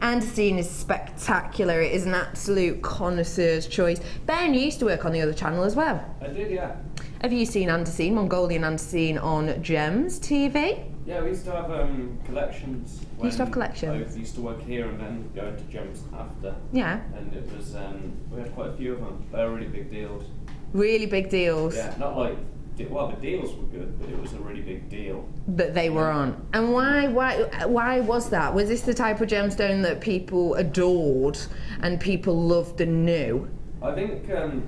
Speaker 9: Andesine is spectacular. It is an absolute connoisseur's choice. Ben, you used to work on the other channel as well.
Speaker 13: I did, yeah.
Speaker 9: Have you seen Andesine, Mongolian Andesine on Gems TV?
Speaker 13: Yeah, we used to have um, collections.
Speaker 9: You used to have collections?
Speaker 13: I used to work here and then go into Gems after.
Speaker 9: Yeah.
Speaker 13: And it was, um, we had quite a few of them. They were really big deals.
Speaker 9: Really big deals.
Speaker 13: Yeah, not like, well, the deals were good, but it was a really big deal.
Speaker 9: that they were on. And why why why was that? Was this the type of gemstone that people adored and people loved and knew?
Speaker 13: I think um,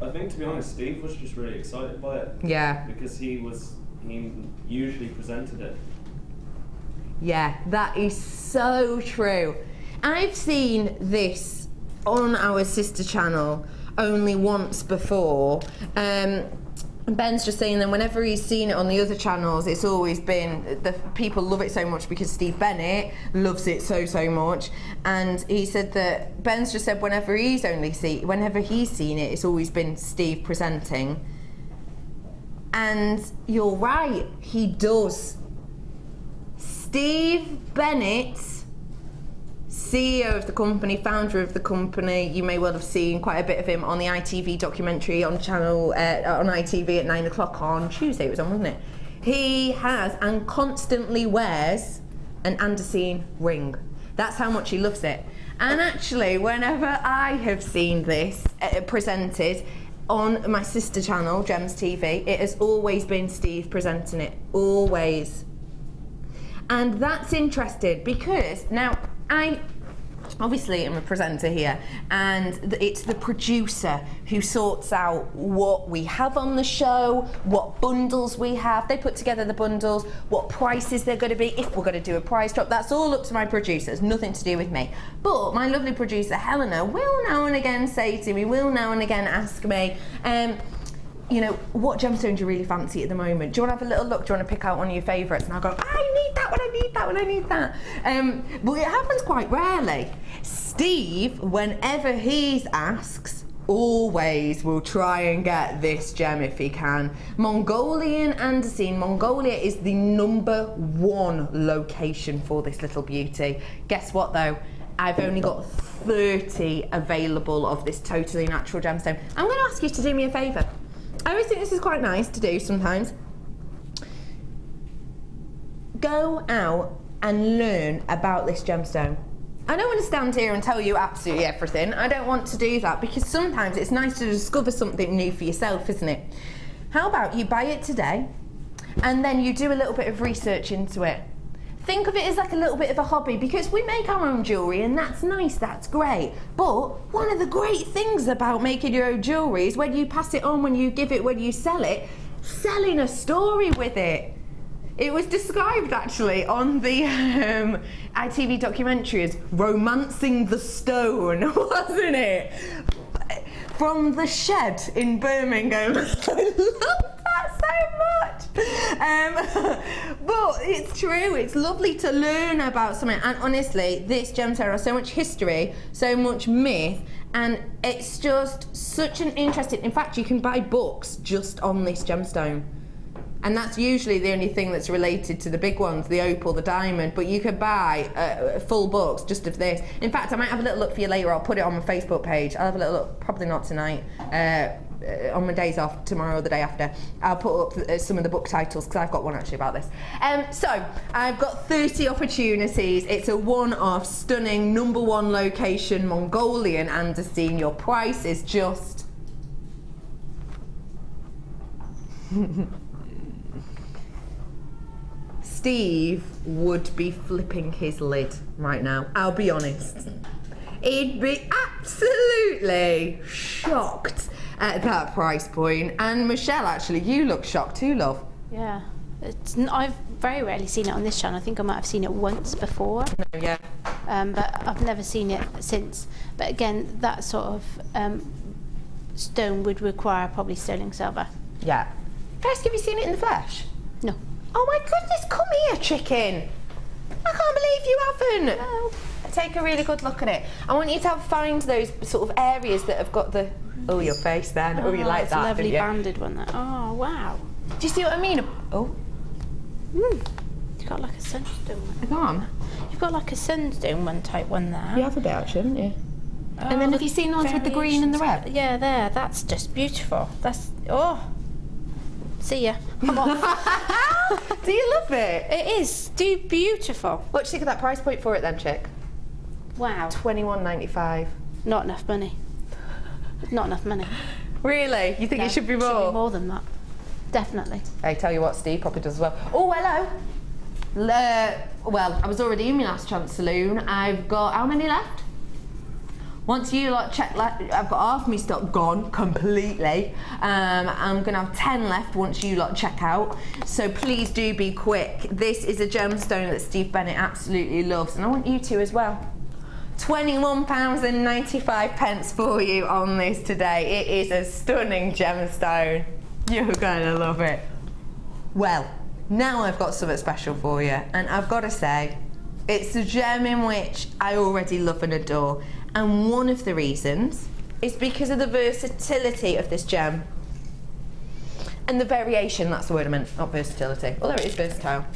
Speaker 13: I think, to be honest, Steve was just really excited by it.
Speaker 9: Yeah.
Speaker 13: Because he was, he usually presented it.
Speaker 9: Yeah, that is so true. I've seen this on our sister channel only once before. Um, Ben's just saying that whenever he's seen it on the other channels, it's always been the people love it so much because Steve Bennett loves it so so much, and he said that Ben's just said whenever he's only see whenever he's seen it, it's always been Steve presenting. And you're right, he does. Steve Bennett, CEO of the company, founder of the company. You may well have seen quite a bit of him on the ITV documentary on channel uh, on ITV at nine o'clock on Tuesday. It was on, wasn't it? He has and constantly wears an Andesine ring. That's how much he loves it. And actually, whenever I have seen this uh, presented on my sister channel, Gems TV, it has always been Steve presenting it. Always. And that's interesting because now I obviously I'm a presenter here and th- it's the producer who sorts out what we have on the show, what bundles we have. They put together the bundles, what prices they're going to be, if we're going to do a price drop. That's all up to my producers, nothing to do with me. But my lovely producer Helena will now and again say to me, will now and again ask me, um, you know, what gemstone do you really fancy at the moment? Do you want to have a little look? Do you want to pick out one of your favourites? And I'll go, I need that one, I need that when I need that. Um, but it happens quite rarely. Steve, whenever he asks, always will try and get this gem if he can. Mongolian Andesine. Mongolia is the number one location for this little beauty. Guess what though? I've only got 30 available of this totally natural gemstone. I'm going to ask you to do me a favour. I always think this is quite nice to do sometimes. Go out and learn about this gemstone. I don't want to stand here and tell you absolutely everything. I don't want to do that because sometimes it's nice to discover something new for yourself, isn't it? How about you buy it today and then you do a little bit of research into it? Think of it as like a little bit of a hobby because we make our own jewellery and that's nice, that's great. But one of the great things about making your own jewellery is when you pass it on, when you give it, when you sell it, selling a story with it. It was described actually on the um, ITV documentary as romancing the stone, wasn't it? From the shed in Birmingham. I love that so much. Um, but it's true, it's lovely to learn about something. And honestly, this gemstone has so much history, so much myth, and it's just such an interesting. In fact, you can buy books just on this gemstone. And that's usually the only thing that's related to the big ones, the opal, the diamond. But you could buy uh, full books just of this. In fact, I might have a little look for you later. I'll put it on my Facebook page. I'll have a little look, probably not tonight. Uh, uh, on my days off tomorrow or the day after, I'll put up uh, some of the book titles because I've got one actually about this. Um, so I've got 30 opportunities. It's a one-off, stunning number one location, Mongolian Andesine. Your price is just. Steve would be flipping his lid right now. I'll be honest. He'd be absolutely shocked at that price point. And Michelle, actually, you look shocked too, love.
Speaker 8: Yeah. It's, I've very rarely seen it on this channel. I think I might have seen it once before.
Speaker 9: No, yeah.
Speaker 8: Um, but I've never seen it since. But again, that sort of um, stone would require probably sterling silver.
Speaker 9: Yeah. First, have you seen it in the flesh?
Speaker 8: No.
Speaker 9: Oh my goodness, come here, chicken. I can't believe you haven't.
Speaker 8: No.
Speaker 9: Take a really good look at it. I want you to have, find those sort of areas that have got the. Oh, your face then. Oh, you like that.
Speaker 8: a lovely banded one there. Oh, wow.
Speaker 9: Do you see what I mean? Oh,
Speaker 8: Mm. You've got like a sunstone one.
Speaker 9: go on.
Speaker 8: You've got like a sunstone one type one there.
Speaker 9: You have a bit actually, haven't you? and
Speaker 8: Oh,
Speaker 9: then have
Speaker 8: the
Speaker 9: you seen the ones with the green and the red?
Speaker 8: Yeah, there. That's just beautiful. That's oh. See ya. I'm off.
Speaker 9: Do you love it?
Speaker 8: It is. Do beautiful.
Speaker 9: What do you think of that price point for it then, chick?
Speaker 8: Wow.
Speaker 9: Twenty one ninety five.
Speaker 8: Not enough money. Not enough money.
Speaker 9: Really? You think
Speaker 8: No,
Speaker 9: it should be more?
Speaker 8: more than that. Definitely.
Speaker 9: Hey, tell you what, Steve probably does as well. Oh, hello. L- Uh, well, I was already in my last chance saloon. I've got how many left? Once you lot check, I've got half my stock gone completely. Um, I'm gonna have 10 left once you lot check out. So please do be quick. This is a gemstone that Steve Bennett absolutely loves, and I want you to as well. £21.95 pence for you on this today. It is a stunning gemstone. You're gonna love it. Well, now I've got something special for you, and I've got to say, it's a gem in which I already love and adore. And one of the reasons is because of the versatility of this gem. And the variation, that's the word I meant, not versatility. Although it is versatile.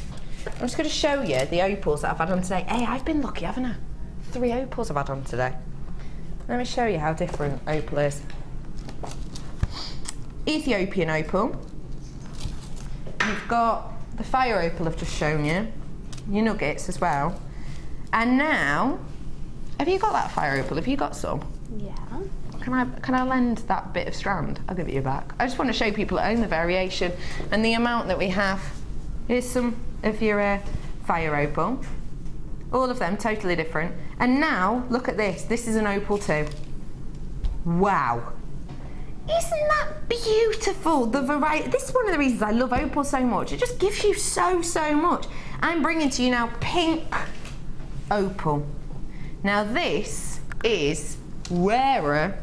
Speaker 9: I'm just going to show you the opals that I've had on today. Hey, I've been lucky, haven't I? Three opals I've had on today. Let me show you how different opal is. Ethiopian opal. You've got the fire opal I've just shown you. Your nuggets as well. And now, have you got that fire opal? Have you got some?
Speaker 8: Yeah.
Speaker 9: Can I can I lend that bit of strand? I'll give it you back. I just want to show people at home the variation and the amount that we have. Here's some of your uh, fire opal. All of them totally different. And now look at this. This is an opal too. Wow. Isn't that beautiful? The variety. This is one of the reasons I love opal so much. It just gives you so so much. I'm bringing to you now pink opal. Now this is rarer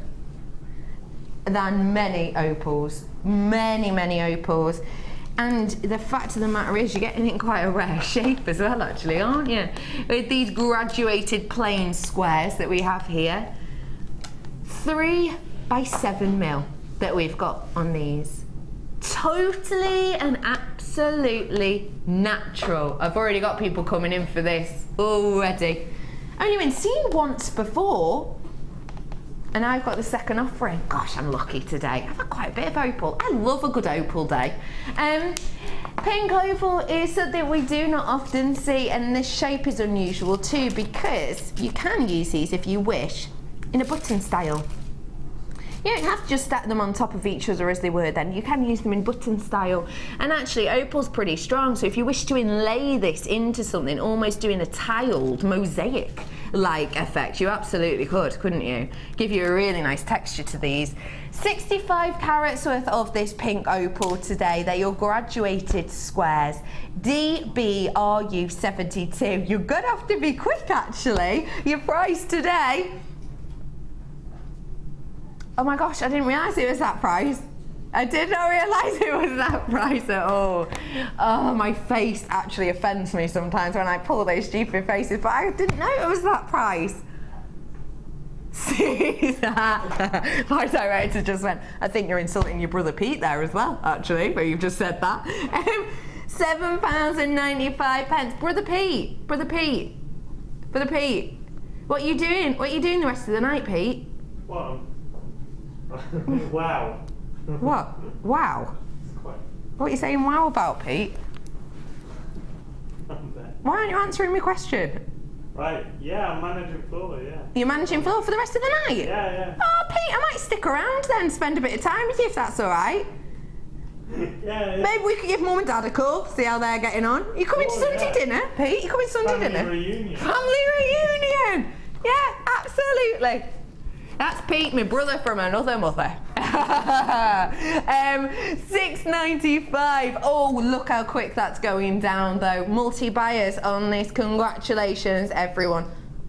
Speaker 9: than many opals. Many, many opals. And the fact of the matter is, you're getting in quite a rare shape as well, actually, aren't you? With these graduated plain squares that we have here. Three by seven mil that we've got on these. Totally and absolutely natural. I've already got people coming in for this already. Only been seen once before, and I've got the second offering. Gosh, I'm lucky today. I've had quite a bit of opal. I love a good opal day. Um, pink opal is something we do not often see, and this shape is unusual too because you can use these if you wish in a button style. You don't have to just stack them on top of each other as they were then. You can use them in button style. And actually, opal's pretty strong, so if you wish to inlay this into something, almost doing a tiled mosaic like effect, you absolutely could, couldn't you? Give you a really nice texture to these. 65 carats worth of this pink opal today. They're your graduated squares. DBRU72. You're gonna have to be quick actually. Your price today Oh my gosh, I didn't realise it was that price. I did not realise it was that price at all. Oh, my face actually offends me sometimes when I pull those stupid faces, but I didn't know it was that price. See that? My director just went, I think you're insulting your brother Pete there as well, actually, but you've just said that. Um, Seven pounds and 95 pence. Brother Pete, Brother Pete, Brother Pete, what are you doing? What are you doing the rest of the night, Pete?
Speaker 10: What? wow.
Speaker 9: What? Wow. What are you saying wow about, Pete? Why aren't you answering my question?
Speaker 10: Right, yeah, I'm managing floor, yeah.
Speaker 9: You're managing floor for the rest of the night?
Speaker 10: Yeah, yeah.
Speaker 9: Oh, Pete, I might stick around then, spend a bit of time with you if that's all right.
Speaker 10: Yeah, yeah.
Speaker 9: Maybe we could give mum and dad a call, see how they're getting on. You coming to
Speaker 10: Oh,
Speaker 9: Sunday
Speaker 10: yeah.
Speaker 9: dinner, Pete? You coming to Sunday
Speaker 10: Family
Speaker 9: dinner?
Speaker 10: reunion.
Speaker 9: Family reunion! Yeah, absolutely. That's Pete, my brother from another mother. um, six ninety five. Oh, look how quick that's going down, though. Multi buyers on this. Congratulations, everyone.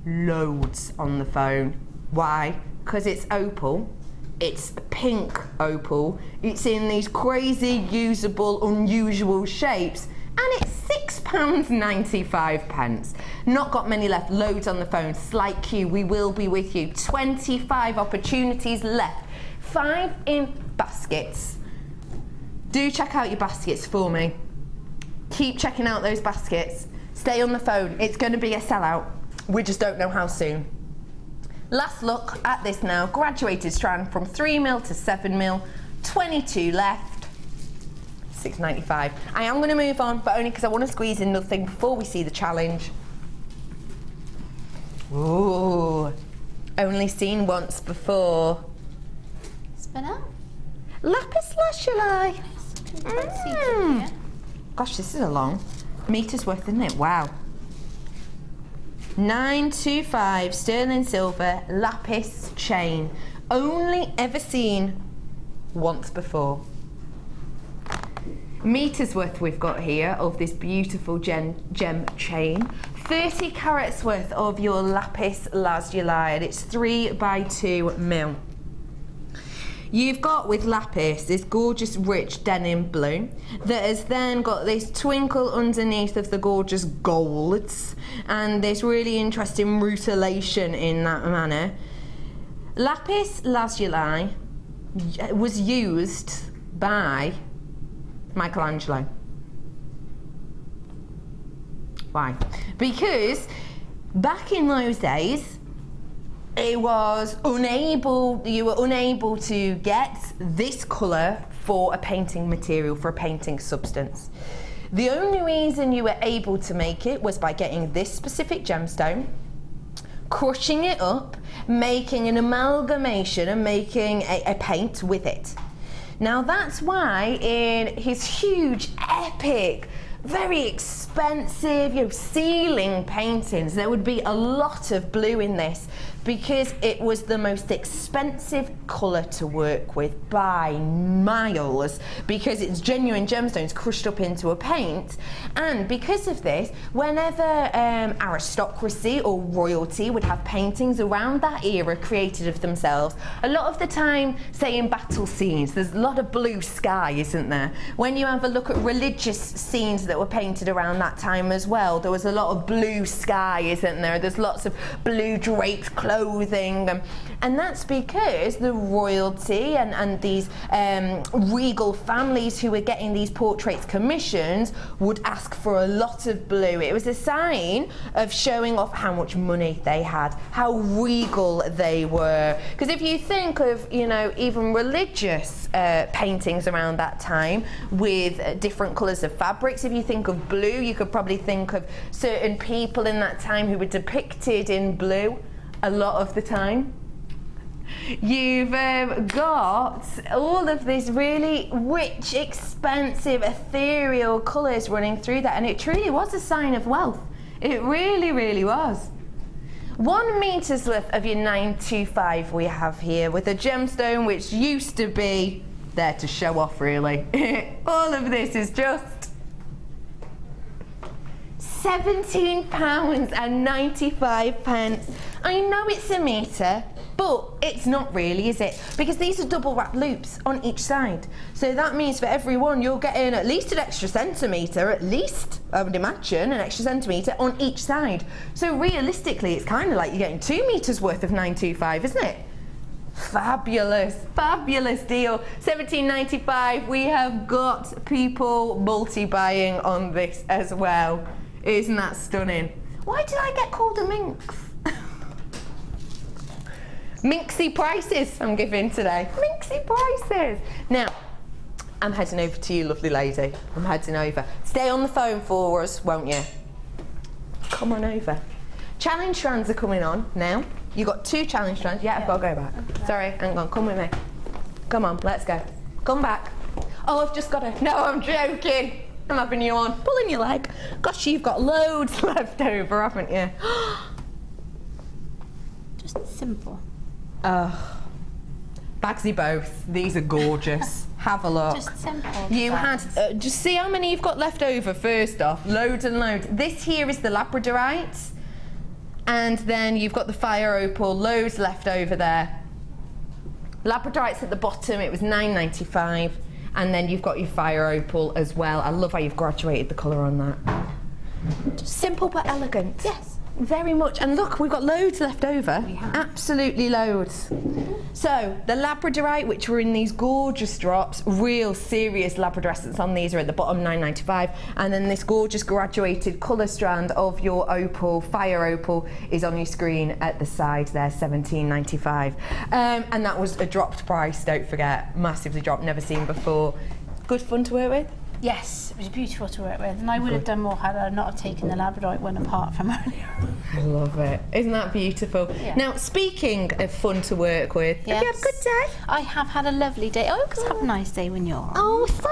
Speaker 9: Loads on the phone. Why? Because it's opal. It's pink opal. It's in these crazy, usable, unusual shapes. And it's £6.95. pence. Not got many left, loads on the phone. Slight queue, we will be with you. 25 opportunities left. Five in baskets. Do check out your baskets for me. Keep checking out those baskets. Stay on the phone. It's going to be a sellout. We just don't know how soon. Last look at this now. Graduated strand from 3 mil to 7 mil. 22 left. 6.95. I am going to move on, but only because I want to squeeze in nothing before we see the challenge. Ooh, only seen once before.
Speaker 8: Spin out.
Speaker 9: Lapis lazuli. Mm. Gosh, this is a long meter's worth, isn't it? Wow. 925 sterling silver lapis chain. Only ever seen once before. Meters worth we've got here of this beautiful gem, gem chain. 30 carats worth of your lapis lazuli and it's 3 by 2 mil. You've got with lapis this gorgeous rich denim blue that has then got this twinkle underneath of the gorgeous golds and this really interesting rutilation in that manner. Lapis lazuli was used by Michelangelo. Why? Because back in those days, it was unable, you were unable to get this colour for a painting material, for a painting substance. The only reason you were able to make it was by getting this specific gemstone, crushing it up, making an amalgamation and making a, a paint with it. Now that's why in his huge, epic, very expensive, you know, ceiling paintings, there would be a lot of blue in this because it was the most expensive colour to work with by miles because it's genuine gemstones crushed up into a paint. And because of this whenever um, aristocracy or royalty would have paintings around that era created of themselves a lot of the time say in battle scenes there's a lot of blue sky isn't there? When you have a look at religious scenes that were painted around that time as well there was a lot of blue sky isn't there? There's lots of blue draped clothing. Um, and that's because the royalty and, and these um, regal families who were getting these portraits commissioned would ask for a lot of blue. It was a sign of showing off how much money they had, how regal they were. Because if you think of, you know, even religious uh, paintings around that time with uh, different colours of fabrics, if you think of blue, you could probably think of certain people in that time who were depicted in blue a lot of the time. You've um, got all of this really rich, expensive, ethereal colours running through that, and it truly was a sign of wealth. It really, really was. One metre's worth of your 925 we have here with a gemstone which used to be there to show off, really. all of this is just £17 and 95 pence. I know it's a metre, but it's not really, is it? Because these are double wrap loops on each side. So that means for every one, you're getting at least an extra centimetre, at least, I would imagine, an extra centimetre on each side. So realistically, it's kind of like you're getting two metres worth of 925, isn't it? Fabulous, fabulous deal. 1795. We have got people multi-buying on this as well. Isn't that stunning? Why did I get called a minx? Minxy prices I'm giving today. Minxy prices. Now, I'm heading over to you, lovely lady. I'm heading over. Stay on the phone for us, won't you? Come on over. Challenge strands are coming on now. You got two challenge strands. Yeah, I've got to go back. Sorry, hang on. Come with me. Come on, let's go. Come back. Oh, I've just got to. No, I'm joking. I'm having you on. Pulling your leg. Gosh, you've got loads left over, haven't you?
Speaker 8: Just simple.
Speaker 9: Oh. Bagsy both. These are gorgeous. Have a look.
Speaker 8: Just simple.
Speaker 9: You had, uh, just see how many you've got left over first off. Loads and loads. This here is the Labradorite. And then you've got the fire opal, loads left over there. Labradorite's at the bottom, it was 9.95. And then you've got your fire opal as well. I love how you've graduated the colour on that. Simple but elegant.
Speaker 8: Yes.
Speaker 9: Very much. And look, we've got loads left over. Absolutely loads. So, the Labradorite, which were in these gorgeous drops, real serious labradorescence on these are at the bottom, 9.95. And then this gorgeous graduated colour strand of your opal, fire opal, is on your screen at the side there, 17.95. Um, and that was a dropped price, don't forget. Massively dropped, never seen before. Good fun to work with?
Speaker 8: Yes, it was beautiful to work with, and I would have done more had I not have taken the Labradorite one apart from earlier.
Speaker 9: I love it. Isn't that beautiful?
Speaker 8: Yeah.
Speaker 9: Now, speaking of fun to work with, have you had a good day?
Speaker 8: I have had a lovely day. Oh, I always have a nice day when you're on.
Speaker 9: Oh, so do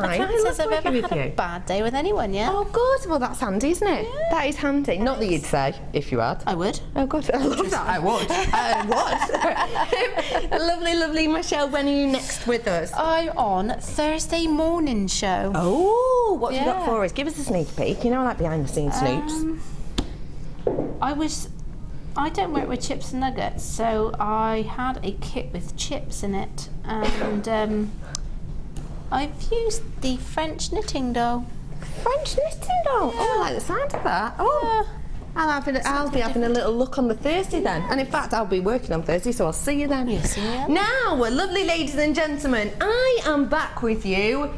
Speaker 9: I.
Speaker 8: I can't say I've ever had a bad day with anyone yeah?
Speaker 9: Oh, good. Well, that's handy, isn't it? That is handy. Not that you'd say if you had.
Speaker 8: I would.
Speaker 9: Oh, good. I love that. I would. I would. lovely, lovely, Michelle. When are you next with us?
Speaker 8: I'm on Thursday morning show.
Speaker 9: Oh, what have you got for us? Give us a sneak peek. You know, like behind the scenes snoops.
Speaker 8: Um, I was. I don't work with chips and nuggets, so I had a kit with chips in it, and um, I've used the French knitting doll.
Speaker 9: French knitting doll. Oh, I like the sound of that. Oh. I'll, have a, I'll be having a little look on the Thursday then. And in fact, I'll be working on Thursday, so I'll see you then.
Speaker 8: See ya.
Speaker 9: Now, lovely ladies and gentlemen, I am back with you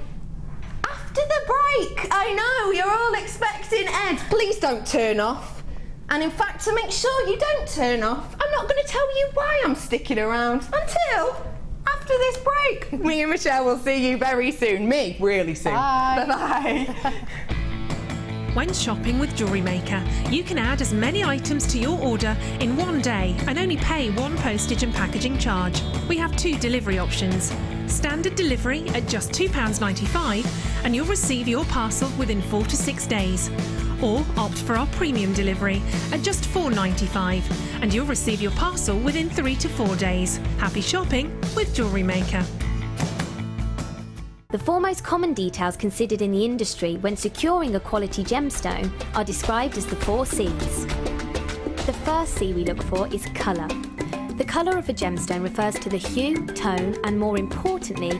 Speaker 9: after the break. I know, you're all expecting Ed. Please don't turn off. And in fact, to make sure you don't turn off, I'm not going to tell you why I'm sticking around until after this break. Me and Michelle will see you very soon. Me, really soon.
Speaker 8: Bye.
Speaker 9: Bye-bye.
Speaker 14: When shopping with Jewellery Maker, you can add as many items to your order in one day and only pay one postage and packaging charge. We have two delivery options. Standard delivery at just £2.95 and you'll receive your parcel within four to six days. Or opt for our premium delivery at just £4.95 and you'll receive your parcel within three to four days. Happy shopping with Jewellery Maker.
Speaker 15: The four most common details considered in the industry when securing a quality gemstone are described as the four C's. The first C we look for is colour. The colour of a gemstone refers to the hue, tone, and more importantly,